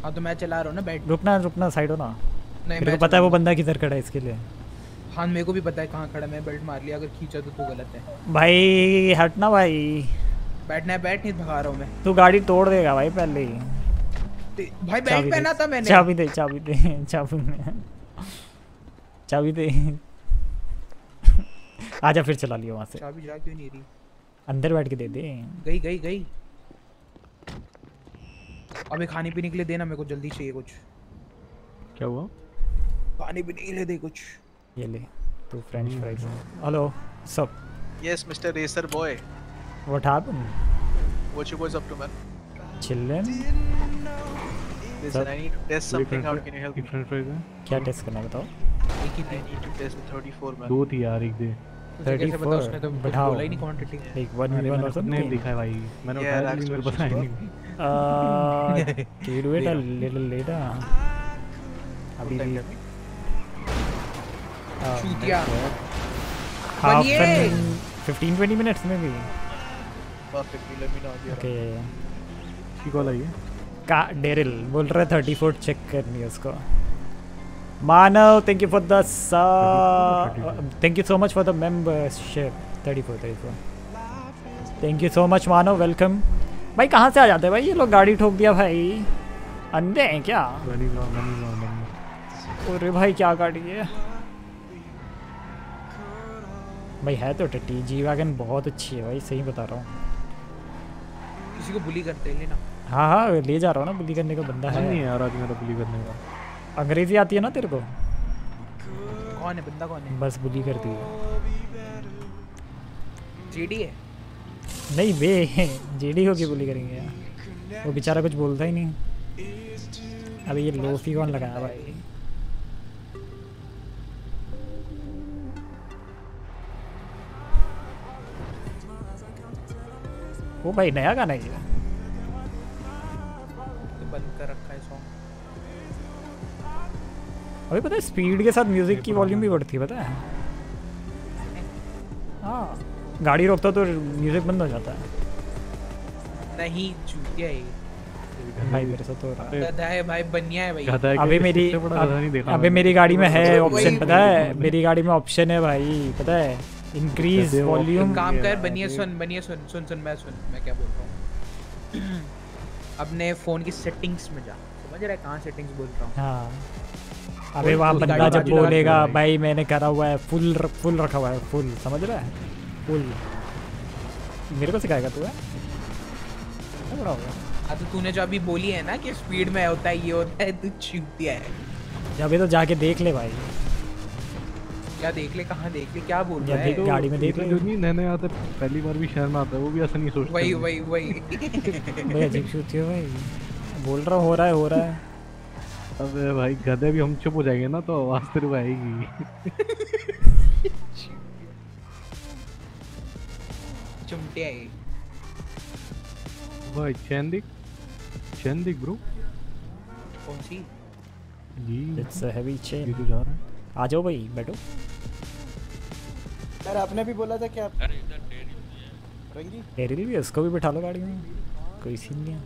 हाँ तो मैं चला रहा हूँ ना बैठ। रुकना रुकना साइड हो ना। नहीं, मेरे को पता है वो बंदा किधर खड़ा है इसके लिए। हाँ मेरे को भी पता है कहाँ खड़ा मैं बेल्ट मार लिया अगर खींचा तो तू गलत है। भाई हटना भाई। बैठना है बैठ नहीं भगा रहा हूँ मैं। तू गाड़ी तोड़ देगा भाई पहले ही। भाई बेल्ट पहना था मैंने। चाबी दे चाबी दे चाबी दे। चाबी दे। आजा फिर चला लियो वहाँ से। चाबी जा क्यों नहीं रही? अंदर बैठ के दे दे। गई गई गई। अबे खाने पीने के लिए देना मेरे को जल्दी चाहिए कुछ। क्या हुआ? खाने पीने के लिए दे कुछ। ये ले तू फ्रेंच फ्राइज हेलो सब Yes, Mr. Racer Boy. What happened boys up to, man? चिल्लन Listen, I need to test something out. Can you help me? French fries है क्या टेस्ट करना है बताओ I need to test the 34, man. दो थी यार एक दे तुझे कैसे पता उसने तो बढ़ाओ बोला ही नहीं quantity। एक वन मैंने और खुद नहीं समथिंग दिखा है भाई मैंने उठाया लेकिन मेरे पता ही नहीं Uh, can you do it a little later? अभी भी uh, चूतिया। half बनिए। 15 20 minutes maybe. Perfectly. Let me know. if you're okay. की कॉल आई है का डेरिल बोल रहा है 34 चेक करनी है उसको. Manav thank you for the thank you so much for the membership 34 34 thank you so much Manav welcome भाई कहाँ से आ जाते हैं भाई? ये लोग गाड़ी ठोक दिया भाई. अंधे हैं क्या? अरे भाई क्या गाड़ी है? भाई है तो टट्टी। जी वैगन बहुत अच्छी है भाई सही बता रहा हूँ। किसी को बुली करते हैं लेना। हाँ हाँ ले जा रहा हूँ ना बुली करने का बंदा नहीं है। है यार आज मेरा बुली करने का। अंग्रेज़ी आती है ना तेरे को? कौन है बंदा कौन है? बस बुली कर दी जेडी है? नहीं बे जेडी क्यों बुली करेंगे यार। वो बेचारा कुछ बोलता ही नहीं। अभी ये लोफी कौन लगाया भाई? वो भाई नया गाना है ये। तो बंद कर रखा है सॉन्ग अभी पता है स्पीड के साथ म्यूज़िक की वॉल्यूम भी बढ़ती है पता है? हाँ। गाड़ी रोकता तो म्यूज़िक बंद हो जाता है। नहीं चूतिया है भाई मेरे साथ तो हो रहा है। गधा है भाई बनिया है भाई। अभी मेरी अभी मेरी गाड़ी में है ऑप्शन पता है? मेरी गाड़ी में ऑप्शन है भाई पता है? इंक्रीज वॉल्यूम काम कर बनिए सुन बनिए सुन सुन सुन मैं सुन मैं क्या बोल रहा हूँ। अपने फ़ोन की सेटिंग्स में जा। समझ रहा है कहाँ सेटिंग्स बोल रहा हूँ? हाँ। अबे वहाँ बंदा जब बोलेगा भाई। मैंने करा हुआ है फुल फुल रखा हुआ है फुल समझ रहा है? फुल मेरे को सिखाएगा तू है? बड़ा होगा हाँ तो तूने जो अभी बोली है ना कि स्पीड में होता है ये होता है तू चूतिया है। अभी तो जाके देख ले भाई। क्या देख ले कहाँ देख ले क्या बोल रहा है? गाड़ी में देख ले। जो नहीं नए नए आते पहली बार भी शहर में आता है वो भी ऐसा नहीं सोचते वही वही वही। भाई अजीब छूती हो भाई। बोल रहा हो रहा है हो रहा है। अबे भाई गधे भी हम चुप हो जाएँगे ना तो आवाज़ तेरे को आएगी। चुमटिया है भाई चैन दिख चैन दिख ब्रो कौन सी? जी। इट्स अ हैवी चेन ये तो जा रहा है। आ जाओ भाई बैठो। यार आपने भी बोला था क्या रंगी? टेरी भी है, उसको भी बिठा लो गाड़ी में। कोई सीन नहीं है।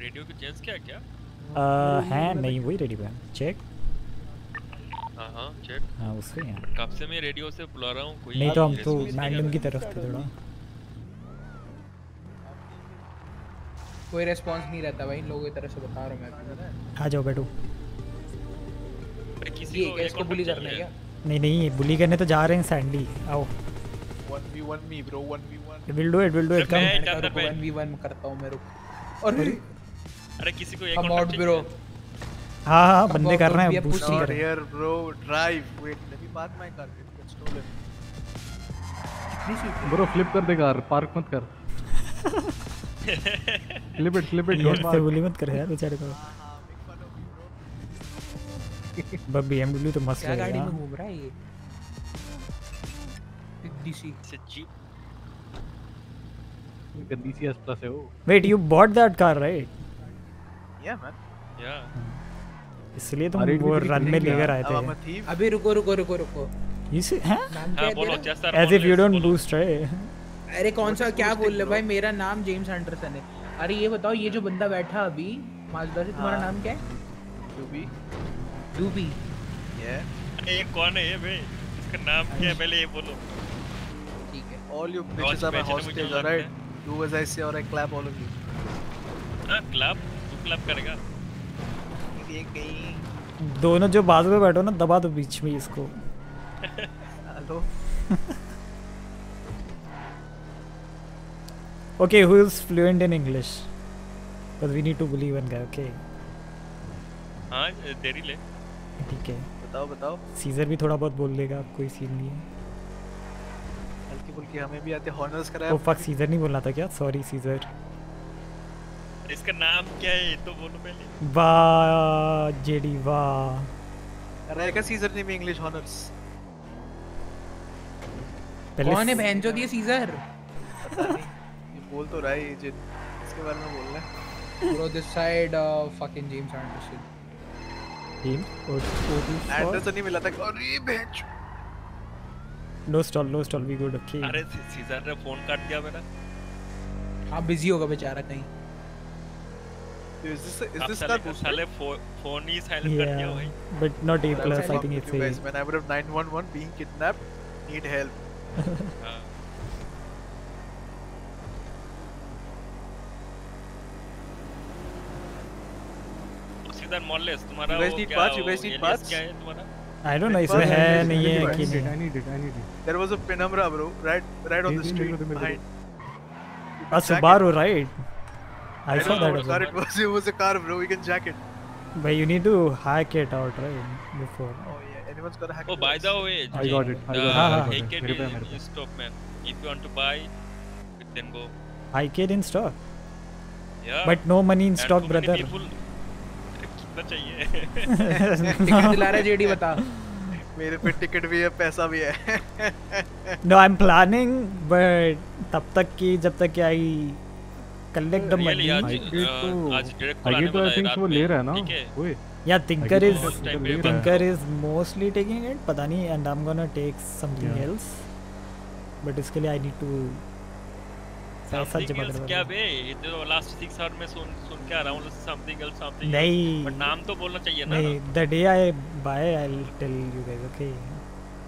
रेडियो की चेंज क्या क्या? आ, है नहीं वही रेडी पे चेक हाँ हाँ चेक हाँ उससे ही है। कब से मैं रेडियो से बुला रहा हूँ? कोई नहीं तो हम तो मैंडम की तरफ़ थे थोड़ा। कोई रेस्पॉन्स नहीं रहता भाई इन लोगों की तरफ़ से बता रहा हूँ मैं। है आ जाओ बैठो। ये क्या इसको बुली करना है। क्या? नहीं नहीं बुली करने तो जा रहे हैं सैंडी आओ। 1v1 me bro 1v1 will do it will do it come मैं 1v1 करता हूँ मैं रुक। और अरे। किसी को एक contact ब्रो हाँ हाँ बंदे कर रहे हैं नहीं कर रहे हैं। drive wait let me park my car it bro flip कर दे कार पार्क मत कर। Flip it flip it bully मत कर यार बेचारे को। बस बीएमडब्ल्यू तो मस्त क्या गाड़ी में घूम रहा है ये? डीसी सच्ची? गंदी सी एस प्लस है वो। Wait you bought that car right yeah man. या इसलिए तुम अरे वो रन में लेकर आए थे। अभी रुको रुको रुको रुको। इसे हैं? हाँ है बोलो Chester edge if you don't boost right अरे कौन सा क्या बोल रहे भाई? मेरा नाम जेम्स एंडरसन है। अरे ये बताओ ये जो बंदा बैठा अभी माजदा से तुम्हारा हाँ। नाम क्या है? to be डूबी yeah ये कौन है ये बे इसका नाम क्या है पहले ये बोलो ठीक है are my बेचने मुझे hostages लगता alright do as I say or I clap all of you हाँ क्लब तू क्लब करेगा ये कहीं दोनों जो बाजू में बैठो ना दबा दो बीच में इसको hello Okay, who is fluent in English? Because we need to bully one guy, okay? हाँ देरी ले ठीक है। बताओ बताओ। सीजर भी थोड़ा बहुत बोल लेगा अब कोई सीन नहीं है। हल्की फुल्की हमें भी आते हॉनर्स ओ कराया फक सीजर नहीं बोलना था क्या? सॉरी सीजर इसका नाम क्या है? ये तो बोलो पहले। वाह जेडी वाह। रहेगा सीजर नेम इंग्लिश हॉनर्स पहले कौन है बहनचोद दिए सीजर ये बोल तो रहा है ये इसके बारे में बोल रहा है bro this side fucking James Anderson team और एंडरसन ही मिला था अरे bench no stall no stall we good okay अरे सीजर ने फ़ोन काट दिया मेरा हाँ बिज़ी होगा बेचारा कहीं Is this is अब this साले फ़ोन ही साइलेंट कर दिया भाई Yeah, but not A I'm plus. I fucking think with it's you guys, man. I would have 911 being kidnapped. Need help. हाँ सीजर मॉलेस तुम्हारा You guys वो need क्या parts? You वो guys need alias parts? क्या है तुम्हारा I don't know It इसमें है I नहीं need है it, कि I need नहीं it, I need it. There was a penumbra, bro, right, right on the Did you street look at the behind. A Subaru right I I saw don't know that car it was. It was a car, bro. We can jack it. but you need to hack it out right before Oh yeah, anyone's got a hack. Oh, by the way, I got it, I the got it, है, पे। in stock, man. If you want to buy, then go. hike it in stock Yeah. but no money in stock brother people- कितना चाहिए ticket दिला रहा है JD बता मेरे पे टिकट भी है पैसा भी है no I'm planning but तब तक की जब तक कि I collect the Really, आज uh, call आगे आने तो वाला आई है रात वो ले रहा है ना है? ओए Yeah, Tinker आगे is तो Tinker ले रहा है। Tinker is mostly taking it. पता नहीं and I'm gonna take something Yeah. else. But इसके लिए I need to जमा else क्या बे? ये तो लास्ट सिक्स आवर में सुन सुन के आ रहा हूँ समथिंग एल्स समथिंग नहीं। बट नाम तो बोलना चाहिए ना। नहीं the day I buy I'll tell you guys okay.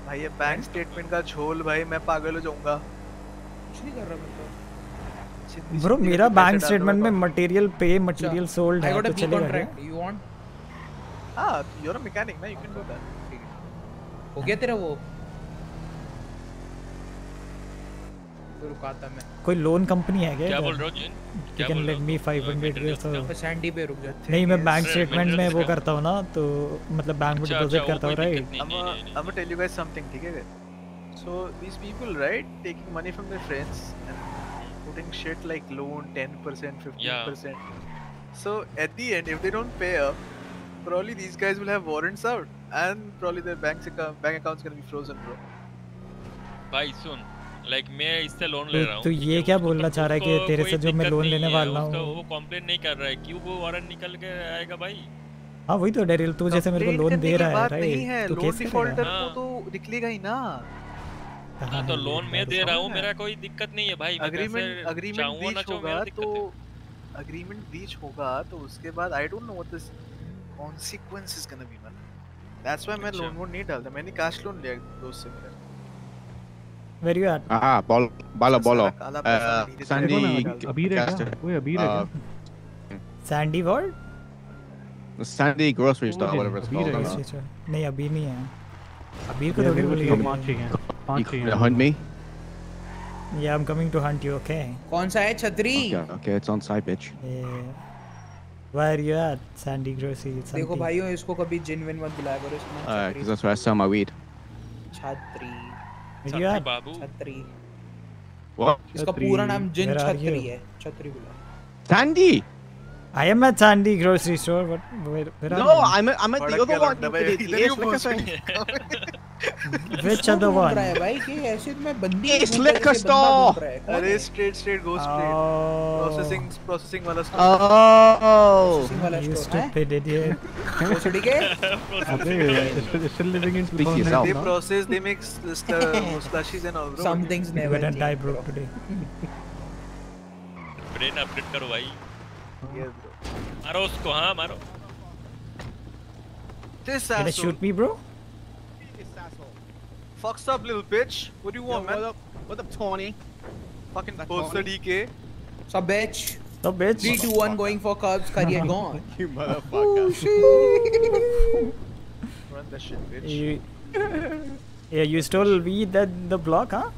भाई ये बैंक स्टेटमेंट का झोल भाई मैं पागल हो जाऊँगा। कुछ नहीं कर रहा मैं तो। सिंधी मेरा बैंक स्टेटमेंट में मटेरियल पे मटेरियल सोल्ड है तो चलेगा क्या? contract. You want? तो- हाँ you're a ना you can do that हो। गया तेरा वो? तो रुका था मैं। कोई लोन कंपनी है क्या? बोल रहे हो जिन You क्या can बोल रहे lend हो? me 500 years or मैं सैंडी पे रुक जा नहीं मैं बैंक स्टेटमेंट में वो करता हूँ ना तो मतलब बैंक में अच्छा, डिपॉजिट अच्छा, करता हूँ right gonna tell you guys something ठीक है so these people right taking money from their friends and putting shit like loan 10% 15% so at the end if they don't pay up probably these guys will have warrants out and probably their bank account bank account's gonna be frozen bro भाई सुन like like, मैं इससे loan ले तो- रहा हूँ। तो ये क्या बोलना चाह रहा है कि तेरे से जो मैं लोन लेने वाला उसका हूँ। वो कंप्लेन नहीं कर रहा है क्यों वो वारंट निकल के आएगा भाई। हाँ वही तो डेरिल तू जैसे मेरे को लोन दे रहा है है। राइट तो लोन केस डिफॉल्टर को तो निकलेगा ही ना। हाँ तो लोन मैं दे रहा हूँ मेरा कोई दिक्कत नहीं है भाई। अग्रीमेंट अग्रीमेंट ब्रीच होगा तो अग्रीमेंट ब्रीच होगा तो उसके बाद I don't know what this consequence is gonna be man that's why मैं अच्छा। लोन वोन नहीं डालता। मैंने कैश लोन लिया दोस्त से मेरे। Where you at Ah, bolo, bolo, bolo. काला Uh, पैसा नहीं देता। Sandy. अबीर है Caster. क्या ओए अबीर है Uh, क्या Sandy word Sandy grocery store, Oh, whatever it's Abir called. है I don't know. नहीं अभी नहीं है अभी को यार, थोड़ी मेरे को बोली चाहिए, पाँच चाहिए You पाँच चाहिए gonna hunt me? Yeah, I'm coming to hunt you, okay? कौन सा है छतरी Okay, okay, it's on side, bitch. Yeah. Where are you at? Sandy Grocery. देखो something. भाईयों इसको कभी जिन विन मत बुलाया करो इसको नाम Uh, because that's where I sell my weed. छतरी छत्री बाबू छत्री वो इसका पूरा नाम जिन छत्री है। छत्री बोला। Sandy I am at Sandy Grocery Store. What? Where, where are No, you? I'm at, I'm at the भड़क other गया one. लौंडा भाई, you इधर idiot. क्यों Look घुस at Which other ढूंढ one? रहा है भाई कि ऐसे मैं बंदी It's ढूंढ रहा है, liquor जैसे बंदा store. ढूंढ रहा है। कौन अरे है? Straight straight go straight Oh. Processing processing वाला Oh. Processing वाला You store है stupid idiot. भोसड़ी के अबे still living in Speak yourself. they process they make sl- sl- slushies and all bro some things You're never gonna change, die, bro, bro. today. Brain update करो भाई yes bro मारो उसको हाँ मारो this Gonna asshole shoot me, bro? fucks up little bitch what do you want man What up, what up, Tony? fucking That's posted DK So bitch. So bitch. Three, two, one, going for Cubs. Career gone. You motherfucker. run that shit bitch You, yeah, you stole weed at the block, huh?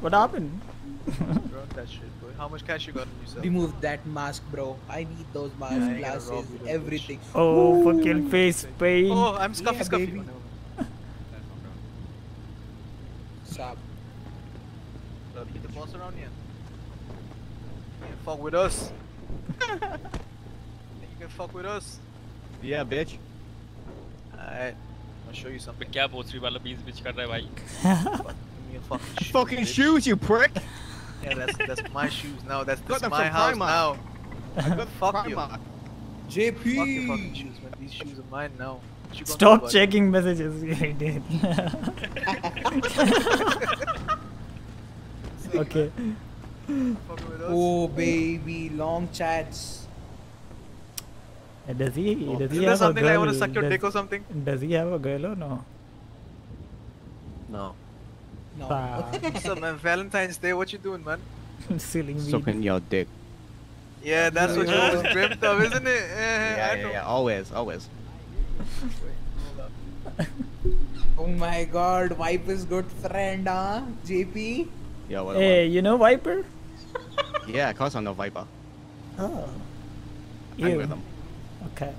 What happened? run that shit boy how much cash you got on yourself Remove that mask, bro. I need those Yeah, I masks, ain't gonna rob glasses, you, little everything. Oh, fucking face paint. oh I'm scuffy Yeah, scuffy baby. Stop. Uh, be the boss around here you can fuck with us Think you can fuck with us Yeah, bitch. alright I'll show you something क्या पोस्टरी वाला बीच बीच कर रहा है भाई Give me a fucking shoe, Fucking bitch. shoes, you prick. Yeah, that's that's my shoes now. That's, Got that's my house Primark. now. I got Fuck you. Primark. JP. Fuck your fucking shoes, man. These shoes are mine now. What you gonna do Stop about checking messages. You did. okay. Fucking with us? Oh, baby. Long chats. Does he? Oh. Does Isn't he there have a something girl? like I wanna suck your does, dick or something? Does he have a girl or no? No. No. Fuck. Man? Valentine's Day. What you doing, man? Stealing weed. Sucking your dick. Yeah, that's what you always dreamt of, isn't it? Yeah, Yeah, yeah, yeah. Always, always. Wait, hold up. Oh my god, wipe is good friend, huh? JP? Yeah, what? Hey, you know Viper? Yeah, of course I know Viper. Oh. I'm You. with him. Okay.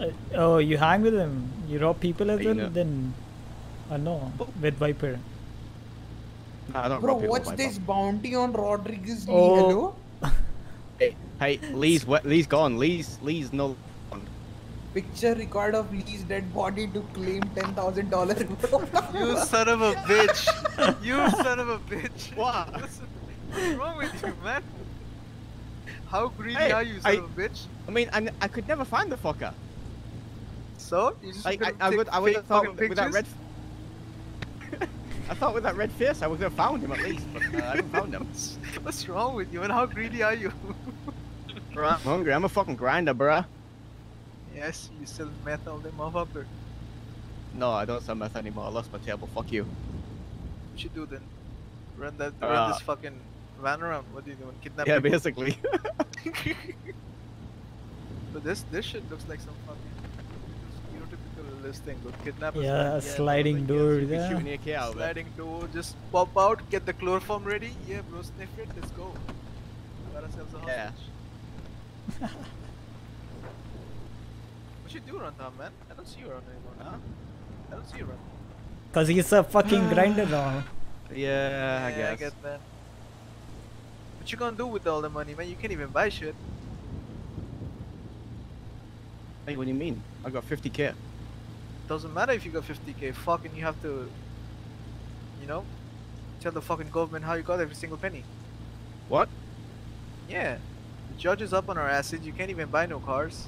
Uh, oh, you hang with him. You rob people as well. know- Then, uh, no, with Viper. No, I don't Bro, rob people what's with this bounty on Rodriguez Lee? Oh. Hello? Hey, hey, Lee's we- Lee's gone. Lee's Lee's no. Picture record of Lee's dead body to claim ten thousand dollars. You son of a bitch! You son of a bitch! What? What's wrong with you, man? How greedy Hey, are you, son I- of a bitch? I mean, I, I could never find the fucker. So you just Like I, I take would I would have thought with, with that red. I thought with that red face I would have found him at least, but uh, I didn't found him. What's wrong with you, and how greedy are you? Bro, I'm hungry. I'm a fucking grinder, bruh. yes, you sell meth all day, motherfucker. No, I don't sell meth anymore. I lost my table. Fuck you. What you do then? Run that, Uh, run this fucking van around. What are you doing? Kidnap Yeah, people? basically. But this this shit looks like some fucking stereotypical listing. Go kidnap. Yeah, sliding like, door, yes, yeah. Shooting AK out of it. Sliding door, just pop out, get the chloroform ready. Yeah, bro, sniff it. Let's go. Got ourselves a Yeah. hostage. What you do, Rantham, man? I don't see you around anymore. Huh? I don't see you around. Cause he's a fucking grinder now. Yeah, I Yeah, guess. I get that. What you gonna do with all the money, man? You can't even buy shit. Hey, what do you mean? I got 50k. Doesn't matter if you got 50k. Fucking, you have to, you know, tell the fucking government how you got every single penny. What? Yeah. The judge is up on our asses. You can't even buy no cars.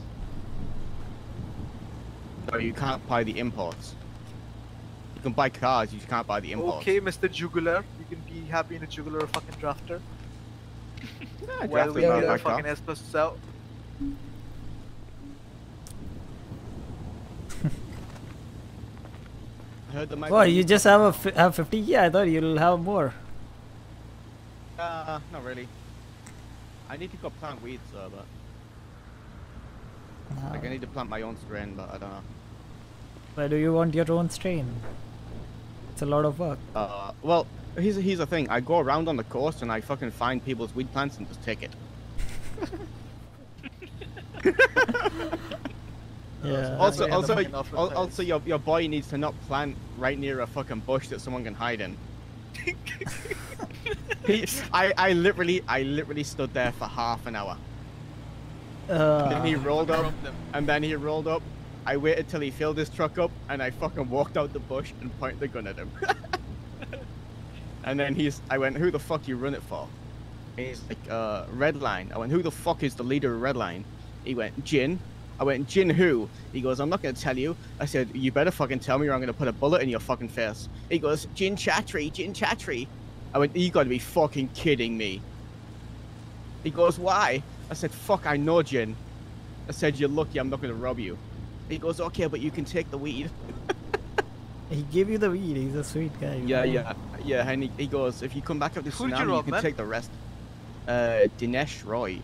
No, you can't buy the imports. You can buy cars, you just can't buy the imports. Okay, Mr. Jugular. You can be happy in a jugular fucking drafter. I While we get our fucking S buses out. Heard What? You just have a fi- have 50? Yeah, I thought you'll have more. Uh, not really. I need to go plant weeds, so, but. Like, I need to plant my own strain, but I don't know. Why do you want your own strain? It's a lot of work. Uh, well, here's, here's the thing. I go around on the coast and I fucking find people's weed plants and just take it. Yeah. Also, That's also, fucking awful al- place. also, your, your boy needs to not plant right near a fucking bush that someone can hide in. he, I, I literally, I literally stood there for half an hour. Uh, then he rolled up, and then he rolled up. I waited till he filled his truck up, and I fucking walked out the bush and pointed the gun at him. and then he's, I went, "Who the fuck you run it for?" And he's like, "Uh, Redline." I went, "Who the fuck is the leader of Redline?" He went, "Jin." I went, "Jin who?" He goes, "I'm not gonna tell you." I said, "You better fucking tell me, or I'm gonna put a bullet in your fucking face." He goes, "Jin Chatri, Jin Chatri." I went, "You gotta be fucking kidding me." He goes, "Why?" I said, "Fuck, I know Jin." I said, "You're lucky. I'm not gonna rob you." He goes, "Okay, but you can take the weed." He gave you the weed. He's a sweet guy. Yeah, know. yeah, yeah. And he, he goes, "If you come back up the Who'd you tsunami, you, can man? take the rest." Uh, Dinesh Roy.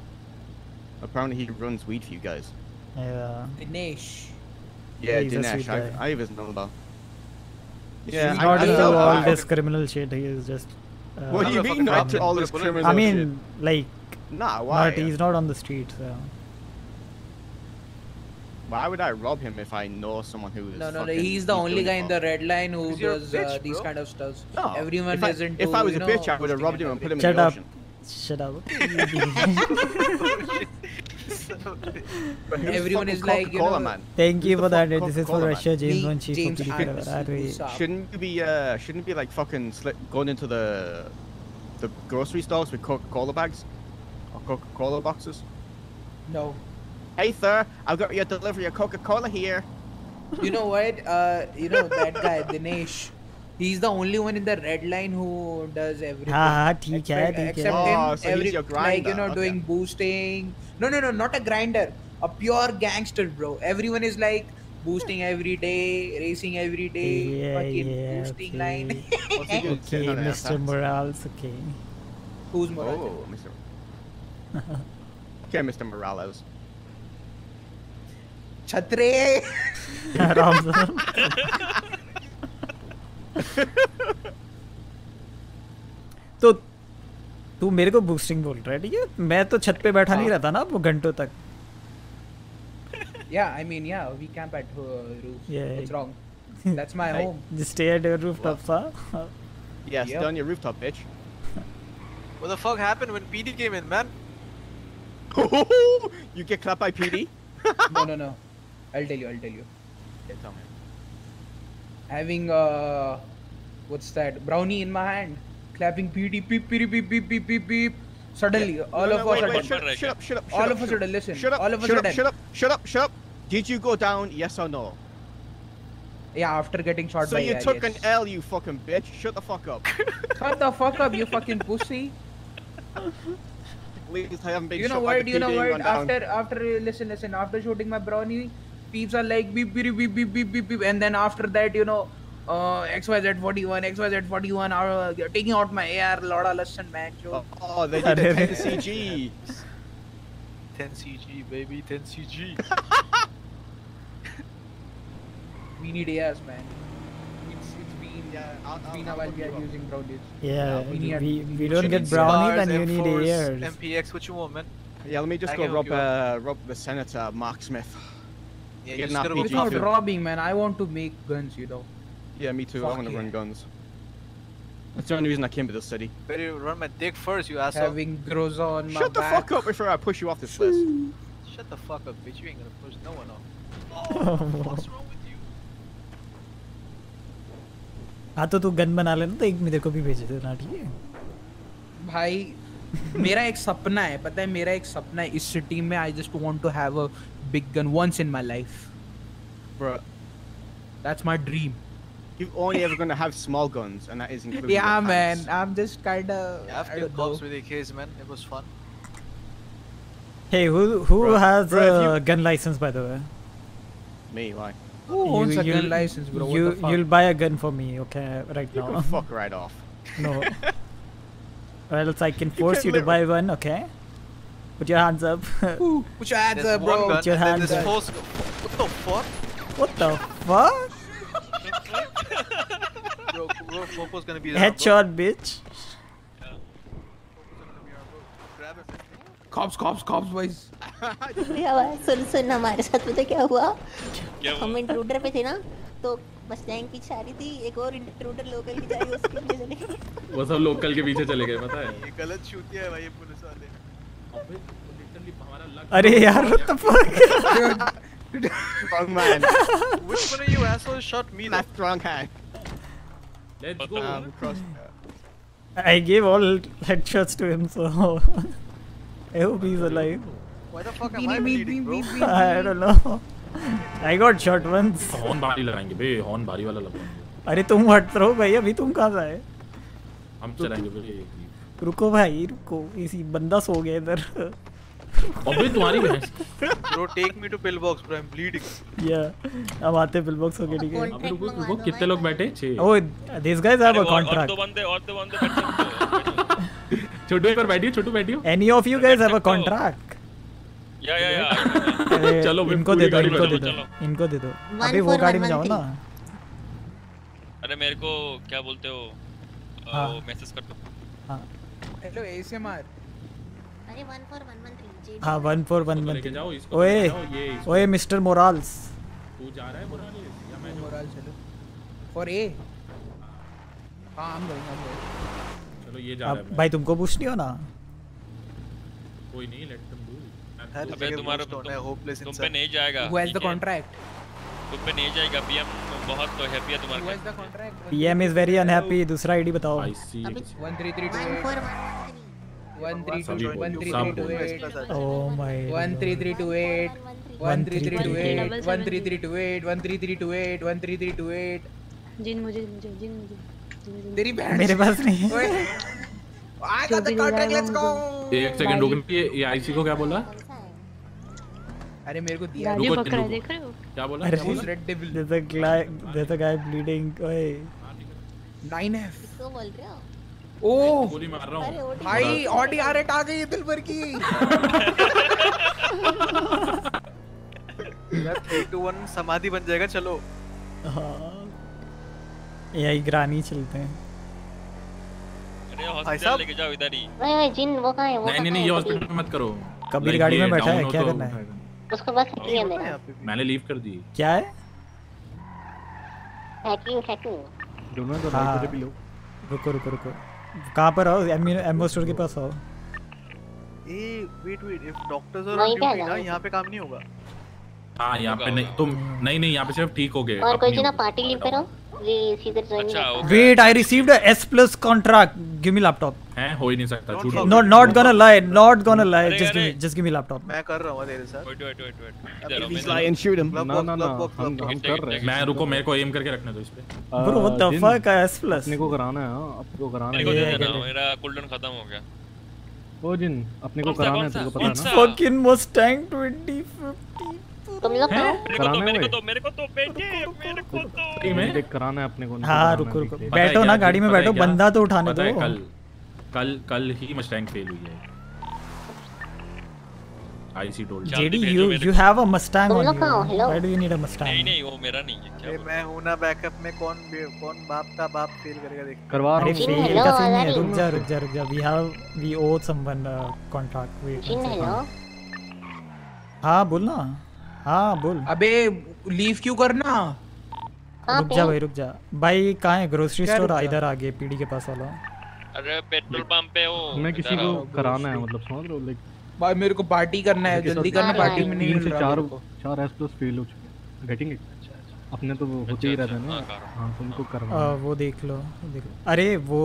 Apparently, he runs weed for you guys. Yeah. Dinesh. Yeah, he's a Dinesh. I. I have his number. He's Yeah, I- not I into all bad. this criminal shit. He is just. Uh, What do you mean not to all this criminal I mean, shit? like. Nah, why? Not, he's not on the street, so. Why would I rob him if I know someone who is? No, no, no. He's the only guy in the red line who Because you're does uh, these kind of stuff. No, Everyone if I, is into. If I was a know, bitch, I would have robbed him and put him Shut in the up. ocean. Shut up. But who's Everyone fucking is like, you Coca-Cola, know- man? Thank Who's you the for that. fucking This is for Coca-Cola, Russia, man? James Me, One Chief James of Adams, That way. who's up? Shouldn't you be uh shouldn't you be like fucking sli- going into the the grocery stores with Coca-Cola bags or Coca-Cola boxes? No. Hey sir, I've got your delivery of Coca-Cola here. You know what? Uh, you know that guy Dinesh. He's the only one in the red line who does everything. हाँ, ठीक है, Except- ठीक है। Except Oh, him, so he's every, your like you grinder, know, okay. doing boosting. no, no, no, not a grinder. A pure gangster, bro. Everyone is like boosting hmm. every day, racing every day, Yeah, fucking yeah, boosting okay. line. What's he doing? Okay, Sitting on his Mr. Morales, okay. Who's oh, Morales? Oh, Mr. Okay, Mr. Morales. Chhatre. तू मेरे को boosting बोल रहा है ठीक है? मैं तो छत पे बैठा नहीं रहता ना वो घंटों तक। या I mean yeah we camp at roof it's wrong that's my home just stay at your rooftop सा yes stay on your rooftop bitch what the fuck happened when PD came in man you get clap by PD no no no I will tell you I will tell you having what's that brownie in my hand clapping PD, beep, beep, beep, beep, beep, beep, beep. Suddenly, Yeah. all No, of no, wait, sudden, wait, shut, shut up, shut up, shut all up, of a shut sudden, listen, Shut up, all of a shut sudden, up, shut up, shut up, shut up. Did you go down, yes or no? yeah, after getting shot So by you yeah, took yes. an L, you fucking bitch. Shut the fuck up. Shut the fuck up, you fucking pussy. Please, I haven't been you know what? You know what? down. After after listen listen after shooting my brownie, peeps are like beep beep beep beep beep beep beep, and then after that you know. Uh, XYZ 41, XYZ 41 are uh, taking out my AR, Loda lesson, man. Joke. Oh, they did a 10 CG. 10 CG, baby, 10 CG. We need ARs, man. It's, it's been, it's been a while we are using brownies. Yeah, we we, need- we, we don't get brownies brownie, Stars, then you need M4s, ears. MPX, what you want, man? Yeah, let me just I go rob, hook you up. uh, rob the senator, Mark Smith. Yeah, Get you an just gotta go It's not robbing, man. I want to make guns, you know. Yeah, me too. I Fuck want to yeah. run guns. That's the only reason I came to this city. Better run my dick first, you asshole. Having Groza on my Shut the back. fuck up before I push you off this list. Shut the fuck up, bitch. You ain't gonna push no one off. What's हाँ तो तू gun बना लेना तो एक मेरे को भी भेज देना ठीक है भाई मेरा एक सपना है पता है मेरा एक सपना है इस सिटी में I just want to have a big gun once in my life Bro, that's my dream you're only ever gonna have small guns, and that is including. yeah your man tanks. i'm just kind of Yeah, I've killed cops with AKs, man. It was fun. Hey, who who Bro, has bro, a you- gun license by the way? Me, why? Who owns a gun license, bro? What You the fuck? you'll buy a gun for me, okay? Right You now. can fuck right off. No. or else I can force can you to buy one, okay? Put your hands up. Put your hands There's up, bro. gun, Put your hands up. force. What the fuck? What the fuck? Bro, bro, Popo's gonna be. Headshot, bitch. Grab it. cops cops cops boys सुन सुन हमारे साथ पता क्या हुआ हम intruder पे थे ना तो बस टैंक पीछे आ रही थी एक और इंट्रूडर लोकल की जा रही उसके पीछे चले गए वो सब लोकल के पीछे चले गए पता है ये गलत शूटिया है भाई ये पुलिस वाले अरे यार what the fuck? Wrong man. Which one of you assholes shot me? Left wrong hand. Let's Um, cross. I gave all headshots to him, so I hope he's alive. Why the fuck am I bleeding, bro? I don't know. I got shot once. Horn भारी लगाएँगे बे horn भारी वाला लगाएँगे अरे तुम हट रहो भाई अभी तुम कहाँ आए हम चलाएँगे बे रुको भाई रुको इसी बंदा सो गया इधर अबे तुम्हारी भैंस Bro, take me to pillbox, bro. I'm bleeding. या हम आते बिल बॉक्स हो गए ठीक है। अबे रुको रुको कितने लोग बैठे? छह Oh, these guys have a और- और दो बंदे और दो बंदे बैठ छोटू एक बार बैठिए छोटू बैठियो। Any of you guys have a contract? या या या अरे, चलो इनको दे दो इनको दे दो इनको दे दो। अभी वो गाड़ी में जाओ ना। अरे मेरे को क्या बोलते हो? हाँ। वो मैसेज कर दो। हाँ। हेलो एसएमआर अरे 14113 हाँ वन फोर वन तो वन तो ओए ओए मिस्टर मोराल्स। तू जा रहा है या मैं चलो। फॉर ए हम गए हम गए चलो ये जा रहा है भाई तुमको पुश नहीं होना कोई नहीं लेट तुम डू अबे तुम्हारा तुम होपलेस तुम पे नहीं जाएगा। द कॉन्ट्रैक्ट तुम पे नहीं जाएगा पीएम बहुत तो हैप्पी है तुम्हारे पीएम इज़ वेरी अनहैप्पी दूसरा आईडी बताओ। जिन मुझे मुझे जिन मुझे तेरी बहन मेरे पास नहीं है। ओए I got the contract let's एक सेकंड रुक ये आईसी को क्या बोला? अरे मेरे को दिया रुको, पकड़ा देख रहे हो? क्या बोला? अरे red devil there's a guy there's a guy bleeding ओए। 9f किसको बोल रहे हो? ओ गोली मार रहा हूँ। भाई ऑडी आर एट आ गई है दिल भर की। यार 3 2 1 समाधि बन जाएगा चलो। हाँ। यही ग्रानी चलते हैं। अरे भाई हॉस्पिटल साहब। लेके जाओ इधर ही। वही जिन वो कहाँ है वो नहीं नहीं नहीं ये हॉस्पिटल में मत करो। कबीर गाड़ी में बैठा है हो क्या तो करना है। उसको बस है मेरा मैंने। लीव कर दी। क्या है? हैकिंग हैकिंग दोनों तो हाँ। राइट पे भी लो। रुको रुको रुको। कहाँ पर आओ एम एमओ स्टोर के पास आओ ए wait wait if doctors are वहीं ऑन ड्यूटी ना यहाँ पे काम नहीं होगा। हाँ यहाँ पे नहीं तुम नहीं नहीं यहाँ पे सिर्फ़ ठीक हो गए और कोई ना पार्टी लीव करो। वी सीधे join wait I received S plus contract give me laptop है? हो ही नहीं सकता झूठ not not gonna lie not gonna lie just give me just give me laptop. मैं कर रहा हूँ तेरे साथ। Wait wait wait wait If इधर आओ, he's मैं- lying, shoot him. Glove ना ना। ना हम हम. कर रहे हैं। मैं रुको मेरे को एम करके रखने दो इस पे। What the Jin, fuck, S plus? अपने को कराना है हाँ, अपने कराना है। मेरा कूलडाउन खत्म हो गया। ओ जिन अपने को कराना है तेरे को पता है। ना fucking Mustang 2050 तुम लोग कहाँ मेरे को कराना तो है मेरे को। तो मेरे को तो बेटे मेरे को तो। में देख कराना है अपने को हाँ रुको रुको। बैठो ना गाड़ी में बैठो बंदा तो उठाने दो। कल कल कल ही मस्टैंग फेल हुई है। I see told JD you you have a Mustang तुम on लोग you कहाँ हो? Hello? why do you need a नहीं नहीं वो मेरा नहीं है क्या मैं हूँ ना बैकअप में कौन कौन बाप का बाप फेल करेगा देख। करवा रहा हूँ। फेल का सीन है? रुक जा रुक जा रुक जा। Someone uh, contract. Wait जिन हेलो second. हाँ बोल ना। हाँ बोल। अबे लीव क्यों करना? रुक जा भाई रुक जा। भाई कहाँ है? ग्रोसरी स्टोर इधर आगे पीडी के पास वाला। अरे पेट्रोल पंप पे हो मैं किसी को कराना है मतलब समझ रहे हो लाइक भाई मेरे को पार्टी करना है जल्दी करना पार्टी में नहीं मिल रहा चार चार एस प्लस फेल हो चुके गेटिंग इट अपने तो वो होते ही रहते हैं ना। हाँ तुमको करवाना आ, है। वो देख लो देख लो। अरे वो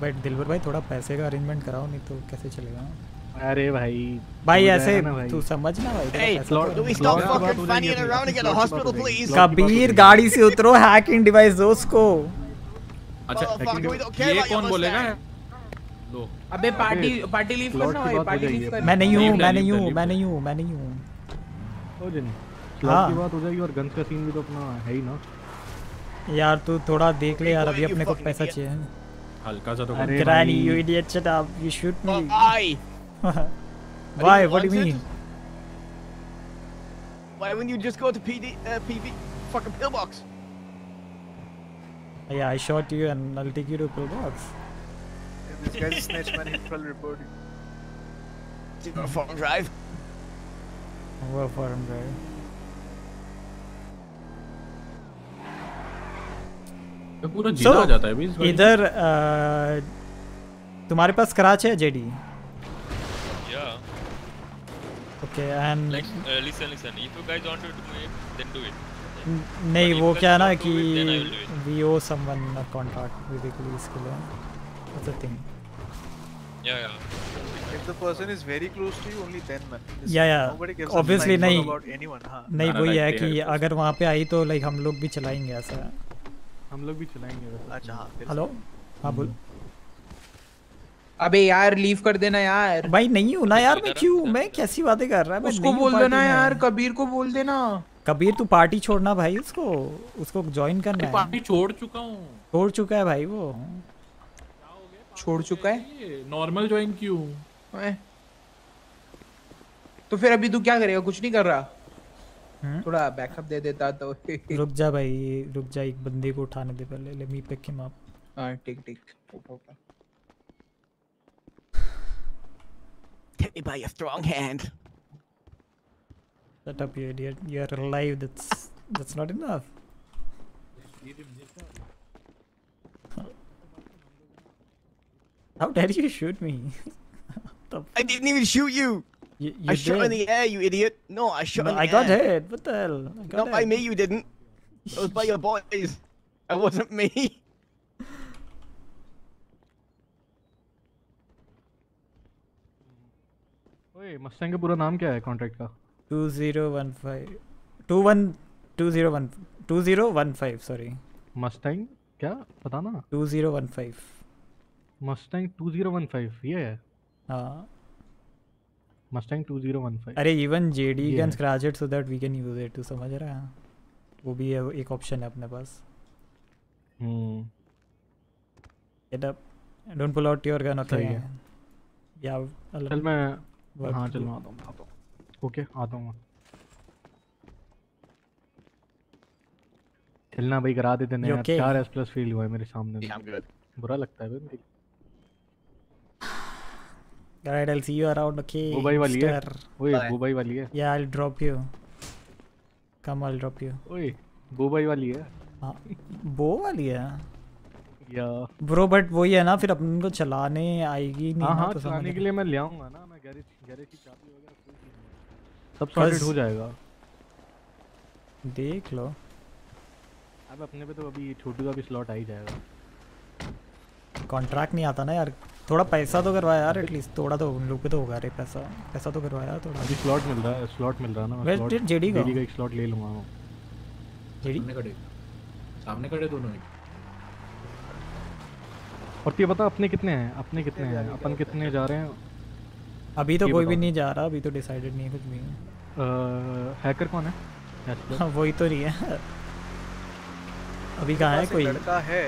बट दिलबर भाई थोड़ा पैसे का अरेंजमेंट कराओ नहीं तो कैसे चलेगा? अरे भाई भाई ऐसे। तू समझ ना भाई तो? कबीर गाड़ी से उतरो हैकिंग डिवाइस दो उसको। अच्छा ये कौन बोलेगा अबे पार्टी पार्टी लीव करना भाई हो पार्टी लीव। करना मैं नहीं हूँ मैं नहीं हूँ मैं नहीं हूँ मैं नहीं हूँ ओ जिन हाँ। की बात हो जाएगी और गन्स का सीन भी तो अपना है ही ना यार तू थोड़ा देख ले यार अभी अपने को पैसा चाहिए हल्का सा तो shut up. You shoot me. Why? Why? you What do you want it? mean? Why wouldn't you just go to PD, uh, PV, fucking pillbox? Yeah, I shot you and I'll take you to pillbox. This guy's a snitch man, he'll report you. You got a foreign drive? Over for him, right? तो पूरा जिला आ जाता है अभी इस गाड़ी इधर अ, तुम्हारे पास स्क्रैच है JD Yeah. Okay and Like, uh, listen, listen. If you guys want to do it, then do it. नहीं वो क्या ना कि. We owe someone a contract basically इसके लिए। That's a thing yeah. If the person is very close to you, only then, man. This- या yeah obviously नहीं about anyone. हाँ. नहीं वही है कि अगर वहाँ पे आई तो लाइक हम लोग भी चलाएँगे ऐसा। हम लोग भी चलाएँगे अच्छा हाँ हेलो हाँ बोल। अबे यार लीव कर देना यार। भाई नहीं हूँ ना यार मैं क्यों? मैं कैसी बातें कर रहा है? उसको बोल देना यार कबीर को बोल देना। कबीर तू पार्टी छोड़ना भाई उसको उसको ज्वाइन करना है। पार्टी छोड़ चुका हूँ। छोड़ चुका है भाई वो। छोड़ चुका है? नॉर्मल ज्वाइन क्यों? तो फिर अभी तू क्या करेगा? कुछ नहीं कर रहा? हम्म? थोड़ा बैकअप दे देता तो। रुक जा भाई रुक जा एक बंदे को उठाने दे पहले। ले मी पिक हिम अप हाँ ठीक ठीक। Take me by your strong hand. Shut up you idiot you are alive that's that's not enough How dare you shoot me? The I didn't even shoot you. You, I you shot in did. the air, you idiot. No, I shot No, in the I got air. hit. What the hell? I got Not by hit. me, you didn't. It was by your boys. It wasn't me. ओए Mustang का पूरा नाम क्या है contract का 2015 21 2015 2015 sorry Mustang क्या? पता ना 2015 मस्टैंग 2015 ये है? हाँ। मस्टैंग 2015 अरे इवन जेडी ये can scratch it so that we can use it तू समझ रहा है? वो भी है एक ऑप्शन है अपने पास। हम्म। Get up don't pull out your gun okay या चल मैं हाँ चल मैं आता आता हूँ ओके आता हूँ मैं चलना भाई करा देते You हैं okay? चार एस प्लस फेल हुआ है मेरे सामने Yeah, बुरा लगता है भाई मेरे Alright, I'll see you around. Okay. बुबई वाली है. ओए बुबई वाली है Yeah, I'll drop you. Come, I'll drop you. ओए बुबई वाली है हाँ, वो वाली है या ब्रो बट वही है ना फिर अपन को चलाने आएगी नहीं हाँ ना हाँ तो चलाने के लिए मैं ले आऊँगा ना मैं गैरेज गैरेज की चाबी वगैरह कोई चीज़ नहीं। सब सॉर्टेड हो जाएगा। देख लो। अब अपने पे तो अभी छोटू का भी स्लॉट आ ही जाएगा। कॉन्ट्रैक्ट नहीं आता ना यार। थोड़ा पैसा तो करवाया यार एटलीस्ट थोड़ा तो उन लोग पे तो होगा रे पैसा। पैसा तो करवाया थोड़ा। अभी स्लॉट मिल रहा है स्लॉट मिल रहा है ना। मैं slot- JD का? JD का एक स्लॉट ले लूँगा मैं। जेडी? सामने खड़े। सामने खड़े दोनों ही और ये बता अपने कितने हैं? अपने कितने हैं? अपन कितने जा रहे हैं? अभी तो कोई भी नहीं जा रहा अभी तो डिसाइडेड नहीं है कुछ भी। हैकर कौन है. हाँ, वही तो नहीं है। अभी कहाँ है कोई? लड़का है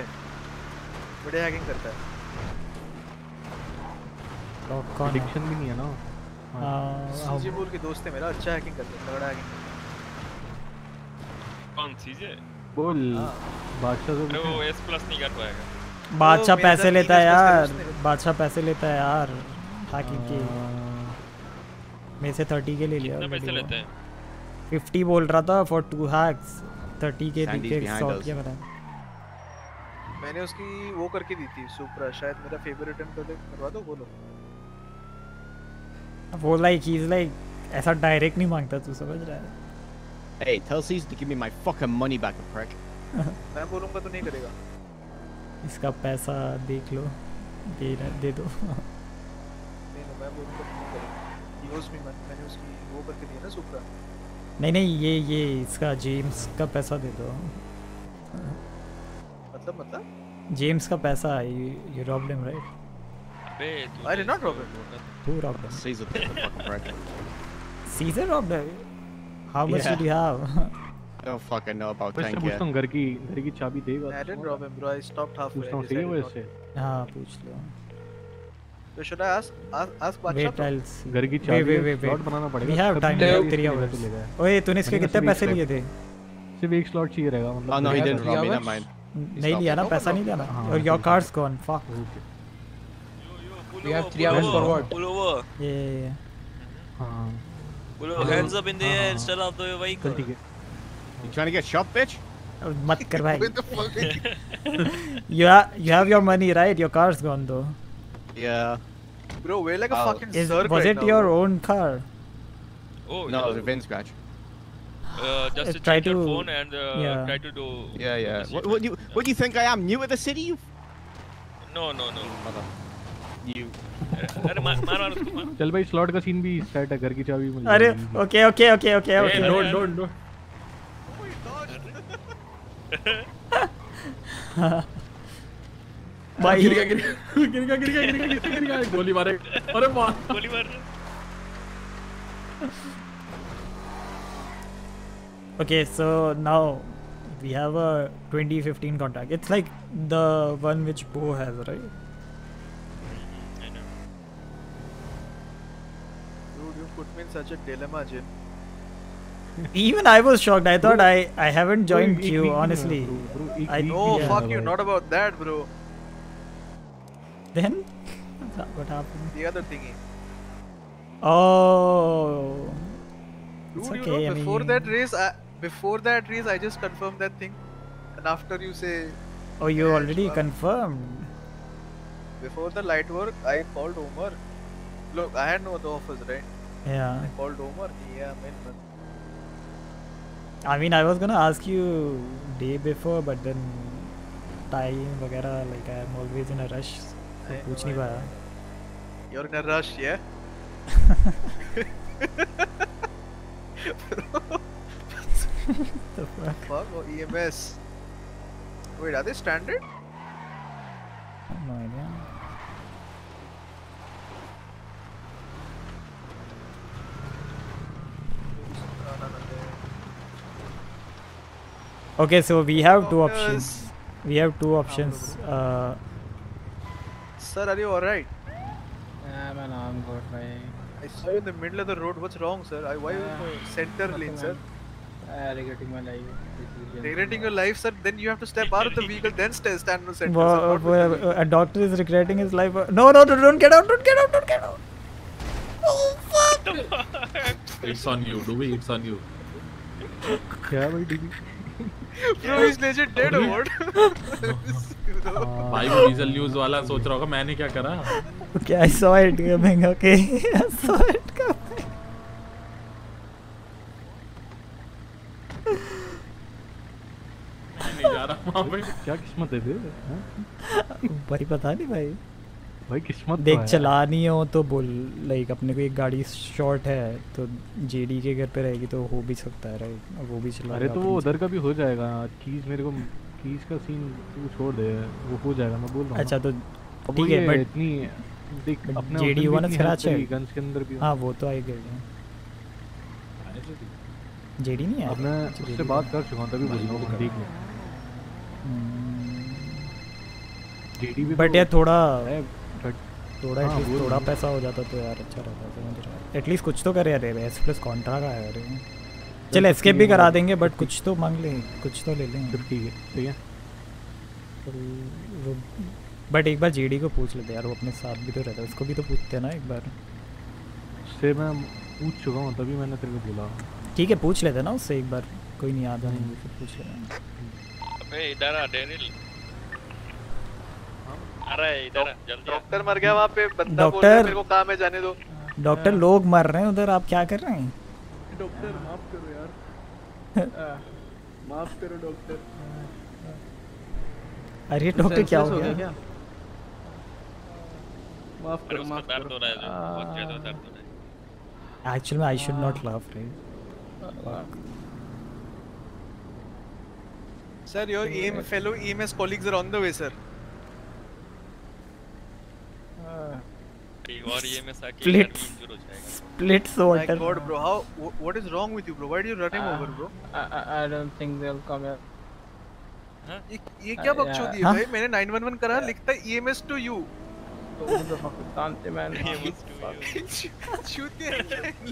बड़े हैकिंग करता है। लॉक कौन है? Addiction भी नहीं है ना? हाँ, हाँ, सीजे बोल के दोस्त है मेरा अच्छा हैकिंग करता है तगड़ा हैकिंग कौन सीजे बोल बादशाह अरे वो एस प्लस नहीं कर पाएगा। बादशाह पैसे लेता है यार बादशाह पैसे लेता है यार। हैकिंग के मेरे से थर्टी के ले लिया कितने पैसे लेते हैं? फिफ्टी बोल रहा था फॉर टू हैक्स थर्टी के Sandy's के सॉर्ट us. किया मैंने। मैंने उसकी वो करके दी थी सुपरा शायद मेरा फेवरेट रिटर्न कर दे करवा दो बोलो वो लाइक ही इज़ लाइक ऐसा डायरेक्ट नहीं माँगता तू समझ रहा है? Hey, tell Caesar to give me my fucking money back, you prick. मैं बोलूँगा तो नहीं करेगा। इसका पैसा देख लो दे दे दो। नहीं नहीं ये ये इसका जेम्स का पैसा दे दो। मतलब मतलब? जेम्स का पैसा यू रॉब हिम राइट अबे I did not rob him to rob him Caesar rob him how much do you have I fucking know about thank you पूछता घर की घर की चाबी देगा I did rob him bro I stopped halfway हाँ पूछ लो। So should I ask ask, ask Wait, Badsha? I'll see. घर की चाबी wait, wait, slot wait. बनाना पड़ेगा, We have time. We have three hours. है। ओए तूने इसके कितने पैसे लिए थे सिर्फ़ एक स्लॉट चाहिए रहेगा मतलब Oh no, he didn't rob me. Never mind. नहीं लिया ना पैसा नहीं लिया ना हाँ, और your cards gone fuck We have three hours for what? Pull over. ये हाँ Pull over. Hands up in the air instead of the vehicle. ठीक है You trying to get shot, bitch? मत कर भाई fuck? you have you have your money right your car's gone though Yeah. Bro, we're like a Oh. fucking Is, Zerg was right it now, your bro. own car Oh, No, yeah. it was a VIN scratch. Uh, just Uh, to try check your to- phone and uh, yeah. try to do. Yeah, yeah. this What, shit. what do you what do you think I am? New at the city? You No, no, no. mother. You. अरे मार मार मार उसको मार. चल भाई slot का scene भी सेट है घर की चाबी मिल अरे जाएगी। Okay okay okay okay Hey, okay no, no, no. भाई गिर गया गिर गया गिर गया गिर गया गिर गया गिर गया, गिर गया गोली मारे अरे मार गोली मार. Okay, so now we have a 2015 contract. It's like the one which Bo has, right? I know. Dude, you put me in such a dilemma, Jin. Even I was shocked. I thought I I haven't Bro, joined एक queue week नहीं हुआ, honestly. bro, bro, एक I- week No, नहीं हुआ fuck you, भाई। not about that, bro. Then? That's what happened. The other thingy. Oh. Dude, okay, you know, before I mean... that race, I, before that race, I just confirmed that thing. And after you say... Oh, you yeah, already confirmed. Before the light work, I called Omar. Look, I had no other offers, right? Yeah. I called Omar. Yeah, I mean... I mean, I was gonna ask you day before, but then time, vagara, like I'm always in a rush. So I पूछ know, नहीं I पाया. You're in a rush, yeah? The fuck? Fuck, oh, EMS. Wait, are they standard? I have no idea. No, no, no, they- Okay, so we have two Oh, options. yes. We have two options. Uh, Sir, are you alright? Yeah, man, I'm good, bhai. I saw you in the middle of the road. What's wrong, sir? I, why you in the center lane, sir? Uh, regretting my life. decision. Regretting your life, sir. Then you have to step out of the vehicle, then st- stand in the center. Wo- sir, not wo- with the a doctor is regretting his life. No, no, no, don't get out, don't get out, don't get out. It's on you, do we? It's on you. क्या भाई dB भाई वो diesel news वाला सोच रहा होगा मैंने क्या करा? क्या I saw it okay I saw it नहीं जा रहा वहाँ पे। क्या किस्मत है तेरे भाई पता नहीं भाई। भाई किस्मत देख तो है। चलानी हो तो बोल लाइक अपने को एक गाड़ी शॉर्ट है तो जेडी के घर पे रहेगी तो हो भी सकता है राइट वो भी चला अरे तो वो उधर का भी हो जाएगा कीज मेरे को कीज का सीन तू छोड़ दे वो हो जाएगा मैं बोल रहा हूँ। अच्छा तो ठीक है बट इतनी देख अपने जेडी हुआ ना है गन्स के अंदर भी। हाँ वो तो आई गई जेडी नहीं है? अब मैं उससे बात कर चुका हूँ तभी बोल रहा हूँ देख लो जेडी भी बट तो यार थोड़ा है, थोड़ा हाँ, एटलीस्ट थोड़ा पैसा हो जाता तो यार अच्छा रहता एटलीस्ट कुछ तो करे यार एस प्लस कॉन्ट्रा का है यार। चल एस्केप भी करा देंगे बट कुछ तो मांग लें कुछ तो ले लेंगे। ठीक है ठीक है। बट एक बार जेडी को पूछ लेते यार वो अपने साथ भी तो रहता है उसको भी तो पूछते हैं ना एक बार। उससे मैं पूछ चुका हूँ तभी मैंने तेरे को बोला। ठीक है पूछ लेते ना उससे एक बार कोई नहीं आ जाएँगे फिर पूछ लेना अबे इधर आ डेनिल। अरे इधर आ जल्दी डॉक्टर मर गया वहाँ पे बंदा बोल रहा है डॉक्टर। मेरे को काम है जाने दो। डॉक्टर लोग मर रहे हैं उधर आप क्या कर रहे हैं? डॉक्टर माफ़ करो यार। आ, माफ़ करो डॉक्टर। अरे डॉक्टर क्या हो गया माफ़ करो माफ़ दर्द करो। हो रहा है जो बहुत ज़्यादा दर्द हो रहा है। Actually I should not laugh right Sir, your EM, fellow EMS colleagues are on the way, sir. और ये में साकी Splits. इंजर हो जाएगा Splits My water. God, bro, how? wh- What is wrong with you, bro? Why do you run him over, bro? I, I, I don't think they'll come here. ये, ये क्या Uh, बकचोदी है भाई मैंने 911 करा लिखता है E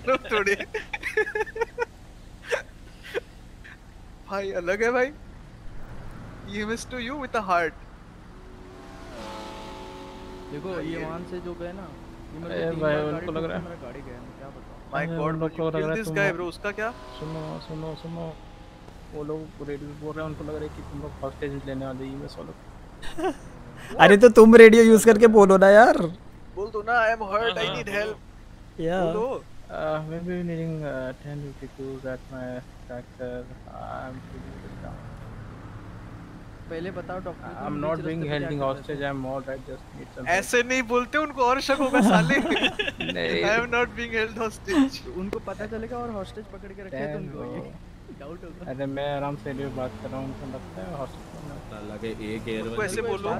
लोग थोड़े भाई अलग है भाई to you with a heart देखो ये मान से जो गए ना ये तीन भाई, उनको लग रहा है- मेरा गाड़ी गया मैं क्या बताऊँ अरे, God, लोग को लग रहा है guy, लोग- bro. उसका क्या? सुनो सुनो सुनो वो लोग रेडियो बोल रहे हैं उनको लग रहा है कि तुम लोग फ़र्स्ट हॉस्टेज लेने वाले ही में सो लोग अरे तो तुम रेडियो यूज़ करके बोलो ना यार बोल दो ना I am hurt I need help Yeah. बोलो Uh, maybe needing uh, 1052 at my tractor. I'm feeling a bit down. पहले बताओ डॉक्टर पे held क्या in कर रहे hostage. थे? I'm all right. Just need some. ऐसे नहीं बोलते उनको और शक होगा साले। नहीं। I am not being held hostage. उनको पता चलेगा और हॉस्टेज पकड़ के रखे हैं तुमको ये डाउट होगा। अरे मैं आराम से रेडियो बात कर रहा हूँ उनको लगता है हॉस्टेज लगे एक एयर ऐसे बोलो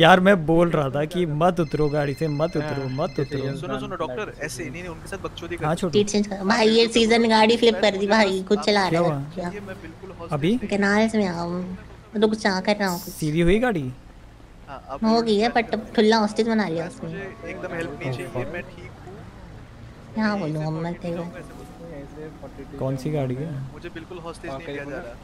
यार मैं बोल रहा था कि मत उतरो गाड़ी से मत उतरो मत उतरो। सुनो सुनो डॉक्टर ऐसे नहीं उनके साथ बकचोदी हाँ कर छोटू सीट चेंज कर भाई ये सीज़न गाड़ी फ्लिप कर दी भाई कुछ चला रहा है क्या? ये मैं बिल्कुल अभी? कैनाल मैं आऊँ तो कुछ आ कर रहा हूँ कुछ। सीधी हुई गाड़ी? हाँ, अब हो गई है बट खुला हॉस्टेज बना लिया उसने। मुझे एकदम हेल्प नहीं चाहिए मैं ठीक हूँ। यहाँ बोलूँ अब मैं तेरे कौन सी गाड़ी है? मुझे बिल्कुल हॉस्टेज नहीं लिया जा रहा।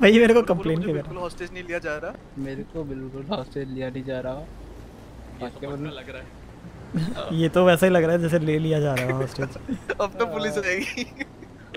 भाई मेरे को कंप्लेन कर बिल्कुल हॉस्टेज नहीं लिया जा रहा। मेरे को बिल्कुल हॉस्टेज लिया नहीं जा रहा। बाकी वरना लग रहा है। ये तो वैसा ही लग रहा है जैसे ले लिया जा रहा है हॉस्टेज अब तो पुलिस आएगी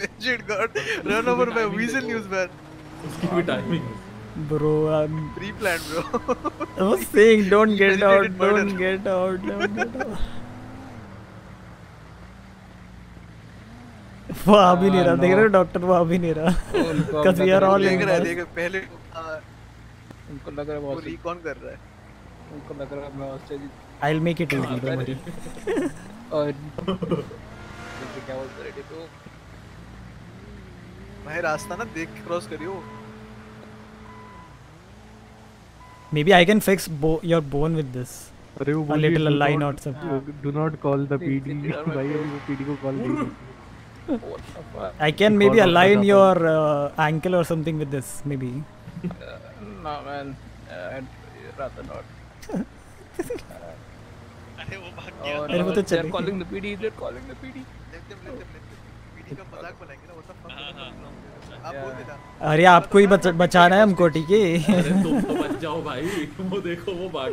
Legit, God. Run over by Weasel News, man. उसकी भी timing bro I'm Pre-planned, bro. I was saying don't get out don't get out don't get out वो आ भी नहीं रहा देख रहे हो डॉक्टर वो आ भी नहीं रहा उनको because we are देख रहा है, देख पहले हाँ, उनको लग रहा है वो बहुत recon कर रहा है उनको लग रहा है मैं hostage I'll make it easy don't worry और जैसे क्या बोलते रेडी तो भाई रास्ता ना देख क्रॉस करियो Maybe I can fix bo- your bone with this. अरे वो or something. do not call the Please, PD please, please, भाई वो PD को कॉल नहीं I can maybe align your uh, ankle or something with this, maybe. No man, uh, I'd rather not. अरे वो भाग Oh, अरे वो तो चले calling the PD. They're calling the PD. let them let them let them PD बोल देना अरे आपको ही बच, बचाना है हमको ठीक है तुम तो बच जाओ भाई। वो देखो वो भाग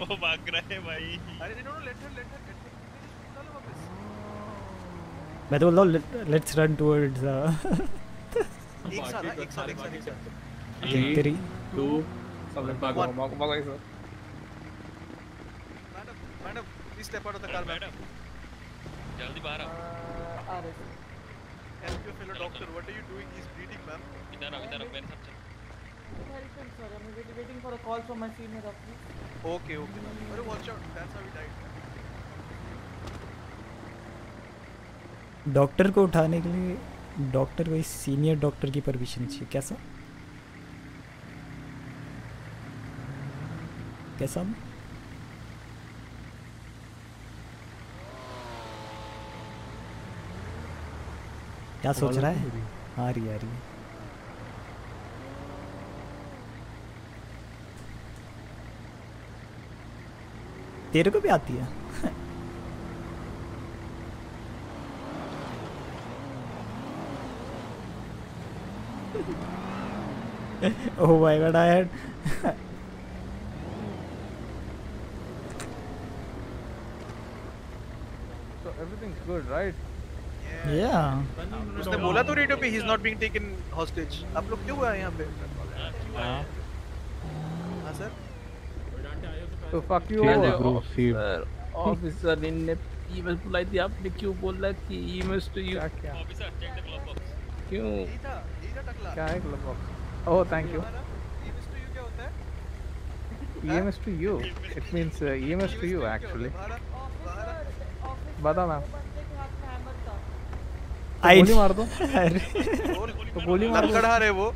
वो भाग रहे हैं भाई। अरे no no let her let मैं तो बोल रहा हूँ लेट्स रन टुवर्ड्स एक साथ हाँ, एक साथ एक साथ एक साथ three two Something back One. home. Back, back, back, sir. Madam madam please step out of the car madam जल्दी बाहर आओ। Help your fellow doctor what are you doing he is bleeding ma'am इधर आओ इधर आओ मेरे साथ चल। Waiting for a call from my senior officer. Okay okay अरे watch out that's how he died doctor को उठाने के लिए डॉक्टर को सीनियर डॉक्टर की परमिशन चाहिए। कैसा कैसा क्या सोच रहा है? आ रही आ रही तेरे को भी आती है? ओह my god I had so everything is good right yeah. उसने बोला तो रेडियो पे he is not being taken hostage आप लोग क्यों आए यहाँ पे? हाँ। हाँ सर तो fuck you, ठीक है, officer. Officer ने ईमेल बुलाई थी। आपने क्यों बोला कि ईमेल्स टू यू क्या ऑफिसर द बॉक्स क्यों? क्या है glove box oh thank you emails to you क्या होता है? EMS to you. It means uh, EMS to you actually. बता मैम। गोली मार दो अरे तो गोली मार लड़खड़ा रहे वो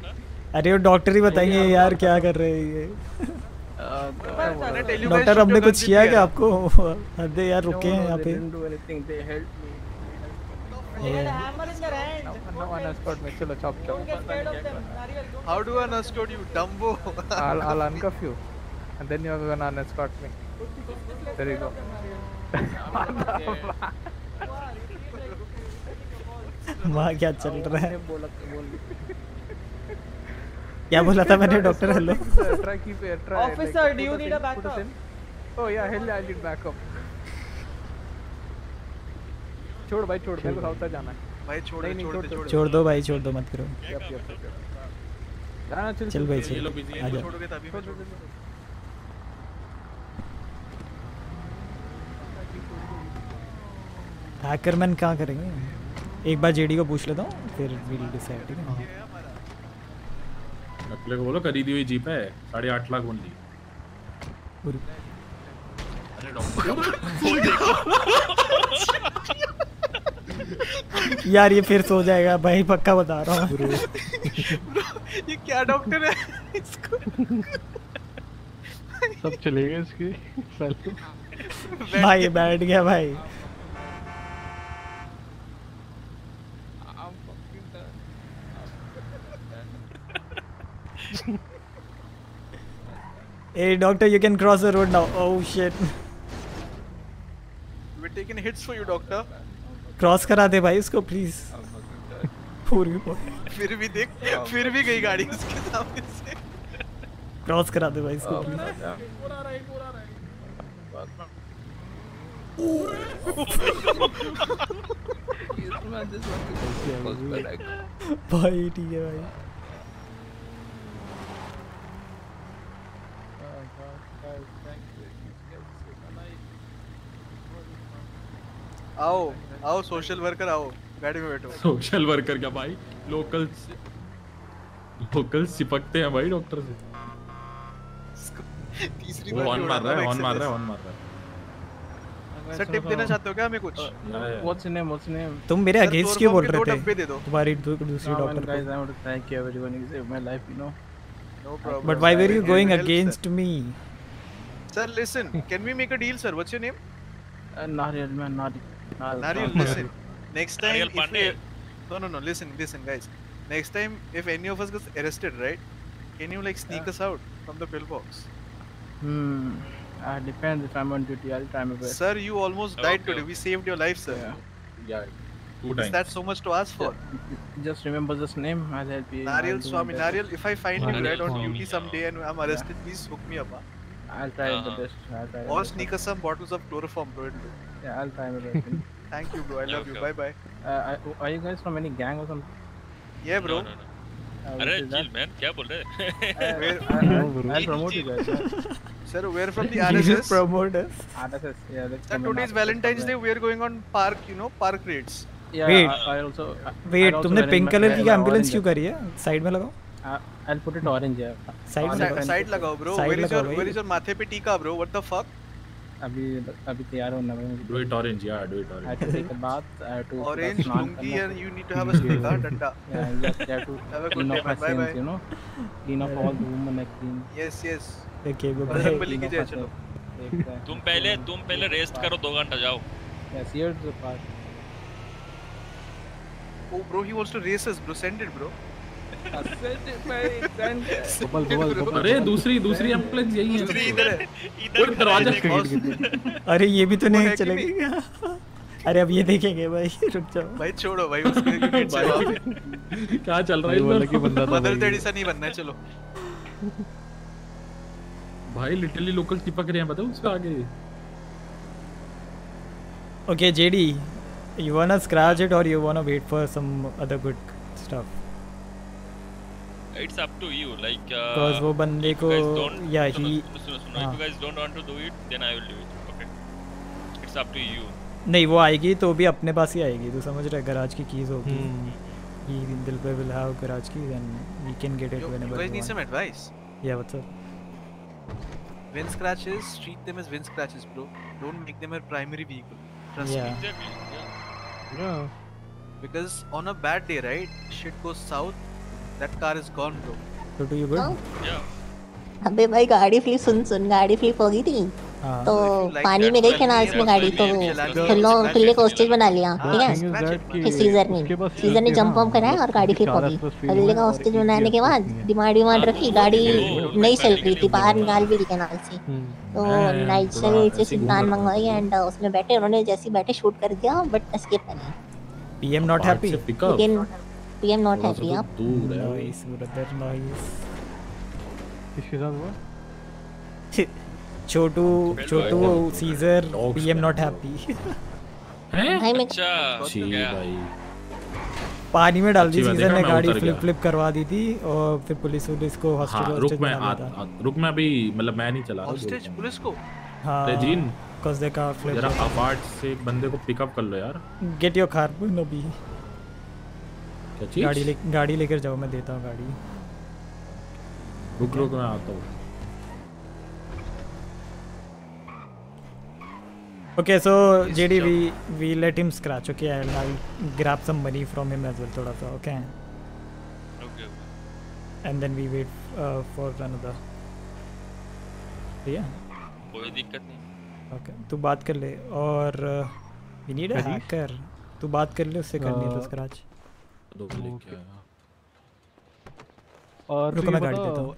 अरे वो डॉक्टर ही बताएँगे यार क्या कर रहे हैं ये डॉक्टर हमने कुछ किया क्या. आपको अरे यार रुके हैं यहाँ पे don't How do I escort you, Dumbo? I'll I'll uncuff you, and then you're gonna unescort me. There you go. वहाँ क्या चल रहा है? बोला बोल क्या बोला था मैंने doctor hello thing- put the backup? thing. oh yeah hell yeah, I need backup. छोड़ भाई छोड़ मेरे को साउथ जाना है। भाई छोड़ नहीं छोड़ छोड़ छोड़ दो। भाई छोड़ दो मत करो। चल चल भाई चल। आ जा। छोड़ोगे तभी मैं हैकरमैन कहाँ करेंगे? एक बार जेडी को पूछ लेता हूँ फिर विल डिसाइड ठीक है? अगले को बोलो खरीदी हुई जीप है साढ़े आठ लाख ओनली और- अरे डॉक्टर। यार ये फिर सो जाएगा भाई पक्का बता रहा हूँ। ये क्या डॉक्टर है इसको? सब चले गए इसके। भाई बैठ गया भाई। Hey doctor, you can cross the road now. Oh shit. We're taking hits for you, doctor. Cross करा दे भाई इसको प्लीज़ पूरी फिर भी देख फिर भी गई गाड़ी उसके सामने से क्रॉस करा दे भाई इसको प्लीज़ भाई ठीक है भाई आओ आओ सोशल वर्कर आओ गाड़ी में बैठो सोशल वर्कर क्या भाई लोकल लोकल चिपकते हैं भाई डॉक्टर से तीसरी वो बार भी मार रहा है हॉर्न मार रहा है। हॉर्न मार रहा है सर टिप देना चाहते हो क्या हमें कुछ name? What's your name? तुम मेरे सर, अगेंस्ट क्यों बोल रहे थे तुम्हारी दूसरी डॉक्टर guys, को I want to thank you everyone. You saved my life, you know. No problem. But why were you going. Against me Sir, listen. Can we make a deal, sir? What's your name? Uh, Nariyal, man, Nariyal. listen. Next time, Nariyal if we... No, no, no. Listen, listen, guys. Next time, if any of us gets arrested, right? Can you like sneak us out from the pillbox? Hmm. Uh, depends if I'm on duty. I'll try my best. Sir, you almost died today. We saved your life, sir. Yeah. Two Is that so much to ask for? Just remember this name. I'll help you. Nariyal I'll do Swami, best. Nariyal, if I find you Nariyal right on Swami. duty someday and I'm arrested, please hook me up. Huh? I'll try Uh-huh. the best. I'll try. Or my best. sneak us some bottles of chloroform, bro. Yeah, I'll try my best. Thank you, bro. I love you. Bye bye. Uh, are you guys from any gang or something? Yeah, bro. No, no, no. Uh, अरे is chill man क्या बोल रहे Where- I'll, promote you guys. Sir, we're from the RSS You promote us. RSS. Yeah, that's Sir, today's RSS Valentine's Day. We're going on park, you know, park raids. Yeah, Wait. I, I also. Also तुमने pink colour की ambulance क्यों करी है side में लगाओ Uh, I'll put it orange. Yeah. Side. Side लगाओ, bro. Where is your Where is your माथे पे टीका, bro? What the fuck? अभी अभी तैयार है Do it orange, yeah, do it I orange. have to take a bath. I have to Orange स्नान lungi करना। and you need to have a stick, huh? Danda. Yeah, you just have to Have a good clean day, off my man. Bye sins, bye. you know, clean off all the women I clean. Yes, yes. Okay की जय my चलो। तुम पहले तुम पहले rest करो दो घंटा जाओ Yes, here's the part. Oh, bro, he wants to race us, bro. Send it, bro. Bubble bubble bubble अरे दूसरी दूसरी एंबुलेंस यही है इधर है। कोई दरवाज़ा अरे ये भी तो नहीं कि चलेगा अरे अब ये देखेंगे भाई रुक जाओ भाई छोड़ो भाई उसके क्या चल रहा है इधर? अलग बंदा था मदर भाई। टेरेसा नहीं बनना है चलो भाई लिटरली लोकल चिपक रहे हैं पता है उसके आगे Okay, JD, you wanna scratch it or you wanna wait for some other good stuff? It's up to you like because वो बंदे को या ही सुनो सुनो if you guys don't want to do it then I will do it okay it's up to you नहीं वो आएगी तो भी अपने पास ही आएगी तो समझ रहे गैराज की कीज होगी। हम्म। ही दिल पे will have garage key then we can get it whenever guys need some advice yeah what's up win scratches treat them as win scratches bro don't make them your primary vehicle trust yeah yeah because on a bad day right shit goes south that car is gone, bro. So do you good? हाँ? Yeah. अबे भाई गाड़ी flip सुन सुन गाड़ी flip हो गई थी हाँ। तो पानी में गई well, कैनाल्स yeah, में गाड़ी तो फिल्लो yeah, को हॉस्टेज बना लिया हाँ, ठीक है सीजर ने सीजर ने जंप है वंप कराया और गाड़ी फ्लिप हो गई है का और बनाने के बाद है। डिमांड डिमांड रखी गाड़ी नहीं चल रही थी बाहर निकाल भी दी कैनाल से तो मैं नाइट थोड़ा से सिद्धांत मंगवाई तो- एंड उसमें बैठे उन्होंने जैसे ही बैठे शूट कर दिया बट एस्केप कर गए PM not Part happy? से पिकअप लेकिन पीएम नॉट थोड़ा सा हैप्पी तो आप दूर है Nice, brother, nice. किसके साथ हुआ Chhotu Chhotu Caesar Dogs PM not happy. हैं भाई मैं अच्छा भाई पानी में डाल दी सीजर ने गाड़ी फ्लिप फ्लिप करवा दी थी और फिर पुलिस पुलिस को हाँ हॉस्टल रुक मैं आ, आ, रुक मैं अभी मतलब मैं नहीं चला बोल पुलिस को. हाँ रेजीन cause they car flip जरा अपार्ट से बंदे को पिकअप कर लो यार। Get your car अभी गाड़ी ले, गाड़ी लेकर जाओ मैं देता हूँ गाड़ी। रुक रुक मैं आता हूँ। Okay so JD we we let him scratch okay I will grab some money from him as well थोड़ा सा okay okay and then we wait for another ठीक कोई दिक्कत नहीं। ओके तू बात कर ले और वी नीड अ हैकर तू बात कर ले उससे करनी है uh, तो स्क्रैच दो लेके आया। और रुको, तो ये मैं गाड़ी देता हूँ।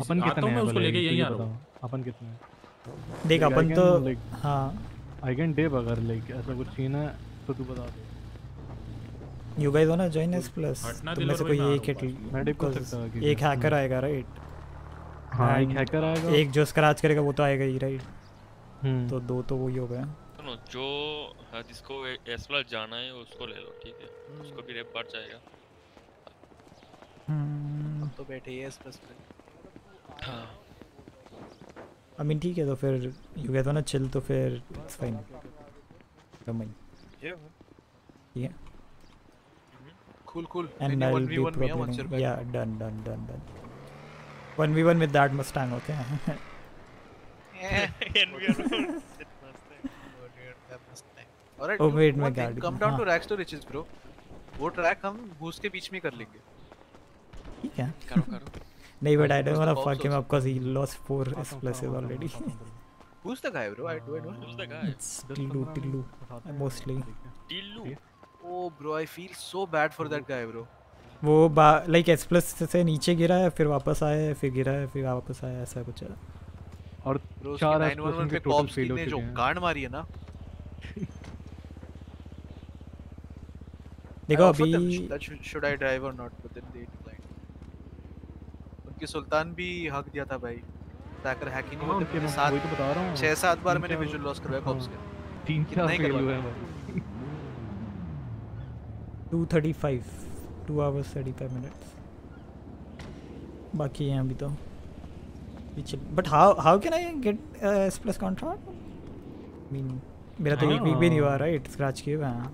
अपन कितने हूँ मैं हैं उसको लेके यहीं आ रहा हूँ। अपन कितने हैं? देख अपन तो हाँ। आई कैन डेप अगर लाइक ऐसा कुछ सीन है तो तू बता दे। You guys wanna join us plus? हटना तुम में से कोई एक रहा हूँ हूँ एक हैकर आएगा राइट हाँ एक हैकर आएगा। एक जो स्क्रैच करेगा वो तो आएगा ही राइट हम्म। तो दो तो वही हो गया सुनो जो हाँ, जिसको एस प्लस जाना है उसको ले लो ठीक है? उसको भी रेप बढ़ जाएगा हम्म तो बैठे ही है इस बस पे हाँ आई मीन ठीक है तो फिर यू गेट वाना चिल तो फिर it's fine don't mind Yeah. ठीक है Cool, cool. And you I'll be probably yeah done done done done 1v1 with that Mustang okay Yeah. NVR Alright, Oh, wait, मैं thing, गाड़ी come down हाँ। to Rags to Riches, bro. वो track हम boost के बीच में कर लेंगे ठीक है करो करो नहीं but I don't want also. up because he lost four S pluses already. Who's the guy, bro? I do I know. Who's the guy? it's Tillu Tillu mostly. Tillu. Oh, bro, I feel so bad for that guy, bro. वो like S plus से नीचे गिरा है फिर वापस आया है फिर गिरा है फिर वापस आया है ऐसा कुछ है और Bro, चार उसकी एस प्लस 911 उनके पे टोटल कॉप्स फेल हो ने जो चुके हैं गांड मारी है ना देखो अभी should I drive or not, but then they declined. उनकी सुल्तान भी हक दिया था भाई। अटैकर हैकिंग हाँ, होते उनके मैंने मैं सात वही तो बता रहा हूँ। छह सात बार मैंने विजुअल लॉस करवाया हाँ, कॉप्स के। तीन चार ही फेल हुए। हैं two thirty five two hours thirty five minutes बाकी हैं अभी तो। But how how can I get S plus contract mean मेरा तो एक वीक भी नहीं हुआ राइट स्क्रैच किए हुए हैं।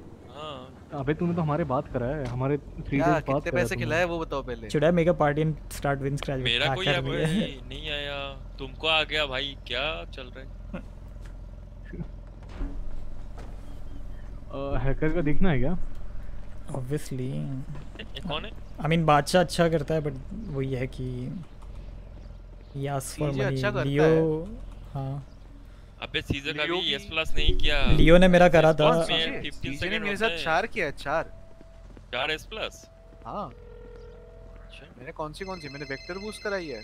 अबे तूने तो हमारे बात करा है हमारे थ्री डेज़ बात कितने पैसे खिलाए वो बताओ पहले? Should I make a party and start win scratch मेरा कोई अब नहीं आया तुमको आ गया भाई क्या चल रहा है? हैकर का देखना है क्या? ऑब्वियसली ये कौन है? आई मीन बादशाह अच्छा करता है बट वही है कि यस फॉर अच्छा मनी करता लियो हाँ। अबे सीजर का भी एस प्लस नहीं किया। लियो ने मेरा करा था। कौन में सीजे 15 सीजे ने मेरे साथ चार किया चार। चार एस प्लस हाँ। मैंने कौन सी कौन सी? मैंने वेक्टर बूस्ट कराई है।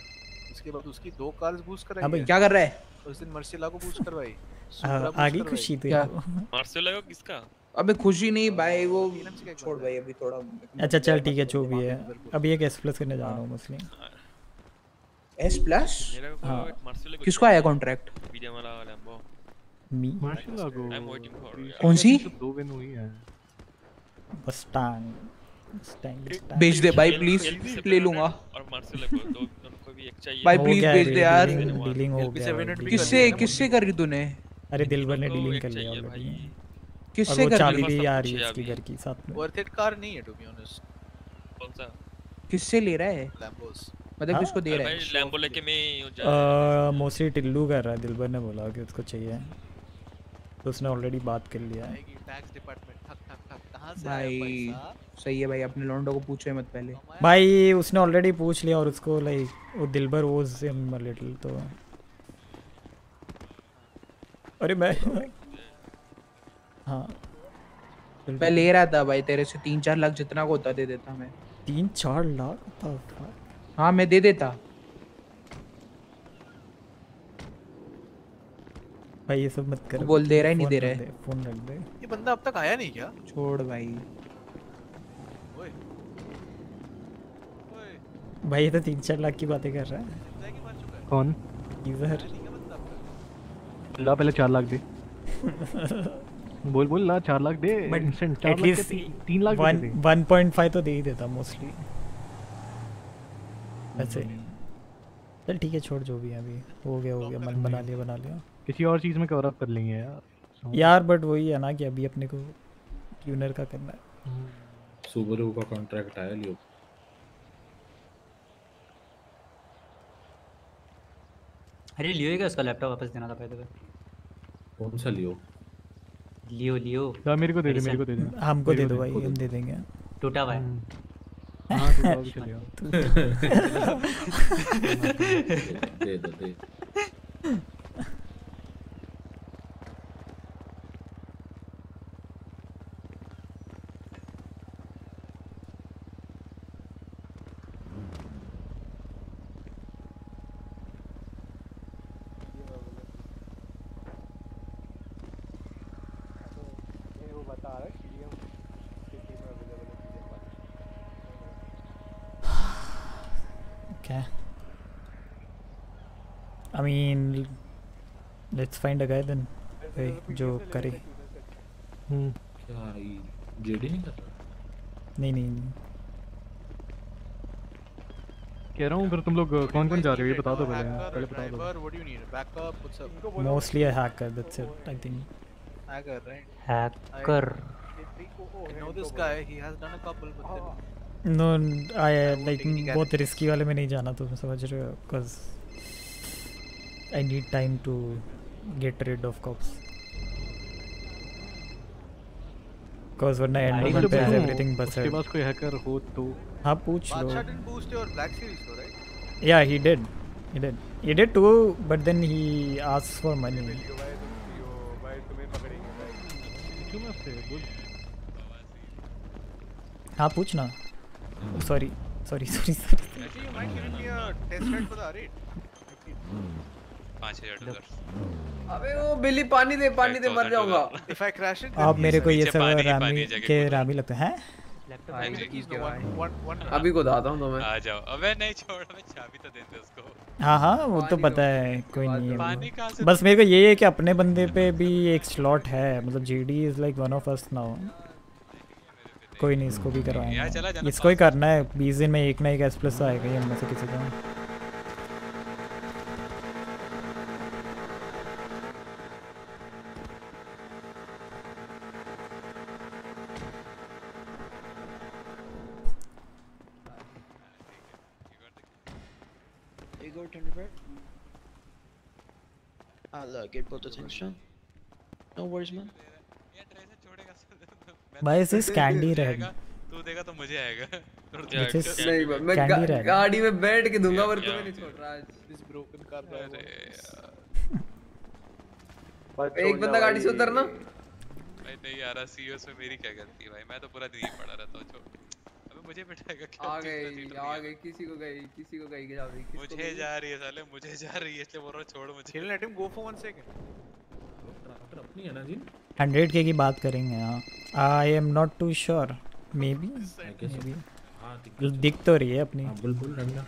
उसके बाद उसकी दो कार्स बूस्ट कराई हाँ भाई। है। क्या कर रहा है? उस दिन मर्सिला को बूस्ट करवाई। आ, सुप्रा आगे खुशी तो क्या? मार्सेलो किसका? अबे खुशी नहीं भाई वो छोड़ भाई अभी थोड़ा अच्छा चल ठीक है जो भी है। अभी एक एस प्लस करने जा रहा हूँ मुस्लिम एस प्लस को हाँ। किसको आया कॉन्ट्रैक्ट वीडियो वाला लैम्बो मी कौन सी? दो विन हुई है मस्टैंग मस्टैंग भेज दे भाई प्लीज़ ले लूँगा और मार्सेलो को दो दोनों को भी एक चाहिए भाई प्लीज़ भेज दे यार डीलिंग हो गया। किससे किससे करी तूने अरे दिलबर ने डीलिंग कर लिया ऑलरेडी किससे कर ली? भी आ रही है इसकी घर की साथ में वर्थ इट कार नहीं है टू बी ऑनेस्ट कौन सा किससे ले रहा है लैम्बोस मतलब? किसको दे रहा भाई है लैम्बो लेके मैं हो मोस्टली टिल्लू कर रहा है दिलबर ने बोला कि उसको चाहिए तो उसने ऑलरेडी बात कर लिया। है टैक्स डिपार्टमेंट ठक ठक ठक कहाँ से भाई पैसा सही है भाई अपने लौंडो को पूछे मत पहले। भाई उसने ऑलरेडी पूछ लिया और उसको लाइक वो Dilbar was him a little तो अरे मैं हाँ। मैं ले रहा था भाई तेरे से तीन चार लाख जितना को होता दे देता मैं। तीन चार लाख? हाँ मैं दे देता। भाई ये सब मत कर बोल दे रहा है, नहीं दे रहा है। फ़ोन रख दे। ये बंदा अब तक आया नहीं क्या? छोड़ भाई। ओए। ओए। भाई ये तो तीन चार लाख की बातें कर रहा है। कौन? यूज़र ला पहले चार लाख दे। बोल बोल ला चार लाख दे। बट इंस्टेंट चार लाख के एटलीस्ट ती- तीन लाख वन दे दे। वन पॉइंट फाइव तो दे ही देता मोस्टली वैसे चल ठीक है छोड़ जो भी है अभी। हो गया हो गया मन बना लिया बना लिया। किसी और चीज़ में कवर अप कर लेंगे यार। यार बट वही है ना कि अभी अपने को ट्यूनर का करना है। सुबरू का कॉन्ट्रैक्ट आया लियो। अरे लियो का उसका लैपटॉप वापस देना था पहले कौन सा लियो? लियो लियो। ला मेरे को दे दे मेरे को दे दे। हमको दे दो भाई हम दे देंगे। टूटा हुआ है। हाँ टूटा हुआ भी चलेगा दे दो दे वो बता रहा है टीडीएम सिटी में अवेलेबल है TDM Okay. I mean, let's find a guy then. भाई जो करे हम्म क्या जेडी नहीं कर रहा नहीं नहीं कह रहा हूँ फिर तुम लोग कौन कौन जा रहे हो ये बता दो पहले पहले बता दो Driver, what do you need? Backup, what's up? mostly a hacker that's it I think Hacker, right? Hacker. I, I know this guy. He has done a couple, but then no I like बहुत risky वाले में नहीं जाना तुम समझ रहे हो cause I need time to get rid of cops cause वरना एंड उससे मोमेंट पे पूछूँ, एवरीथिंग बस उसके पास कोई हैकर हो तो हाँ पूछ लो Badsha didn't boost your Black Series though, right? Yeah, he did. He did. He did too, but then he asked for money. क्यों मैं उससे बोल हाँ पूछना सॉरी सॉरी सॉरी सॉरी पाँच हज़ार डॉलर। अबे वो बिल्ली पानी दे पानी दे मर जाऊँगा। If I crash it, आप मेरे को ये सब रामी के रामी लगते हैं? अभी को दाता हूँ तुम्हें। आ जाओ। अबे नहीं छोड़ मैं चाबी तो देते उसको। हाँ हाँ वो तो पता है कोई नहीं है। बस मेरे को ये है कि अपने बंदे पे भी एक स्लॉट है। मतलब GD is like one of us now कोई नहीं इसको भी करवाएँगे। इसको ही करना है। बीस दिन में एक ना एक एस प्लस आएगा से किसी का। Uh, both the things done. No worries, man. Why is this candy red? तू देगा तो मुझे आएगा नहीं मैं- गा- गाड़ी में बैठ के दूँगा पर तुम्हें नहीं छोड़ रहा आज broken car driver. एक बंदा गाड़ी से उतरना भाई नहीं आ रहा में मेरी क्या गलती भाई मैं तो पूरा दिन ही पड़ा रहता हूँ मुझे बिठाएगा क्या आ गई आ गई किसी को गई किसी को गई जा रही मुझे जा रही है साले मुझे जा रही है इसलिए बोल रहा हूँ छोड़ मुझे। you let him go for one second? अपनी है ना जी? हंड्रेड के की बात करेंगे हाँ। I am not too sure maybe. हाँ, दिख तो रही है अपनी। हाँ बिल्कुल रंगा।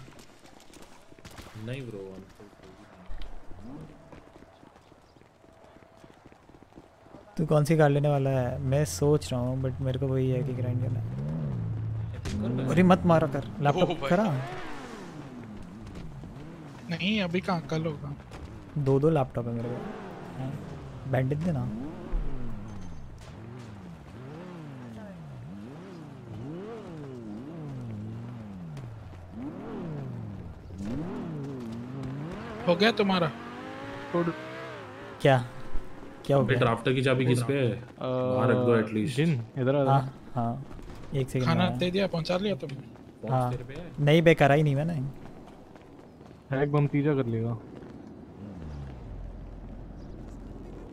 नहीं ब्रो तू कौन सी कार लेने वाला है? मैं सोच रहा हूँ बट मेरे को वही है कि ग्राइंड करना है। अरे मत मारा कर। लैपटॉप। करा नहीं अभी कहाँ? कल होगा। दो दो लैपटॉप है मेरे को बैंडेज देना हो गया तुम्हारा? क्या? क्या हो गया? ड्राफ्टर की चाबी किस पे है? रख दो एटलीस्ट जिन इधर आ हाँ हाँ। एक सेकंड खाना दे दिया पहुँचा लिया तुमने हाँ। नहीं बे करा ही? नहीं मैंने। हैक बम तीजा कर लेगा।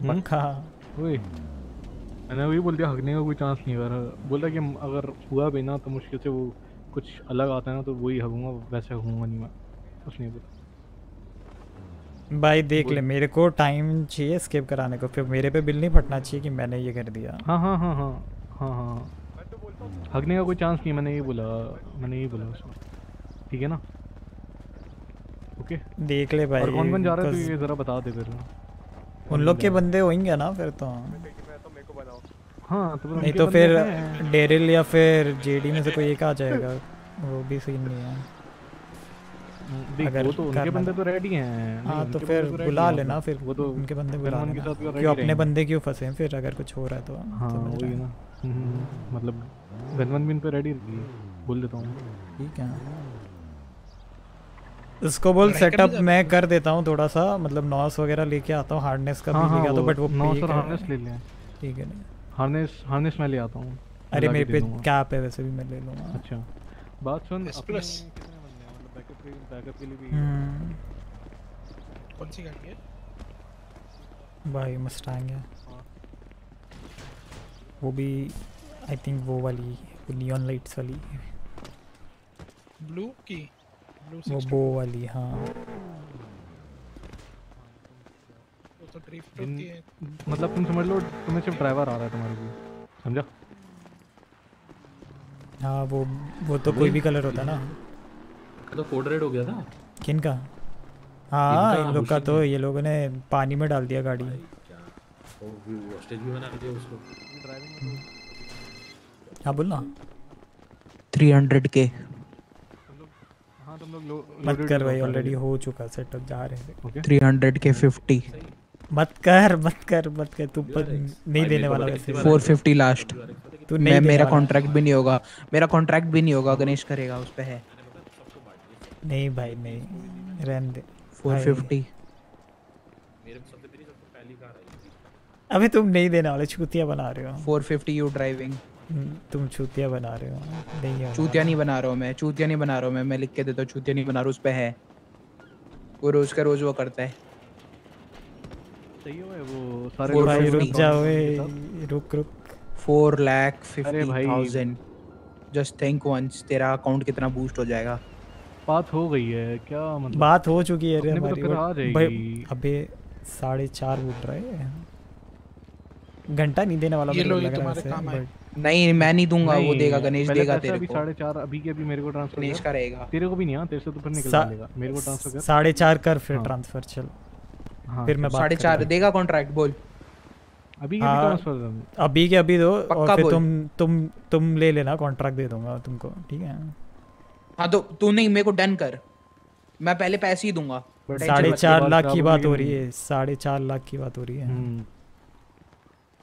हम्म? पक्का? वही। मैंने वही बोल दिया हगने का कोई चांस नहीं अगर बोला कि अगर हुआ भी ना तो मुश्किल से वो कुछ अलग आता है ना तो वही हगूँगा वैसे हगूँगा नहीं मैं। कुछ नहीं बोला भाई देख ले मेरे को टाइम चाहिए स्किप कराने को। फिर मेरे पे बिल नहीं फटना चाहिए कि मैंने ये कर दिया। हाँ हाँ हाँ। हाँ हाँ हाँ। हगने का कोई चांस नहीं मैंने ये बोला मैंने ये बोला उसमें। ठीक है ना? ओके देख ले भाई और कौन कौन जा रहा है तो ये जरा बता दे फिर। उन लोग के बंदे होंगे ना फिर तो। हाँ तो नहीं तो फिर डेरिल या फिर जेडी में से कोई एक आ जाएगा वो भी सीन नहीं है। देख अगर वो तो उनके बंदे तो रेडी हैं। हाँ तो फिर तो बुला लेना फिर वो तो उनके बंदे बुला लेना। ready क्यों अपने बंदे क्यों फंसे हैं फिर अगर कुछ हो रहा है तो हाँ वही ना। मतलब गनवन भी इन पे रेडी बोल देता हूँ। ठीक है। इसको बोल सेटअप मैं कर देता हूँ थोड़ा सा मतलब नॉस वगैरह लेके आता हूँ हार्डनेस का हाँ भी हाँ लेके आता हूँ बट वो नौ pay सौ कर- ले लिया ठीक है नहीं हार्नेस हार्नेस मैं ले आता हूँ अरे मेरे पे। कैप है वैसे भी मैं ले लूँगा। अच्छा बात सुन अपने कितने बंदे हैं? मतलब बैकअप के बैकअप के लिए भी हम्म, कौन सी गाड़ी है? भाई मस्टैंग है। वो भी आई थिंक वो वाली वो नियॉन लाइट्स वाली ब्लू की? ब्लू वो बो वाली हाँ। वो तो ड्रिफ्ट होती है। मतलब तुम समझ लो तुम्हें सिर्फ़ ड्राइवर आ रहा है तुम्हारे लिए समझा? हाँ वो वो तो कोई भी कलर होता ना। तो कोड रेड हो गया था? किन का? हाँ इन लोग का तो ये लोगों ने पानी में डाल दिया गाड़ी। भी बना दिया उसको। तो क्या बोलना? 300 के मत कर भाई ऑलरेडी हो चुका सेटअप जा रहे हैं। 300 के 50 मत कर मत कर मत कर तू नहीं देने वाला वैसे। 450 लास्ट तू नहीं मैं मेरा कॉन्ट्रैक्ट भी नहीं होगा। मेरा कॉन्ट्रैक्ट भी नहीं होगा गणेश करेगा उस पे है। नहीं भाई नहीं। रहने दे। 450 अभी तुम नहीं देने वाले छूतियाँ बना रहे हो। फोर फिफ्टी यू ड्राइविंग हम्म, तुम चूतिया बना रहे हो। नहीं चूतिया नहीं बना रहा हूँ मैं चूतिया नहीं बना रहा हूँ मैं मैं लिख के देता हूँ चूतिया नहीं बना रहा उस पर है। वो रोज का रोज वो करता है। सही है वो सारे भाई रुक जाओ रुक रुक। जस्ट थिंक वंस तेरा अकाउंट कितना बूस्ट हो जाएगा। बात हो गई है क्या मतलब? बात हो चुकी है तो हमारी अबे साढ़े चार उठ रहे हैं। घंटा नहीं देने वाला ये लो ये लग रहा है तुम्हारे काम आए। नहीं मैं नहीं दूँगा वो देगा गणेश देगा तेरे अभी को। साढ़े चार अभी के अभी मेरे को ट्रांसफ़र गणेश का रहेगा तेरे को भी नहीं हाँ तेरे से तो फिर निकल लेगा मेरे को ट्रांसफ़र कर। साढ़े चार कर फिर हाँ। ट्रांसफ़र चल। हाँ, फिर मैं साढ़े चार देगा कॉन्ट्रैक्ट बोल। अभी के हाँ, भी ट्रांसफ़र अभी के अभी दो और फिर तुम तुम तुम ले लेना कॉन्ट्रैक्ट दे दूँगा तुमको ठीक है? हाँ तो तू नहीं मेरे को डन कर। मैं पहले पैसे ही दूँगा। साढ़े चार लाख की बात हो रही है साढ़े चार लाख की बात हो रही है।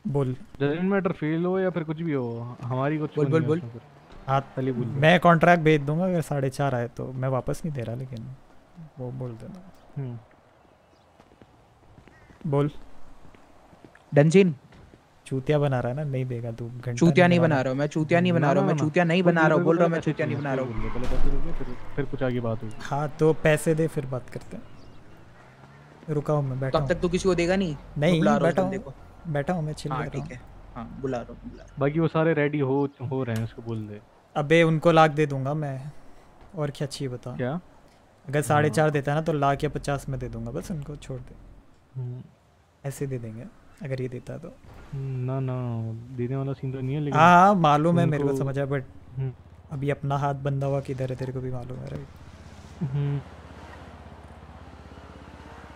बोल। डजंट मैटर फेल हो या फिर कुछ भी हो हमारी कुछ बोल, बोल, बोल। उसमें फिर। हाँ पहले बोल मैं कॉन्ट्रैक्ट भेज दूँगा अगर साढ़े चार आए तो। मैं वापस नहीं दे रहा लेकिन वो बोल देना। हम्म। बोल। डंजिन। चूतिया बना रहा है ना नहीं देगा तू घंटा चूतिया नहीं बना रहा। हूँ मैं चूतिया नहीं बना रहा हूँ मैं चूतिया नहीं बना रहा हूँ बोल, रहा हूँ मैं पैसे चूतिया नहीं बना रहा हूँ। फिर फिर कुछ आगे बात होगी। हाँ तो पैसे दे फिर बात करते हैं। रुका हूँ मैं बैठा तब तक तू किसी को देगा नहीं? नहीं बैठा हूँ। बैठा हूँ मैं चिल हाँ कर रहा ठीक हूँ। है। बुला रहा हूँ बुला बाकी वो सारे रेडी हो हो रहे हैं उसको बोल दे। अबे उनको लाख दे दूँगा मैं। और क्या चाहिए बता क्या? अगर साढ़े हाँ। चार देता है ना तो लाख या पचास में दे दूँगा बस उनको छोड़ दे। हम्म, ऐसे दे देंगे अगर ये देता तो। ना ना देने वाला सीन तो नहीं है लेकिन हाँ हाँ मालूम है मेरे को समझ बट हम्म, अभी अपना हाथ बंधा हुआ किधर है तेरे को भी मालूम है राइट हम्म,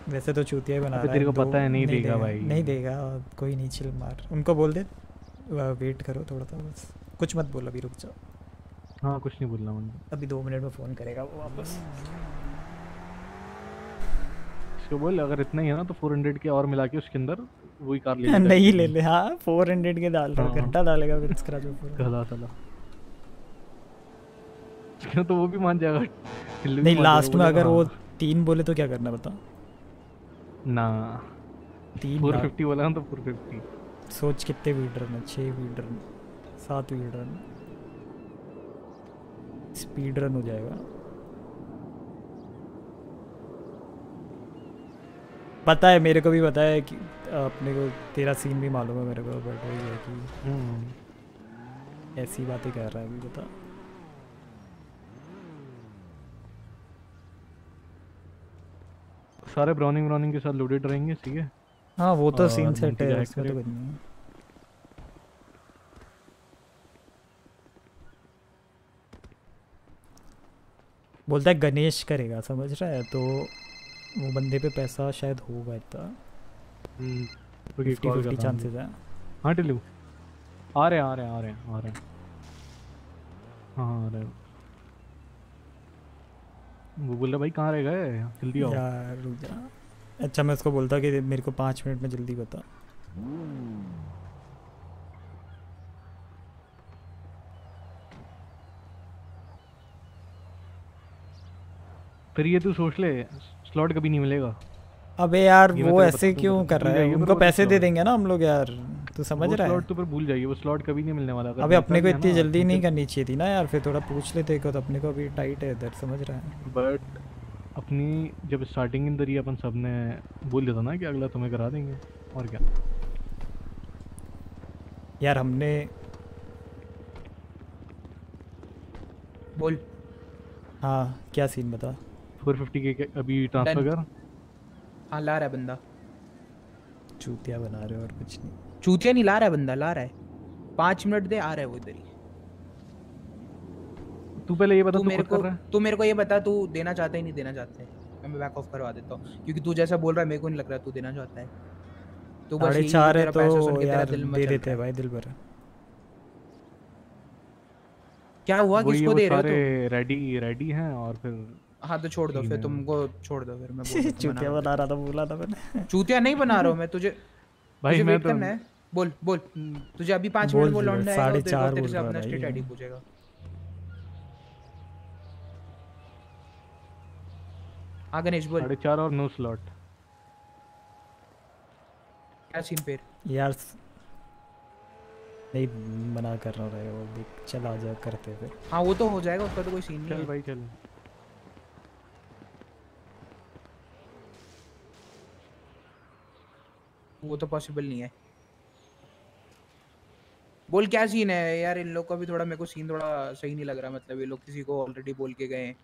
वैसे तो चूतिया बना रहा तेरे को पता है नहीं देगा भाई। नहीं देगा कोई नहीं चिल मार। उनको बोल दे वेट करो थोड़ा सा बस। कुछ मत बोल अभी रुक जाओ। हाँ कुछ नहीं बोलना मुझे। अभी दो मिनट में फ़ोन करेगा वो वापस। इसको बोल अगर इतना ही है ना तो 400 के और मिला के उसके अंदर वही कार ले नहीं ले ले हाँ फोर हंड्रेड के डाल रहा हाँ। घंटा डालेगा फिर स्क्रैच ऊपर गला साला क्यों तो वो भी मान जाएगा। नहीं लास्ट में अगर वो हाँ। तीन बोले तो क्या करना बता ना। तीन फोर। फिफ्टी बोला ना तो फोर फिफ्टी। सोच कितने वीड रन है? छः वीड रन सात वीड रन स्पीड रन हो जाएगा। पता है मेरे को भी पता है कि अपने को तेरा सीन भी मालूम है मेरे को बट वही है कि ऐसी बातें कर रहा है अभी बता सारे ब्राउनिंग ब्राउनिंग के साथ लोडेड रहेंगे ठीक है? हाँ वो तो सीन सेट है jack तो कुछ नहीं बोलता है गणेश करेगा समझ रहा है? तो वो बंदे पे पैसा शायद होगा इतना। हम्म, फिफ्टी फिफ्टी हूँ। चांसेस है। हाँ टिल्लू? आ रहे आ रहे आ रहे आ रहे हैं। आ रहे वो बोल रहा भाई कहाँ रह गए? जल्दी आओ. यार रुक जा। अच्छा मैं उसको बोलता कि मेरे को पाँच मिनट में जल्दी बता। फिर ये तू सोच ले स्लॉट कभी नहीं मिलेगा। अबे यार वो ऐसे क्यों कर रहा है? उनको पैसे दे देंगे ना हम लोग यार। तू समझ रहा है। स्लॉट तो फिर भूल जाइए वो स्लॉट कभी नहीं मिलने वाला। अबे अपने को इतनी जल्दी नहीं करनी चाहिए थी ना यार फिर थोड़ा पूछ लेते को तो अपने को अभी टाइट है इधर समझ रहा है। बट अपनी जब स्टार्टिंग के अंदर ही अपन सबने बोल दिया था ना कि अगला तुम्हें करा देंगे और क्या? यार हमने बोल। हाँ क्या सीन बता? 450 के के अभी ट्रांसफ़र कर। हाँ ला रहा है बंदा। चूतिया बना रहे हो और कुछ नहीं। चूतिया नहीं ला रहा है बंदा ला रहा है। पाँच मिनट दे आ रहा है वो इधर ही। तू पहले ये बता तू तू मेरे को तू मेरे को ये बता तू देना चाहता है नहीं देना चाहता है? मैं बैक ऑफ़ करवा देता हूँ। क्योंकि तू जैसा बोल रहा है मेरे को नहीं लग रहा तू देना चाहता है। तू बस चार है तो यार दे देते हैं भाई दिल भर। क्या हुआ? किसको दे रहे हो रेडी रेडी हैं और फिर हाँ तो छोड़ दो फिर तुमको छोड़ दो फिर मैं चूतिया बना रहा था बोला था मैंने। चूतिया नहीं बना रहा हूँ मैं तुझे भाई मैं तो है। बोल बोल। तुझे अभी पाँच मिनट वो दिया, लौटना है साढ़े चार बोल से रहा अपना स्टेट आईडी पूछेगा। हाँ गणेश बोल। साढ़े चार और नो स्लॉट क्या सीन फिर? यार नहीं मना कर रहा है वो देख चल आ जा करते फिर। हाँ वो तो हो जाएगा उसका तो कोई सीन नहीं चल है। भाई चल। वो तो पॉसिबल नहीं है। बोल क्या सीन है? यार इन लोग का भी थोड़ा मेरे को सीन थोड़ा सही नहीं लग रहा। मतलब ये लोग किसी को ऑलरेडी बोल के गए हैं।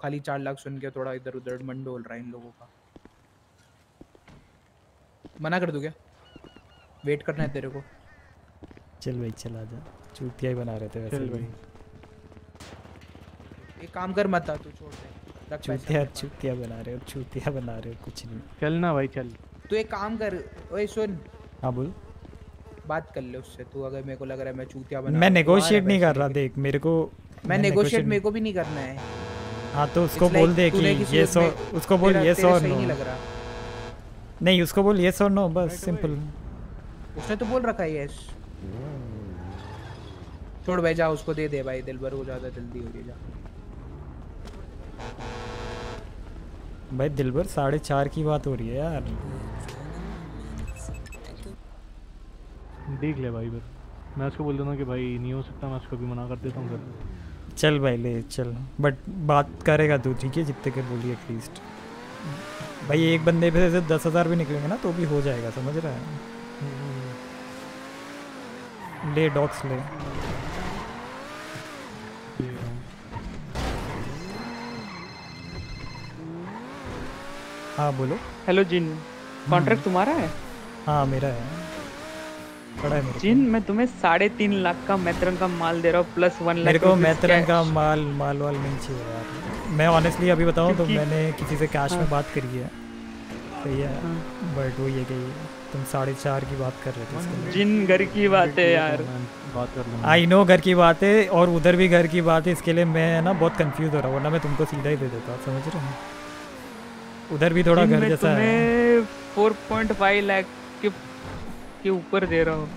खाली चार लाख सुन के थोड़ा इधर उधर मंडोल रहा है इन लोगों का। मना कर दूँ क्या? वेट करना है तेरे को। चल भाई चल आ जा। चूतिया ही बना रहे थे वैसे चल भाई। एक काम कर मत आ तू छोड़ दे। चूतिया चूतिया बना रहे हो चूतिया बना रहे हो कुछ नहीं। चल ना भाई चल। तू एक काम कर ओए सुन। हाँ बोल। बात कर ले उससे तू अगर मेरे को लग रहा है मैं चूतिया बना मैं तू नेगोशिएट नहीं कर रहा देख मेरे को मैं नेगोशिएट मेरे को भी नहीं करना है। हाँ तो उसको बोल दे कि ये सो उसको बोल ये सही नो। नहीं लग रहा। नहीं उसको बोल ये और नो बस सिंपल उसने तो बोल रखा है यस छोड़ भाई जा उसको दे दे भाई दिल भर हो ज़्यादा जल्दी हो रही जा। भाई दिलबर साढ़े चार की बात हो रही है यार। देख ले भाई बस। मैं उसको बोल दूँगा कि भाई नहीं हो सकता मैं उसको भी मना कर देता हूँ फिर चल भाई ले चल। बट बात करेगा तू ठीक है? जितने के बोली एटलीस्ट भाई एक बंदे पे से दस हज़ार भी निकलेंगे ना तो भी हो जाएगा समझ रहा है? ले डॉक्स ले। हाँ बोलो। हेलो जिन कॉन्ट्रैक्ट तुम्हारा है? हाँ मेरा है। पड़ा है जिन मैं तुम्हें साढ़े तीन लाख का मैत्रन का माल दे रहा हूँ प्लस वन लाख मेरे को cash। का माल माल वाल नहीं चाहिए यार। मैं ऑनेस्टली अभी बताऊँ तो मैंने किसी से कैश में हाँ। बात करी है। सही है। बट वो ये कि तुम साढ़े चार की बात कर रहे थे जिन घर की बात है यार। बात कर आई नो घर की बात है और उधर भी घर की बात है इसके लिए मैं ना बहुत कंफ्यूज हो रहा हूँ वरना मैं तुमको सीधा ही दे देता समझ रहे हो? उधर भी थोड़ा घर जैसा है। तुम्हें 4.5 लाख के ऊपर दे रहा हूँ।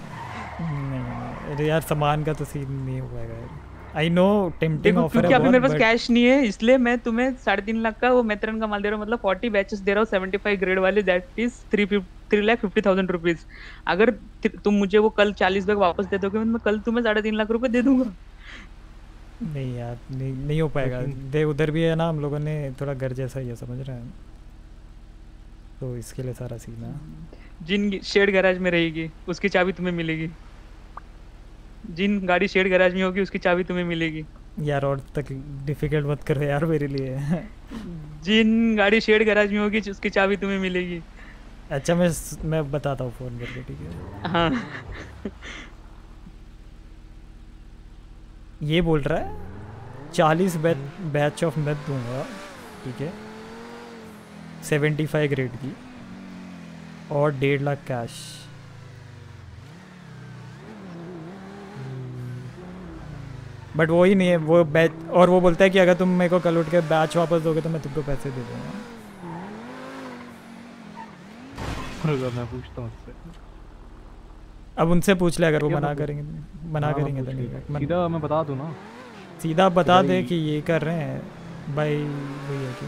नहीं, अरे यार सामान का तो सीन नहीं हो पाएगा यार। आई नो टेम्पटिंग ऑफ़र क्योंकि है अभी मेरे पास कैश नहीं है इसलिए मैं तुम्हें साढ़े तीन लाख का वो मैत्रन का माल दे रहा हूँ। मतलब फोर्टी बैचेस दे रहा हूँ सेवेंटी फाइव ग्रेड वाले that is three three lakh fifty thousand rupees अगर तुम मुझे वो कल चालीस बैग वापस दे दोगे मैं कल तुम्हें साढ़े तीन लाख रुपए दे दूँगा। नहीं यार नहीं नहीं हो पाएगा। दे उधर भी है ना हम लोगों ने थोड़ा घर जैसा ही है समझ रहे हैं। तो इसके लिए सारा सीन है। जिन शेड गैराज में रहेगी उसकी चाबी तुम्हें मिलेगी। जिन गाड़ी शेड गैराज में होगी उसकी चाबी तुम्हें मिलेगी। यार और तक डिफ़िकल्ट मत करो यार मेरे लिए। जिन गाड़ी शेड गैराज में होगी उसकी चाबी तुम्हें मिलेगी। अच्छा मैं मैं बताता हूँ फ़ोन करके ठीक है? हाँ। ये बोल रहा है चालीस बैच ऑफ़ मैथ दूँगा ठीक है? सेवेंटी फाइव ग्रेड की। और डेढ़ लाख कैश। बट वो ही नहीं है वो बैच और वो बोलता है कि अगर तुम मेरे को कल उठ के बैच वापस दोगे तो मैं तुमको पैसे दे दूँगा। मैं पूछता हूँ अब उनसे पूछ ले अगर वो मना करेंगे मना हाँ, करेंगे तो नहीं सीधा मैं बता दूँ ना? सीधा बता दे कि ये कर रहे हैं। भाई वही है कि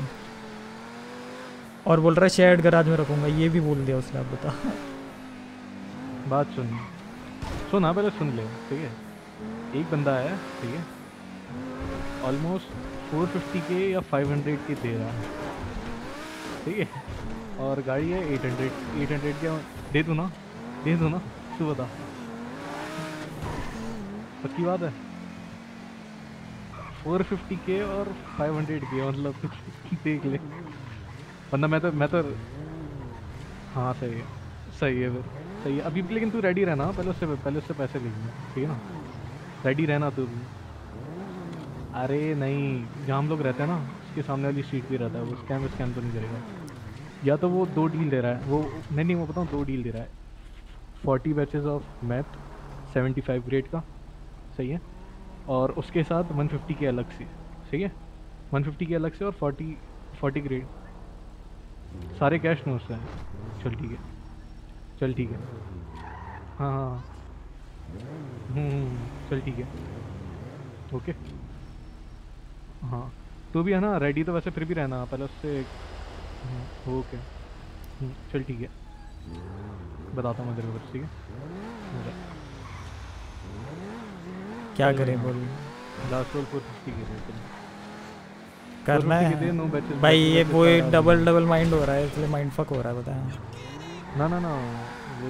और बोल रहा है शेयर्ड गराज में रखूँगा, ये भी बोल दिया उसने आप बता। बात सुन। सुन हाँ पहले सुन ले, ठीक है? एक बंदा है, ठीक है? ऑलमोस्ट 450 के या 500 के दे रहा है, ठीक है? और गाड़ी है 800 800 के, दे दूँ ना, दे दूँ ना, तू बता। पक्की बात है? 450 के और 500 के मतलब देख ले। वरना मैं तो मैं तो हाँ सही है। सही है फिर। सही है। अभी लेकिन तू रेडी रहना, पहले उससे पहले उससे पैसे लेंगे, ठीक है ना? रेडी रहना तू भी। अरे नहीं, जहाँ हम लोग रहते हैं ना, उसके सामने वाली सीट भी रहता है वो स्कैम स्कैम तो नहीं करेगा। या तो वो दो डील दे रहा है, वो नहीं नहीं, मैं बताऊँ, दो डील दे रहा है। Forty batches of math seventy five grade का, सही है? और उसके साथ वन फिफ्टी के अलग से, सही है? वन फिफ्टी के अलग से और फोर्टी फोर्टी ग्रेड सारे कैश उससे हैं। चल ठीक है। चल ठीक है। हाँ हाँ हाँ। हम्म, हम्म, चल ठीक है। ओके हाँ। तू भी है ना रेडी तो वैसे फिर भी रहना पहले उससे हम्म, ओके हम्म, चल ठीक है। बताता हूँ मैं तेरे को ठीक है? क्या करें बोल। लास्ट रोल 450 के लिए। चलो। करना 450 के लिए, no है भाई ये वो डबल डबल माइंड हो रहा है इसलिए माइंड फक हो रहा है बताया ना ना ना वो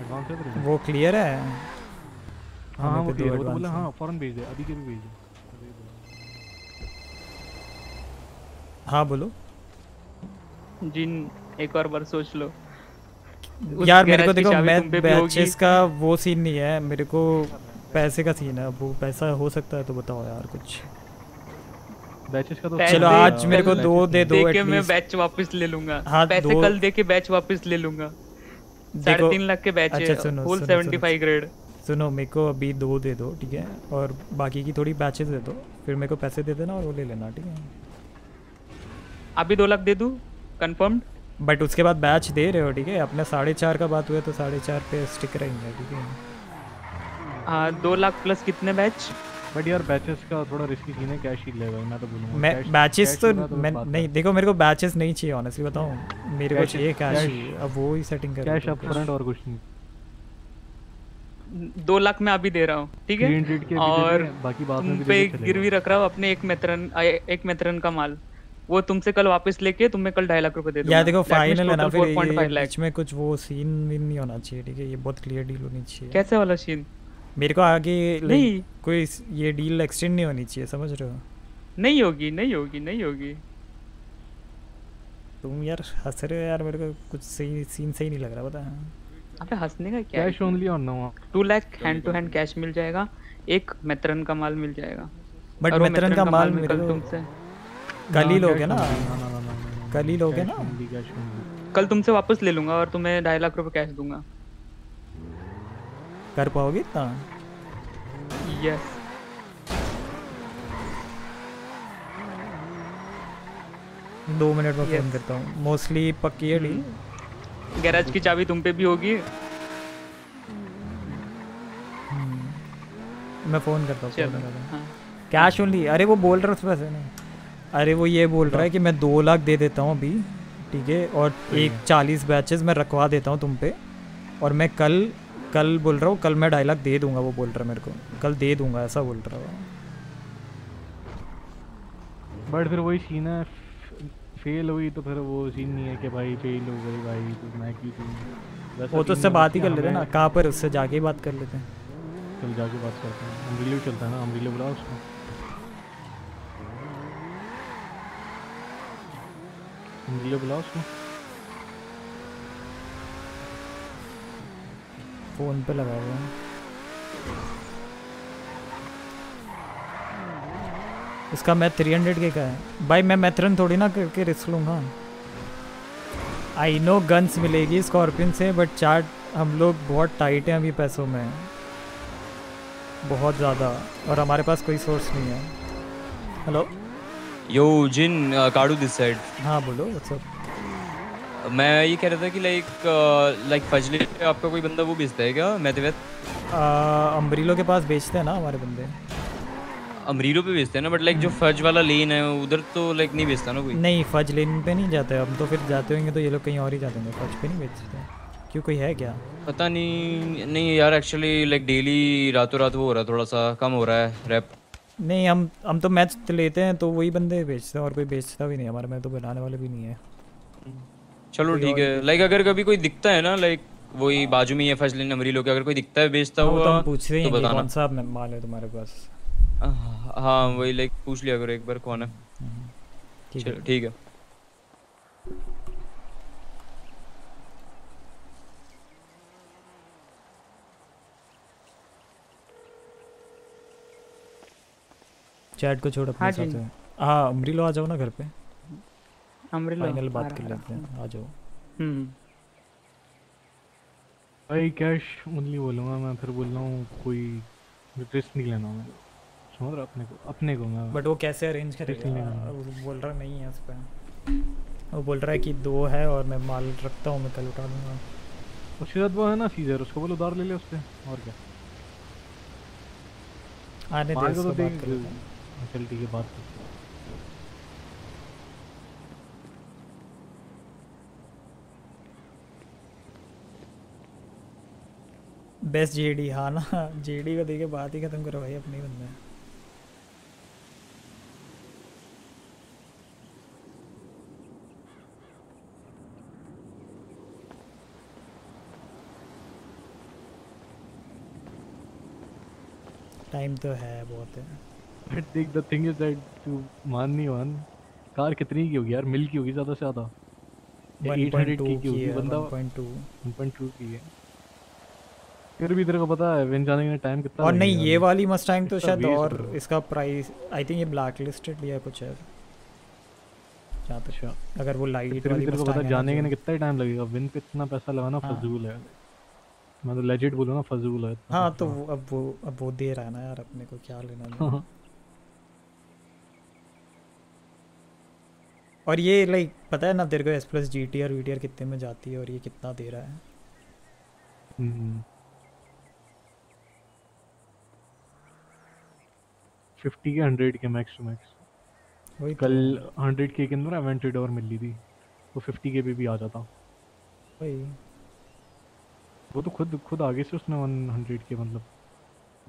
एडवांस है तेरे वो क्लियर है? हाँ हाँ वो तो clear, दो वो तो बोला हाँ। फ़ौरन भेज दे अभी के भी भेज दे। हाँ बोलो। जिन एक और बार सोच लो। यार मेरे को देखो मैं। बैचेस का वो सीन नहीं है मेरे को पैसे का सीन है वो पैसा हो सकता है तो बताओ यार कुछ। बैचेस का तो चलो आज मेरे को दो दे दो के मैं बैच वापस ले लूँगा। हाँ, पैसे दो- कल दे के बैच वापस ले लूँगा। साढ़े देखो- तीन लाख के बैच अच्छा है सुनो फुल सुनो, सेवेंटी फाइव ग्रेड सुनो मेरे को अभी दो दे दो ठीक है? और बाकी की थोड़ी बैचेस दे दो। फिर मेरे को पैसे दे देना और वो ले लेना ठीक है? अभी दो लाख दे दूँ कंफर्म्ड बट उसके बाद बैच दे रहे हो ठीक है? अपने साढ़े चार का बात हुआ तो साढ़े चार पे स्टिक रहेंगे ठीक है? हाँ दो लाख प्लस कितने बैच बट यार बैचेस का थोड़ा रिस्की सीन है कैश ही ले भाई मैं तो बोलूँगा। मैं बैचेस तो मैं नहीं देखो मेरे को बैचेस नहीं चाहिए ऑनेस्टली बताऊँ। मेरे को चाहिए कैश ही अब वो ही सेटिंग कर कैश अप फ्रंट और कुछ नहीं। दो लाख मैं अभी दे रहा हूँ ठीक है? और बाकी बाद में तुम भी पे। गिरवी रख रहा हूँ अपने एक मेत्रन एक मेत्रन का माल। वो तुमसे कल वापस लेके तुम्हें कल ढाई लाख रुपए दे दूँगा। यार देखो फाइनल है ना फिर ये बीच में कुछ वो सीन विन नहीं होना चाहिए ठीक है? ये बहुत क्लियर डील होनी चाहिए। कैसे वाला सीन मेरे को आगे नहीं। कोई ये डील एक्सटेंड नहीं होनी चाहिए समझ रहे हो? नहीं होगी नहीं होगी नहीं होगी। तुम यार हंस रहे हो यार मेरे को कुछ सही सीन सही नहीं लग रहा पता है। अबे हंसने का क्या कैश ओनली और no two lakh hand to hand cash मिल जाएगा एक मेत्रन का माल मिल जाएगा। बट मेत्रन का माल मैं मेरे कल को तुमसे। कल ही ना, लोगे ना? only, ना, ना, ना, ना, ना, कल ही लोगे ना। कल तुमसे वापस ले लूँगा और तुम्हें ढाई लाख रुपए कैश दूँगा। कर पाओगे इतना? यस दो मिनट में फ़ोन करता हूँ। मोस्टली पक्की है डील गैराज की चाबी तुम पे भी होगी। मैं फ़ोन करता हूँ हूँ। कैश ओनली अरे वो बोल रहा है उसमें नहीं। अरे वो ये बोल रहा है कि मैं दो लाख दे देता हूँ अभी ठीक है? और एक चालीस बैचेस मैं रखवा देता हूँ तुम पे। और मैं कल कल बोल रहा हूँ कल मैं लाख दे दूँगा वो बोल रहा है मेरे को। कल दे दूँगा ऐसा बोल रहा है। बट फिर वही सीन है फेल हुई तो फिर वो सीन नहीं है कि भाई फेल हो गई भाई तो मैं क्यों दूँ वो तो उससे बात ही कर लेते हैं ना कहाँ पर उससे जाके ही बात कर लेते हैं। चल जाके बात करते हैं। अम्ब्रेला भी चलता है ना अम्ब्रेला बुलाओ उसको। अम्ब्रेला बुलाओ उसको। फ़ोन पे लगा हुआ है। इसका मैं थ्री हंड्रेड के का है। भाई मैं मैथरन थोड़ी ना करके रिस्क लूँगा। आई नो गन्स मिलेगी स्कॉर्पियन से बट चार्ट हम लोग बहुत टाइट हैं अभी पैसों में। बहुत ज़्यादा और हमारे पास कोई सोर्स नहीं है। हेलो यो जिन काडू दिस साइड हाँ बोलो व्हाट्सअप मैं ये कह रहा था कि लाइक लाइक फजले पे आपका कोई बंदा वो बेचता है क्या मैथवेत अम्ब्रीलो के पास बेचते हैं ना हमारे बंदे। अमरीलो पे बेचते हैं ना बट लाइक जो फज वाला लेन है उधर तो लाइक नहीं बेचता ना कोई? नहीं फज लेन पे नहीं जाते हम तो फिर जाते होंगे तो ये लोग कहीं और ही जाते होंगे फज पे नहीं बेचते। क्यों कोई है क्या? पता नहीं नहीं यार एक्चुअली लाइक डेली रातों रात वो हो रहा है थोड़ा सा कम हो रहा है रैप नहीं हम हम तो मैच लेते हैं तो वही बंदे बेचते हैं और कोई बेचता भी नहीं हमारे में तो बनाने वाले भी नहीं है। चलो ठीक है। लाइक अगर कभी कोई दिखता है ना लाइक वही बाजू में ही है फज लेन अमरीलो के अगर कोई दिखता है बेचता हाँ, वो तो पूछ रहे तो हैं कौन सा में- माल है तुम्हारे पास? हाँ वही लाइक पूछ लिया करो एक बार कौन है। चलो ठीक है। चैट को छोड़ अपने हाँ साथ है। हाँ अमरीलो आ जाओ ना घर पे। अमरीलो, फाइनल बात कर लेते हैं आ जाओ। हम्म। भाई कैश ओनली बोलूँगा मैं फिर बोल रहा हूँ कोई रिस्क नहीं लेना मैं। समझ रहा अपने को अपने को मैं बट वो कैसे अरेंज करेगा? वो बोल रहा नहीं है उस पर वो बोल रहा है कि दो है और मैं माल रखता हूँ मैं कल उठा लूँगा उसके साथ वो है ना सीजर उसको बोलो उधार ले ले उससे और क्या? आने दे उसको तो बात कर लेते हैं। चल ठीक है बात करते बेस्ट जेडी हाँ ना। जेडी को देखे बात ही खत्म करो भाई अपने बंदे। टाइम तो है बहुत। है बट देख द थिंग इज़ दैट तू मान नहीं मान। कार कितनी की होगी यार? मिल की होगी ज़्यादा से ज़्यादा। 800 की 1.2 की होगी बंदा। 1.2 1.2 की है। फिर भी तेरे को पता है विन जाने का टाइम कितना और नहीं ये वाली मस्टैंग तो शायद और इसका प्राइस आई थिंक ये ब्लैक लिस्टेड लिया कुछ है। जहाँ तक अगर वो लाइट वाली तेरे को पता है है जाने के लिए कितना टाइम लगेगा। विन पे इतना पैसा लगाना हाँ। फजूल है। मैं तो लेजिट बोलूँ ना फजूल है हाँ तो वो अब वो अब वो दे रहा है ना यार अपने को क्या लेना। हाँ। और ये लाइक पता है ना तेरे को S plus G T R V T R कितने में जाती है और ये कितना दे रहा है। हम्म। 50 के 100 के मैक्स टू मैक्स वही कल 100 के के अंदर एवेंटेड और मिल थी वो 50 के पे भी आ जाता। वही। वो तो खुद खुद आगे से उसने 100 के मतलब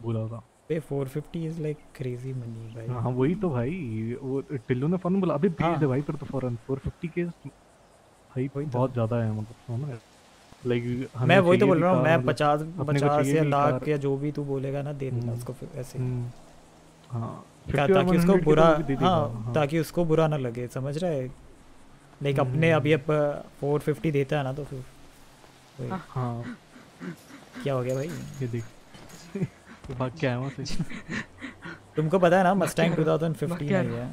बोला था। पे 450 इज़ लाइक क्रेजी मनी भाई। हाँ वही तो भाई वो टिल्लू ने फ़ौरन बोला अबे भेज हाँ। दे भाई फिर तो फ़ौरन 450 के भाई बहुत ज़्यादा है मतलब समझ लाइक मैं वही तो बोल रहा हूँ मैं पचास पचास या लाख या जो भी तू बोलेगा ना दे देना उसको फिर ऐसे। हाँ का- 50 और ताकि उसको 100 के बुरा हाँ हाँ। ताकि उसको बुरा ना लगे समझ रहा? है लाइक अपने अभी अब फोर फिफ्टी देता है ना तो फिर हाँ। क्या हो गया भाई? ये देख। तो भाग के आया वहाँ से तुमको पता है ना मस्टैंग 2015 क्या? आई है।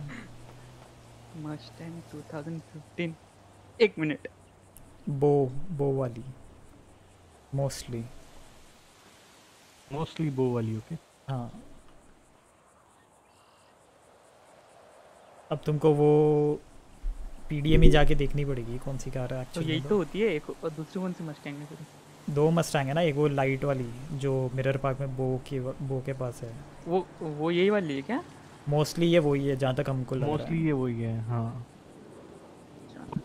मस्टैंग 2015 एक मिनट। बो बो वाली। मोस्टली मोस्टली बो वाली ओके हाँ। अब तुमको वो पीडीएम ही जाके देखनी पड़ेगी कौन सी कार है तो यही तो होती है एक और दूसरी कौन सी मस्टैंग है फिर दो मस्टैंग है ना एक वो लाइट वाली जो मिरर पार्क में बो के बो के पास है। वो वो यही वाली है क्या? मोस्टली ये वही है जहाँ तक हमको लग रहा है। मोस्टली ये वही है हाँ।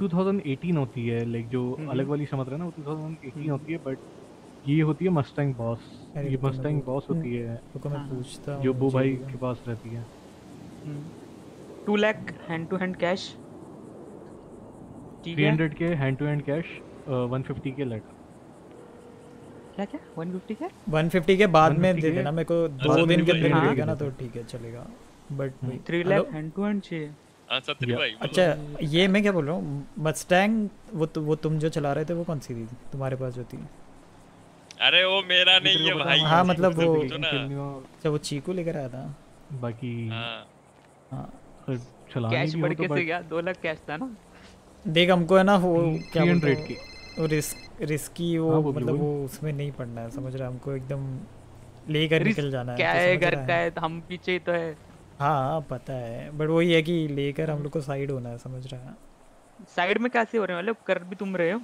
2018 होती है लाइक जो अलग वाली समझ रहे हैं ना वो 2018 होती है बट ये होती है मस्टैंग बॉस ये मस्टैंग बॉस होती है मैं पूछता जो बो भाई के पास रहती है। Two lakh hand to hand cash. ठीक है। 300 के हैंड टू हैंड कैश 150 के लेटर क्या क्या? 150 क्या 150 के बाद में दे देना मेरे को हाँ, दो दिन के अंदर हाँ। मिलेगा ना तो ठीक है चलेगा। But three lakh hand to hand चाहिए। हाँ सत्री भाई बोलो। अच्छा ये मैं क्या बोल रहा हूँ? मस्टैंग वो तु, वो तुम जो चला रहे थे वो कौन सी थी तुम्हारे पास जो थी? अरे वो मेरा नहीं है भाई। हाँ मतलब वो तो अच्छा वो चीकू लेकर आया था। बाकी हाँ। हाँ। कैश बढ़ तो के से गया दो लाख कैश था ना। देख हमको है ना वो क्या 300 बोलते हैं, की। वो रिस्क रिस्की वो हाँ, वो मतलब वो उसमें नहीं पड़ना है समझ रहा है हमको एकदम लेकर निकल जाना क्या तो है घर का है तो हम पीछे ही तो है। हाँ पता है बट वही है कि लेकर हम लोग को साइड होना है समझ रहा है। साइड में कैसे हो रहे हो? मतलब कर भी तुम रहे हो?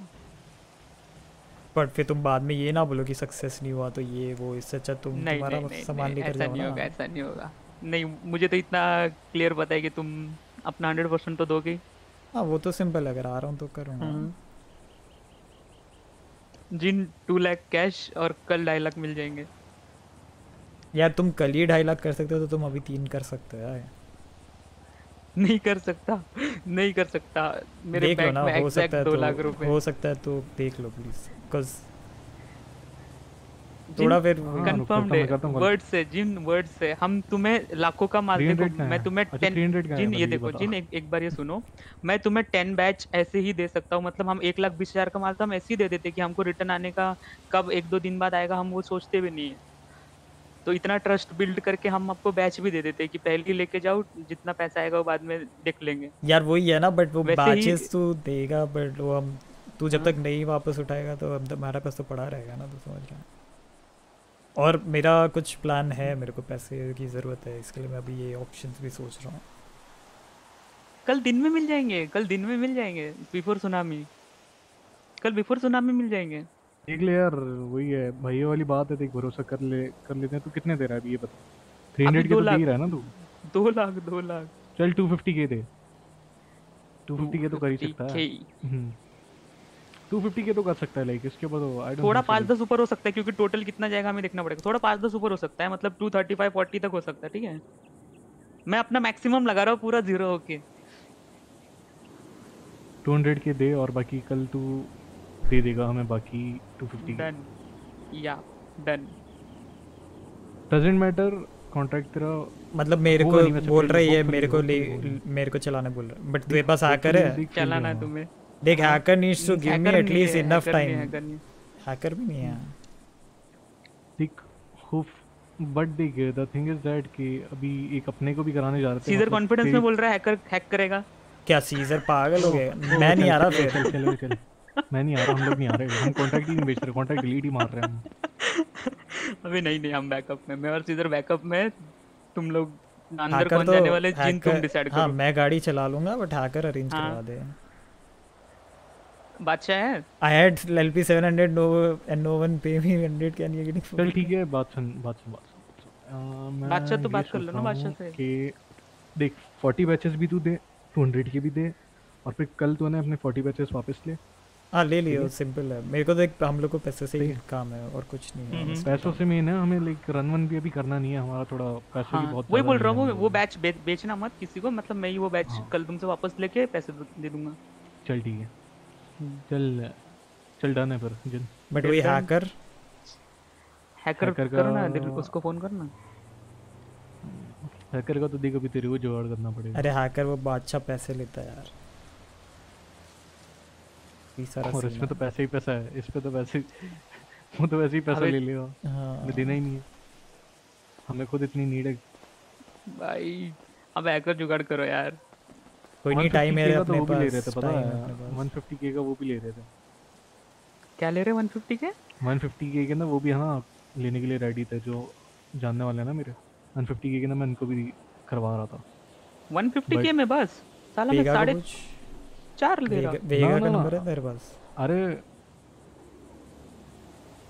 बट फिर तुम बाद में ये ना बोलो कि सक्सेस नहीं हुआ तो ये वो इससे अच्छा तुम नहीं तुम्हारा नहीं सामान लेकर ऐसा जाओ नहीं होगा ऐसा नहीं होगा। नहीं मुझे तो इतना क्लियर पता है कि तुम अपना हंड्रेड परसेंट तो दोगे। हाँ वो तो सिंपल अगर आ रहा हूँ तो करूँगा हम्म। जिन टू लाख कैश और कल ढाई लाख मिल जाएँगे। यार तुम कल ही ढाई लाख कर सकते हो तो तुम अभी तीन कर सकते हो यार। नहीं कर सकता नहीं कर सकता। मेरे बैंक में हो एग्जैक्ट सकता है दो तो लाख रुपए। हो सकता है तो देख लो प्लीज़ बिकॉज़ थोड़ा फिर कंफर्म है वर्ड से जिन वर्ड से हम तुम्हें लाखों का माल 300 देखो मैं तुम्हें अच्छा, 10 300 का जिन ये देखो जिन एक, एक बार ये सुनो मैं तुम्हें टेन बैच ऐसे ही दे सकता हूँ मतलब हम एक लाख बीस हज़ार का माल तो हम ऐसे ही दे देते कि हमको रिटर्न आने का कब एक दो दिन बाद आएगा हम वो सोचते भी नहीं है। तो इतना ट्रस्ट बिल्ड करके हम आपको बैच भी दे देते हैं कि पहले ही लेके जाओ जितना पैसा आएगा वो बाद में देख लेंगे। यार वही है ना बट वो बैचेस तू देगा बट वो हम तू जब तक नहीं वापस उठाएगा तो अब हमारे पास तो पड़ा रहेगा ना तो समझ रहा है। और मेरा कुछ प्लान है मेरे को पैसे की ज़रूरत है इसके लिए मैं अभी ये ऑप्शंस भी सोच रहा हूँ। कल दिन में मिल जाएँगे कल दिन में मिल जाएँगे बिफोर सुनामी कल बिफोर सुनामी मिल जाएँगे। देख ले यार वही है भैया वाली बात है देख भरोसा कर ले कर लेते हैं तू कितने दे रहा है अभी ये बता। थ्री हंड्रेड के तो दे ही रहा है ना तू। दो लाख दो लाख। चल टू फिफ्टी के दे। टू फिफ्टी के तो कर ही सकता है। 250K हम्म। 250 के तो कर सकता है लाइक इसके ऊपर तो आई थोड़ा पाँच दस ऊपर हो सकता है क्योंकि टोटल कितना जाएगा हमें देखना पड़ेगा। थोड़ा पाँच दस ऊपर हो सकता है मतलब टू थर्टी फाइव फोर्टी तक हो सकता है ठीक है? मैं अपना मैक्सिमम लगा रहा हूँ पूरा ज़ीरो होके। 200 के दे और बाकी कल तू दे देगा हमें बाकी 250 के। डन या डन डजंट मैटर कॉन्ट्रैक्ट तेरा मतलब मेरे को बोल रहा है मेरे को ले मेरे को चलाने बोल रहा है। बट तेरे पास हैकर है। चलाना है तुम्हें। देख hacker needs to give me at least enough है, टाइम है। हैकर भी नहीं है। देख होप बट देख द थिंग इज़ दैट कि अभी एक अपने को भी कराने जा रहे थे सीजर कॉन्फिडेंस में बोल रहा है हैकर हैक करेगा। क्या सीजर पागल हो गया मैं नहीं आ रहा फिर। चल, चल, चल। मैं नहीं आ रहा हम लोग नहीं आ रहे। हम कॉन्ट्रैक्ट ही नहीं बेच रहे कॉन्ट्रैक्ट डिलीट ही मार रहे हैं अभी नहीं नहीं हम बैकअप में मैं और सीजर बैकअप में तुम लोग अंदर कौन तो जाने वाले जिन तुम डिसाइड हाँ करो मैं गाड़ी चला लूँगा बट हैकर अरेंज हाँ। करवा दे। बादशाह है। I had LP 700 no and no one pay me 100 can you getting चल ठीक है बात सुन बात सुन बात सुन बादशाह तो बात कर लो ना बादशाह से। कि देख 40 बैचेस भी तू दे 200 के भी दे और फिर कल तूने अपने 40 बैचेस वापस ले। हाँ ले लियो सिंपल है? मेरे को तो एक हम लोग को पैसे से ही काम है और कुछ नहीं है। पैसों से मेन है हमें लाइक रन वन भी अभी करना नहीं है हमारा थोड़ा पैसे हाँ की बहुत वही बोल रहा हूँ वो बैच बेचना मत किसी को मतलब मैं ही वो बैच हाँ। कल तुमसे वापस लेके पैसे दे दूँगा। चल ठीक है। चल चल डन है फिर जिन। बट वही हैकर हैकर Hacker करो ना का- दिल उसको फ़ोन करना। हैकर का तो देख अभी तेरे को जुगाड़ करना पड़ेगा। अरे हैकर वो बादशाह पैसे लेता है यार। ये सारा और इसमें तो पैसे ही पैसा है इस पे तो वैसे वो तो वैसे ही पैसा ले लेगा। हाँ। देना ही नहीं है। हमें खुद इतनी नीड है। भाई अब हैकर जुगाड़ करो यार। कोई नहीं टाइम है तो अपने वो भी ले रहे थे पता है। है अपने पास। 150 के का वो भी ले रहे थे। क्या ले रहे 150 के 150 के के ना वो भी है ना लेने के लिए रेडी थे जो जानने वाले हैं ना मेरे। 150 के के ना मैं इनको भी करवा रहा था। 150 But- के में बस? साला मैं साढ़े चार ले रहा। वेगा का नंबर है तेरे पास? अरे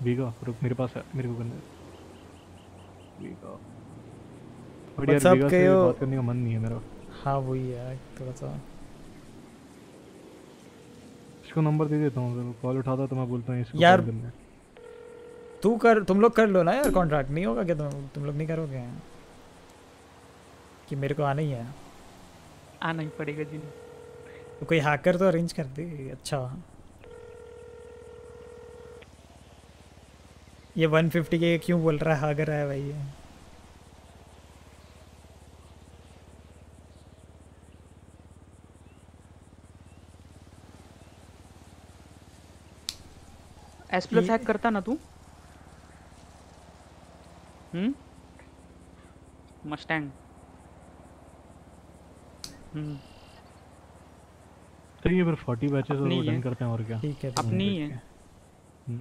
वीगा रुक मेरे पास है मेरे को करने। वीगा up, वीगा से बात करने का मन नहीं है मेरा। हाँ वही है थोड़ा सा इसको नंबर दे देता हूँ कॉल उठाता तो मैं बोलता हूँ यार। तू कर तुम लोग कर लो ना यार कॉन्ट्रैक्ट नहीं होगा क्या तुम तुम लोग नहीं करोगे? कि मेरे को आना ही है। आना ही पड़ेगा जी। तो कोई हैकर तो अरेंज कर दे अच्छा। ये 150 के क्यों बोल रहा है? हैकर है भाई ये। एस प्लस हैक करता ना तू। हम्म? Mustang hmm. चलिए फिर 40 बैचेस और वो डन करते हैं और क्या? ठीक है अपनी ही। है। हम्म।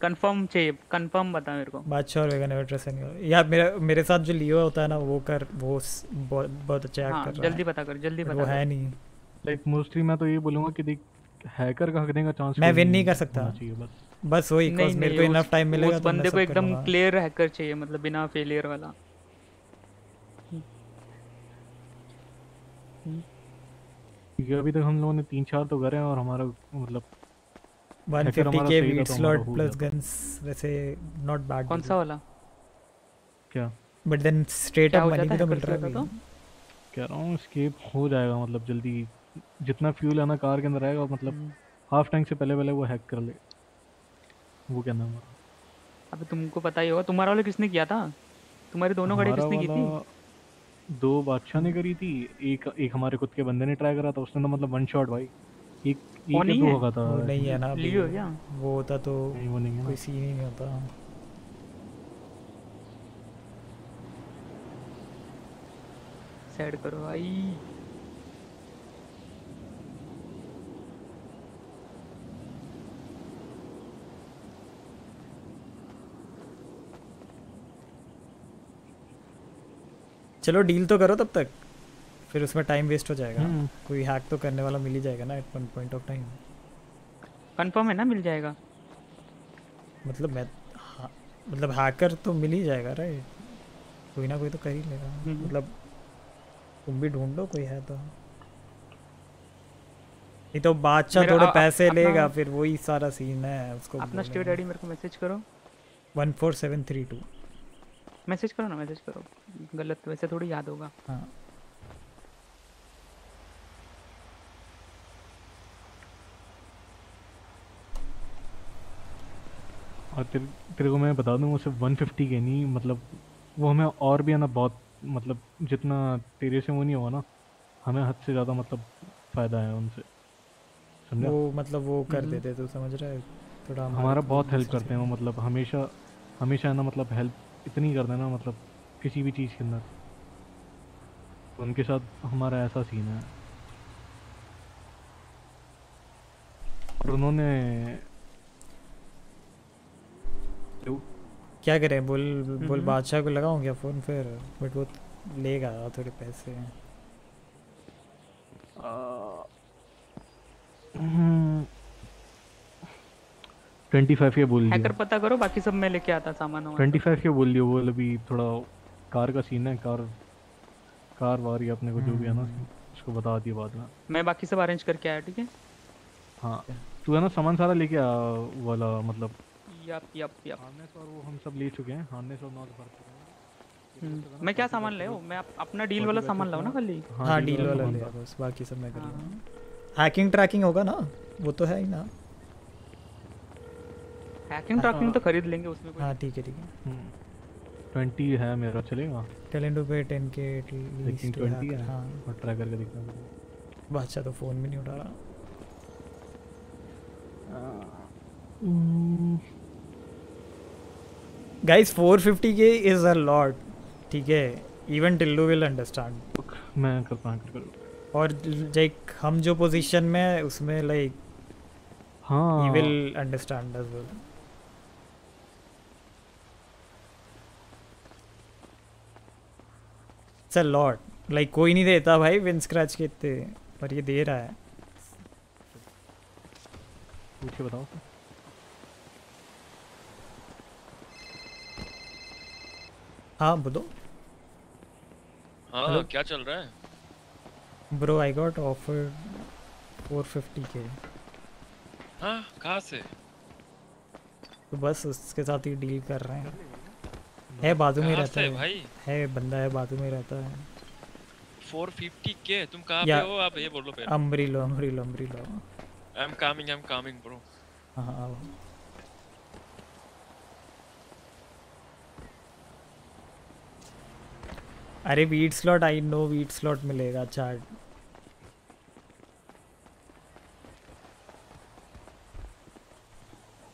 कंफर्म चाहिए कंफर्म बता मेरे को। बादशाह और वेगन एवर ड्रेस यार मेरा मेरे साथ जो लियो होता है ना वो कर वो बहुत बहुत अच्छा एक्ट हाँ, कर रहा है। जल्दी बता कर, जल्दी बता वो है नहीं। लाइक मोस्टली मैं तो ये बोलूँगा कि देख हैकर का हकने का चांस मैं विन नहीं कर सकता। बस। बस वही cause मेरे को इनफ टाइम मिलेगा उस तो बंदे को एकदम क्लियर हैकर चाहिए मतलब बिना फेलियर वाला। क्योंकि अभी तक हम लोगों ने तीन चार तो करे हैं और हमारा मतलब 150 के तो स्लॉट प्लस गन्स वैसे नॉट बैड कौन सा वाला? क्या? But then straight up money भी तो मिल रहा है तो? कह रहा हूँ स्केप हो जाएगा मतलब जल्दी जितना फ्यूल है ना कार के अंदर आएगा मतलब हाफ़ टैंक से पहले पहले वो हैक कर ले। वो कहना है? अबे तुमको पता ही होगा तुम्हारा वाला किसने किया था? तुम्हारी दोनों गाड़ी किसने की थी? दो बादशाह ने करी थी एक एक हमारे खुद के बंदे ने ट्राई करा था उसने तो मतलब वन शॉट भाई। एक वो एक नहीं दो होगा था। वो नहीं है ना लियो क्या? वो होता तो नहीं वो नहीं है कोई सीन ही नहीं होता। साइड करो भाई। चलो डील तो करो तब तक। फिर उसमें टाइम वेस्ट हो जाएगा। हम्म। कोई हैक तो करने वाला मिल ही जाएगा ना at one point of time confirm है ना मिल जाएगा। मतलब मैं हाँ मतलब हैकर तो मिल ही जाएगा राइट कोई ना कोई तो कर ही लेगा। हम्म। मतलब तुम भी ढूंढो कोई है तो। ये तो बादशाह थोड़े अ- पैसे अपना- लेगा फिर वही सारा सीन है उसको अपना स्टेट आईडी मेरे को मैसेज करो। One four seven three two message करो ना मैसेज करो। गलत वैसे थोड़ी याद होगा। हाँ। और तेरे तेरे को मैं बता दूँ वो सिर्फ़ 150 के नहीं मतलब वो हमें और भी है ना बहुत मतलब जितना तेरे से वो नहीं हुआ ना हमें हद से ज़्यादा मतलब फ़ायदा है उनसे। समझा? वो मतलब वो कर हम्म। देते तो समझ रहा है? थोड़ा हमारा बहुत हेल्प करते हैं वो मतलब हमेशा हमेशा है ना मतलब हेल्प इतनी कर देना मतलब किसी भी चीज़ के अंदर। तो उनके साथ हमारा ऐसा सीन है। और उन्होंने क्या करें? बोल बोल हम्म। बादशाह को लगाऊँ क्या फ़ोन फिर? बट वो लेगा थोड़े पैसे। आ, हम्म, 25 के बोल हैकर पता करो बाकी सब मैं लेके आता सामान 25 के बोल दियो वो अभी थोड़ा कार का सीन है कार कार अपने को जो भी है ना हम्म। उसको बता बाद में। मैं बाकी सब अरेंज करके आया ठीक है? हाँ। तू है ना सामान सारा लेके आ वाला मतलब? यप यप यप वो हम सब ले चुके हैं नॉट भर तो हम्म। मैं क्या सामान ले मैं अपना डील वाला सामान लाऊं ना खाली? हाँ, हाँ, डील वाला ले बस बाकी सब मैं कर हैकिंग ट्रैकिंग होगा ना? वो तो है ही ना। हैकिंग ट्रैकिंग तो खरीद लेंगे उसमें कोई हाँ ठीक है ठीक है। ट्वेंटी है मेरा चलेगा? कैलेंडर पे टेन के लेकिन ट्वेंटी है? हाँ। और ट्राई करके देखना। पड़ेगा बादशाह तो फ़ोन भी नहीं उठा रहा। गाइस 450 के इज़ अ लॉट ठीक है? इवन टिल्लू विल अंडरस्टैंड मैं कर पाऊँ कर और लाइक हम जो पोजीशन में है उसमें लाइक हाँ। He will understand as well it's a lot like कोई नहीं देता भाई विन स्क्रैच के इतने पर ये दे रहा है। पूछ के बताओ। हाँ बोलो। हाँ क्या चल रहा है? ब्रो आई गॉट ऑफर्ड 450 के हाँ कहाँ से? तो बस उसके साथ ही डील कर रहे हैं। है बाजू में रहता है। भाई? है बंदा है बाजू में रहता है। 450 के तुम कहाँ पे हो? आप ये बोलो पहले। अम्ब्रिलो अम्ब्रिलो अम्ब्रिलो। I am coming I am coming bro हाँ हाँ आओ। अरे weed slot I know weed slot मिलेगा chart.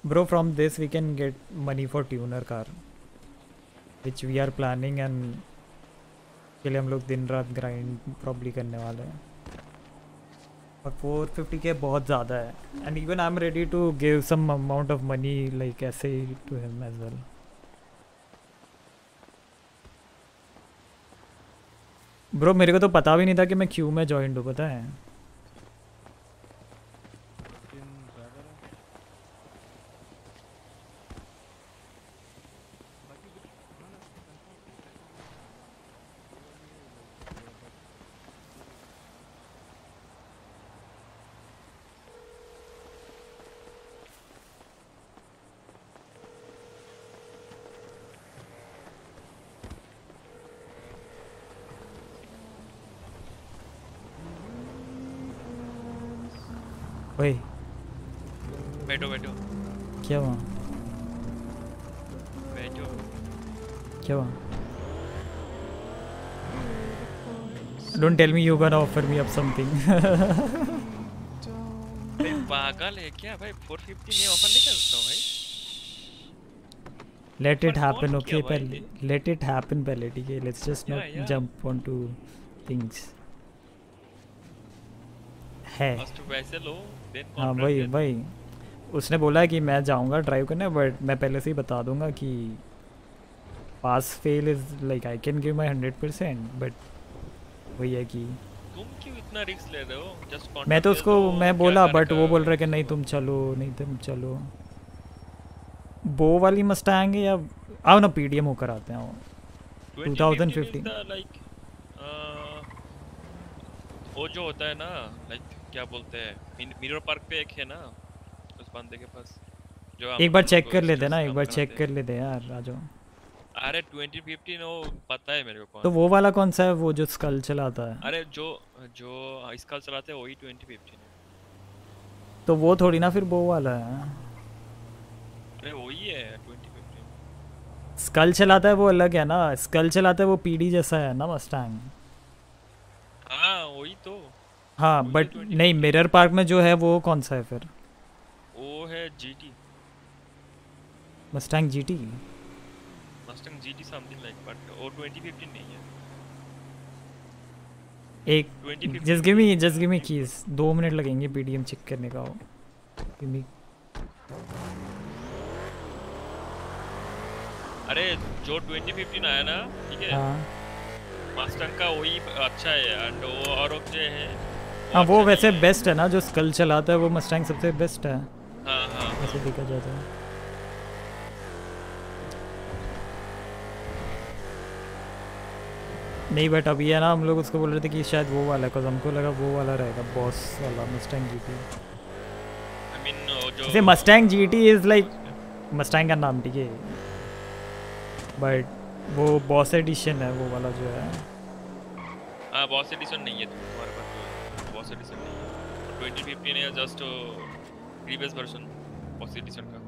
Bro from this we can get money for tuner car which we are planning and के लिए हम लोग दिन रात ग्राइंड प्रॉब्ली करने वाले हैं। और 450 के बहुत ज़्यादा है। And even I am ready to give some amount of money like ऐसे ही to him as well bro मेरे को तो पता भी नहीं था कि मैं क्यू में ज्वाइन हूँ, पता है ओए बैठो बैठो। क्या हुआ? बैठो। क्या हुआ? Don't tell me you gonna offer me up something भाई पागल है क्या? भाई 450 में ऑफ़र नहीं कर सकता भाई। लेट इट हैपन ओके पहले। लेट इट हैपन पहले ठीक है? Let's just not. Jump onto things है। हाँ भाई भाई उसने बोला कि मैं जाऊँगा ड्राइव करने बट मैं पहले से ही बता दूँगा कि pass fail is like I can give my hundred percent but वही है कि तुम क्यों इतना रिस्क ले रहे हो? जस्ट मैं तो उसको मैं बोला बट वो बोल रहा है कि नहीं तुम चलो नहीं तुम चलो। बो वाली मस्टैंग है या आओ ना पीडीएम होकर आते हैं थाउज़ेंड फिफ्टीन like uh, वो जो होता है ना लाइक क्या बोलते हैं मिरर पार्क पे एक है ना बंदे के पास जो एक बार चेक कर लेते ना एक बार चेक कर लेते यार जाओ अरे 2015 वो पता है मेरे को कौन तो वो वाला कौन सा है वो जो स्कल चलाता है? अरे जो जो इसका चलाते हैं वही 2015 है तो वो थोड़ी ना फिर वो वाला है। अरे वही है 2015 स्कल चलाता है वो अलग है ना स्कल चलाता है वो पीडी जैसा है ना मस्टैंग हाँ वही तो। हाँ बट नहीं मिरर पार्क में जो है वो कौन सा है फिर? है GT Mustang GT Mustang GT something like but वो 2015 नहीं है। एक 2015 just give me just give me keys दो मिनट लगेंगे पीडीएम चेक करने का। गिव मी अरे जो 2015 आया ना ठीक है? हाँ। मस्टंग का वही अच्छा है एंड वो और जो है। हाँ वो वैसे बेस्ट है ना जो स्कल चलाता है वो मस्टैंग सबसे बेस्ट है। हाँ हाँ। ऐसे देखा जाए तो। नहीं बट अभी है ना हम लोग उसको बोल रहे थे कि शायद वो वाला है हमको लगा वो वाला रहेगा बॉस वाला मस्टैंग जीटी आई मीन जो जैसे Mustang GT is like Mustang का नाम ठीक है। बट वो बॉस एडिशन है वो वाला जो है। हाँ बॉस एडिशन नहीं है तुम्हारे पास बॉस एडिशन नहीं है। 2015 है just previous version boss edition का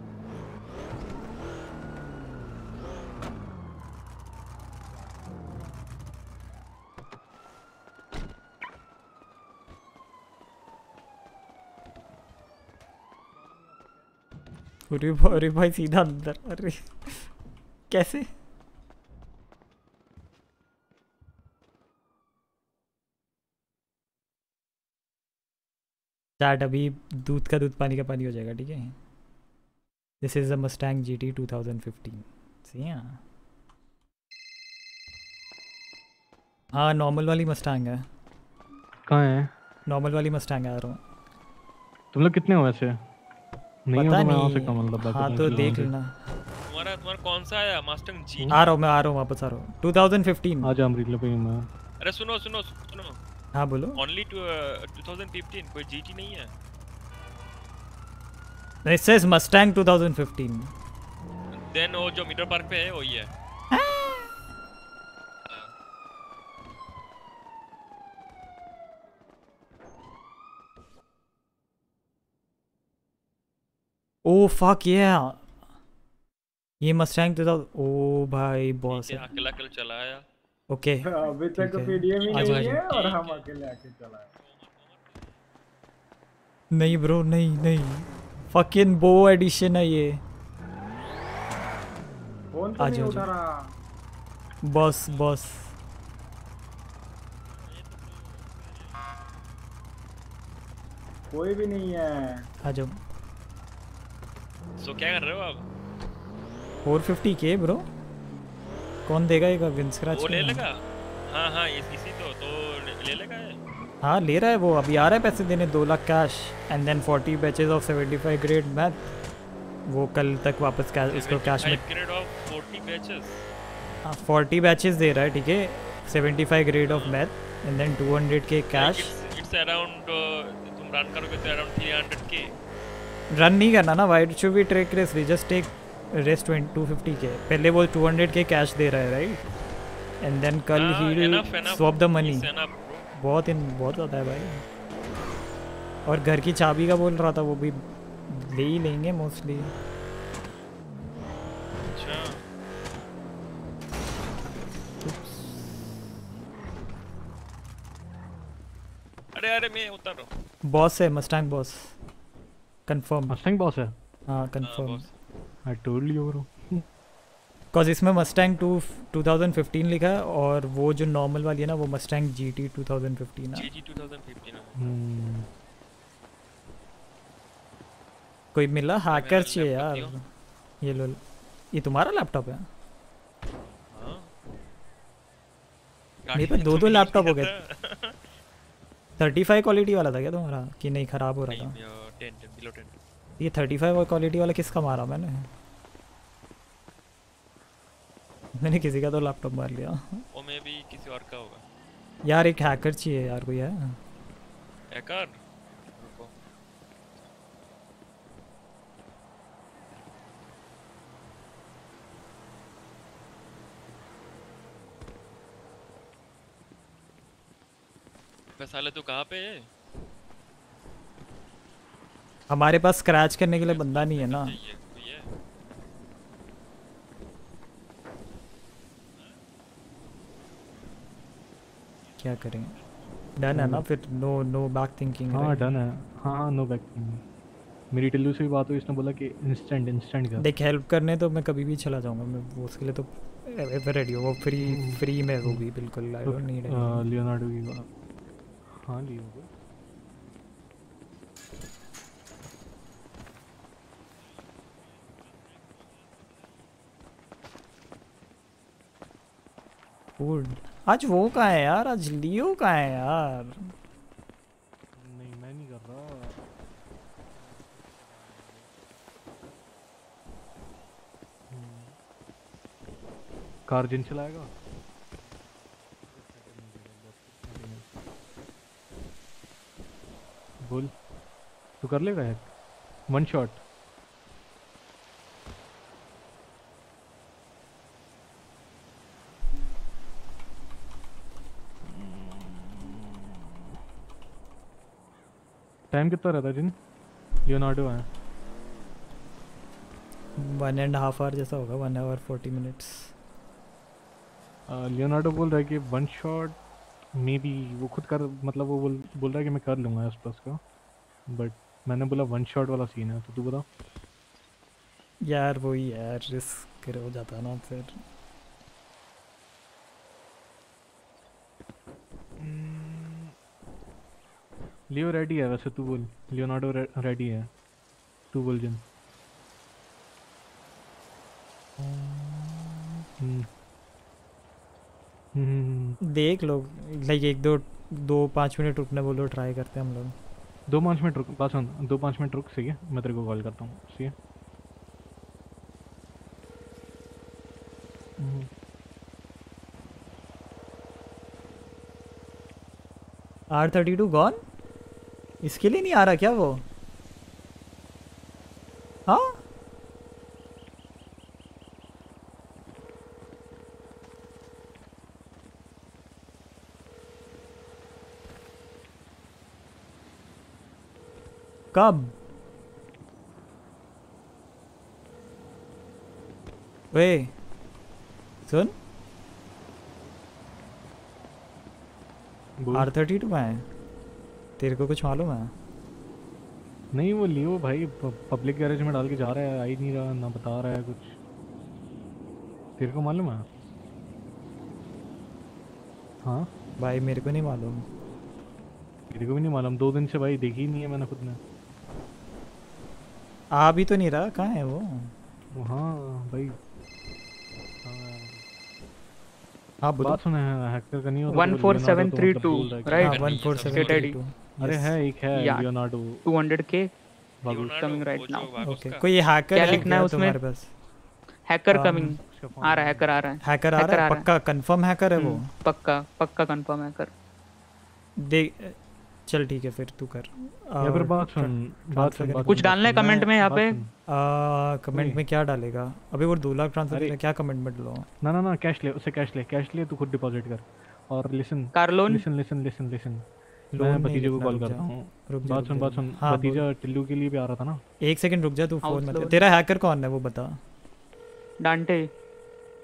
अरे भाई सीधा अंदर अरे। कैसे? चैट अभी दूध का दूध पानी का पानी हो जाएगा ठीक है? This is a Mustang G T two thousand fifteen सही है हाँ नॉर्मल वाली मस्टैंग है। कहाँ है? नॉर्मल वाली मस्टैंग आ रहा हूँ। तुम लोग कितने हो वैसे? नहीं पता तो वहाँ से नहीं कम मतलब हाँ तो देख लेना। तुम्हारा तुम्हारा कौन सा है? मस्टंग जी आ रहा हूँ मैं आ रहा हूँ वापस आ रहा हूँ। 2015 आ जा अमरीला पे मैं। अरे सुनो सुनो सुनो। हाँ बोलो। ओनली टू 2015 कोई जीटी नहीं है? It says Mustang 2015. देन वो जो मिडल पार्क पे है वही है। Oh fuck yeah. ये मस्टैंग 2000 ओ भाई बॉस ये अकेला अकेला चलाया ओके अभी तक तो पीडीएम ही नहीं है और हम अकेले आके चलाए नहीं ब्रो नहीं नहीं। फकिंग बो एडिशन है ये। फ़ोन तो नहीं उठा रहा। Boss boss. कोई भी नहीं है। आ जाओ। सो क्या कर रहे हो आप? 450 के ब्रो कौन देगा ये विन स्क्रैच वो ले लेगा। हाँ हाँ इस, इसी तो तो ले, लेगा ये हाँ ले रहा है वो। अभी आ रहा है पैसे देने दो lakh cash and then 40 batches of 75 grade math वो कल तक वापस कैश उसको कैश में ग्रेड ऑफ़ 40 बैचेस हाँ फोर्टी बैचेस दे रहा है ठीक है। Seventy five grade of math and then two hundred के कैश इट्स अराउंड तुम रन करोगे तो अराउंड 300 के रन नहीं करना ना white should be track race we just take race two fifty के पहले वो टू हंड्रेड के कैश दे रहा है राइट एंड देन कल हाँ, ही enough. द मनी बहुत इन बहुत ज़्यादा है भाई। और घर की चाबी का बोल रहा था वो भी ले ही लेंगे मोस्टली अच्छा। अरे अरे मैं उतर रहा हूँ। बॉस है Mustang boss confirm Mustang boss है? हाँ confirm boss. I told you bro because इसमें मस्टैंग टू 2015 लिखा है और वो जो नॉर्मल वाली है ना वो Mustang G T two thousand fifteen है। जीटी 2015 है। हम्म कोई मिला? हैकर चाहिए यार। ये लो। ये तुम्हारा लैपटॉप है? हाँ। मेरे पे दो दो लैपटॉप हो गए। थर्टी फाइव क्वालिटी वाला था क्या तुम्हारा? कि नहीं ख़राब हो रहा था? ये थर्टी फाइव क्वालिटी वाला किसका मारा मैंने? मैंने किसी का तो लैपटॉप मार लिया। वो में भी किसी और का होगा। यार एक हैकर चाहिए यार कोई है? हैकर साले तू कहाँ पे है? हमारे पास स्क्रैच करने के लिए बंदा नहीं है ना ये कोई है क्या करें? डन है ना? फिर नो नो बैक थिंकिंग हाँ डन है। हाँ नो बैक मेरी टिल्लू से भी बात हुई इसने बोला कि इंस्टेंट इंस्टेंट कर। देख हेल्प करने तो मैं कभी भी चला जाऊँगा। मैं वो उसके लिए तो एवर रेडी हूँ वो फ्री फ्री में है वो भी बिल्कुल आई डोंट नीड लियोनार्डो की बात। हाँ लियो को। आज वो कहाँ है यार? आज लियो का है यार? नहीं, मैं नहीं कर रहा। कार जिन चलाएगा? बोल, तू कर लेगा यार? वन शॉट टाइम कितना रहता है जिन? लियोनार्डो है। वन एंड हाफ़ आवर जैसा होगा one hour forty minutes Leonardo बोल रहा है कि वन शॉट मे बी वो खुद कर मतलब वो बोल बोल रहा है कि मैं कर लूँगा आस पास का। बट मैंने बोला वन शॉट वाला सीन है तो तू बता। यार वही यार रिस्क हो जाता है ना फिर। लियो रेडी है वैसे तू बोल। लियोनार्डो रे, रेडी है। तू बोल जिन हम्म। हम्म देख लो लाइक एक दो दो पाँच मिनट रुकने बोलो ट्राई करते हैं हम लोग। दो पाँच मिनट रुक पास दो पाँच मिनट रुक सही है? मैं तेरे को कॉल करता हूँ सही है? Hmm. R thirty two gone इसके लिए नहीं आ रहा क्या वो? हाँ? कब? वे सुन। आर थर्टी टू में है तेरे को कुछ मालूम है? नहीं वो लियो भाई पब्लिक गैरेज में डाल के जा रहा है आ ही नहीं रहा ना बता रहा है कुछ। तेरे को मालूम है? हाँ? भाई मेरे को नहीं मालूम। तेरे को भी नहीं मालूम। दो दिन से भाई देखी ही नहीं है मैंने खुद ने। आ भी तो नहीं रहा? कहाँ है वो? वो हाँ भाई। हाँ बात सुने हैकर का नहीं होता तो 14732 right हाँ, 14732 अरे है एक है लियोनार्डो 200k बाबू coming right now. ओके कोई हैकर क्या है लिखना है उसमें? तुम्हारे पास? हैकर Um, कमिंग आ रहा है हैकर आ रहा है. हैकर आ रहा है? पक्का कंफर्म हैकर है वो? हम्म, पक्का पक्का कंफर्म हैकर देख चल ठीक है फिर तू कर. या फिर बात सुन बात सुन कुछ डालना है मैं- comment में यहाँ पे? कमेंट में क्या डालेगा? अभी वो दो लाख ट्रांसफ़र क्या कमेंट में लो ना ना ना कैश ले उससे कैश ले. कैश ले तू खुद डिपॉजिट कर. और listen car loan listen listen listen listen मैं भतीजे को कॉल करता जा। हूँ। रुक जा, बात सुन बात सुन। हाँ, भतीजा टिल्लू के लिए भी आ रहा था ना? एक सेकंड रुक जा तू फ़ोन मत तेरा हैकर कौन है वो बता। डांटे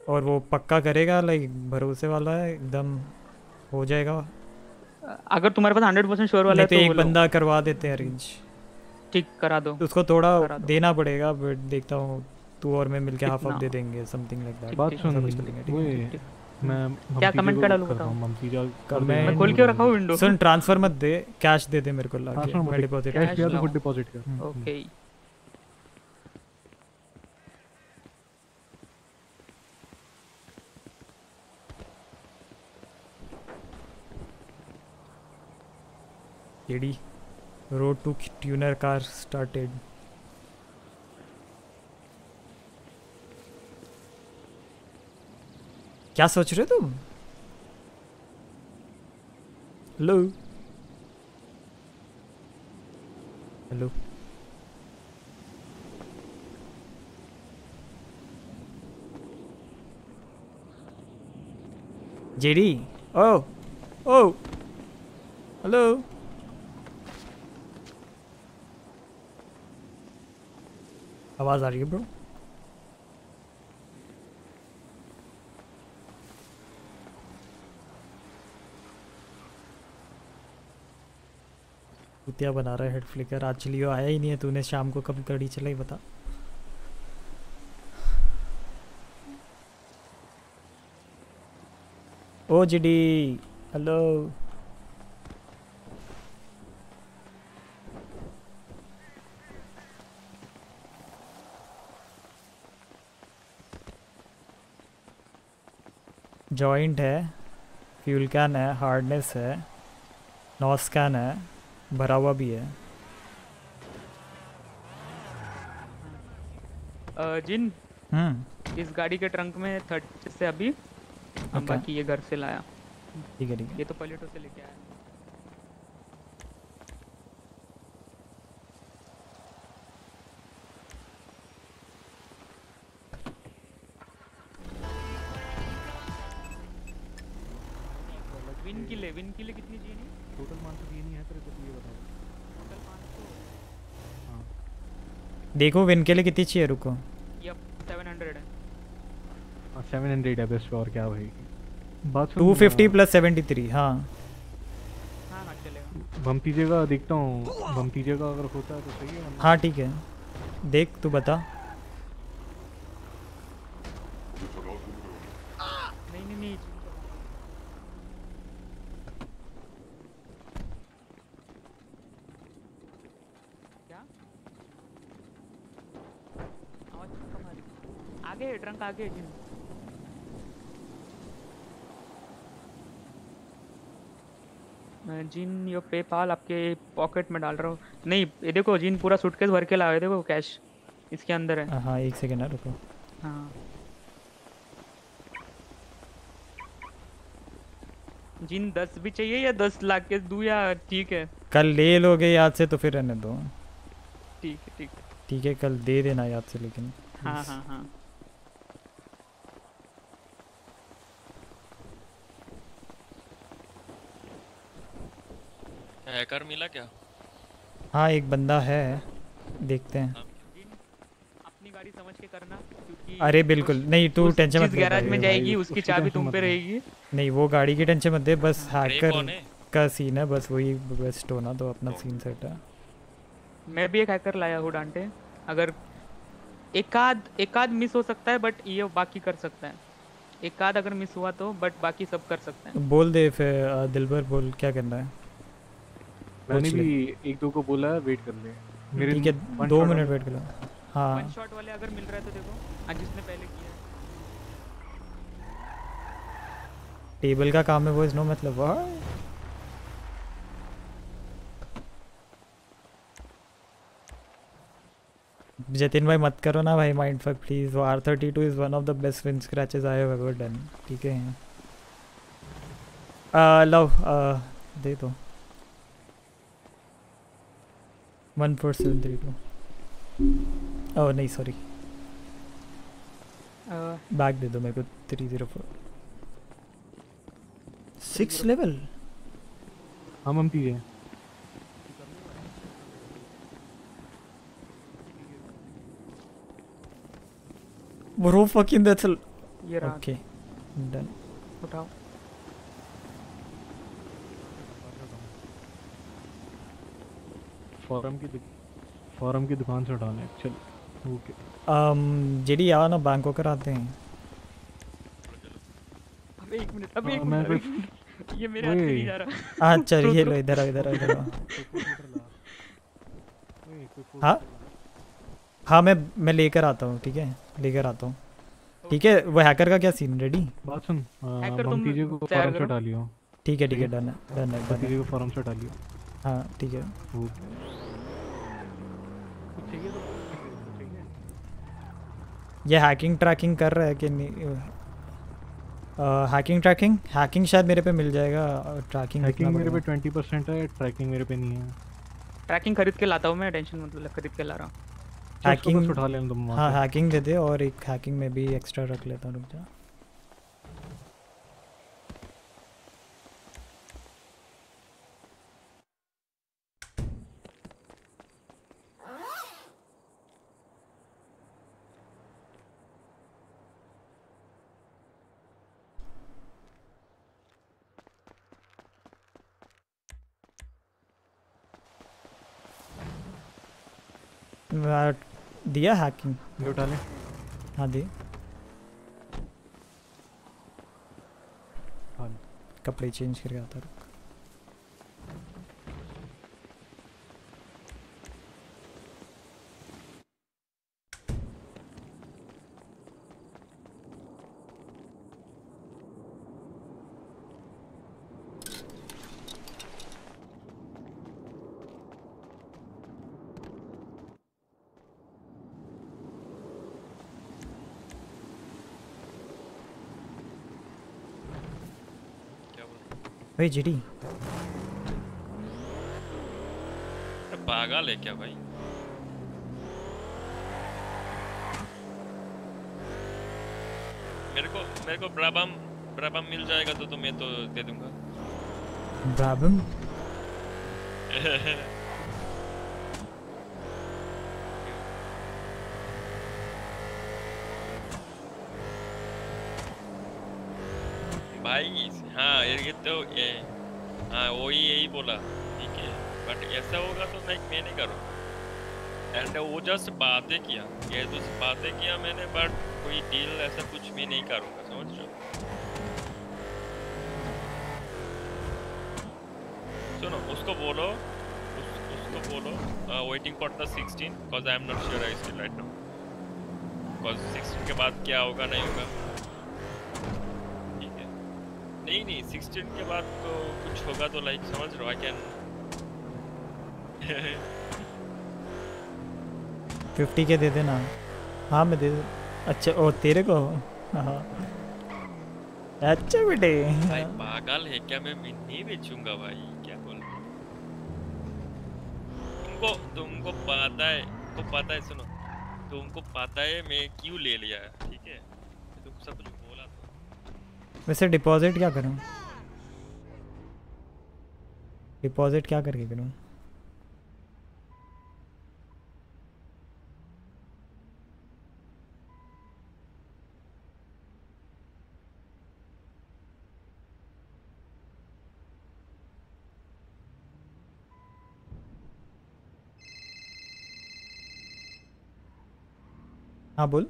और वो पक्का करेगा लाइक भरोसे वाला है एकदम हो जाएगा। अगर तुम्हारे पास 100% श्योर वाला है तो तो एक बंदा करवा देते हैं अरेंज ठीक करा दो। उसको थोड़ा दो। देना पड़ेगा बट देखता हूँ तू और मैं मिलके हाफ़? हाफ़ दे देंगे समथिंग लाइक दैट बात सुन मैं क्या भतीजे comment को का डालूं बताओ? हूँ, कर मैं खोल के रखा हूँ विंडो सुन ट्रांसफ़र मत दे कैश दे दे मेरे को हाँ, लाके मैं डिपॉजिट कैश दिया तो खुद डिपॉजिट कर। Okay AD road to tuner car started क्या सोच रहे हो तुम? हेलो हेलो जेडी ओ ओ हेलो आवाज़ आ रही है ब्रो कुतिया बना रहा है हेड फ्लिकर। आज लियो आया ही नहीं है, तूने शाम को कब गाड़ी चलाई बता। Oh GD, hello. जॉइंट है फ्यूल कैन है हार्डनेस है नॉस कैन है। भरा हुआ भी है। जिन हम्म। इस गाड़ी के ट्रंक में थर्टी से अभी हम Okay. बाकी ये घर से लाया। ठीक है ठीक है। ये तो पलेटो से लेके आया। विन किले विन किले कितनी चाहिए? टोटल मान तो ये नहीं है तेरे को तो ये बताओ देखो विन के लिए कितनी चाहिए रुको। यप 700 है। हाँ सेवन हंड्रेड है बेस्ट और क्या भाई। बात सुन, two fifty uh, plus seventy three हाँ। हाँ हाँ चलेगा। भमतीजे का देखता हूँ। भमतीजे का अगर होता है तो सही है हाँ ठीक है। देख तू बता नहीं नहीं नहीं क्या आवाज़ कम आ रही आगे ट्रंक आगे है जिन यो पेपाल आपके पॉकेट में डाल रहा हूँ। नहीं ये देखो जिन पूरा सूटकेस भर के लाया देखो कैश इसके अंदर है। हाँ एक सेकेंड है रुको। हाँ। जिन दस भी चाहिए या दस लाख के दूँ या ठीक है? कल ले लोगे याद से तो फिर रहने दो। ठीक है ठीक ठीक है कल दे देना याद से लेकिन। हाँ हाँ हाँ। हैकर मिला क्या? हाँ एक बंदा है। देखते हैं। अपनी गाड़ी समझ के करना क्योंकि अरे बिल्कुल। नहीं तू टेंशन मत गैराज में जाएगी उसकी चाबी तुम पे रहेगी। नहीं वो गाड़ी की टेंशन मत दे बस हैकर का सीन है बस वही बेस्ट होना तो अपना सीन सेट है। मैं भी एक हैकर लाया हूँ डांटे। अगर एकाध एकाध मिस हो सकता है बट ये बाकी कर सकता है। एकाध अगर मिस हुआ तो बट बाकी सब कर सकते हैं। बोल दे फिर दिलबर बोल क्या करना है? मैंने भी एक दो को बोला है वेट कर ले। मेरे ठीक है दो मिनट वेट कर। लो हाँ। वन शॉट वाले अगर मिल रहा है तो देखो आज जिसने पहले किया है। टेबल का काम है वो इज़ नो मतलब what? जतिन भाई मत करो ना भाई माइंड फक प्लीज़ वो R thirty two is one of the best win scratches I have ever done ठीक है। आ, लो आ, दे दो। One four seven three two oh नहीं सॉरी बैग दे दो मेरे को three zero four six level हाँ ममती है Bro, fucking that's a. Okay, done. उठाओ। फॉरम की फॉरम की दुकान से उठाना है चल ओके। Um, जेडी आओ ना बैंक होकर आते हैं। अबे एक मिनट अबे एक हाँ, मिनट एक मिनट। ये मेरे हाथ से नहीं जा रहा। अच्छा रुक, ये लो इधर इधर इधर आओ। हाँ? हाँ? मैं मैं लेकर आता हूँ ठीक है? लेकर आता हूँ। ठीक है वो हैकर का क्या सीन रेडी बात सुन हैकर तुम को फॉरम से करो। उठा लियो। ठीक है ठीक है डन है डन है है को फॉरम से उठा लियो। हाँ ठीक है। तो ये हैकिंग ट्रैकिंग कर रहा है कि नहीं हैकिंग ट्रैकिंग हैकिंग शायद मेरे पे मिल जाएगा ट्रैकिंग हैकिंग मेरे पे ट्वेंटी परसेंट है ट्रैकिंग मेरे पे नहीं है। ट्रैकिंग खरीद के लाता हूँ मैं टेंशन मतलब खरीद के ला रहा हूँ। हैकिंग उठा लेना तुम वहाँ हाँ हैकिंग दे दे और एक हैकिंग में भी एक्स्ट्रा रख लेता हूँ रुक जा। दिया हैकिंग ये उठा ले हाँ दी। हाँ। कपड़े चेंज करके आता रुक भाई जीडी। पागल है क्या भाई। मेरे को मेरे को ब्राबम ब्राबम मिल जाएगा तो तो मैं तो दे दूँगा। ब्राबम भाई हाँ ये तो ये हाँ वही यही बोला ठीक है बट ऐसा होगा तो मैं मैं नहीं करूँगा एंड वो जस्ट बातें किया ये तो बातें किया मैंने बट कोई डील ऐसा कुछ मैं नहीं करूँगा समझ रहे सुनो उसको बोलो उस, उसको बोलो waiting for the 16 because I am not sure I still right now because 16 के बाद क्या होगा नहीं होगा ठीक है नहीं नहीं 16 के बाद तो कुछ होगा तो लाइक समझ रहे हो आई कैन फिफ्टी के दे देना। हाँ मैं दे अच्छा ओ तेरे को? हाँ। अच्छा बेटे। भाई पागल है क्या? मैं मी- नहीं बेचूँगा भाई क्या बोल तुमको तुमको पता है तुमको पता है सुनो। तुमको पता है मैं क्यों ले लिया ठीक है? तुम सब था वैसे डिपॉजिट क्या करूँ? डिपॉजिट क्या करके करूँ? हाँ बोल।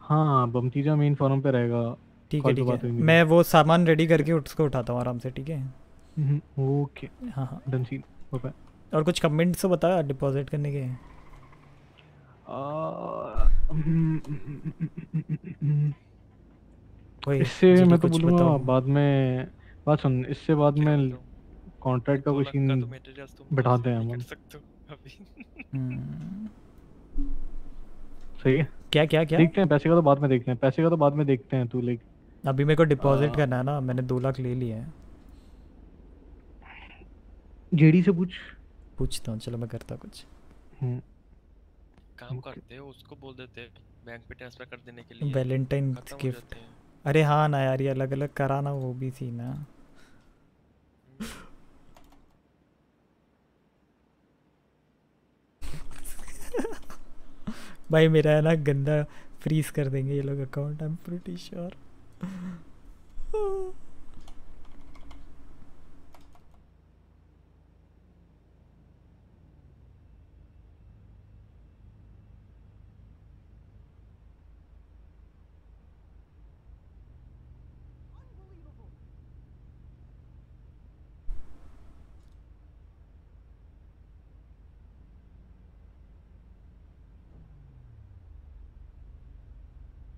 हाँ बमतीजा मेन फॉरम पे रहेगा। ठीक है ठीक है। मैं वो सामान रेडी करके उसको उठाता हूँ आराम से ठीक है? Hmm, okay. हाँ हाँ। Done scene. ओके और कुछ कमेंट्स तो बता डिपॉजिट करने के। इससे मैं तो कुछ बोलूँगा बाद में बात सुन इससे बाद में कॉन्ट्रैक्ट का कोई सीन बैठाते हैं हम हम्म, सही है। क्या क्या क्या? देखते हैं पैसे का तो बाद में देखते हैं पैसे का तो बाद में देखते हैं तू लाइक अभी मेरे को डिपॉजिट आ, करना है ना मैंने दो लाख ले लिया है। जेडी से पूछ। पूछता हूँ चलो मैं करता कुछ। हम्म, काम करते हो उसको बोल देते बैंक पे ट्रांसफ़र कर देने के लिए। वैलेंटाइन गिफ्ट अरे हाँ ना यार ये अलग अलग कराना वो भी थी ना। भाई मेरा है ना गंदा फ्रीज कर देंगे ये लोग account I am pretty sure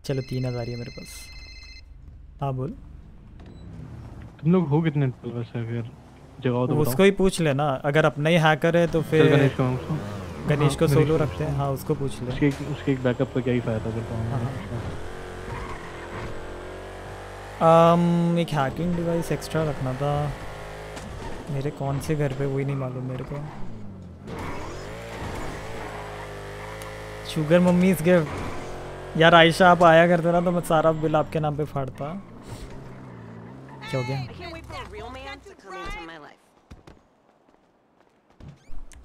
चलो तीन हज़ार ही है मेरे पास। हाँ बोल। तुम लोग हो कितने फिर जवाब तो उसको ही पूछ लेना। अगर अपना ही हैकर है तो फिर गणेश को सोलो हाँ, रखते हैं। हाँ उसको पूछ ले। उसके उसके एक बैकअप का क्या ही फ़ायदा करता हूँ। हाँ, हाँ। um, एक हैकिंग डिवाइस एक्स्ट्रा रखना था। मेरे कौन से घर पे? वही नहीं मालूम मेरे को। शुगर मम्मी इज़ गिफ्ट यार आयशा आप आया करते ना तो मैं सारा बिल आपके नाम पे फाड़ता। क्या हो गया.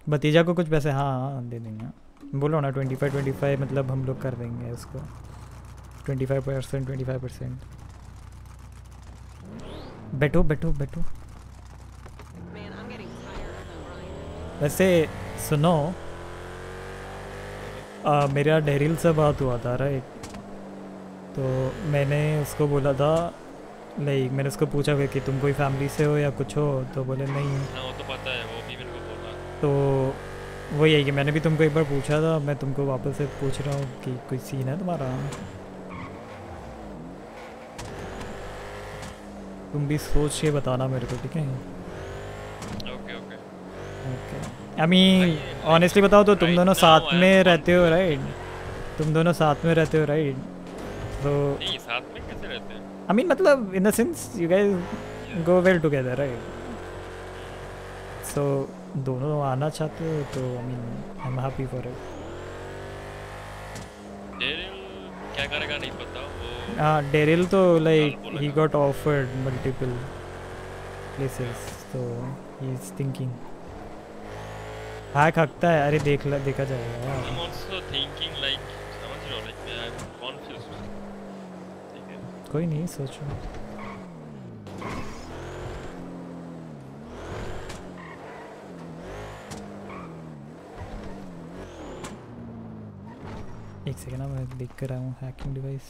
भतीजा को कुछ पैसे हाँ हाँ दे देंगे। बोलो ना ट्वेंटी फाइव ट्वेंटी फाइव मतलब हम लोग कर देंगे उसको twenty five percent twenty five percent बैठो। बैठो बैठो वैसे सुनो आ, मेरा डेरिल से बात हुआ था राइट तो मैंने उसको बोला था लाइक मैंने उसको पूछा कि तुम कोई फैमिली से हो या कुछ हो? तो बोले नहीं. हाँ वो तो पता है वो भी मेरे को बोला। तो वही है कि मैंने भी तुमको एक बार पूछा था मैं तुमको वापस से पूछ रहा हूँ कि कोई सीन है तुम्हारा? तुम भी सोच के बताना मेरे को ठीक है okay okay I mean honestly बताओ तो तुम दोनों साथ में रहते हो राइट तुम दोनों साथ में रहते हो राइट तो साथ में कैसे रहते हैं? आई मीन मतलब in the sense you guys go well together right so दोनों आना चाहते हो तो I mean I am happy for it क्या करेगा नहीं पता वो हाँ डेरिल तो like he got offered multiple places तो ही इज़ थिंकिंग हैक हकता है। अरे देख ला देखा जाएगा I am also thinking like समझ रहे हो लाइक आई एम ठीक है। कोई नहीं सोचो। एक सेकेंड मैं देख कर रहा हूँ हैकिंग डिवाइस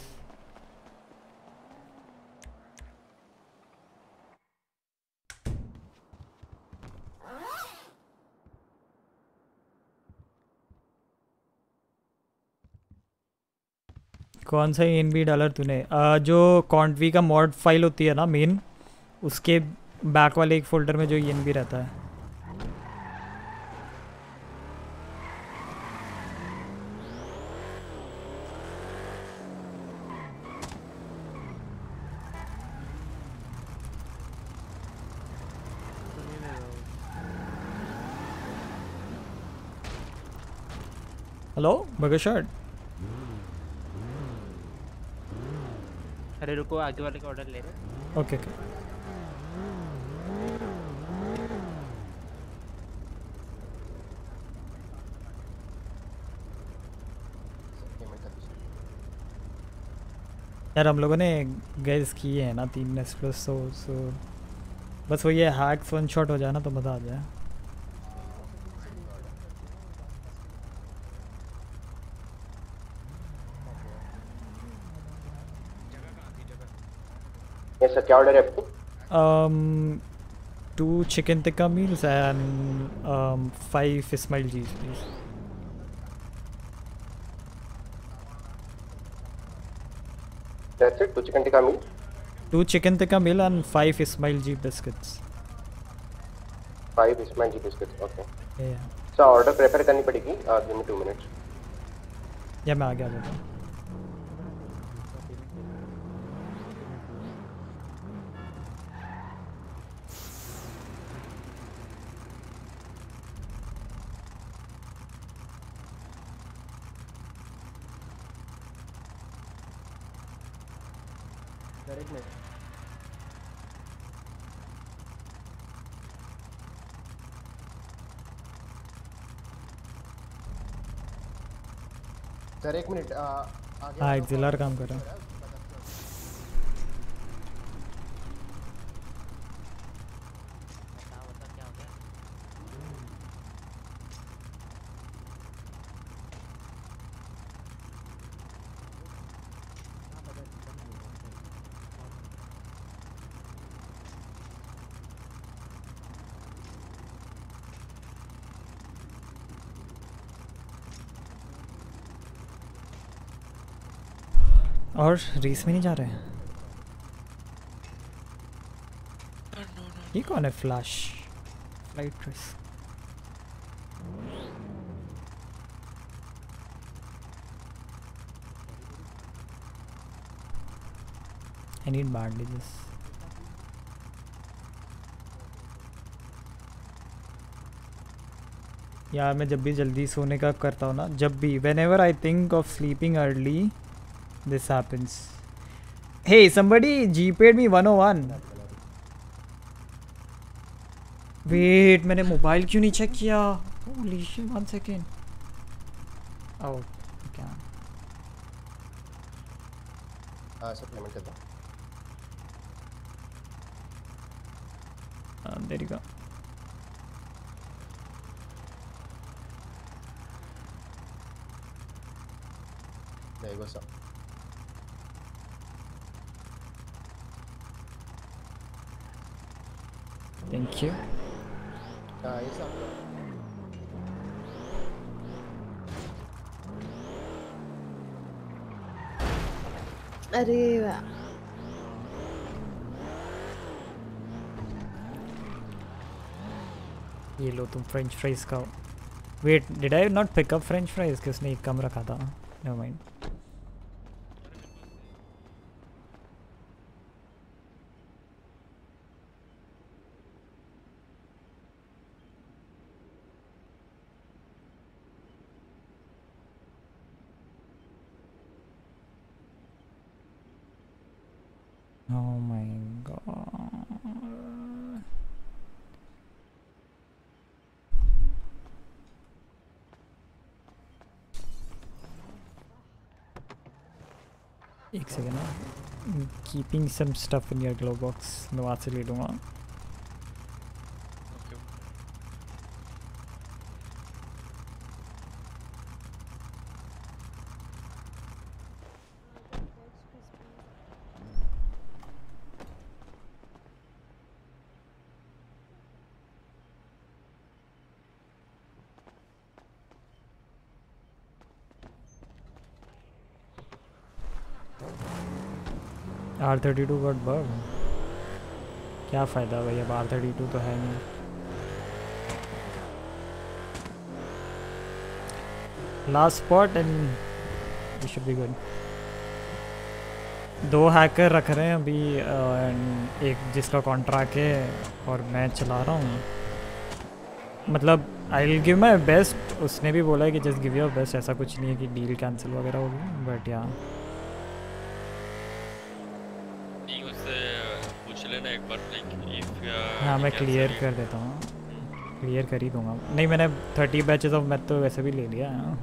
कौन सा एन बी डालर तूने? जो कॉन्टवी का मॉड फ़ाइल होती है ना मेन उसके बैक वाले एक फोल्डर में जो एन बी रहता है। हेलो बर्गर शर्ट अरे रुको, आगे वाले का ऑर्डर ले रहे ओके ओके यार, हम लोगों ने गैस किए हैं ना तीन नेस प्लस सो सो बस वो ये हैक्स वन शॉट हो जाए ना तो मज़ा आ जाए। यस सर क्या ऑर्डर है आपको um two chicken tikka meals and um five ismail G's please that's it two chicken tikka meal two chicken tikka meal and five ismail G biscuits five Ismail G biscuit okay yeah sir order prepare करनी पड़ेगी give me 2 minutes या मैं आ गया आ जाता हूँ sir एक minute sir एक minute हाँ वालों एक जिलार काम कर रहा और रेस में नहीं जा रहे हैं? ये कौन है flash flight race I need bandages. यार, मैं जब भी जल्दी सोने का करता हूँ ना, जब भी whenever I think of sleeping early this happens hey somebody paid me 101 wait मैंने मोबाइल क्यों नहीं चेक किया? Holy shit one second oh क्या हाँ सर पेमेंट कर दो there you go There you go, sir. Thank you हाँ ये सब अरे वाह ये लो तुम फ्रेंच फ्राइज खाओ. Wait did I not pick up French fries कि उसने एक कम रखा था? No mind Oh my god. एक सेकेंड ना keeping some stuff in your glove box मैं वहाँ से ले लूँगा R thirty two got bug क्या फ़ायदा भाई, अब आर थर्टी टू तो है नहीं। Last spot and should be good दो हैकर रख रहे हैं अभी एंड एक जिसका कॉन्ट्रैक्ट है और मैं चला रहा हूँ। मतलब I will give my best उसने भी बोला है कि जस्ट गिव योर बेस्ट ऐसा कुछ नहीं है कि डील कैंसिल वगैरह होगी बट या हाँ मैं क्लियर कर देता हूँ। क्लियर कर ही दूँगा। नहीं मैंने थर्टी बैचेस ऑफ़ मैथ तो वैसे भी ले लिया। है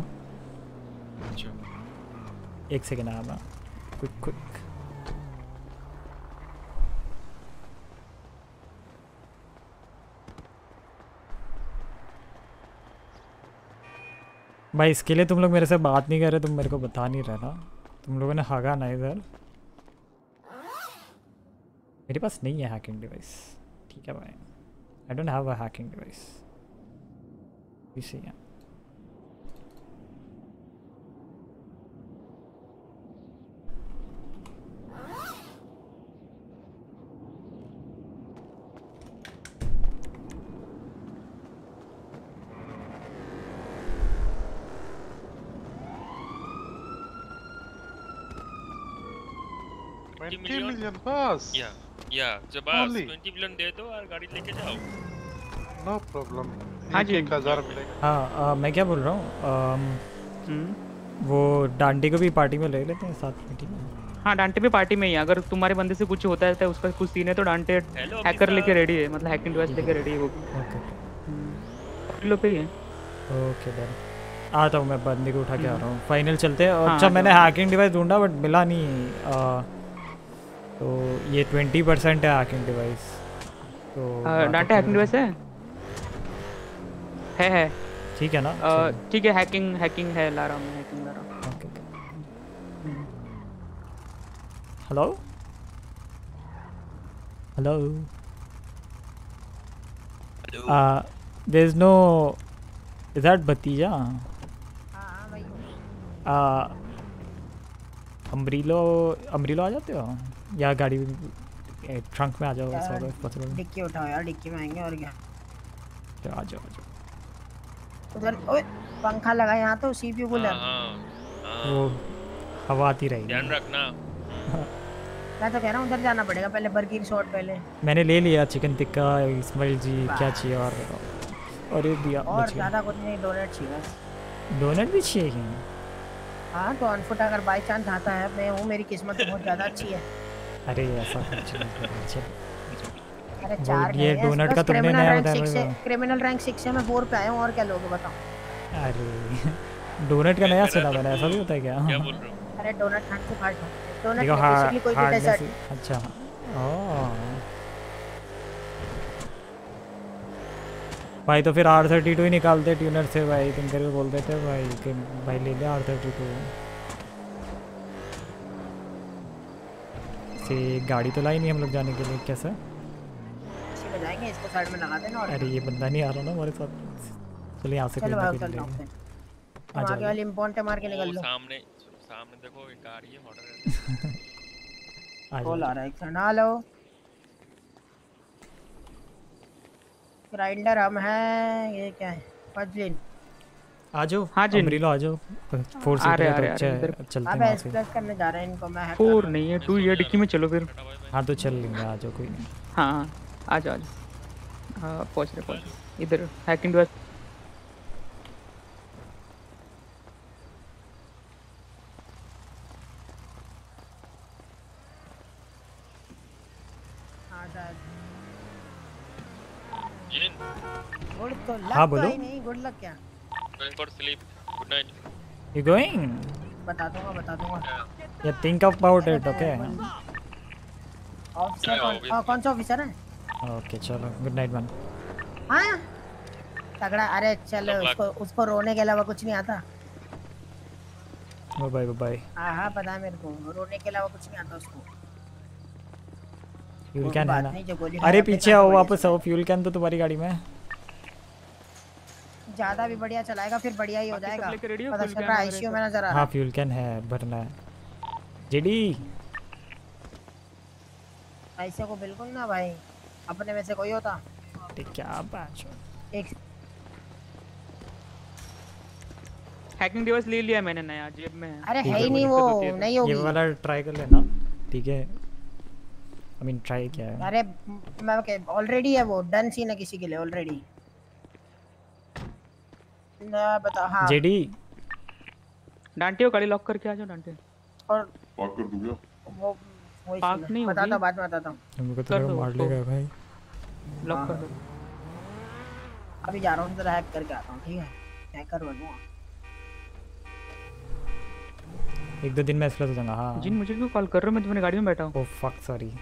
अच्छा। एक सेकेंड आया क्विक क्विक भाई इसके लिए तुम लोग मेरे से बात नहीं कर रहे तुम मेरे को बता नहीं रहे ना। तुम लोगों ने हागा ना इधर। मेरे पास नहीं है हैकिंग डिवाइस ठीक है भाई। I don't have a hacking device इसी है ट्वेंटी million बस या या जब Only? 20 मिलियन दे दो और गाड़ी लेके जाओ। नो प्रॉब्लम हाँ जी। एक हज़ार मिलेगा। हाँ मैं क्या बोल रहा हूँ? अम, वो डांडी को भी पार्टी में ले लेते हैं साथ में ठीक है? हाँ डांटे भी पार्टी में ही है। अगर तुम्हारे बंदे से कुछ होता है तो उसका कुछ सीन है तो डांटे। हैकर लेके रेडी है मतलब हैकिंग डिवाइस लेके रेडी है वो भी। ओके लो पे ही है। ओके डन आता हूँ मैं बंदी को उठा के आ रहा हूँ। फाइनल चलते हैं। हाँ, अच्छा मैंने हैकिंग डिवाइस ढूंढा बट मिला नहीं। तो ये ट्वेंटी परसेंट है हैकिंग डिवाइस तो डांटे हैकिंग डिवाइस है? है है. ठीक है ना? ठीक है हैकिंग हैकिंग है ला रहा हूँ हैकिंग ला रहा हूँ. Hello hello uh there is no is that भतीजा uh अम्ब्रीलो अम्ब्रीलो आ जाते हो? या गाड़ी ट्रंक में आ जाओ ऐसा होगा पॉसिबल डिक्की उठाओ यार डिक्की में आएँगे और क्या? तो आ जाओ आ जाओ। उधर ओए पंखा लगा यहाँ तो सीपीयू कूलर वो हवा आती रहेगी। ध्यान रखना। मैं तो कह रहा हूँ उधर जाना पड़ेगा पहले बर्गर शॉट पहले। मैंने ले लिया चिकन टिक्का इस्माइल जी क्या चाहिए और अरे दिया और ज़्यादा कुछ नहीं डोनेट चाहिए बस। डोनट भी चाहिए हाँ तो अनफुट अगर बाई चांस आता है मैं हूँ मेरी किस्मत बहुत ज़्यादा अच्छी है। अरे ऐसा कुछ नहीं करना, अरे चार ये डोनट का तुमने नया बताया। क्रिमिनल रैंक सिक्स से मैं फोर पे आया हूँ और क्या लोगे बताओ? अरे डोनट का नया सुना मैंने ऐसा भी होता है क्या? क्या बोल रहे हो? अरे डोनट खाने से फाट डोनट देखो बेसिकली कोई भी डेजर्ट अच्छा ओह भाई तो फिर आर थर्टी टू ही निकालते ट्यूनर से भाई। तुम करके बोल देते भाई कि भाई ले ले आर थर्टी टू से गाड़ी तो लाई नहीं हम लोग जाने के लिए कैसे? इसी इसको साइड में लगा देना अरे ये बंदा नहीं आ रहा ना हमारे साथ। चलिए यहाँ से चलो भाई चल हूँ आ जाओ आगे वाली इम्पोर्ट मार के निकल लो। सामने सामने देखो एक गाड़ी है मॉडल आ कॉल आ रहा है एक सेकंड हेलो ग्राइंडर हम हैं ये क्या है? फजलिन आ जाओ हाँ जी। अमरीलो आ जाओ। फोर आ रहे, सीटर आ तो अच्छा है चलते हैं अब से। प्लस करने जा रहे हैं इनको मैं फोर नहीं है टू ये डिक्की में चलो फिर। हाँ तो चल लेंगे आ जाओ कोई नहीं। हाँ आ जाओ आ जाओ। हाँ पहुँच रहे पहुँच इधर हैकिंग हाँ गुड तो लक हाँ, तो बोलो। Going for sleep good night you going बता दूँगा बता दूँगा। या think about it okay officer कौन हाँ, कौन सा ऑफिसर है? ओके चलो गुड नाइट मैन हाँ? तगड़ा अरे चलो उसको उसको रोने के अलावा कुछ नहीं आता। बाय बाय हाँ हाँ पता है मेरे को रोने के अलावा कुछ नहीं आता उसको। फ्यूल कैन है ना। अरे पीछे आओ वापस आओ फ्यूल कैन तो तुम्हारी गाड़ी में। है ज़्यादा भी बढ़िया चलाएगा फिर बढ़िया ही हो जाएगा? पता चल रहा है आईसीयू में नज़र आ रहा हाँ है। फ्यूल कैन है भरना है। जेडी। ऐसे को बिल्कुल ना भाई अपने में से कोई होता। ठीक क्या बात है। एक हैकिंग डिवाइस ले लिया मैंने नया जेब में है। अरे है है, नहीं वो होती है तो। ये वाला ट्राई कर लेना ठीक है। आई मीन ट्राई क्या है? अरे मैं ऑलरेडी है वो डन सीन है किसी के लिए ऑलरेडी ना बता हाँ। जेडी। डांटे हो गाड़ी लॉक करके आ जाओ डांटे। और पार्क कर दूँगा। वो वही पार्क है। नहीं बताता बाद में बताता हूँ। हमको तो मार लेगा भाई। लॉक कर दो। अभी जा रहा हूँ जरा हैक करके आता हूँ ठीक है? हैकर बनूँगा एक दो दिन में एक्सप्रेस हो जाऊँगा हाँ। जिन मुझे क्यों कॉल कर रहे हो? मैं तुम्हारी गाड़ी में बैठा हूँ। ओ फक सॉरी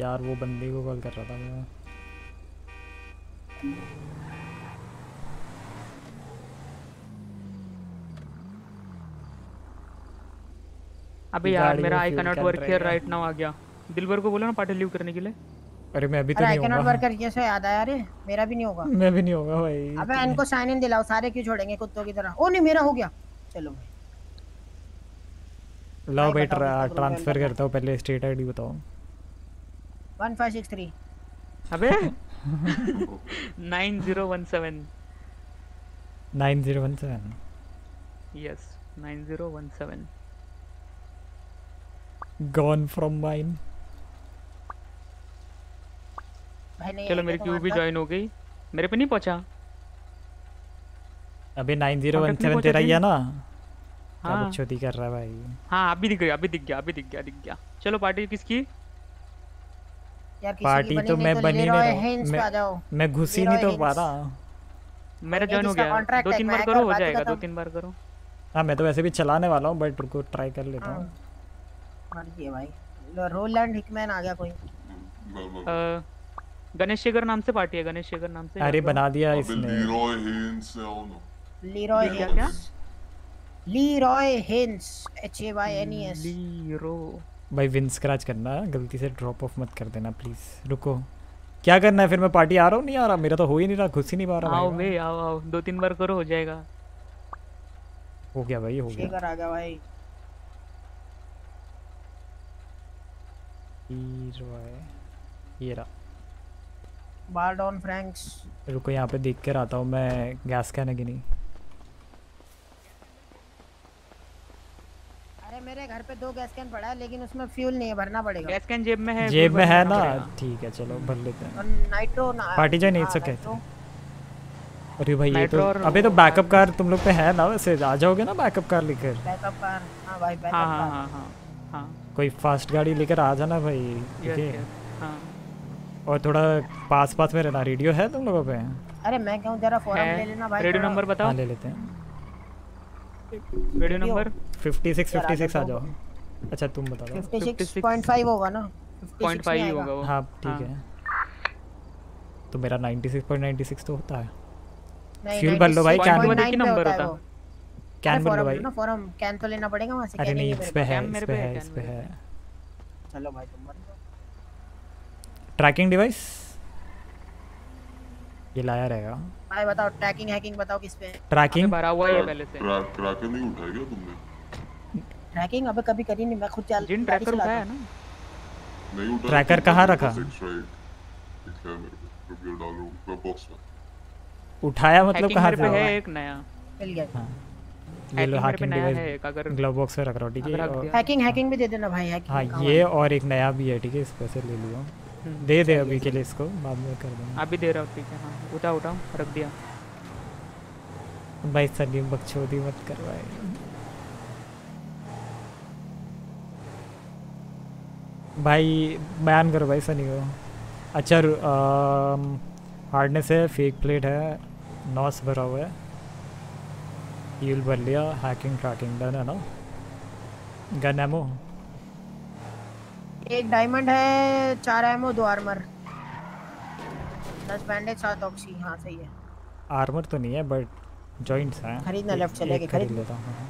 यार वो बंदे को कॉल कर रहा था मैं। अबे यार मेरा I cannot can work here right now आ गया। दिलबर को बोला ना पार्टी लीव करने के लिए? अरे मैं अभी तो अरे आई नहीं कैनॉट होगा। वर्कर कैसे याद आया अरे मेरा भी नहीं होगा। मैं भी नहीं होगा भाई। अबे इनको साइन इन दिलाओ सारे क्यों छोड़ेंगे कुत्तों की तरह? ओ नहीं मेरा हो गया। चलो भाई। लाओ भाई ट्रांसफ़र करता हूँ पहले स्टेट आईडी बताओ। 1563 अबे! 9017 nine zero one seven yes 9017 mine भाई नहीं चलो मेरी तो क्यू भी ज्वाइन हो गई। मेरे पे नहीं पहुँचा? अबे नाइन ज़ीरो वन Contact नहीं सेवन पहुँचा तेरा ही है ना? क्या हाँ। बकचोदी कर रहा है भाई? हाँ अभी दिख गया अभी दिख गया अभी दिख गया दिख गया। चलो पार्टी किसकी? यार पार्टी तो मैं बनी नहीं रहा पे आ जाओ। मैं मैं घुस ही नहीं तो पा रहा मेरा ज्वाइन हो गया। दो तीन बार करो हो जाएगा दो तीन बार करो। हाँ मैं तो वैसे भी चलाने वाला हूँ बट रुको ट्राई कर लेता हाँ। हूँ मर्ज़ी भाई। रोलैंड हिकमैन आ गया कोई। गणेश शेखर नाम से पार्टी है गणेश शेखर नाम से। अरे बना दिया इसने। लीरॉय हिंस उन लीरॉय क्या हिंस क्या? Leroy Haynes H A Y N E S Leroy. भाई विन स्क्रैच करना गलती से ड्रॉप ऑफ़ मत कर देना प्लीज़। रुको। क्या करना है? फिर मैं पार्टी आ रहा हूँ? नहीं आ रहा। मेरा तो हो ही नहीं रहा घुस ही नहीं पा रहा आओ भाई। आओ आओ। दो तीन बार करो हो जाएगा। हो गया भाई हो गया। शेखर आ गया भाई हीरो है ये रहा। बारडॉन फ्रैंक्स रुको यहाँ पे देख कर आता हूँ मैं गैस कैन है कि नहीं? अरे मेरे घर पे दो गैस कैन पड़ा है लेकिन उसमें फ्यूल नहीं है भरना पड़ेगा। गैस कैन जेब में है जेब में है ना? ठीक है चलो भर लेते हैं। नाइट्रो ना पार्टी जाए नहीं इट्स अरे भाई ये तो अबे तो बैकअप कार तुम लोग पे है ना? वैसे आ जाओगे ना बैकअप कार लेकर? बैकअप कार हाँ भाई बैकअप कार हाँ हाँ हाँ। कोई फास्ट गाड़ी लेकर आ जाना भाई ठीक है? हाँ। और थोड़ा पास पास में रहना रेडियो है तुम लोगों पे? अरे मैं कहूँ जरा फॉरम ले लेना भाई रेडियो नंबर बताओ। हाँ ले लेते हैं। रेडियो नंबर 56 56 आ जाओ। अच्छा तुम बता दो 56.5 होगा ना? 56 पॉइंट नहीं फाइव आएगा। होगा वो। हाँ ठीक है। तो मेरा 96.96 तो होता है। फ्यूल भर लो भाई 96.9 कैन पे देखिए नंबर होता है। कैन भर भाई। ना फॉरम कैन तो लेना पड़ेगा वहाँ से अरे नहीं इस पे है इस मेरे पे है, इस पे है। चलो भाई तुम मत लो। ट्रैकिंग डिवाइस ये लाया रहेगा। भाई बताओ ट्रैकिंग हैकिंग बताओ किस पे ट्रैकिंग भरा हुआ ही पहले से। ट्रैकर नहीं उठाया क्या तुमने? ट्रैकिंग अबे कभी करी नहीं मैं खुद चल जिन ट्रैकर उठाया हूँ। ना। नहीं उठाया ट्रैकर कहाँ रखा? मेरे उठाया मतलब कहाँ से पे है एक नया। मिल गया। हाँ। ये लो हैकिंग हैकिंग है एक अगर ग्लव बॉक्स में रख रहा हूँ ठीक है? रख और- दिया। हैकिंग हैकिंग भी दे देना भाई हैकिंग हाँ ये और एक नया भी है ठीक है? इस पे से ले लियो। हम्म, दे दे अभी के लिए इसको बाद में कर दूँगा। अभी दे रहा हूँ ठीक है हाँ। उठा उठाओ रख दिया। भाई सलीम बकचोदी मत करवाए। भाई बयान करो भाई सनी को। अच्छा हार्डनेस है फेक प्लेट है नॉस भरा हुआ है। भर लिया हैकिंग ट्रैकिंग डन है ना गन एमो एक डायमंड है चार एमओ दो आर्मर दस बैंडेज सात ऑक्सी हाँ सही है। आर्मर तो नहीं है बट जॉइंट्स हैं। खरीदना, left चले के खरीद। लेता हूँ हाँ।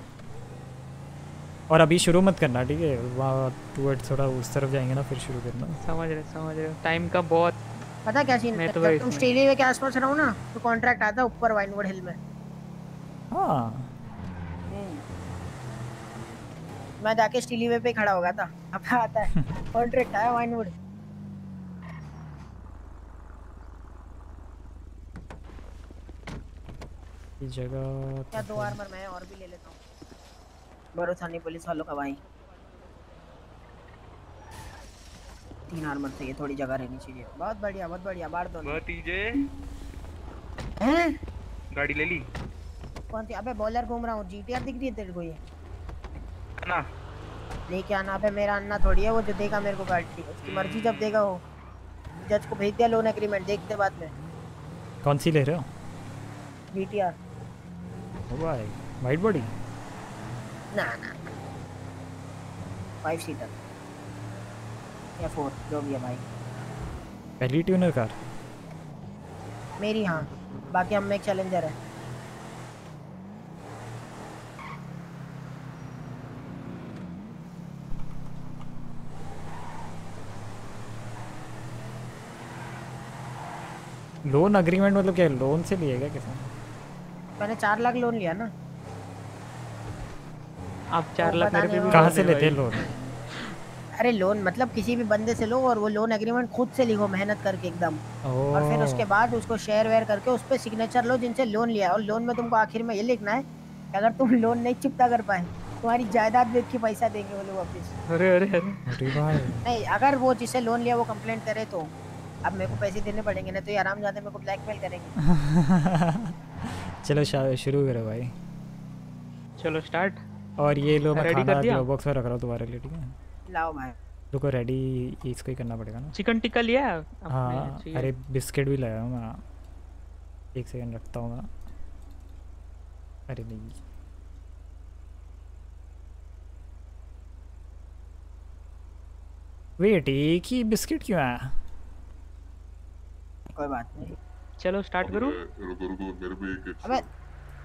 और अभी शुरू मत करना ठीक है? वहाँ टूवर्ड्स थोड़ा उस तरफ़ जाएँगे ना फिर शुरू करना। समझ रहे समझ रहे। टाइम का बहुत पता क्या सीन मैं है? तो तुम वे के आसपास रहो ना तो कॉन्ट्रैक्ट आता है ऊपर वाइनवुड हिल में। हाँ। मैं जाके स्टीली वे पे खड़ा हो गया था। अब आता है? कॉन्ट्रैक्ट आया वाइनवुड ये जगह क्या दो आर्मर मैं और भी ले लेता हूँ। भरोसा नहीं पुलिस वालों का भाई। तीन आर्मर चाहिए थोड़ी जगह रहनी चाहिए। बहुत बढ़िया बहुत बढ़िया बाढ़ दो। हैं? गाड़ी ले ली। कौन सी? अबे बॉलर घूम रहा हूँ जीटीआर दिख रही है तेरे को ये। ना। लेके आना पे मेरा अन्ना थोड़ी है वो जो देगा मेरे को गाड़ी। उसकी मर्ज़ी जब देगा वो। जज को भेज दिया लोन एग्रीमेंट देखते बाद में। कौन सी ले रहे हो? जीटीआर भाई वाइट बॉडी ना ना फाइव सीटर या फोर जो भी है भाई। पहली ट्यूनर कार मेरी हाँ बाकी हम में एक चैलेंजर है। लोन अग्रीमेंट मतलब क्या लोन से लिएगा किसान मैंने चार लाख लोन लिया ना। आप चार लाख मेरे पे भी कहाँ से लेते हैं लोन अरे लोन मतलब किसी भी बंदे से लो और वो लोन एग्रीमेंट खुद से लिखो मेहनत करके एकदम। और फिर उसके बाद उसको शेयर वेयर करके उस पर सिग्नेचर लो जिनसे लोन लिया और लोन में तुमको आखिर में ये लिखना है कि अगर तुम लोन नहीं चुकता कर पाए तुम्हारी जायदाद बेच के पैसा देंगे वो लोग वापिस। अरे अरे अरे। अरे भाई। नहीं अगर वो जिसे लोन लिया वो कंप्लेंट करे तो। अब मेरे को पैसे देने पड़ेंगे नहीं तो ये आराम जाते मेरे को ब्लैकमेल करेंगे। चलो शुरू करो भाई। चलो स्टार्ट और ये लो मैं खाना दिया? ग्लो बॉक्स में रख रहा हूँ तुम्हारे लिए ठीक है? लाओ भाई। रुको रेडी इसको ही करना पड़ेगा ना। चिकन टिक्का लिया है? हाँ अरे बिस्किट भी लाया हूँ मैं। एक सेकंड रखता हूँ मैं। अरे नहीं। वेट एक ही बिस्किट क्यों आया कोई बात नहीं। चलो स्टार्ट करूँ? रुको रुको मेरे पे एक अबे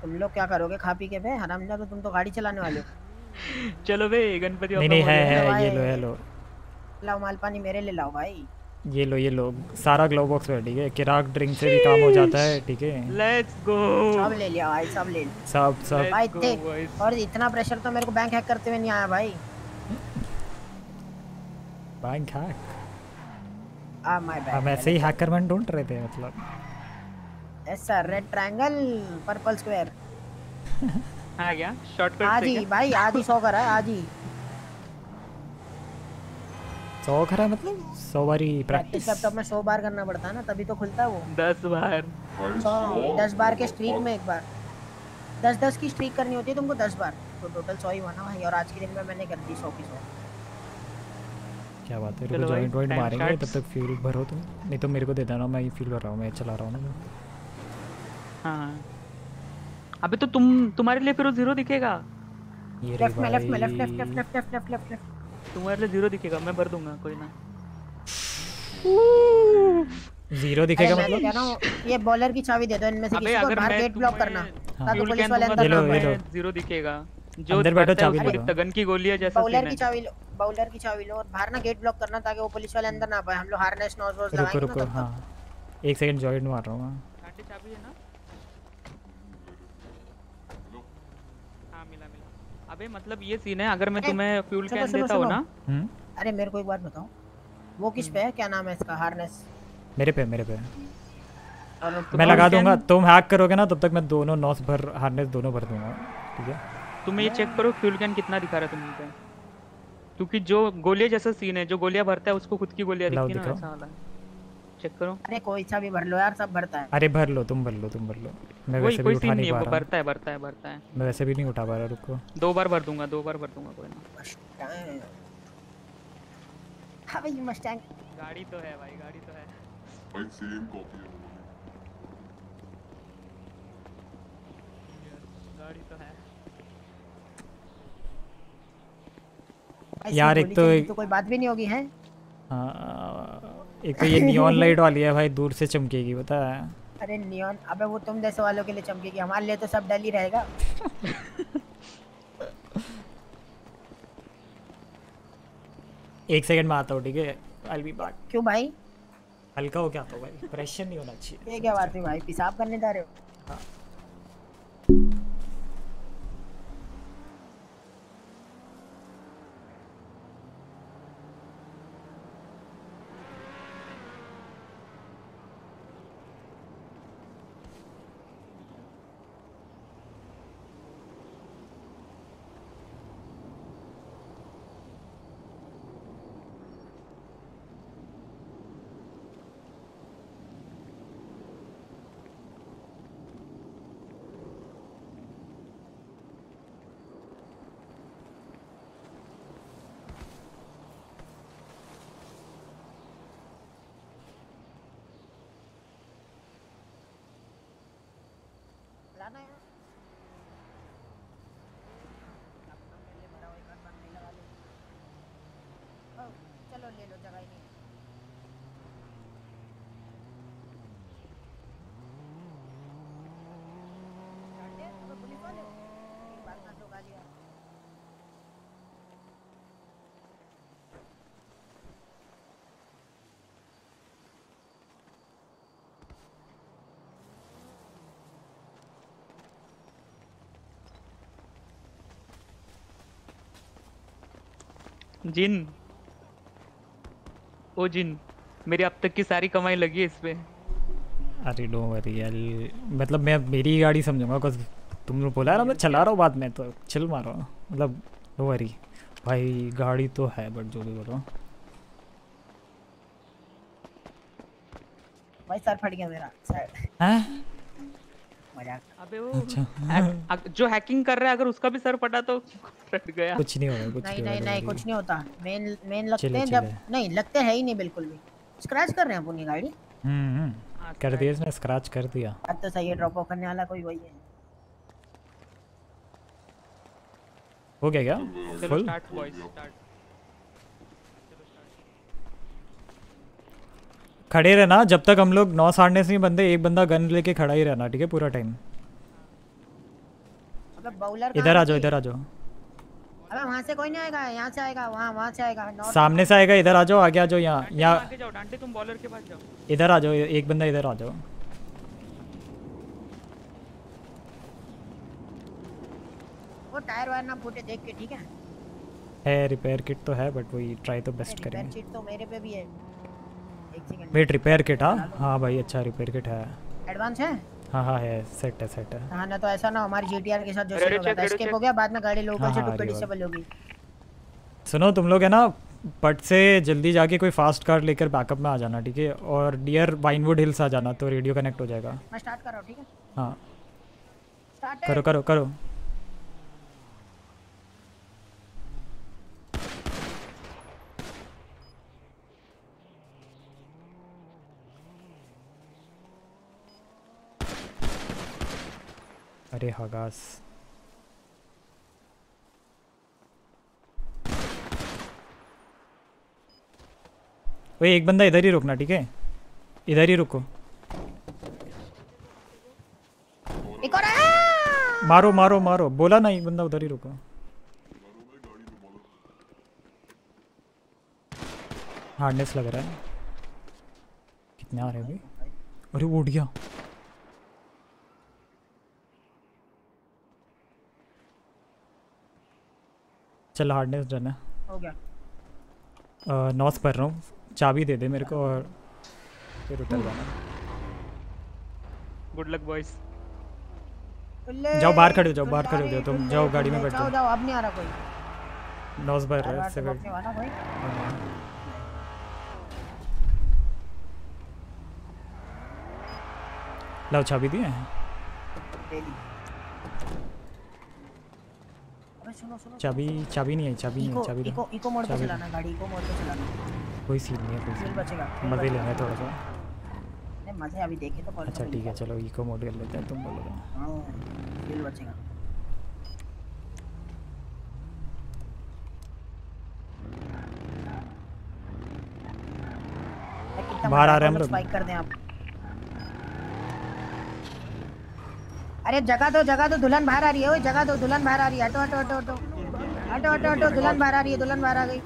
तुम लोग क्या करोगे? खा पी के बे हरामजादा तुम तो गाड़ी चलाने वाले हो। चलो बे गणपति नहीं नहीं है है। ये लो है लो। लाओ माल पानी मेरे लिए लाओ भाई। ये लो ये लो। सारा ग्लो बॉक्स में ठीक है? किराक ड्रिंक से भी काम हो जाता है ठीक है? लेट्स गो सब ले लिया भाई सब ले लिया। सब सब। भाई देख और इतना प्रेशर तो मेरे को बैंक हैक करते हुए नहीं आया भाई। बैंक हैक हम ऐसे ही हैकर मैन ढूंढ रहे थे मतलब। ऐसा रेड ट्रायंगल पर्पल स्क्वायर आ गया शॉर्टकट आज ही भाई आज ही सौ कर है आज। ही सौ खरा मतलब? सौ बारी प्रैक्टिस प्रैक्टिस लैपटॉप में सौ बार करना पड़ता है ना तभी तो खुलता है वो। दस बार। सौ दस बार के स्ट्रीक में एक बार। दस दस की स्ट्रीक करनी होती है तुमको दस बार। तो टोटल सौ ही हुआ ना भाई और आज के दिन में मैंने कर दी सौ की सौ। क्या बात है? रुको जॉइंट वॉइंट मारेंगे तब. तक फ्यूल भरो तुम। नहीं तो मेरे को दे देना मैं ये फ्यूल भर रहा हूँ मैं चला रहा हूँ ना हाँ। अबे तो तुम तुम्हारे लिए फिर वो ज़ीरो दिखेगा। ये रे लेफ़्ट में लेफ़्ट में लेफ़्ट भाई। Left left left left left left तुम्हारे लिए ज़ीरो दिखेगा मैं भर दूँगा कोई ना। ज़ीरो दिखेगा तो मतलब? ये बॉलर की चाबी दे दो इनमें से किसी को बाहर गेट ब्लॉक करना। हाँ। ताकि पुलिस वाले अंदर ना लो। ज़ीरो दिखेगा। जो अंदर बैठो, चाबी लो। दिखता गन की गोली है जैसा बाउलर सीन की चाबी लो बाउलर की चाबी लो और बाहर ना गेट ब्लॉक करना ताकि वो पुलिस वाले अंदर ना पाए हम लोग हार्नेस नॉज वॉज़ लगाएँगे रुको तब हाँ। एक सेकंड जॉइंट मार रहा हूँ मैं कांटे चाबी है ना? हाँ मिला मिला। अबे मतलब ये सीन है अगर मैं तुम्हें फ्यूल कैन देता हूँ। ना। हम्म? अरे मेरे को एक बात बताओ। वो किस पे है? क्या नाम है इसका? हार्नेस मेरे पे मेरे पे। मैं लगा दूँगा तुम हैक करोगे ना तब तक मैं दोनों नॉस भर हार्नेस दोनों भर दूँगा ठीक है? तुम ये चेक करो फ्यूल कैन कितना दिखा रहा है तुम पे। क्योंकि जो गोलियाँ जैसा सीन है जो गोलियाँ भरता है उसको खुद की गोलियाँ दिखती है ना ऐसा वाला चेक करो। अरे कोई सा भी भर लो यार सब भरता है। अरे भर लो तुम भर लो तुम भर लो। मैं वैसे भी उठा नहीं नहीं पा रहा। भरता है भरता है भरता है। मैं वैसे भी नहीं उठा पा रहा रुको। दो बार भर दूँगा दो बार भर दूँगा कोई ना। हाँ भाई मस्टैंग गाड़ी तो है भाई गाड़ी तो है। भाई सेम कॉपी है। गाड़ी तो है ऐसी यार, एक तो एक- तो कोई बात भी नहीं होगी है? हाँ, एक तो ये नियॉन लाइट वाली है भाई दूर से चमकेगी है। अरे नियॉन अबे वो तुम जैसे वालों के लिए चमकेगी हमारे लिए तो सब डल ही रहेगा। एक सेकंड में आता हूँ ठीक है? आई बी बैक क्यों भाई? हल्का हो क्या आता भाई? प्रेशर नहीं होना चाहिए। ये क्या बात है भाई? पेशाब करने जा रहे हो? लाना है अपना पहले भरा हुआ एक आध बार नहीं लगा लो ओ, चलो ले लो जगह ही नहीं है। जानते हैं तुम्हें पुलिस वाले हो? एक बार में लोग आ लिया जिन। ओ जिन मेरी अब तक की सारी कमाई लगी है इस पे। अरे डो वरी यार मतलब मैं मेरी गाड़ी समझूँगा बिकॉज़ तुम लोग बोला ना मैं चला रहा हूँ बाद में तो चिल मारो। मतलब डो वरी भाई गाड़ी तो है बट जो भी बोलो। भाई सर फट गया मेरा सर। हैं? अबे वो अच्छा। हैक- जो हैकिंग कर रहा है अगर उसका भी सर फटा तो फट गया। कुछ नहीं होगा कुछ नहीं नहीं नहीं कुछ नहीं होता। मेन मेन लगते हैं जब नहीं लगते है ही नहीं बिल्कुल भी। स्क्रैच कर रहे हैं अपनी गाड़ी। हम्म हम्म कर दिया इसने स्क्रैच कर दिया। अब तो सही है ड्रॉप ऑफ़ करने वाला कोई वही है। हो गया क्या? फुल स्टार्ट बॉयज़ स्टार्ट खड़े रहना जब तक हम लोग नौ साढ़ने से नहीं बंदे एक बंदा गन लेके खड़ा ही रहना ठीक है पूरा टाइम इधर आ जाओ इधर आ जाओ। अबे वहाँ से कोई नहीं आएगा यहाँ से आएगा वहाँ वहाँ से आएगा सामने से आएगा इधर आ जाओ आगे आ जाओ यहाँ यहाँ। आगे जाओ डांटे तुम बॉलर के पास जाओ। इधर आ जाओ एक बंदा इधर आ जाओ। वो टायर वायर ना फूटे देख के ठीक है? है रिपेयर किट तो है बट वही ट्राई तो बेस्ट रिपेयर करेंगे। शीट तो मेरे पे भी है। वेट रिपेयर किट हाँ? हाँ भाई अच्छा रिपेयर किट है। एडवांस है? हाँ हाँ है सेट है सेट है। हाँ ना तो ऐसा ना हमारी जीटीआर के साथ जो सीन हो गया था हो गया बाद में गाड़ी लोकल हाँ, से टुकड़ी। डिसेबल होगी सुनो तुम लोग है ना पट से जल्दी जाके कोई फास्ट कार लेकर बैकअप में आ जाना ठीक है? और डियर वाइनवुड हिल्स आ जाना तो रेडियो कनेक्ट हो जाएगा। मैं स्टार्ट कर रहा हूँ ठीक है? हाँ। करो करो करो। अरे हगास। ओए एक बंदा इधर ही रुकना ठीक है? इधर ही रुको। एक और। मारो मारो मारो। बोला ना एक बंदा उधर ही रुको। हार्डनेस लग रहा है। कितने आ रहे हैं अभी? अरे उठ गया। चल हार्डनेस डन है। हो गया। अ, नॉस रहा हूँ। चाबी दे दे मेरे को और फिर उतर जाना। गुड लक बॉयज़ जाओ बाहर खड़े हो जाओ बाहर खड़े हो जाओ तुम। जाओ गाड़ी में बैठ जाओ जाओ। जाओ अब नहीं आ रहा कोई। नॉस भर रहा है बार इससे से बैठ। रोकने वाला कोई। लाओ चाबी दिए दे दी अबे सुनो सुनो चाबी चाबी नहीं आई चाबी नहीं चाबी इको इको मोड पे चलाना गाड़ी इको मोड पे चलाना। कोई सीन नहीं है कोई सीन बचेगा मज़े। लेना है थोड़ा सा। नहीं मज़े अभी देखे तो अच्छा ठीक है चलो इको मोड कर लेते हैं तुम बोलोगे हाँ फ्यूल बचेगा। बाहर आ रहे हैं हम लोग। स्पाइक कर दें आप। अरे जगह दो जगह दो दुल्हन बाहर आ रही है जगह दो दुल्हन बाहर आ रही है। हटो हटो हटो हटो। हटो हटो हटो दुल्हन बाहर आ रही है दुल्हन बाहर आ गई।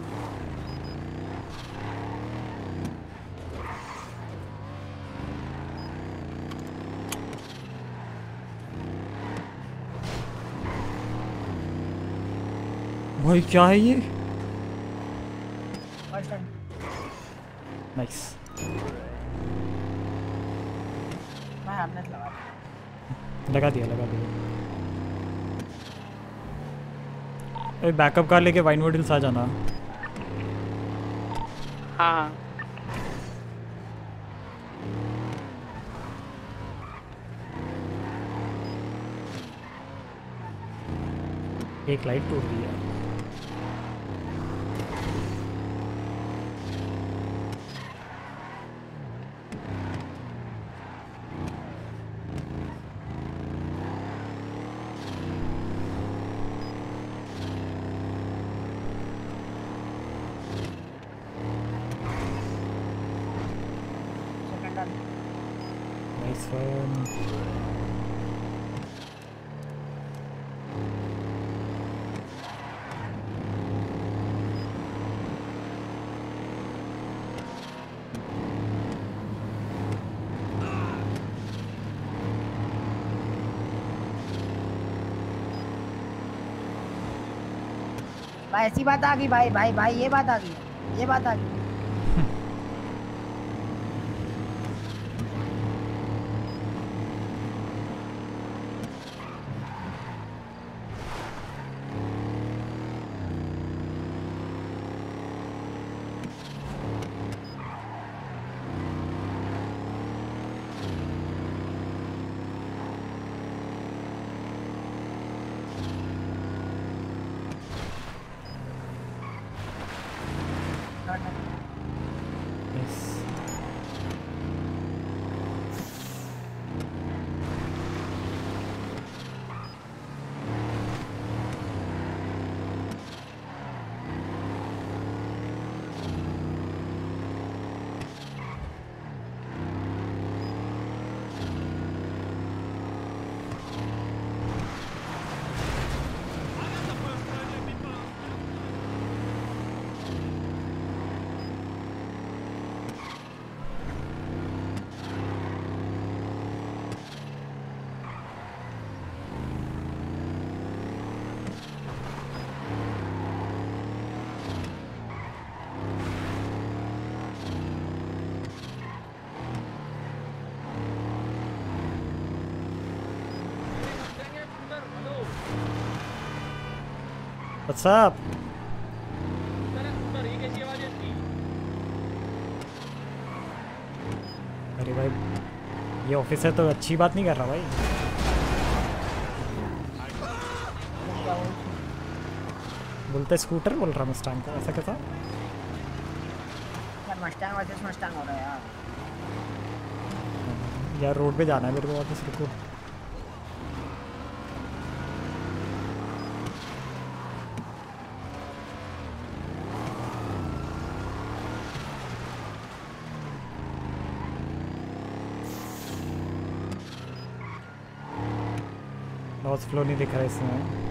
भाई क्या है ये? नाइस मैं हार्नेस लगा। लगा दिया लगा दिया। अरे बैकअप कार लेके वाइनवुड हिल्स आ जाना। हाँ। हाँ एक लाइट टूट गई है सेकंड डन नाइस वन भाई ऐसी बात आ गई, भाई भाई भाई, ये बात आ गई, ये बात आ गई। What's up? अरे भाई ये ऑफ़िस है तो अच्छी बात नहीं कर रहा भाई। बोलते स्कूटर बोल रहा मस्टांग का ऐसा कैसा? है यार। यार रोड पे जाना है मेरे को वापस रुको। फ्लो नहीं दिख रहा इसमें।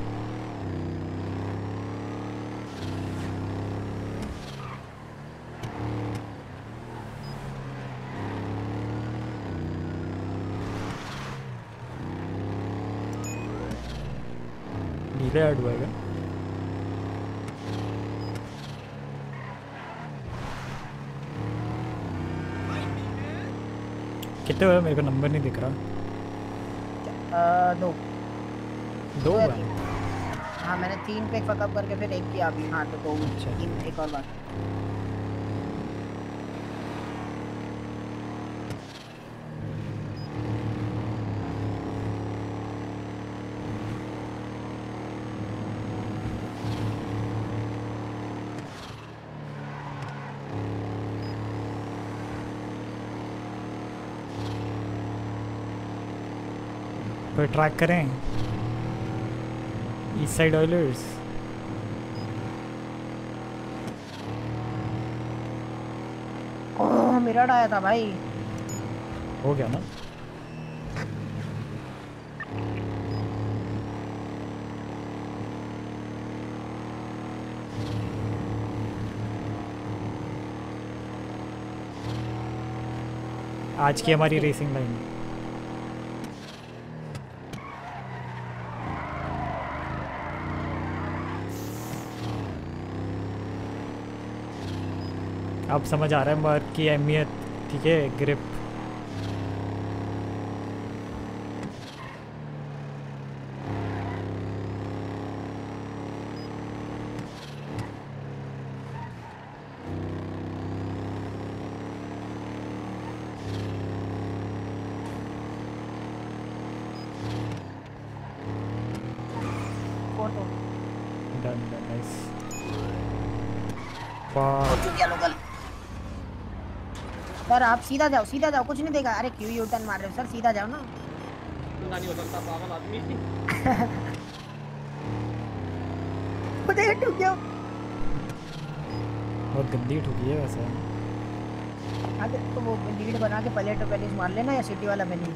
ऐड हुआ है कितने हुए मेरे को नंबर नहीं दिख रहा अ, दो दो तीन। हाँ मैंने तीन पे फकअप करके फिर एक किया अभी। हाँ तो दो। तीन एक और बार कोई ट्रैक करें? East side Oilers oh mirror आया था भाई। हो गया ना? आज की हमारी रेसिंग लाइन अब समझ आ रहा है मर्क की अहमियत ठीक है grip photo done done nice local sir आप सीधा जाओ सीधा जाओ कुछ नहीं देगा। अरे क्यों यू टर्न मार रहे हो सर? सीधा जाओ ना। नहीं हो सकता पागल आदमी गया। बहुत गंदी ठुकी है वैसे। अरे तो वो लीड बना के पहले तो पहले मार लेना या सिटी वाला मैंने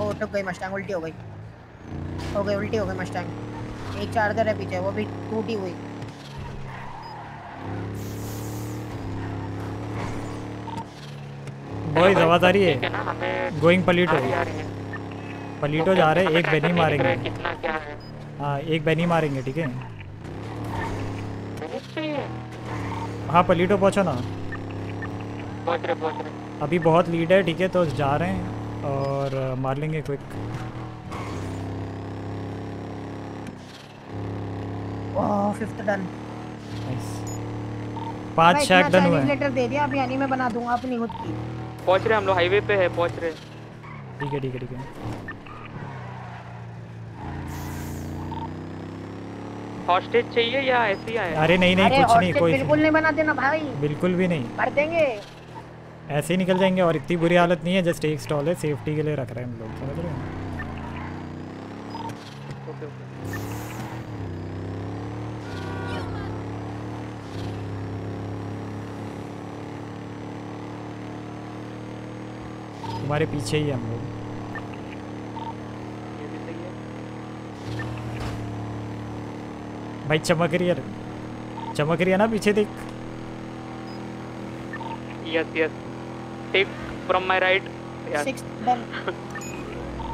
ओ टूट गई मस्टैंग उल्टी हो गई। हो गई उल्टी हो गई मस्टैंग एक चार्जर है पीछे वो भी टूटी हुई। बॉयज़ आवाज़ आ रही है? गोइंग पलीटो पलीटो जा रहे हैं एक बैनी मारेंगे। हाँ एक बैनी मारेंगे ठीक है? हाँ पलीटो पहुँचो ना। पहुँच रहे पहुँच रहे। अभी बहुत लीड है ठीक है तो जा रहे हैं और मार लेंगे क्विक ओह फिफ्थ डन पाँच शैक डन हुए लेटर दे दिया अभी यानी मैं बना दूँगा अपनी खुद की। पहुँच रहे हम लोग हाईवे पे है पहुँच रहे ठीक है ठीक है ठीक है। हॉस्टेज चाहिए या ऐसे ही आए? अरे नहीं नहीं अरे कुछ नहीं कोई बिल्कुल नहीं। बना देना भाई। बिल्कुल भी नहीं। कर देंगे। ऐसे ही निकल जाएँगे और इतनी बुरी हालत नहीं है जस्ट एक स्टॉल है सेफ्टी के लिए रख रहे हैं हम लोग समझ रहे हैं? तुम्हारे पीछे ही हम लोग। भाई चमक रही है चमक रही है ना पीछे देख। Yes yes take from my right six done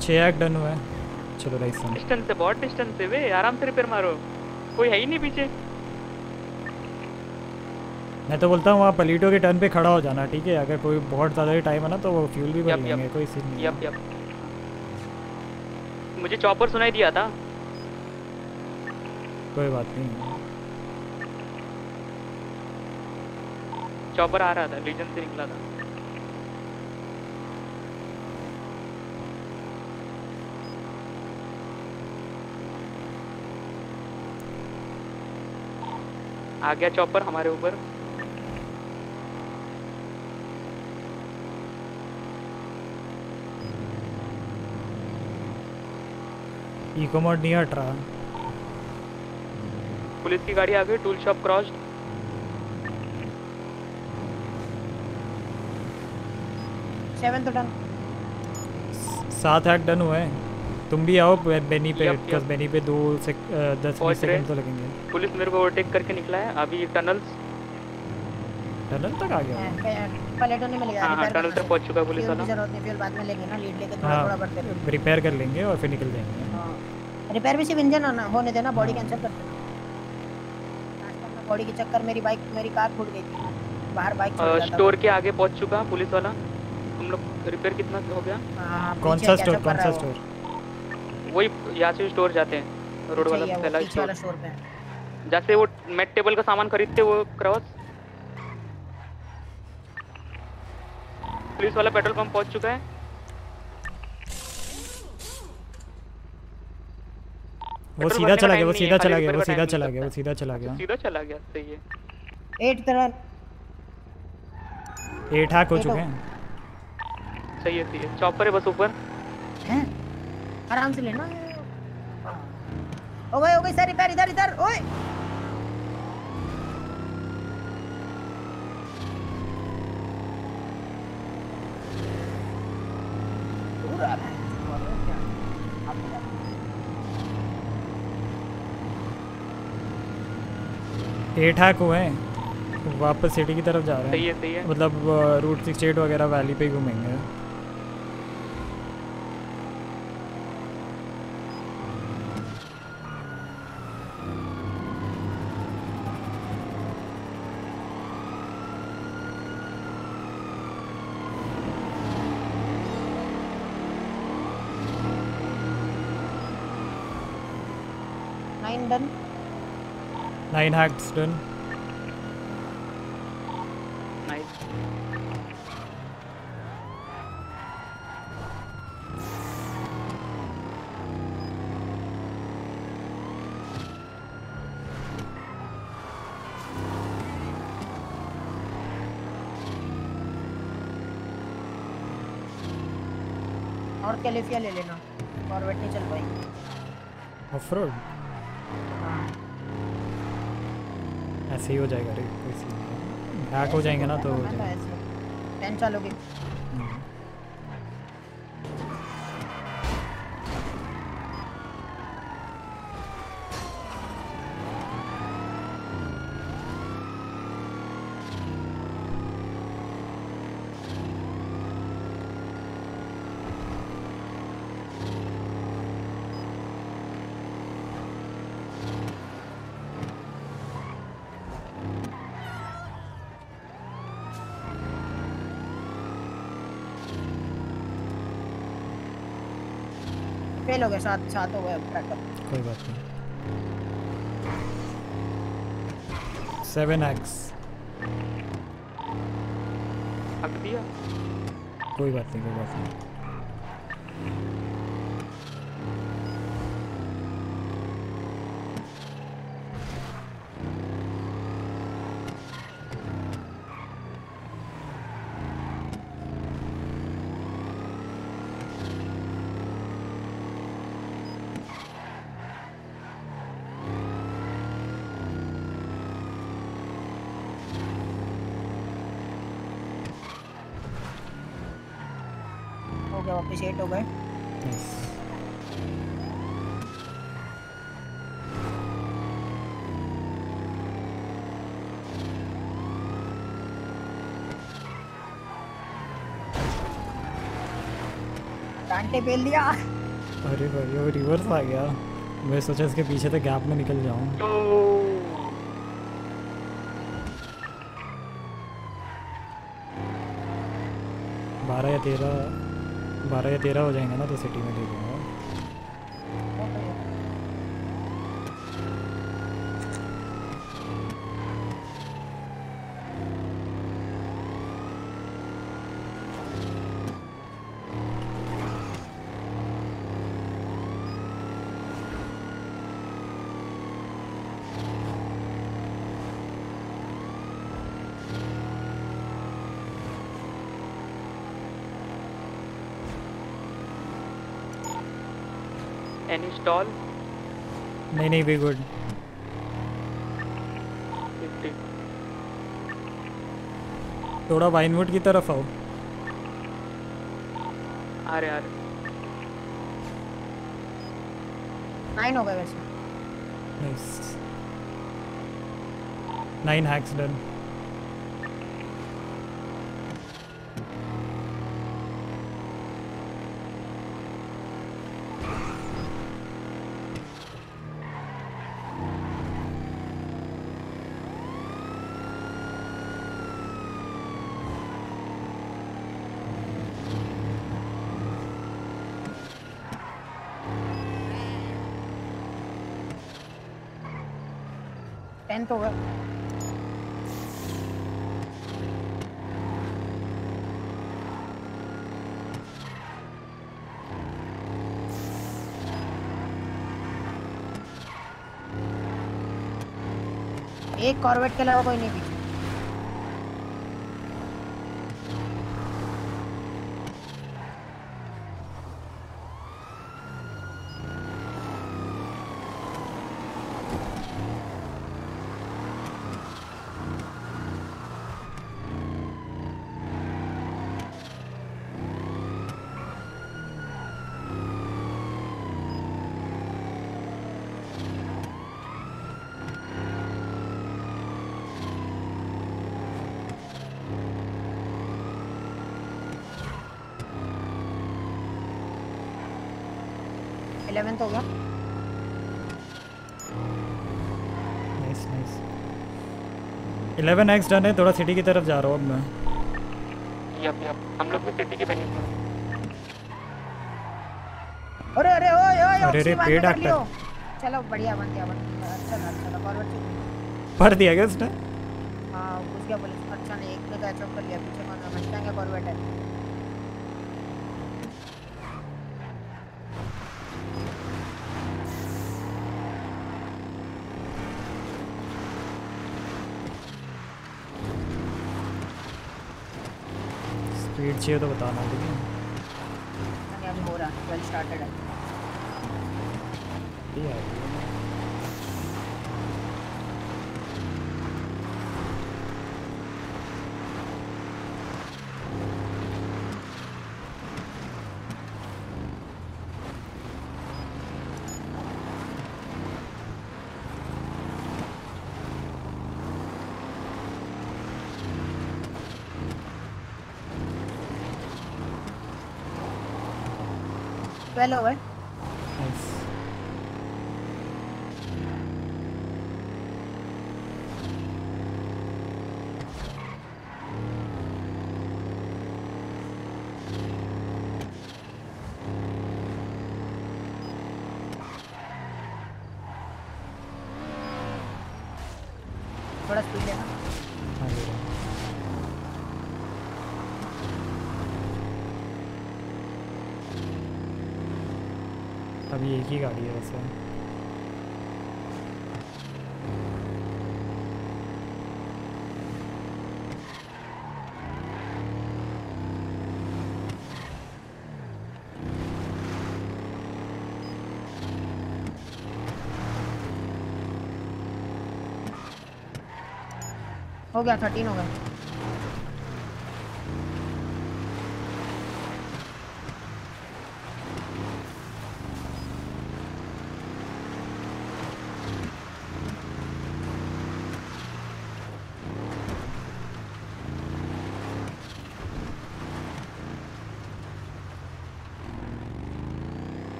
छः एक डन हुआ है। चलो राइट सन डिस्टेंस से बहुत डिस्टेंस से वे आराम से रिपेयर मारो। कोई है ही नहीं पीछे। मैं तो बोलता हूँ वहाँ पलीटो के टर्न पे खड़ा हो जाना ठीक है? अगर कोई बहुत ज़्यादा ही टाइम है ना तो वो फ्यूल भी भर। लेंगे कोई सीन नहीं यप यप मुझे चॉपर सुनाई दिया था। कोई बात नहीं। चॉपर आ रहा था लीजन से निकला था। आ गया चॉपर हमारे ऊपर। इको मोड नहीं हट रहा। पुलिस की गाड़ी आ गई टूल शॉप क्रॉस्ड सेवन तो डन सात आठ डन हुए तुम भी आओ बेनी पे बिकॉज़ बेनी पे दो अ, दस बीस सेकंड तो लगेंगे। पुलिस मेरे को ओवरटेक करके निकला है। अभी टनल्स टनल तक आ गया। पलेटो नहीं मिलेगा। हाँ हाँ टनल तक पहुँच चुका है पुलिस वाला। ज़रूरत नहीं फ्यूल बाद में लेंगे ना लीड लेके थोड़ा थोड़ा हाँ बढ़ते रिपेयर कर लेंगे और फिर निकल जाएँगे। रिपेयर भी सिर्फ़ इंजन होना होने देना बॉडी कैंसिल कर देना। बॉडी के चक्कर मेरी बाइक मेरी कार फूट गई थी। बाहर बाइक स्टोर के आगे पहुँच चुका पुलिस वाला। तुम लोग रिपेयर कितना हो गया? हाँ, कौन सा स्टोर कौन सा है? स्टोर वही यहाँ से स्टोर जाते हैं रोड वाला ही है पहला स्टोर जैसे वो मेट टेबल का सामान खरीदते वो क्रॉस पुलिस वाला पेट्रोल पंप पहुँच चुका है। वो सीधा चला गया वो है, सीधा चला गया वो सीधा चला गया वो सीधा चला गया। सीधा चला गया सही है। एट तरह। एट हैक हो चुके हैं। सही है सही है। चॉपर है बस ऊपर। हैं? आराम से लेना। हो गए हो गए सर इधर इधर इधर ओए दूर आ रहा एट हैक हुए हैं वापस सिटी की तरफ़ जा रहे हैं सही है, सही है। मतलब रूट सिक्सटी एट वगैरह वैली पे ही घूमेंगे nine done nine hacks done nice और कैलिफिया ले लेना। फॉरवर्ड नहीं चल पाई ऑफ़ रोड ऐसे ही हो जाएगा हैक हो। जाएँगे ना तो हो जाएगा। साथ फेल हो गए हो ट्रैक्टर कोई बात नहीं। सेवन एक्स दिया? कोई बात नहीं कोई बात नहीं हो गया वापस एट हो गए डांटे पेल दिया। अरे भाई, वो रिवर्स आ गया। मैं सोचा इसके पीछे तो गैप में निकल जाऊँ। बारह या तेरह बारह या तेरह हो जाएँगे ना तो सिटी में ले एनी स्टॉल नहीं नहीं वी गुड थोड़ा वाइनवुड की तरफ़ आओ। आ रहे नाइन हो गए वैसे। Nice nine hacks done tenth हो। एक कॉर्वेट के अलावा कोई नहीं पीछे इलेवेंथ हो गया नाइस नाइस 11 एक्स डन है थोड़ा सिटी की तरफ़ जा रहा हूँ अब मैं। यप यप हम लोग भी सिटी के बने अरे अरे ओए ओए अरे रे, पेड़। लियो। चलो बढ़िया बन गया बन अच्छा था अच्छा फॉरवर्ड पढ़ दिया क्या उसने? हाँ घुस गया पुलिस अच्छा नहीं एक ने कैच अप कर लिया पीछे कौन है? मस्टैंग है कॉर्वेट है। स्पीड चाहिए well over. ¿eh? ही गाड़ी है वैसे। हो गया थर्टीन हो गए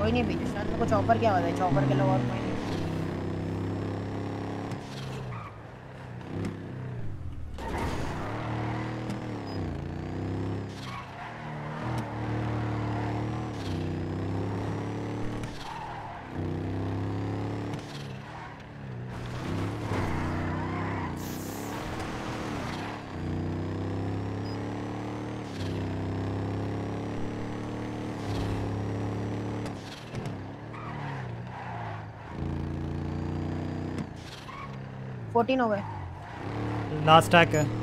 कोई नहीं पीछे शायद मेरे को चॉपर क्या बताए चॉपर के लोग और कोई नहीं फोर्टीन हो गए। लास्ट टैक है।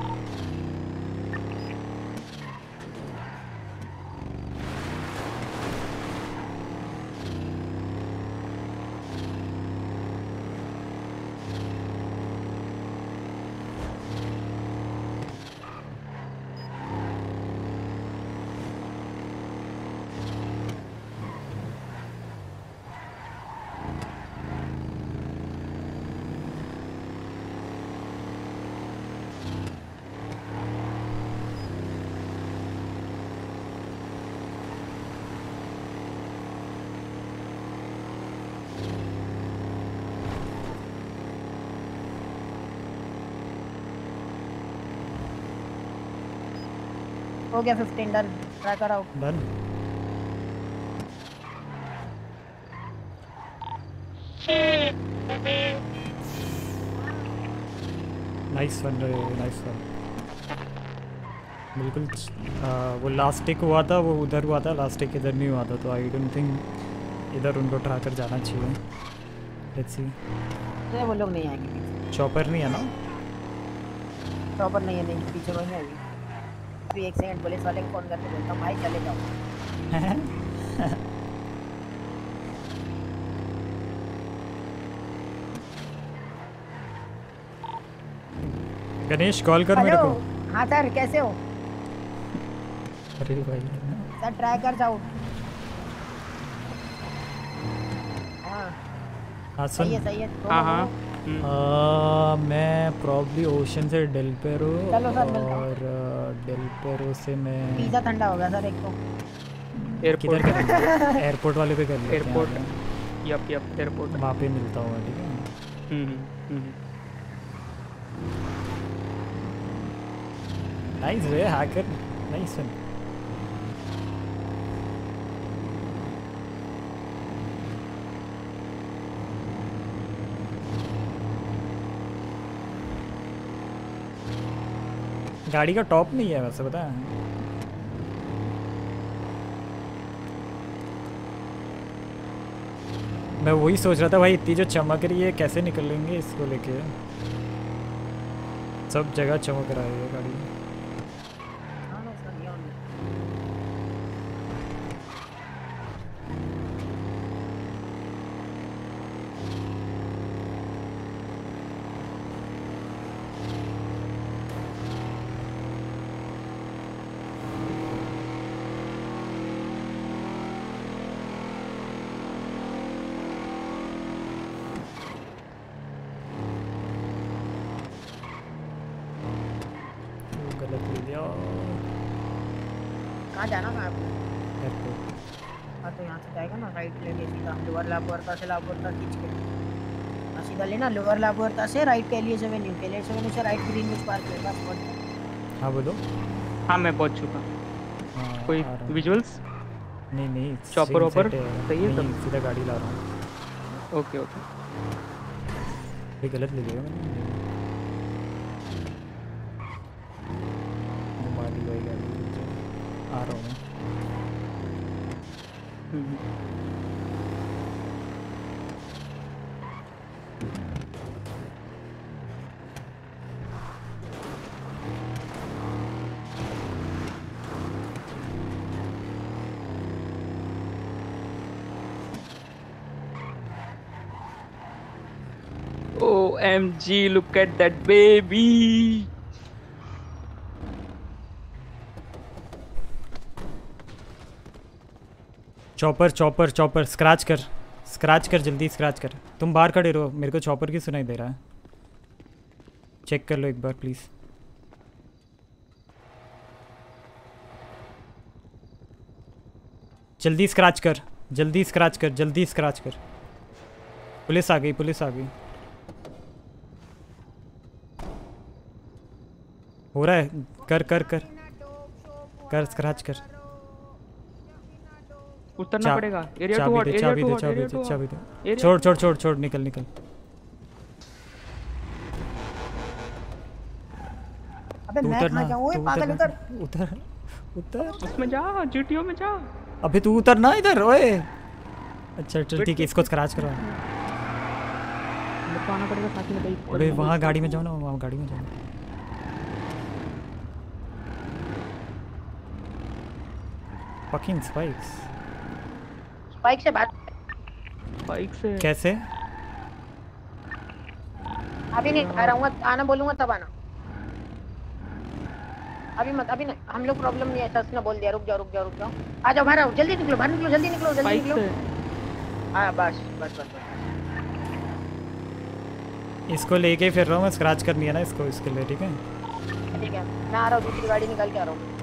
हो गया 15 done tracker out done nice one Ray nice one बिल्कुल आ, वो लास्ट टिक हुआ था वो उधर हुआ था लास्ट टिक इधर नहीं हुआ था तो आई डोंट थिंक इधर उनको ट्रा कर जाना चाहिए। लेट्स सी तो वो लोग नहीं आएँगे। चॉपर नहीं है ना? प्रॉपर नहीं है नहीं पीछे नहीं आएगी अभी एक सेकंड पुलिस वाले को फ़ोन करके बोलता हूँ भाई चले जाओ। गणेश कॉल कर मेरे को। हाँ सर कैसे हो? अरे भाई सर ट्रैकर आउट हाँ। हाँ सही है सही है। हाँ हाँ। आ, मैं प्रॉब्ली ओशन से डेल पेरो चलो सर, मिलते हैं। और डेल पेरो से मैं पिज्जा ठंडा हो गया सर एक तो किधर के एयरपोर्ट वाले पे कर लेते हैं एयरपोर्ट। यप यप एयरपोर्ट वहाँ पे मिलता होगा ठीक है? हम्म हम्म nice Ray hacker nice one गाड़ी का टॉप नहीं है वैसे, पता है। मैं वही सोच रहा था, भाई, इतनी जो चमक रही है, कैसे निकलेंगे इसको लेके? सब जगह चमक रहा है गाड़ी वो गलत ले लिया कहाँ जाना था आपको एयरपोर्ट हाँ तो यहाँ से जाएगा ना राइट लेके सीधा लोअर लापुअर्ता से लापुअर्ता खींच के हाँ, लोअर लापुअर्ता से राइट के लिए सेवेन्यू के लिए सेवेन्यू से राइट ग्रीनविच पार्क के पास पहुँच हाँ बोलो। हाँ मैं पहुँच चुका। हाँ, कोई। विजुअल्स नहीं नहीं चॉपर है। सही है सब? सीधा गाड़ी ला रहा हूँ। Okay okay. ये गलत ले लिया मैंने घुमा दी भाई गाड़ी मुझे। आ रहा हूँ मैं OMG, look at that baby. Chopper chopper chopper scratch कर स्क्रैच कर जल्दी स्क्रैच कर। तुम बाहर खड़े रहो मेरे को चॉपर की सुनाई दे रहा है। चेक कर लो एक बार प्लीज़ जल्दी स्क्रैच कर जल्दी स्क्रैच कर जल्दी स्क्रैच कर। पुलिस आ गई पुलिस आ गई। हो रहा है। कर कर कर। कर स्क्रैच कर। उतरना पड़ेगा। एरिया टू चाबी हॉट एरिया टू दे हॉट चाबी एरिया दे टू छोड़ छोड़ छोड़ छोड़ निकल निकल। अबे मैं उतरना, कहाँ जाऊँ? ओए पागल। उतर। उतर उतर। उसमें जा जीटीओ में जा। अबे तू उतर ना इधर ओए। अच्छा चल ठीक है इसको स्क्रैच करवा। मेरे आना पड़ेगा साथ में। भाई अबे वहाँ गाड़ी में जाओ ना वहाँ गाड़ी में जाओ fucking spikes. बाइक से बात बाइक से कैसे? अभी नहीं आ रहा हूँ आना बोलूँगा तब आना। अभी मत अभी नहीं हम लोग प्रॉब्लम नहीं है सच ने बोल दिया रुक जाओ रुक जाओ रुक जाओ। आ जाओ बाहर आओ जल्दी निकलो बाहर निकलो जल्दी निकलो जल्दी निकलो। हाँ बस बस बस बस। इसको लेके फिर रहा हूँ मैं स्क्रैच करनी है ना इसको इसके लिए ठीक है? ठीक है मैं आ रहा हूँ दूसरी गाड़ी निकाल के आ रहा हूँ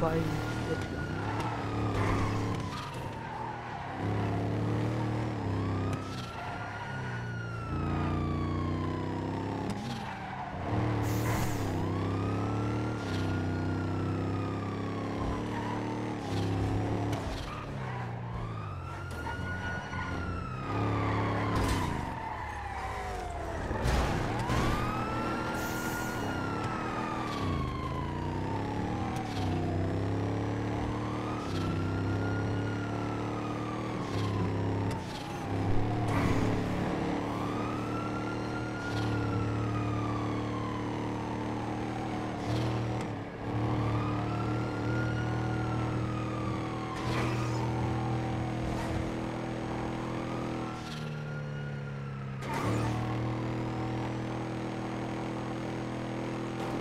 भाई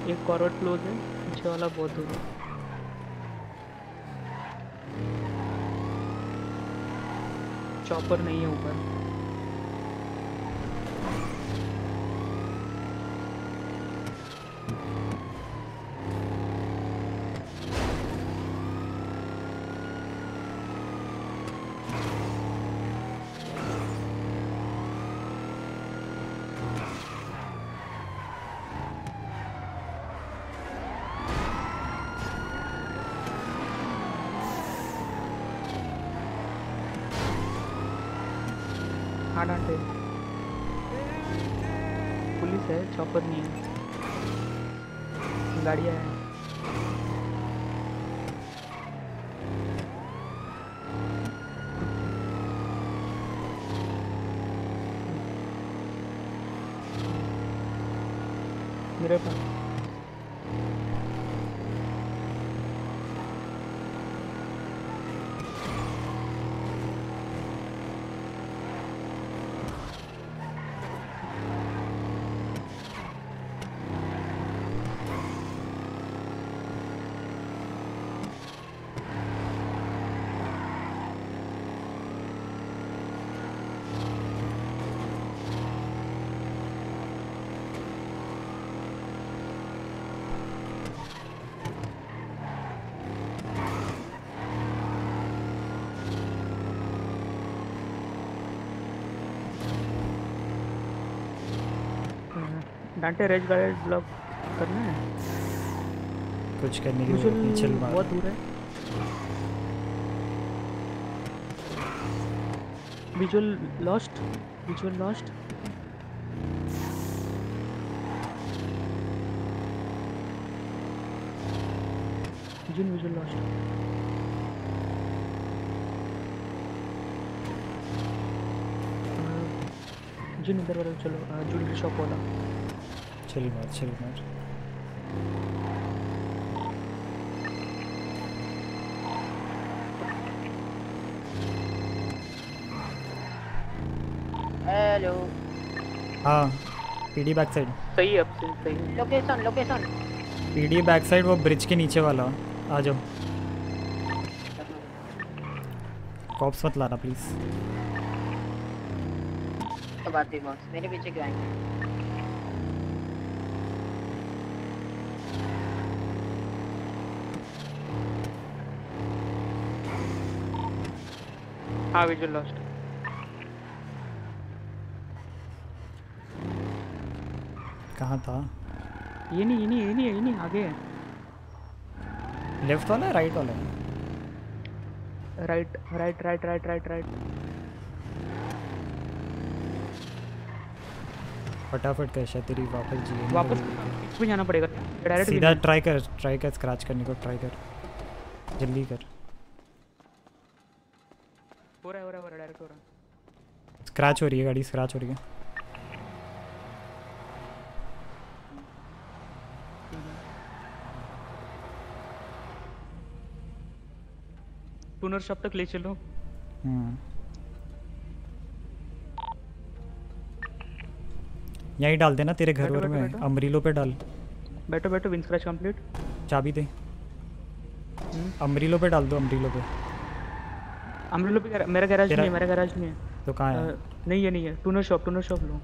एक फॉरवर्ड क्लोज है पीछे वाला बहुत दूर है। चॉपर नहीं है ऊपर हाँ डांटे है नहीं है। गाड़ियाँ है मेरे पास डांटे रेज गाइड ब्लॉक करना है। कुछ करने की नहीं चिल बहुत दूर है। विजुअल लॉस्ट विजुअल लॉस्ट जिन विजुअल लॉस्ट जिन इधर वाला चलो ज्वेलरी शॉप वाला। चिल मार चिल मार हेलो हाँ पीडी बैक साइड सही है सही location location PD back side वो ब्रिज के नीचे वाला। आ जाओ। कॉप्स मत लाना प्लीज़ तो बात बॉस मेरे पीछे क्यों आएँगे? हाँ विजुअल लॉस्ट कहाँ था? ये नहीं ये नहीं ये नहीं ये नहीं आगे है। लेफ़्ट वाला है राइट वाला है? Right right right right right right फटाफट कर शायद तेरी वापस जी वापस भी जाना पड़ेगा। डायरेक्ट सीधा ट्राई कर ट्राई कर स्क्रैच करने को ट्राई कर। जल्दी कर हो रहा है हो रहा है हो रहा है डायरेक्ट हो रहा है स्क्रैच हो रही है गाड़ी स्क्रैच हो रही है। टूनर शॉप तक ले चलो। हम्म। यहीं डाल देना तेरे घर वर में। अमरीलो पे डाल। बैठो बैठो विंड स्क्रैच कंप्लीट चाबी दे। अमरीलो पे डाल दो अमरीलो पे। अमरीलो पे मेरा गैराज नहीं है मेरा गैराज नहीं है। तो कहाँ है? नहीं है नहीं है। टूनर शॉप टूनर शॉप लो।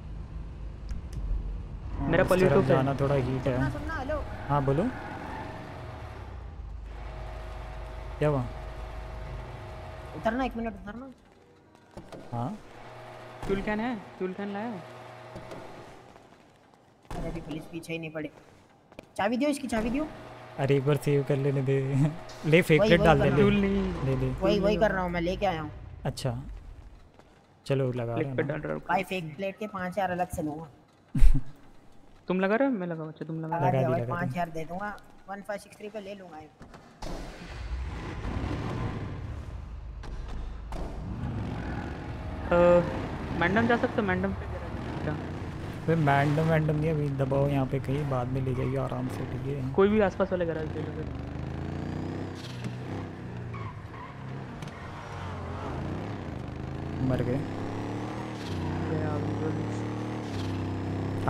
हाँ, मेरा उस पल्ली है। जाना थोड़ा हीट है। हाँ बोलो। क्या हुआ? उतरना एक मिनट उतरना। हाँ। फ्यूल कैन है फ्यूल कैन लाया अरे अभी पुलिस पीछे ही नहीं पड़े। चाबी दियो इसकी चाबी दियो। अरे एक बार सेव कर लेने दे। ले फेक प्लेट डाल दे ले। ले वही वही कर रहा हूँ मैं लेके आया हूँ। अच्छा। चलो लगा पे रहे हूँ भाई फेक प्लेट के पाँच हज़ार अलग से लूँगा। तुम लगा रहे हो? मैं लगा अच्छा तुम लगा लगा दिया दी, लगा पाँच दी। हज़ार दे दूँगा। वन फाइव सिक्स थ्री पे ले लूँगा एक। मैंडम जा सकते हो? मैंडम वे मैंडम मैंडम नहीं अभी दबाओ यहाँ पे कहीं बाद में ले जाइए आराम से ठीक है? कोई भी आसपास वाले गैराज ले लो मर गए।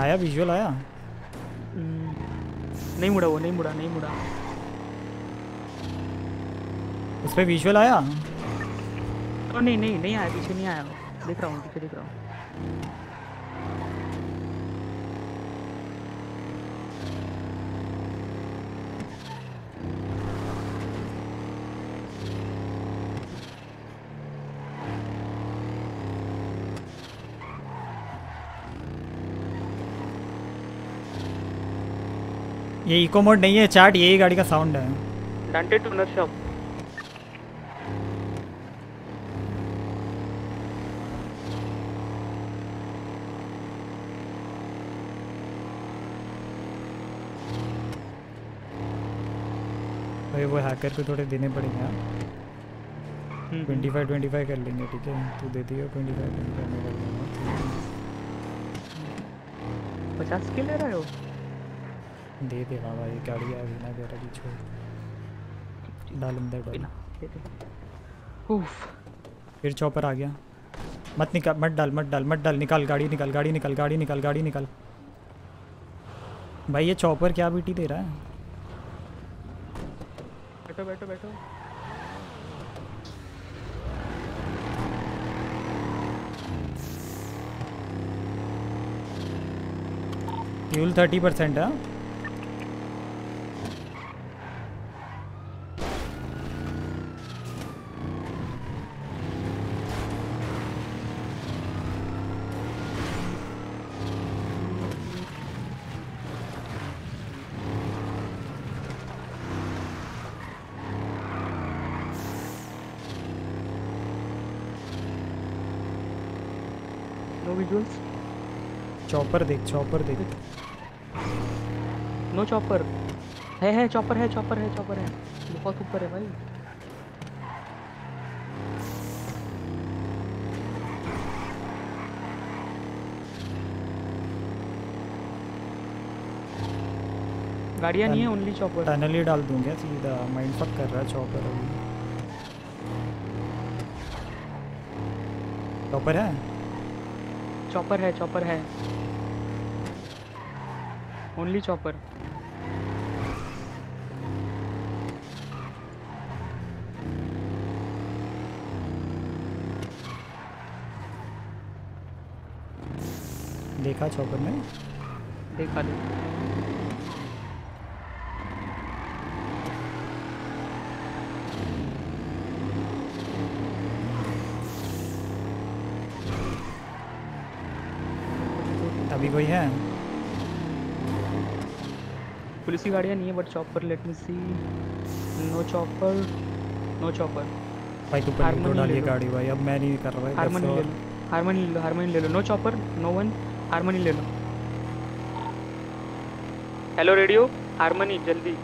आया विजुअल आया? हम्म, नहीं मुड़ा वो नहीं मुड़ा नहीं मुड़ा। उस पर विजुअल आया? तो नहीं नहीं नहीं आया पीछे नहीं आया वो। देख रहा हूँ पीछे देख रहा हूँ। ये इको मोड नहीं है चैट यही गाड़ी का साउंड है। डांटे टूनर शॉप भाई वो हैकर को थोड़े देने पड़ेंगे ट्वेंटी फाइव ट्वेंटी फाइव कर लेंगे ठीक है। तू दे दियो ट्वेंटी फाइव ट्वेंटी फाइव में कर लूँगा पचास के ले रहे हो? दे दे बाबा ये गाड़ी आ गई ना जरा भी छोड़। डाल अंदर डाल उफ। फिर चॉपर आ गया। मत निकाल मत डाल मत डाल मत डाल निकाल गाड़ी निकाल गाड़ी निकाल गाड़ी निकाल गाड़ी निकाल। भाई ये चॉपर क्या बीटी दे रहा है? बैठो बैठो बैठो। फ्यूल थर्टी परसेंट है नो विजुअल्स चॉपर देख चॉपर देख। नो चॉपर है है चॉपर है चॉपर है चॉपर है। बहुत ऊपर है भाई। गाड़ियाँ नहीं है ओनली चॉपर टनल ही डाल दूँगा सीधा। माइंड फक कर रहा है चॉपर चॉपर है? चॉपर है चॉपर है। Only chopper. देखा चॉपर में देखा दे अभी कोई है पुलिस की गाड़ियाँ नहीं है but chopper let me see no chopper no chopper भाई तू पर डाल डालिए गाड़ी भाई अब मैं नहीं कर रहा भाई हारमोनी ले लो। हारमोनी ले लो हारमोनी ले लो। No chopper no one Harmony ले लो। हेलो रेडियो हारमोनी जल्दी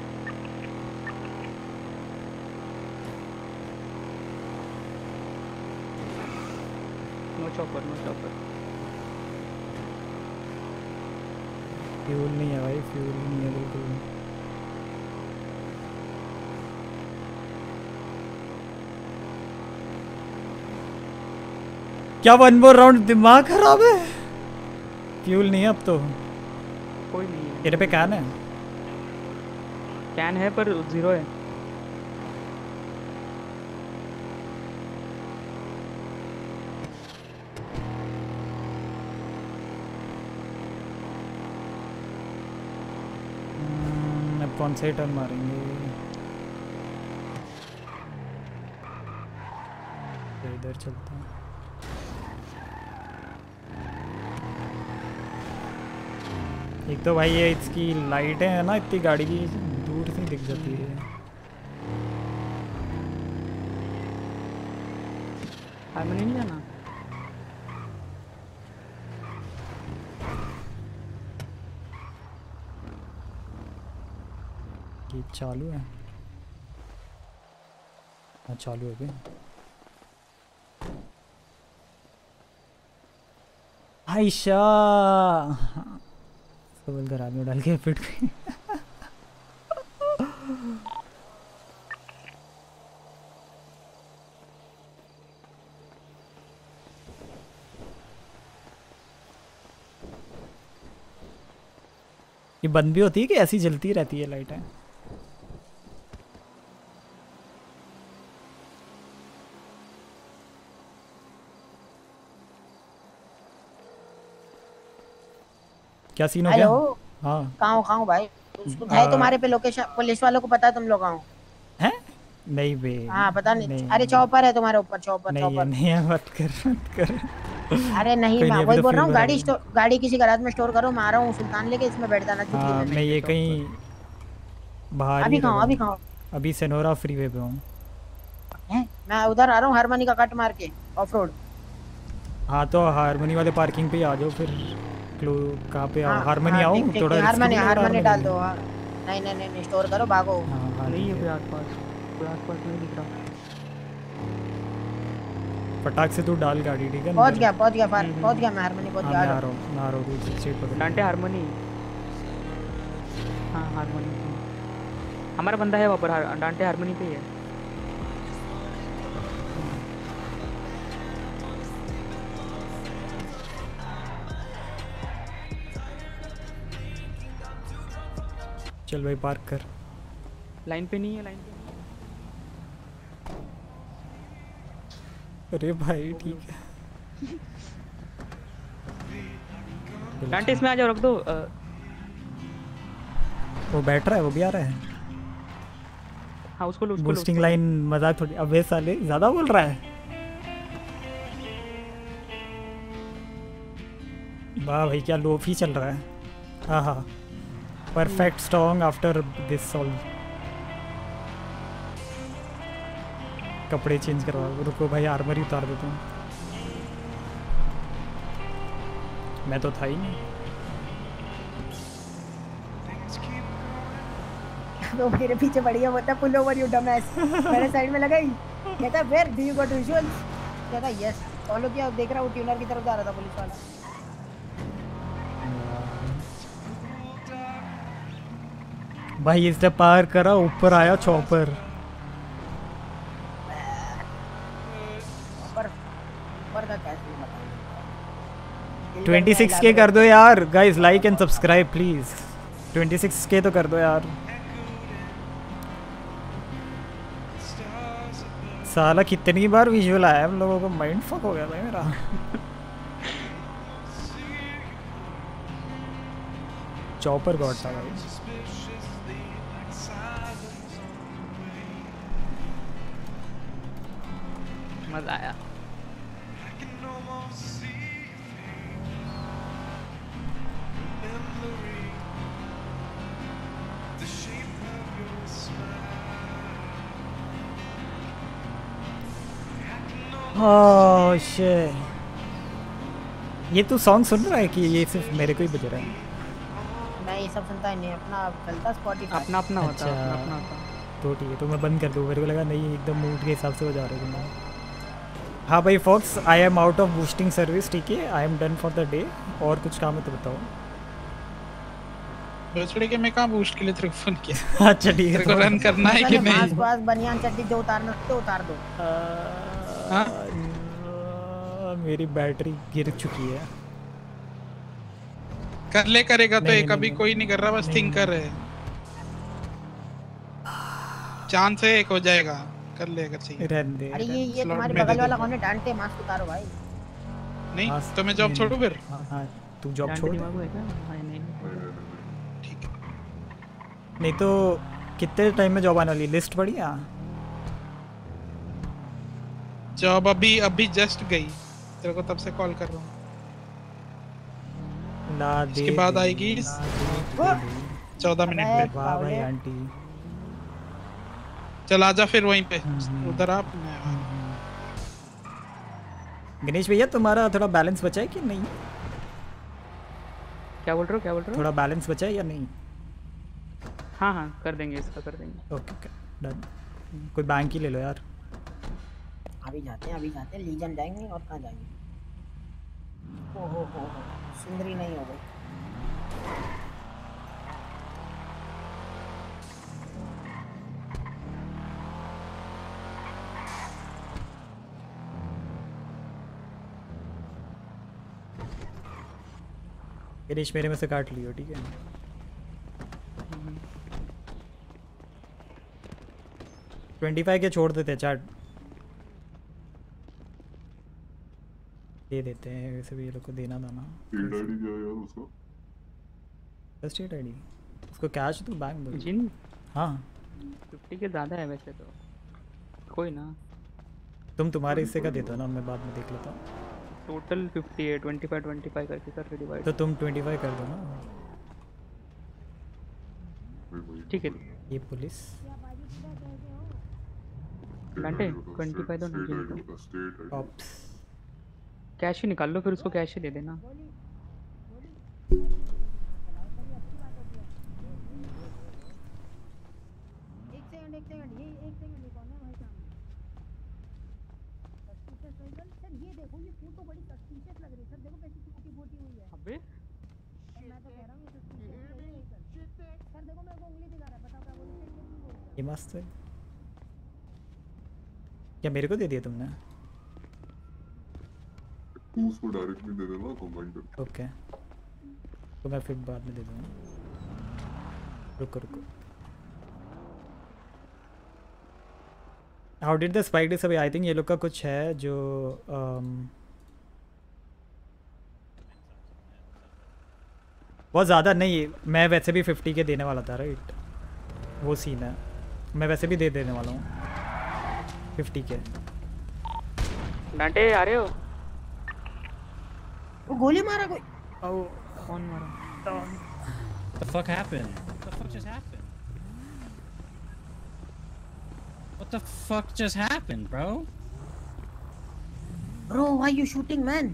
no chopper no chopper fuel नहीं है भाई फ्यूल नहीं है बिल्कुल भी। क्या वन मोर राउंड दिमाग खराब है? फ्यूल नहीं है अब तो। कोई नहीं है। तेरे पे कैन है? कैन है पर ज़ीरो है। कौन से टर्न मारेंगे? तो इधर चलते हैं। एक तो भाई ये इसकी लाइटें हैं ना, इतनी गाड़ी की, दूर से दिख जाती है। नहीं जाना चालू है। हाँ चालू हो गया। आयशा! सबल खराब में डाल के फिट गई ये बंद भी होती है कि ऐसी जलती रहती है लाइटें? क्या सीन हो गया हेलो हाँ कहाँ हो कहाँ हो भाई? उसको है तुम्हारे पे लोकेशन पुलिस वालों को पता है तुम लोग कहाँ हो? नहीं बे। हाँ पता नहीं, नहीं, अरे चौपर है तुम्हारे ऊपर चौपर नहीं चौपर। नहीं मत कर मत कर। अरे नहीं मैं वही तो बोल रहा हूँ गाड़ी गाड़ी किसी गैराज में स्टोर करो मैं आ रहा हूँ सुल्तान लेके इसमें बैठ जाना हाँ मैं ये कहीं बाहर अभी कहाँ लगा अभी। कहाँ हो? अभी सेनोरा फ्रीवे पे हूँ। मैं उधर आ रहा हूँ हारमोनी का कट मार के ऑफ़ रोड हाँ तो हारमोनी वाले पार्किंग पे ही आ जाओ फिर। क्लो कहाँ पे आओ? हाँ, हारमोनी हाँ, आओ थोड़ा हारमोनी हारमोनी डाल दो हाँ। नहीं नहीं नहीं स्टोर करो भागो। नहीं है कोई आसपास कोई आसपास नहीं दिख रहा। फटाक से तू डाल गाड़ी ठीक है? पहुँच। गया पहुँच गया फार पहुँच गया मैं हारमोनी पहुँच हाँ गया आ आ रहा हूँ आ रहा हूँ तू स्ट्रेट पकड़। डांटे हारमोनी। हाँ हारमोनी। हमारा बंदा है वहाँ पर डांटे हारमोनी पे ही है। चल भाई पार्क कर। लाइन पे नहीं है लाइन पे अरे भाई ठीक है। डांटे इसमें आ जाओ रख दो अ, वो बैठ रहा है वो भी आ रहा है। हाँ उसको लो उसको बूस्टिंग लाइन मज़ाक थोड़ी अबे साले ज़्यादा बोल रहा है। वाह भाई क्या लोफी चल रहा है। हाँ हाँ। Perfect strong after this solve कपड़े चेंज करवा रुको भाई आर्मर ही उतार देता हूँ। मैं तो था ही नहीं। वो मेरे पीछे बढ़िया बोलता पुल ओवर यू डमएस मेरे साइड में लगाई। कहता where do you got visuals कहता यस फॉलो किया देख रहा हूँ ट्यूनर की तरफ़ जा रहा था पुलिस वाला। भाई इसने पार करा ऊपर आया चौपर ऊपर ऊपर का क्या सीन बताओ 26 के कर दो यार। Guys like and subscribe please 26 के तो कर दो यार। साला कितनी बार विजुअल आया हम लोगों को? माइंड फक हो गया था मेरा। चॉपर गॉड था भाई। मज़ा आया। ओह शिट ये तू सॉन्ग सुन रहा है कि ये सिर्फ़ मेरे को ही बज रहा है? मैं ये सब सुनता ही नहीं अपना चलता स्पॉटिफाई अपना अपना होता है अच्छा। अपना अपना होता। तो ठीक है तो मैं बंद कर दूँ मेरे को लगा नहीं एकदम मूड के हिसाब से बजा रहे हो तुम। हाँ भाई Fox I am out of boosting service ठीक है? I am done for the day और कुछ काम है तो बताओ। भोसड़ी के मैं कहाँ बूस्ट के लिए तेरे को फ़ोन किया? अच्छा ठीक है तेरे को रन करना है कि नहीं? पास बनियान चड्डी जो उतारना तो उतार दो। हाँ? मेरी बैटरी गिर चुकी है। कर ले करेगा तो एक अभी कोई नहीं कर रहा बस थिंक कर रहे चांस है एक हो जाएगा। कर ले अगर चाहिए। रहने दे अरे ये ये तुम्हारे बगल वाला कौन है? डांटे मास्क उतारो भाई। नहीं तो मैं जॉब छोड़ू फिर? हाँ हाँ तू जॉब छोड़। दिमाग में है क्या? हाँ नहीं नहीं तो कितने टाइम में जॉब आने वाली? लिस्ट बढ़िया? जॉब अभी अभी जस्ट गई। तेरे को तब से कॉल कर रहा हूँ। ला दे इसके बाद आएगी। चौदह मिनट में। वाह भाई आंटी। चल आजा फिर वहीं पे। हम्म, उधर आप गणेश भैया तुम्हारा थोड़ा बैलेंस बचा है कि नहीं? क्या बोल रहे हो? क्या बोल रहे हो? थोड़ा बैलेंस बचा है या नहीं? हाँ हाँ कर देंगे इसका कर देंगे। ओके ओके डन कोई बैंक ही ले लो यार। अभी जाते हैं अभी जाते हैं। लीजन जाएँगे और कहाँ जाएँगे? ओ हो हो हो। सुंदरी नहीं हो गई। गणेश मेरे में से काट लियो ठीक है? ट्वेंटी फाइव के छोड़ देते हैं चार्ट दे देते हैं वैसे भी ये लोग को देना था ना आईडी क्या है यार उसका? फ़र्स्ट एड आईडी उसको कैश तो बैंक दो। जिन हाँ। फिफ्टी के ज़्यादा है वैसे तो। कोई ना। तुम तुम्हारे हिस्से का दे दो ना मैं बाद में देख लेता हूँ। टोटल फिफ्टी है ट्वेंटी फाइव ट्वेंटी फाइव करके करके डिवाइड तो तुम ट्वेंटी फाइव कर दो ना। ठीक है। ये पुलिस घंटे ट्वेंटी फाइव दो ना ऑप्स कैश ही निकाल लो फिर उसको कैश ही दे देना एक सेकंड एक सेकंड ये एक सेकंड ये कौन है भाई साहब सस्पिशियस व्हीकल सर ये देखो ये फ़ोटो बड़ी सस्पिशियस लग रही है सर देखो कैसी टूटी फूटी हुई है अबे सर मैं तो कह रहा हूँ ये सस्पिशियस है व्हीकल सर देखो मेरे को उंगली दिखा रहा है बताओ क्या बोलूँ सर ये नहीं बोल ये मस्त है क्या मेरे को दे दिया तुमने? तू उसको डायरेक्ट में दे देना कंबाइन करके ओके तो मैं फिर बाद में दे दूँगा। रुको रुको। How did the spike this अभी आई थिंक ये लोग का कुछ है जो um, बहुत ज़्यादा नहीं मैं वैसे भी फिफ्टी के देने वाला था राइट वो सीन है। मैं वैसे भी दे देने वाला हूँ फिफ्टी के डांटे आ रहे हो वो गोली मारा कोई ओ कौन मारा The fuck happened? The fuck just happened? What the fuck just happened, bro? Bro, why you shooting, man?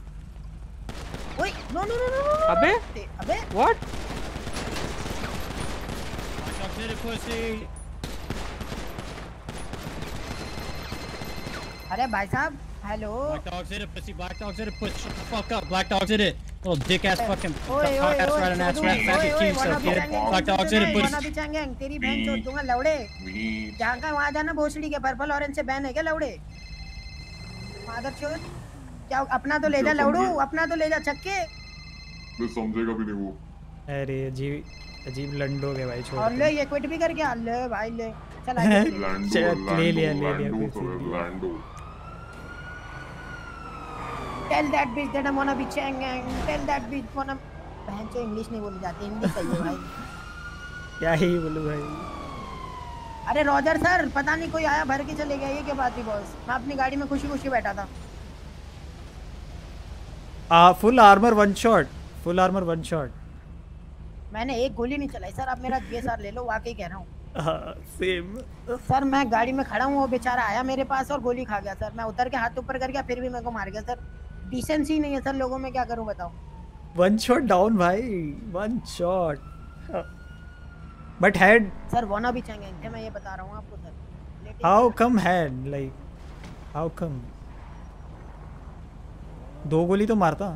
Wait, no, no, no, no, no. अबे अबे what Black dog did it, pussy. अरे भाई साहब hello Black dogs did it, pussy. Black dogs did it, pussy. Shut the fuck up. Black dogs did it. Little dick ass fucking ओए cock ओए ass ओए rat and ass rat. Fucking kill yourself, kid. Black dogs did it, वाना pussy. भी चंगेंग तेरी बहन चोद दूँगा लौड़े जहाँ का वहाँ जाना भोसड़ी के पर्पल ऑरेंज से बहन है क्या लौड़े मादर चोद क्या अपना तो ले जा लौड़ू अपना तो ले जा चक्के मैं समझेगा भी नहीं वो अरे अजीब अजीब लंडोगे भाई छोड़। ले ये क्विट भी कर गया ले भाई ले चल। लैंडो चल, ले लिया, ले लिया, लैंडो फिर तो से है, लिया। Lando tell that bitch that I wanna be changing tell that bitch wanna बहन चो इंग्लिश नहीं बोली जाती हिंदी सही है भाई। क्या ही बोलूँ भाई? अरे रॉजर सर पता नहीं कोई आया भर के चले गया ये क्या बात थी बॉस मैं अपनी गाड़ी में खुशी खुशी बैठा था। आ full armour one shot full armour one shot मैंने एक गोली नहीं चलाई सर आप मेरा जीएसआर ले लो वाकई कह रहा हूँ। हाँ सेम सर मैं गाड़ी में खड़ा हूँ वो बेचारा आया मेरे पास और गोली खा गया सर मैं उतर के हाथ ऊपर कर गया फिर भी मेरे को मार गया सर डिसेंसी नहीं है सर लोगों में क्या करूँ बताओ? वन शॉट डाउन भाई one shot but head sir वोना भी थे मैं ये बता रहा हूँ आपको sir. How come head like how come दो गोली तो मारता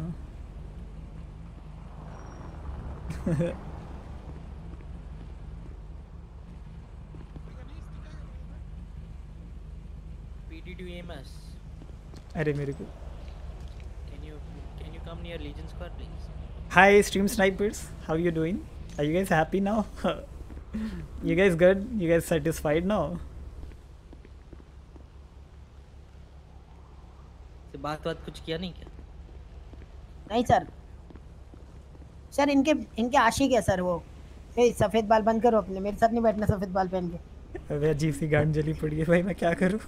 EMS. अरे मेरे को Can you can you come near Legion Square, please? Hi, stream snipers. How you doing? Are you guys happy now? you guys good? You guys satisfied now? से बात बात कुछ किया नहीं क्या नहीं सर सर इनके इनके आशिक है सर वो ए सफ़ेद बाल बंद करो अपने मेरे साथ नहीं बैठना सफ़ेद बाल पहन के अबे अजीब सी गांड जली पड़ी है भाई मैं क्या करूँ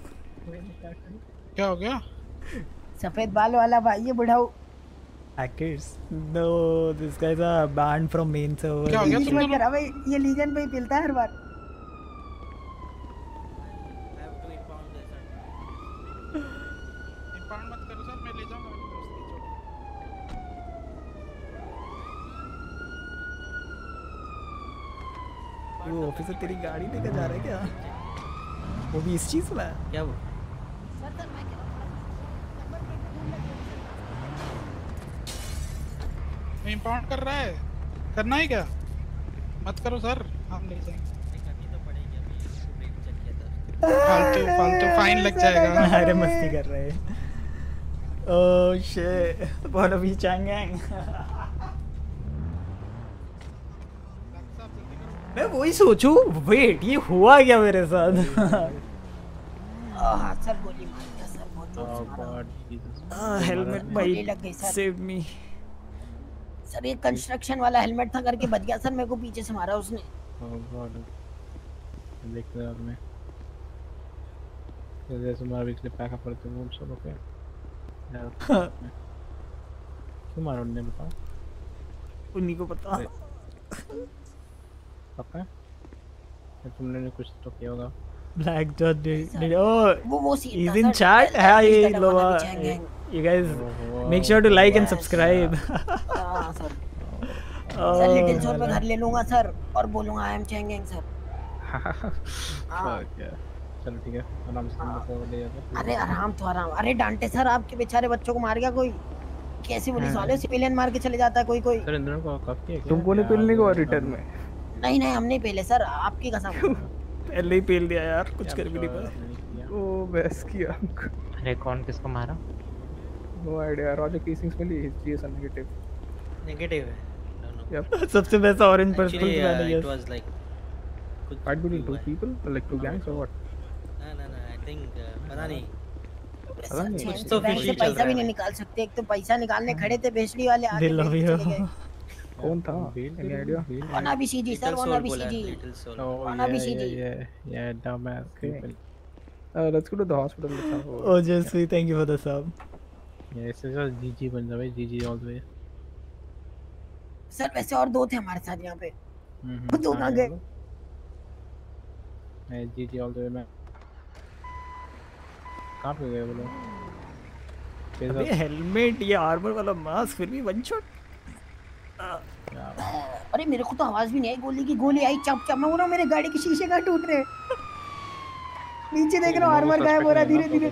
क्या हो गया सफ़ेद बाल वाला भाई ये बुढ़ाऊ Hackers. No, this guy's are banned from main server. क्या हो गया तुम करा भाई ये लीगन पे ही पिलता है हर बार। इम्पाउंड मत करो सर मैं ले जाऊँगा अपने दोस्त की छोड़ वो ऑफिसर तेरी गाड़ी लेकर जा रहा है क्या? वो भी इस चीज़ में? क्या वो? इम्पाउंड कर रहा है। करना है क्या? मत करो सर हम ले जाएँगे। फालतू फालतू फाइन लग जाएगा। अरे मस्ती कर रहे हैं। चैंगैंग मैं वही सोचूं वेट ये हुआ क्या मेरे साथ? सर गोली मार दिया सर बहुत। हेलमेट भाई लग गई सर। सेव मी सर ये कंस्ट्रक्शन वाला हेलमेट था करके बच गया सर मेरे को पीछे से मारा उसने Oh god. देख रहा हूँ weekly pack up for the room, so okay. Yeah. क्यों मारा उन्होंने बताओ उन्हीं को पता पक्का है? या तुमने ने कुछ तो किया होगा did, did oh वो वो सीन he's था, in sir. chat Tell you guys make sure to like and subscribe. हाँ सर लिटिल शोर पे घर ले लूँगा सर और बोलूँगा आई एम चेंगेंग सर चलो ठीक है. आराम से को ले जाते अरे आराम तो आराम। अरे डांटे सर आपके बेचारे बच्चों को मार गया कोई? कैसे पुलिस वाले सिविलियन मार के चले जाता है कोई कोई? सर इन को कब किया? तुमको नहीं पेलने को रिटर्न में? नहीं नहीं हम नहीं पहले सर आपकी कसम। पहले ही पेल दिया यार कुछ कर भी नहीं पाया ओ बस किया? अरे कौन किसको मारा? नो आईडिया रॉजर केसिंग्स मिली जीएस नेगेटिव Negative है. Yep. सबसे बेस्ट ऑरेंज पर्पल uh, मैंने it was like Fight between two people, like two gangs or what? ना ना ना I think uh, पता नहीं पता नहीं। कुछ तो पैसा भी नहीं निकाल सकते एक तो पैसा निकालने खड़े थे बेचड़ी वाले आगे you. चले गए कौन था एनी आइडिया वाना भी सीजी सर वाना भी सीजी. Oh वाना भी CG. Uh, let's go to the hospital. Let's have a- oh Jasvi thank you for the sub Yeah, this just GG बन जा भाई GG all the way. Sir वैसे और दो थे हमारे साथ यहाँ पे। हम्म, वो दो हाँ, yeah, गए। मैं GG all the way मैं कहाँ पे गए बोलो कैसा- अबे हेलमेट ये आर्मर वाला मास्क फिर भी वन शॉट अरे मेरे को तो आवाज़ भी नहीं आई गोली की। गोली आई चप चप। मैं बोल रहा मेरे गाड़ी के शीशे का टूट रहे नीचे देख रहा हूँ आर्मर गायब हो रहा है धीरे धीरे।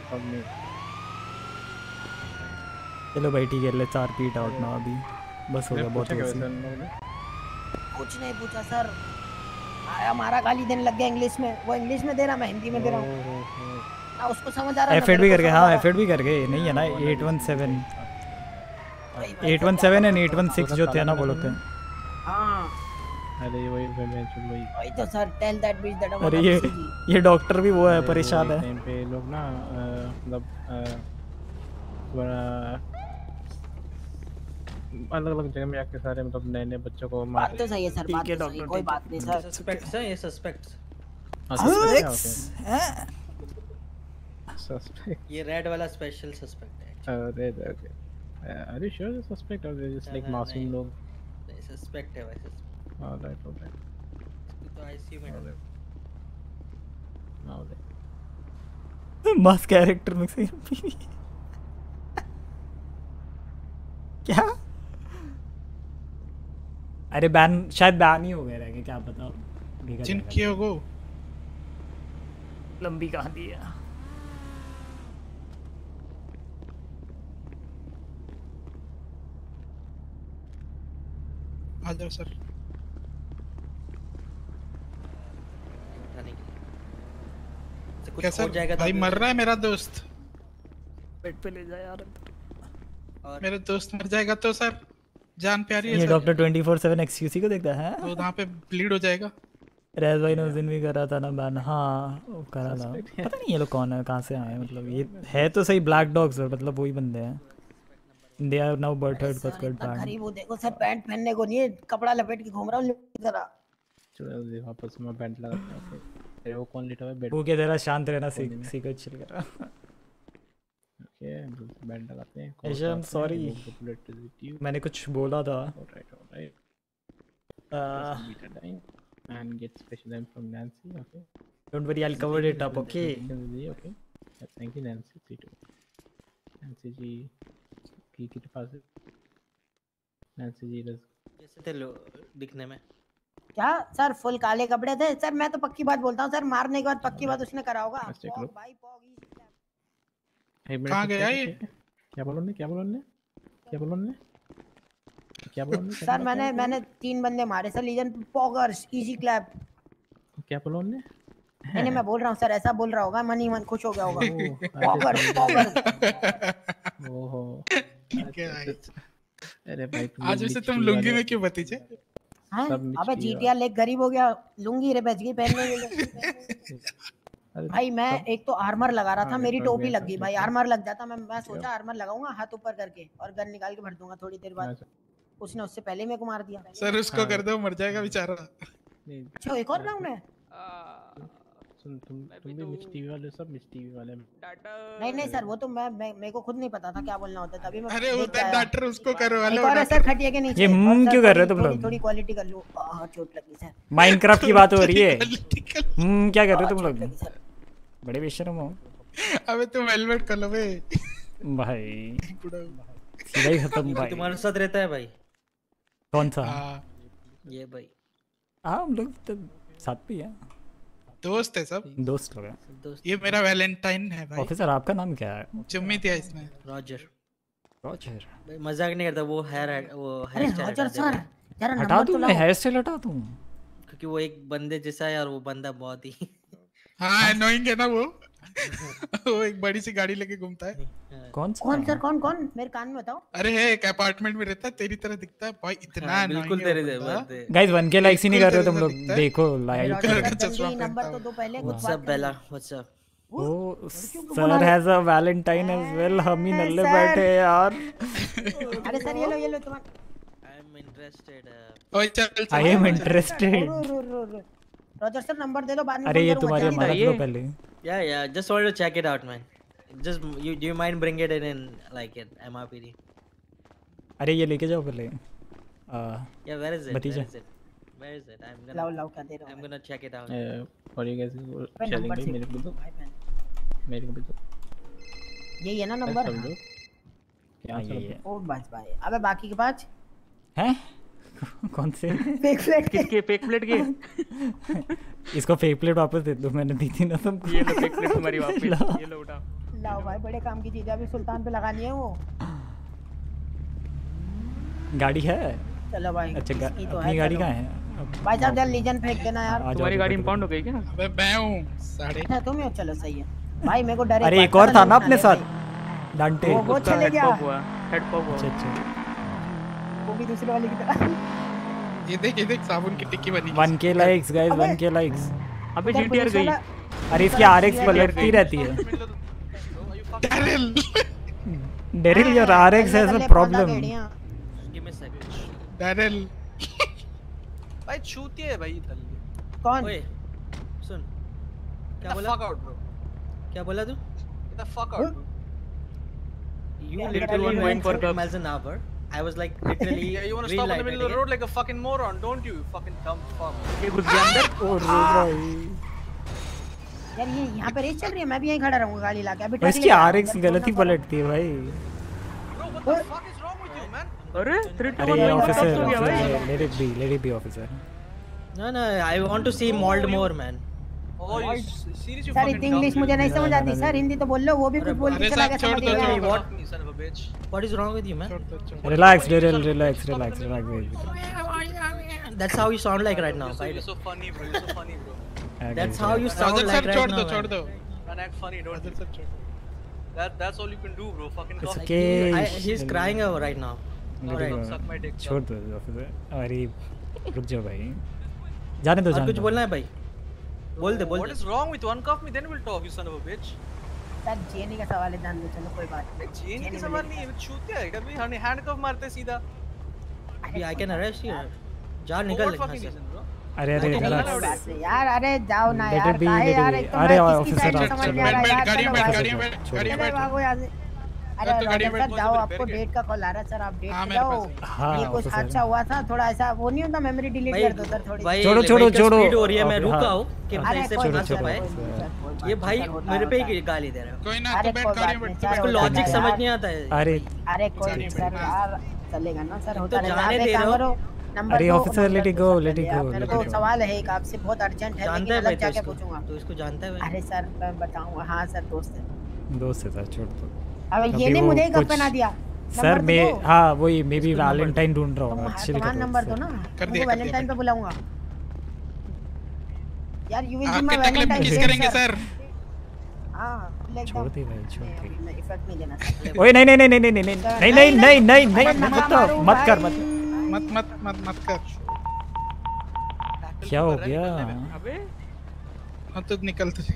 चलो भाई ठीक है let's RP it out now अभी। बस हो गया बहुत ने? कुछ नहीं पूछा सर। आया मारा गाली देने लग गया इंग्लिश में। वो इंग्लिश में दे रहा मैं हिंदी में दे रहा हूँ। ना उसको समझ आ रहा एफ़ भी करके हाँ एफ़ भी करके नहीं है ना eight one seven eight one seven and eight one six जो थे ना वो लोग थे। हाँ। अरे वही मैं मैं चल वही। वही तो sir tell that bitch that अरे ये ये डॉक्टर भी वो है परेशान है। टाइम पे लोग ना मतलब बड़ा अलग अलग जगह में जाके सारे मतलब नए नए बच्चों को मार बात तो सही है सर बात तो सही है कोई बात नहीं सर। Suspects है ये. हाँ, क्या होते हैं? ये रेड वाला स्पेशल सस्पेक्ट है अरे okay are you sure suspect और जस्ट लाइक मासूम लोग सस्पेक्ट है वैसे। ऑलराइट ऑलराइट तो आईसीयू में डालो। ऑलराइट मस्त कैरेक्टर मिक्स क्या? अरे बैन शायद बैन ही हो गए रहेंगे क्या पता देखा जिन जाएगा। किए हो लंबी कहानी है। आ जाओ सर। उठाने के लिए। कुछ क्या जाएगा तो भाई मर रहा है मेरा दोस्त। बेड पे ले जा यार और मेरे दोस्त मर जाएगा तो सर। जान प्यारी है ये डॉक्टर ट्वेंटी फोर सेवन एक्सक्यूसी को देखता है तो वहाँ पे ब्लीड हो जाएगा। रेज भाई ने उस दिन भी करा था ना बैन हाँ वो करा था। पता नहीं ये लोग कौन है कहाँ से आए मतलब ये है तो सही ब्लैक डॉग्स और मतलब वही बंदे हैं। They are now birth hurt बस गॉट इतना बैन गरीब हो देखो सर पैंट पहनने को नहीं है कपड़ा लपेट के घूम रहा हूँ जरा। चलो जी वापस मैं बैंड लगाता हूँ। अरे वो कौन लेटा हुआ है? बेड वो क्या तेरा शांत रहना सीख सीख चिल कर है बैंड लगाते हैं सॉरी मैंने कुछ बोला था। And get special name from Nancy okay? Don't worry I cover it up okay okay? Yeah, thank you Nancy see too Nancy ji की के पास Nancy जी रस कैसे थे लो दिखने में? क्या? सर फुल काले कपड़े थे? सर मैं तो पक्की बात बोलता हूँ सर मारने के बाद पक्की बात उसने करा होगा। भाई पॉग कहाँ गया ये? क्या- बोला उन्होंने क्या बोला उन्होंने क्या बोला उन्होंने क्या बोला क्या सर मैंने मैंने तीन बंदे मारे sir legion poggers easy clap क्या बोला उन्होंने नहीं मैं बोल रहा हूँ सर ऐसा बोल रहा होगा मन ही मन खुश हो गया होगा। ओह, पॉगर पॉगर ओहो। ठीक है भाई अरे भाई तुम आज वैसे तुम लुंगी में क्यों भतीजे हाँ अबे जीटीआर लेक गरीब हो गया लुंगी रे बच गई पहनने के लिए भाई मैं एक तो आर्मर लगा रहा था हाँ, मेरी टोपी लग गई भाई आर्मर लग जाता मैं मैं सोचा आर्मर लगाऊँगा हाथ ऊपर करके और गन निकाल के भर दूँगा थोड़ी देर बाद। उसने उससे पहले मेरे को मार दिया। सर उसको हाँ। कर दो मर जाएगा बेचारा। नहीं। अच्छा एक और राउंड है? सुन तुम तुम भी मिर्च टीवी वाले सब मिर्च टीवी वाले। नहीं नहीं सर वो तो मैं मेरे को खुद नहीं पता था क्या बोलना होता तभी मैं अरे वो डॉक्टर उसको करो हेलो और सर खटिया के नीचे। ये हम्म क्यों कर रहे हो तुम लोग? थोड़ी क्वालिटी कर लो। आह, चोट लगी सर। माइनक्राफ्ट की बात हो रही है। हम्म क्या कर रहे हो तुम लोग? बड़े बेशरम हो। अबे तुम हेलमेट कर लो बे भाई। सीधा ही खत्म भाई। तुम्हारे साथ रहता है भाई। कौन सा? ये भाई। हाँ हम लोग तो साथ भी है दोस्त है सब? दोस्त लोग हैं ये मेरा वैलेंटाइन है भाई। ऑफिसर आपका नाम क्या है? चुम्मी दिया इसने रॉजर रॉजर भाई मज़ाक नहीं करता वो हेयर वो हेयर रॉजर सर जरा हटा दूँ तो मैं? हेयर स्टाइल हटा दूँ? क्योंकि वो एक बंदे जैसा है और वो बंदा बहुत ही हाँ अनोइंग है ना वो। वो एक बड़ी सी गाड़ी लेके घूमता है। कौन सा? कौन सर कौन कौन? मेरे कान में बताओ। अरे है एक अपार्टमेंट में रहता है तेरी तरह दिखता है। भाई इतना हाँ, बिल्कुल तेरे जैसा गाइस 1k लाइक्स ही नहीं कर रहे हो तुम लोग। देखो लाइक नंबर तो दो पहले कुछ what's up Bella what's up oh sir has a valentine age well हम ही नल्ले बैठे हैं यार। अरे सर ये लो ये लो तुम्हारा आई एम इंटरेस्टेड ओए चल चल। आई एम इंटरेस्टेड रो रो रो रो। रॉजर सर नंबर दे दो बाद में अरे ये तुम्हारी बताओ। लो पहले Yeah, yeah. Just wanted to check it out, man. Just you, do you mind bring it in, in like it MRPD? अरे ये लेके जाओ पहले आ, Yeah, where is it? भतीजा Where is it? I'm gonna. लाओ लाओ क्या दे रहा हूँ I'm gonna check it out. और ये कैसे चलेंगे मेरे को दो। मेरे को भी दो यही है ना नंबर क्या हाँ, ये ये ओ बस भाई अबे बाकी के पाँच हैं कौन से? फेक फ्लैट के। किसके? फेक प्लेट के। इसको फेक प्लेट वापस दे दो मैंने दी थी ना तुमको। ये लो फेक प्लेट तुम्हारी वापस। ये लो उठा। लाओ भाई बड़े काम की चीज़ है अभी सुल्तान पे लगानी है वो। गाड़ी है? चलो भाई अच्छा गा, तो अपनी गाड़ी। कहाँ है? भाई साहब जल्द लीजन फेंक देना यार। तुम्हारी गाड़ी इंपाउंड हो गई क्या? अबे मैं हूँ साढ़े अच्छा तुम ही हो चलो सही है। भाई मेरे को डर अरे एक और था ना अपने साथ। डांटे वो- चले गया। हेड पॉप हुआ। अच्छा अच्छा। वो भी दूसरे वाले की तरह ये देख ये देख साबुन की टिक्की बनी 1k likes guys 1k likes अबे जीटीआर गई अरे इसकी आरएक्स पलटती रहती है Daryl Daryl your RX has a problem me a second. Daryl भाई छूती है भाई तल्ली कौन Wait, सुन. क्या बोला? fuck out, bro. क्या बोला तू? Fuck out, bro. You Yeah, literally yeah, went yeah. 40 miles an hour. I was like literally. Yeah, you wanna green stop in the light middle of the again. road like a fucking moron, don't you? You fucking dumb fuck. ये घुस गया अंदर ओ रे भाई यार ये यहाँ पे रेस चल रही है मैं भी यहीं खड़ा रहूंगा गाड़ी लाके अभी और ट्रक इसकी लेके आऊंगा, आरएक्स अगर गलत ही छोड़ना पड़ा। पलटती है भाई Bro, what the fuck is wrong with you, man? अरे 3 2 अरे ये 1 ऑफिसर हो गया भाई let it be let it be officer No, no, I want to see Mold more, man. sir इतनी इंग्लिश मुझे नहीं समझ आती सर हिंदी तो बोल लो वो भी कुछ बोल के चला गया छोड़ समझ दो, गया छोड़ नहीं। दो। Fuck me, son of a bitch. What is wrong with you, man? Relax Daryl relax relax relax That's how you sound like right now. You're so, right? you're so funny, bro. You're so funny, bro. That's how you sound Rajan like sir छोड़ right दो now. छोड़. दो funny, don't. Rajan sir छोड़ That, that's all you can do, bro. Fucking It's okay. I, he's crying over right now. Alright, suck my dick. छोड़ दो अरे रुक जाओ भाई जाने दो जाने कुछ बोलना है भाई बोल दे बोल What दे is wrong with you? Uncuff me, then we'll talk, you son of a bitch. Sir Jenny का सवाल है जान दो चलो कोई बात नहीं चेन की सवाल नहीं है छूते है कभी हमें हैंडकफ मारते सीधा अभी आई कैन अरेस्ट यू जा निकल bro? अरे अरे यार अरे जाओ ना यार it काहे यार एक तो अरे मैं किसकी साइड समझ नहीं आ रहा बैठ, यार गाड़ी में बैठ, में बैठ, गाड़ी में बैठ। भागो यहाँ से अरे तो में सर जाओ आपको डेट का कॉल आ रहा है सर आप डेट हाँ, पे जाओ। ये कुछ। हादसा हुआ था थोड़ा ऐसा वो नहीं होता मेमोरी डिलीट कर दो सर थोड़ी छोड़ो, छोड़ो, छोड़ो। हो रही है मैं रुका हाँ। कि अरे सही से बात कर पाए? ये भाई मेरे पे ही गाली दे रहा है। कोई ना तू बैठ गाड़ी में बैठ। इसको लॉजिक समझ नहीं आता है। अरे अरे कोई सर यार चलेगा ना सर तो होता है जाने आप दे एक रहे काम हो। करो अरे ऑफिसर, सर let it पहले आप- go, मेरे को सवाल है एक आपसे बहुत अर्जेंट है जानता लेकिन है अलग भाई तो जाके पूछूँगा। तो इसको जानता है अरे सर मैं बताऊँगा हाँ सर दोस्त है दोस्त है सर छोड़ दो अब ये ने मुझे ही कब पहना दिया सर मैं तो दो। हाँ वही मे बी वैलेंटाइन ढूंढ रहा हूँ तुम चिल नंबर दो ना कर कर वैलेंटाइन पे बुलाऊँगा यार यू विल बी माय में वैलेंटाइन किस करेंगे सर हाँ छोड़ दे भाई छोड़ दे इफ़ेक्ट नहीं देना ओए नहीं नहीं नहीं नहीं नहीं नहीं नहीं नहीं नहीं नहीं नहीं नहीं मत मत तो मत कर मत मत मत मत मत कर क्या हो गया अबे हाँ तो निकल तुझे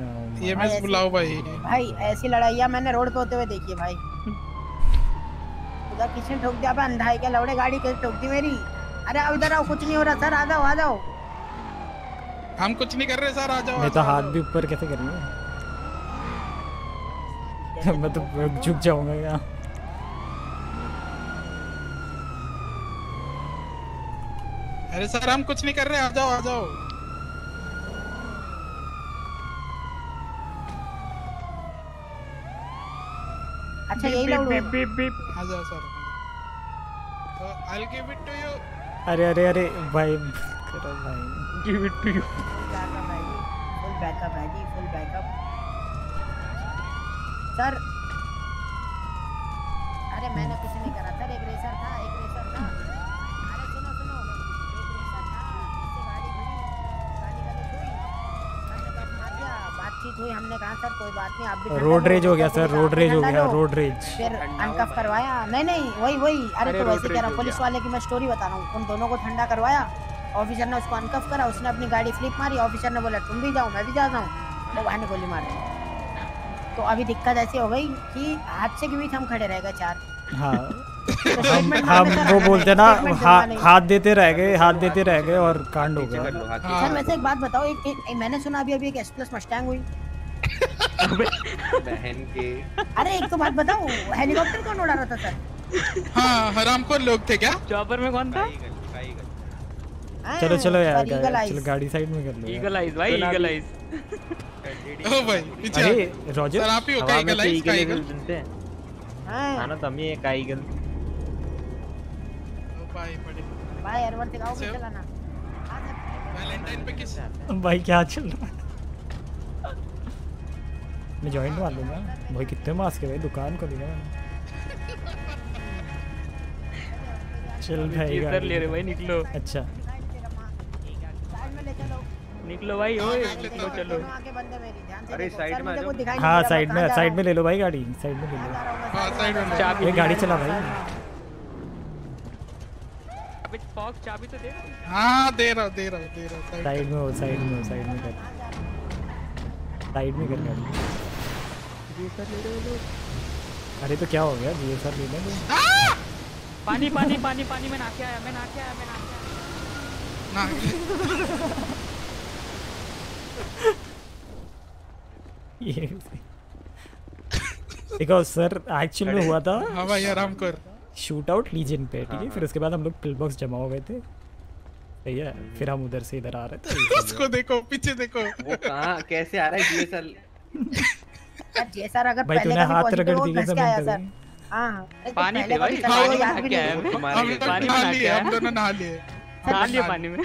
ये भाई मैं ऐसी- बुलाओ भाई। भाई ऐसी लड़ाइयाँ मैंने रोड पे होते हुए देखी है भाई। उधर किसी ने ठोक दिया पे अंधा है क्या? लौड़े गाड़ी कैसे ठोक दी मेरी। अरे अब इधर आओ कुछ नहीं हो रहा। सर आ जाओ आ जाओ। हम कुछ नहीं कर रहे सर आ जाओ मैं तो हाथ भी ऊपर कैसे करेंगे मैं तो झुक जाऊँगा यहाँ। अरे सर हम कुछ नहीं कर रहे आ जाओ आ जाओ। अच्छा यही लोग बीप बीप आ जाओ sir I give it to you अरे अरे अरे भाई करो भाई। Give it to you full backup है जी फुल बैकअप सर अरे मैंने कुछ नहीं करा सर एक रेसर था एक रेसर था अरे सुनो सुनो एक रेसर था इससे गाड़ी भिड़ी गाड़ी का तो हुई मैंने कहा मार दिया बातचीत हुई हमने कहा सर कोई बात नहीं आप भी रोड रेज हो गया सर रोड रेज हो गया। रोड रेज फिर अनकफ करवाया नहीं नहीं वही वही अरे तो वैसे कह रहा पुलिस वाले की मैं स्टोरी बता रहा हूँ। उन दोनों को ठंडा करवाया ऑफिसर ने उसको अनकफ करा उसने अपनी गाड़ी फ्लिप मारी ऑफिसर ने बोला तुम भी जाओ मैं भी जाता हूँ। तो भाई ने गोली मार दी। तो अभी दिक्कत ऐसी हो गई कि हादसे के बीच हम खड़े रह गए चार। हाँ। तो हम हम वो बोलते ना हा, हाथ देते रह गए हाथ देते रह गए और कांड हो गया। सर वैसे एक बात बताओ एक, एक, एक मैंने सुना अभी अभी एक एस प्लस मस्टैंग हुई। बहन के। अरे एक तो बात बताओ हेलीकॉप्टर कौन उड़ा रहा था सर हाँ हरामखोर लोग थे क्या? चॉपर में कौन था? हाँ, चलो चलो यार। चलो गाड़ी साइड में कर लो। ईगल आइज़ भाई ईगल आइज़ ओ भाई पीछे अरे। रॉजर सर आप ही हो हवा ईगल आइज़ का ईगल सुनते हैं। हाँ। हाँ ना तमी एक ईगल ओ भाई बड़े। भाई एयरवन से गाओ सर। चलाना वैलेंटाइन पे किस भाई क्या चल रहा है? मैं जॉइंट मार लूँगा। भाई कितने मास्क है भाई? दुकान को दिया चल भाई सर ले रहे भाई निकलो। अच्छा। साइड में ले चलो निकलो भाई ओए निकलो चलो। दोनों आगे बंदे मेरी ध्यान से अरे साइड में आ जाओ। कुछ हाँ साइड में साइड में ले लो भाई गाड़ी। साइड में ले लो। हाँ साइड में चाबी ये गाड़ी चला भाई। अबे फॉक चाबी तो दे। हाँ दे रहा हूँ दे रहा हूँ दे रहा हूँ। साइड में हो साइड में हो साइड में कर। साइड में कर गाड़ी। अरे तो क्या हो गया? जी सर ले लेंगे। पानी पानी पानी पानी में नाके आया मैं नाके आया मैं नाके ये देखो सर एक्चुअल में हुआ था। हाँ भाई आराम कर। शूट आउट लीजन पे ठीक है? हाँ, फिर उसके बाद हम लोग पिल बॉक्स जमा हो गए थे। सही है। फिर हम उधर से इधर आ रहे थे। उसको देखो पीछे देखो। वो कहाँ कैसे आ रहा है? जीएसएल जैसा अगर भाई पहले कभी हाथ रगड़ हो दी घस कैसे के आया सर। हाँ हाँ अरे पानी पे भाई, पानी में। पानी में हम दोनों नहा लिए। नहा पानी में।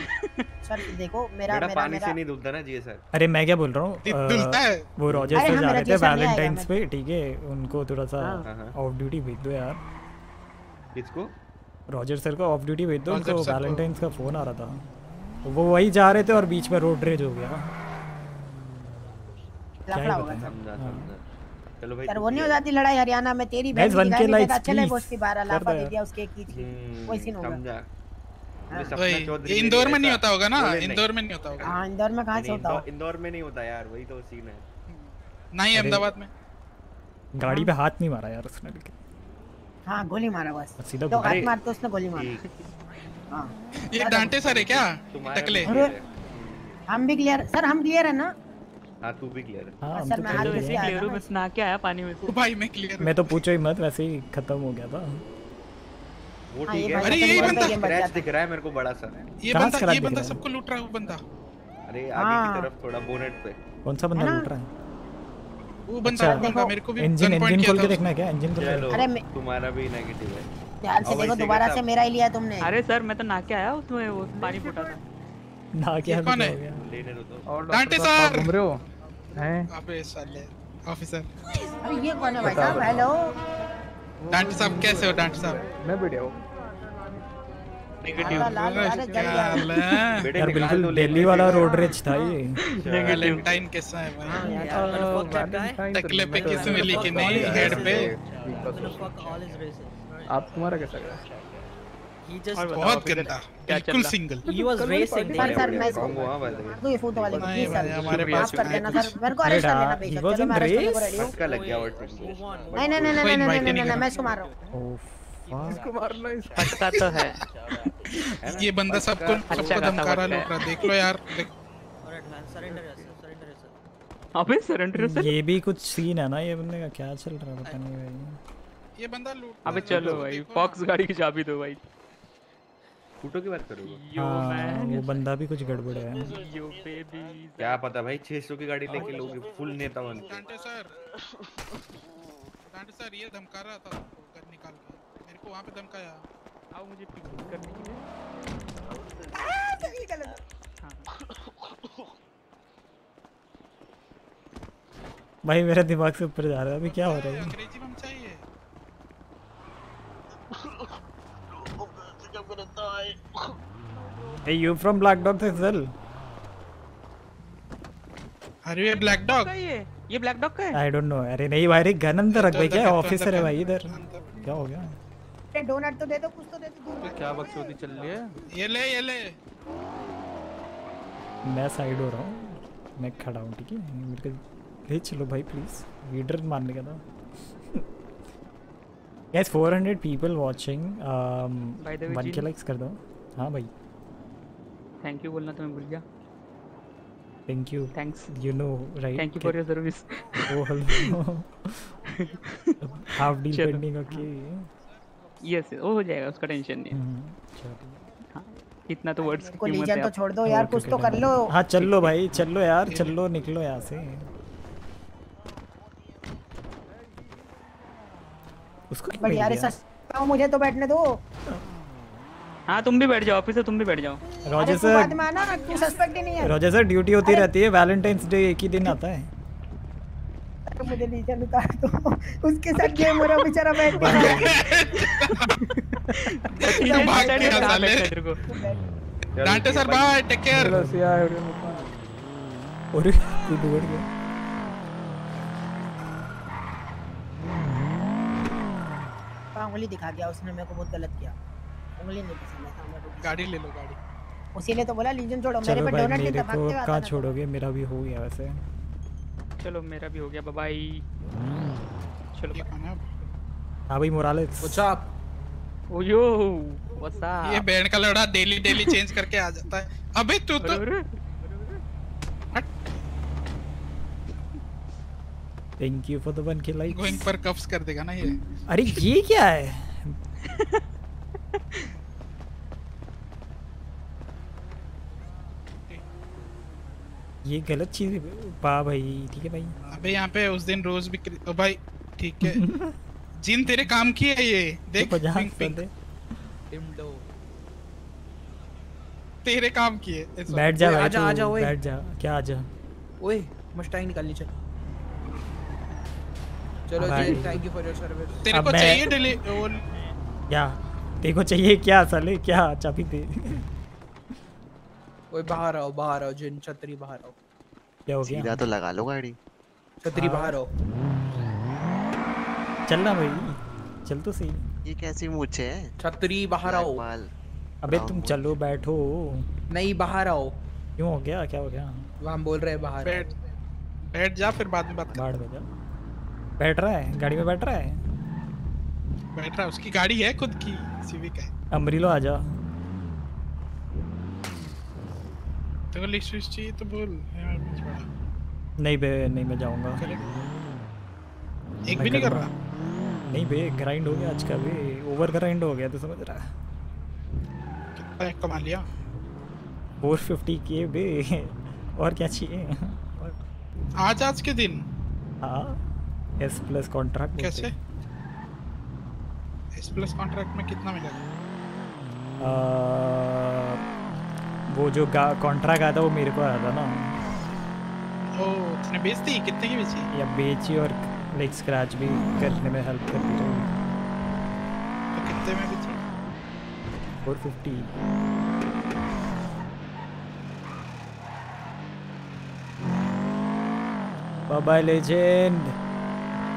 सर देखो मेरा मेरा पानी मेरा से नहीं धुलता ना जीएसएल अरे मैं क्या बोल रहा हूँ? धुलता है। वो रॉजर अरे हाँ, जा रहे थे जैसा नहीं आएगा वैलेंटाइंस पे ठीक है? उनको थोड़ा सा हाँ, हाँ। ऑफ़ ड्यूटी भेज दो यार। किसको? रॉजर सर को ऑफ़ ड्यूटी भेज दो उनको सर को। वैलेंटाइंस का फ़ोन आ रहा था। वो वही जा रहे थे और बीच में रोड रेज हो गया। लफड़ा होगा समझा हाँ। समझा। चलो भाई सर वो नहीं हो जाती लड़ाई हरियाणा में तेरी बहन one की नहीं बारह कर लाफा दो दिया उसके की थी वही सीन होगा। समझा। हाँ। इंदौर में नहीं होता होगा ना? इंदौर में नहीं होता होगा। हाँ इंदौर में कहाँ से होता हो इंदौर में नहीं होता यार वही तो सीन है। ना ही अरे। अहमदाबाद में। गाड़ी पे हाथ नहीं मारा यार उसने लेकिन। हाँ गोली मारा बस। सीधा तो हाथ मारते उसने गोली मारा। हाँ। ये डांटे सर है क्या टकले। है। हम भी क्लियर सर हम क्लियर है ना? हाँ तू भी क्लियर है। हाँ हम सर, तो मैं हाथ ही हैं। से क्लियर हूँ बस नहा के आया पानी में से भाई मैं क्लियर मैं तो पूछो ही मत वैसे ही खत्म हो गया था। वो हाँ, ठीक है। अरे यही बंदा स्क्रैच दिख रहा है मेरे को बड़ा सा ये बंदा ये बंदा सबको लूट रहा है वो बंदा। अरे हाँ। आगे की तरफ़ थोड़ा बोनेट पे। कौन सा बंदा ना? लूट रहा है? वो बंदा वो बंदा मेरे को भी इंजन इंजन खोल के देखना क्या? इंजन खोल अरे तुम्हारा भी नेगेटिव है। ध्यान से देखो दोबारा से। मेरा ही लिया तुमने। अरे सर मैं तो नहा के आया उसमें वो पानी फूटा था। ना क्या कौन है? लेने दो तो। डांटे सर! घूम रहे हो? हैं? अबे साले ऑफिसर अरे ये कौन है भाई साहब? हेलो डांटे साहब कैसे हो डांटे साहब? मैं बढ़िया हूँ। बिल्कुल दिल्ली वाला रोड रेज था ये। वैलेंटाइन कैसा है भाई? टकले पे किस मिली कि नहीं? हेड पे? आप तुम्हारा कैसा गया? He just बहुत गंदा बिल्कुल single he was racing. Sir sir मैं कॉम्बो हाँ भाई तो ये फूट वाले नहीं प्लीज़ सर हमारे पास कर देना सर मेरे को अरेस्ट कर लेना was चलो मैं अरेस्ट करने को? रेडी हूँ। फटका लग गया और तुमको नहीं नहीं नहीं नहीं नहीं नहीं नहीं नहीं मैं इसको मार रहा हूँ। ओह इसको मारना है इसको। फटका तो है। ये बंदा सबको अच्छा सबको धमका रहा है। लूट रहा देख लो यार. अबे सरेंडर सर ये भी कुछ सीन है ना ये बंदे का क्या चल रहा है पता नहीं भाई। ये बंदा लूट अबे चलो भाई फॉक्स गाड़ी की चाबी दो भाई। फूटो की बात करोगे? यो हाँ वो बंदा भी कुछ गड़बड़ है। यो बेबी क्या पता भाई 600 की गाड़ी लेके लोग फुल नेता बनते डांटे सर। डांटे सर ये धमका रहा था। घर निकाल के। मेरे को वहाँ पे धमकाया। आओ मुझे पिक करने के लिए। भाई मेरा दिमाग से ऊपर जा रहा है। अभी क्या हो रहा है? अंग्रेज़ी में चाहिए। Hey, you from Black Dog as well? अरे ये ब्लैक डॉग ये? ये ब्लैक डॉग का है? I don't know. अरे नहीं भाई रे गन अंदर रख भाई क्या ऑफिसर है भाई इधर? क्या हो गया? अरे डोनट तो दे दो कुछ तो दे दो दूर क्या बकचोदी चल रही है? ये ले ये ले। मैं साइड हो रहा हूँ। मैं खड़ा हूँ ठीक है? मेरे को ले चलो भाई प्लीज़ लीडर मारने का था। Guys, 400 people watching. Um, By the way, 1k Jin- likes कर दो। हाँ भाई। थैंक यू बोलना तो मैं भूल गया। Thank you. Thanks. you know right thank you for your service oh hello half deal चलो। pending okay? यस वो हो जाएगा उसका टेंशन नहीं है। हम्म, चलो हाँ, इतना तो वर्ड्स को लीजन तो छोड़ दो यार कुछ तो कर लो। हाँ चल लो भाई चल लो यार चल लो निकलो यहाँ से। उसको बट यार दिया? सस्ता मुझे तो बैठने दो। हाँ तुम भी बैठ जाओ ऑफ़िस तुम भी बैठ जाओ। बाद सर में आना तू सस्पेक्ट ही नहीं है। रॉजर सर ड्यूटी होती रहती है वैलेंटाइंस डे एक ही दिन आता है। मुझे उतार दो। उसके साथ गेम हो रहा बेचारा बैठ के भाग के। आ साले डांटे सर बाय टेक केयर और तू दौड़ गया। हाँ, उंगली दिखा दिया उसने मेरे को बहुत गलत किया। उंगली नहीं गाड़ी ले लो गाड़ी। को। उसीलिए तो बोला लीजन छोड़ो मेरे पे डोनट नहीं था को भागते हुए कहाँ छोड़ोगे? मेरा भी हो गया वैसे। चलो मेरा भी हो गया बाय चलो ये कौन हाँ भाई Morales. What's up oh yo what's up ये बैंड का लड़ा डेली डेली चेंज करके आ जाता है। अबे तू तो thank you for the one के लाइक गोइंग पर कफ्स कर देगा ना ये। अरे ये क्या है? ये गलत चीज़ है पा भाई ठीक है भाई। अबे यहाँ पे उस दिन रोज भी ओ भाई ठीक है। जिन तेरे काम की है ये देख तो पिंक पिंक। टिमडो तेरे काम की है बैठ जा भाई आजा, आजा, ओए। बैठ जा। क्या आजा? ओए मस्टैंग निकालनी चल। चलो जी thank you for your service तेरे को चाहिए डेली क्या? देखो चाहिए क्या साले? क्या चाबी दे? ओए बाहर आओ बाहर आओ जिन छतरी बाहर आओ। क्या हो गया? सीधा तो लगा लो गाड़ी। छतरी हाँ। बाहर आओ। चलना भाई चल तो सही। ये कैसी मूछे है? छतरी बाहर आओ। अबे तुम चलो बैठो। नहीं बाहर आओ। क्यों हो गया? क्या हो गया? हम बोल रहे हैं बाहर बैठ बैठ जा फिर बाद में बात कर। बाढ़ बजा बैठ रहा है? गाड़ी में बैठ रहा है? बैठ रहा है उसकी गाड़ी है खुद की सिविक है अमरीलो आजा तो लिस्ट विस्ट चाहिए तो बोल। यार नहीं बे नहीं मैं जाऊँगा। एक भी नहीं कर रहा? नहीं बे ग्राइंड हो गया आज का भी। ओवर ग्राइंड हो गया तो समझ रहा कितना एक कमा लिया? फोर फिफ्टी के बे। और क्या चाहिए? आज आज के दिन? हाँ। एस प्लस कॉन्ट्रैक्ट कैसे? एस प्लस कॉन्ट्रैक्ट में कितना मिलेगा? वो जो कॉन्ट्रैक्ट आया था वो मेरे को आया था ना। ओ तूने बेच दी कितने की बेची? या बेची और लाइक स्क्रैच भी करने में हेल्प करती रही तो कितने में बेची? फोर फिफ्टी बाय लेजेंड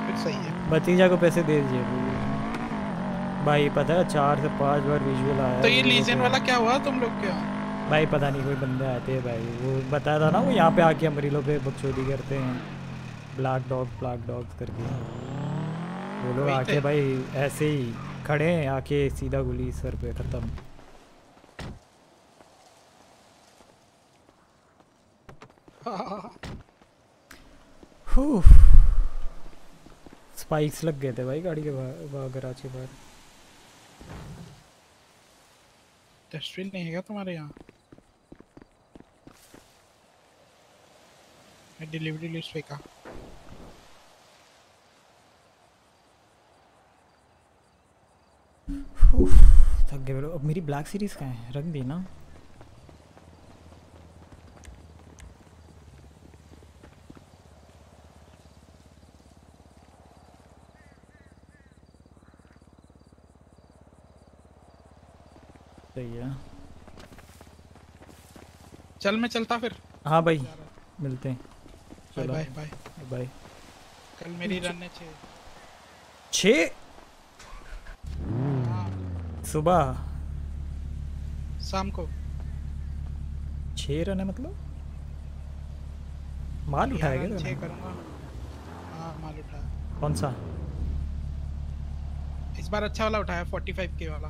फिर सही है। भतीजा को पैसे दे दीजिए। भाई पता है चार से पाँच बार विजुअल आया तो ये को। वाला क्या हुआ तुम लोग क्या भाई पता नहीं कोई बंदे आते हैं भाई। वो बताया था ना वो यहाँ पे आके अमरीलों पे बकचोदी करते हैं। ब्लैक डॉग ब्लैक डॉग्स करके। वो लोग आके भाई ऐसे ही खड़े हैं आके सीधा गोली सर पे खत्म। स्पाइक्स लग गए थे भाई गाड़ी के बाहर बाहर गराज बाहर। डस्टबिन नहीं है क्या तुम्हारे यहाँ? डिलीवरी लिस्ट फेंका थक गए। अब मेरी ब्लैक सीरीज़ कहाँ है? रख दी ना। सही है। चल मैं चलता फिर। हाँ भाई मिलते हैं। बाय चलो। Bye bye. बाय। कल मेरी रन है छः छ? सुबह? शाम को। छः रन है मतलब? माल उठाया रन क्या? करूँगा। हाँ माल उठाया। कौन सा? इस बार अच्छा वाला उठाया 45 के वाला।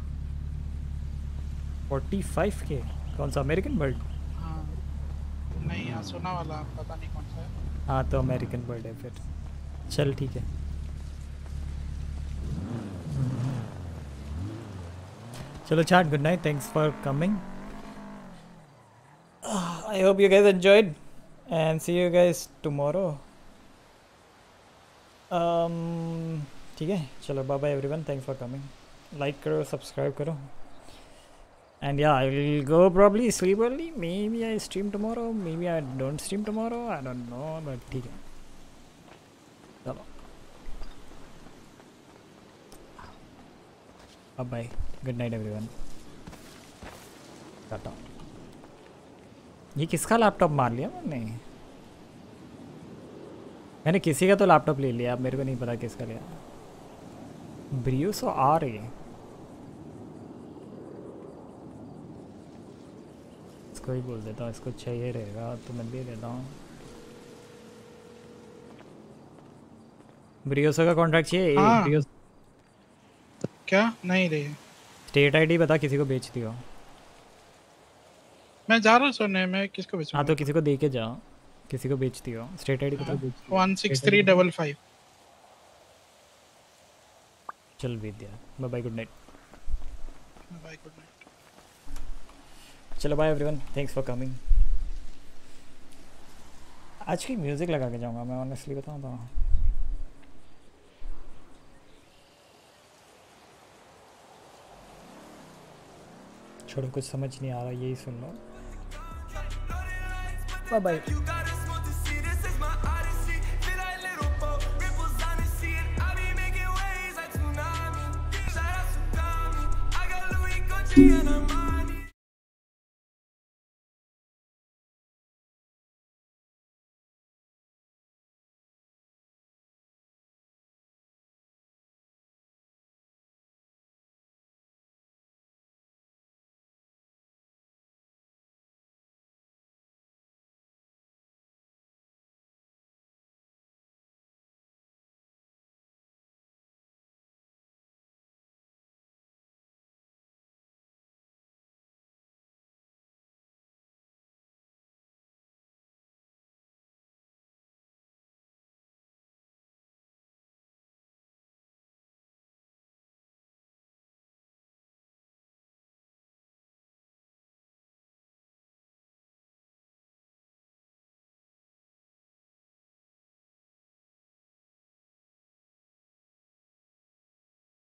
45 के? कौन सा? अमेरिकन बर्ड हाँ। नहीं हाँ सोना वाला पता नहीं हाँ तो अमेरिकन बर्थडे है चल, ठीक है। चलो चार good night thanks for coming I hope you guys enjoyed and see you guys tomorrow ठीक है, चलो bye bye everyone thanks for coming like करो सब्सक्राइब करो। And yeah i'll go probably sleep early maybe i stream tomorrow maybe i don't stream tomorrow i don't know but ठीक है चलो अब bye good night everyone टाटा ये किसका laptop मार लिया मैंने मैंने किसी का तो लैपटॉप ले लिया अब मेरे को नहीं पता किसका लिया ब्रियोसो आ रही है इसको ही बोल देता हूँ इसको चाहिए रहेगा तो मैं दे देता हूँ। ब्रियोसो का कॉन्ट्रैक्ट चाहिए? हाँ। ब्रियोस क्या? नहीं रही। स्टेट आईडी बता किसी को बेच दियो। मैं जा रहा हूँ सोने में किसको बेचूँ? हाँ तो किसी को दे के जाओ किसी को बेच दियो। स्टेट आईडी बता one six three double five चल भेज दिया। Bye bye good night bye good night चलो bye everyone thanks for coming आज की म्यूज़िक लगा के जाऊँगा मैं ऑनेस्टली बताऊँ तो। छोड़ो कुछ समझ नहीं आ रहा यही सुन लो। Bye bye Yeah,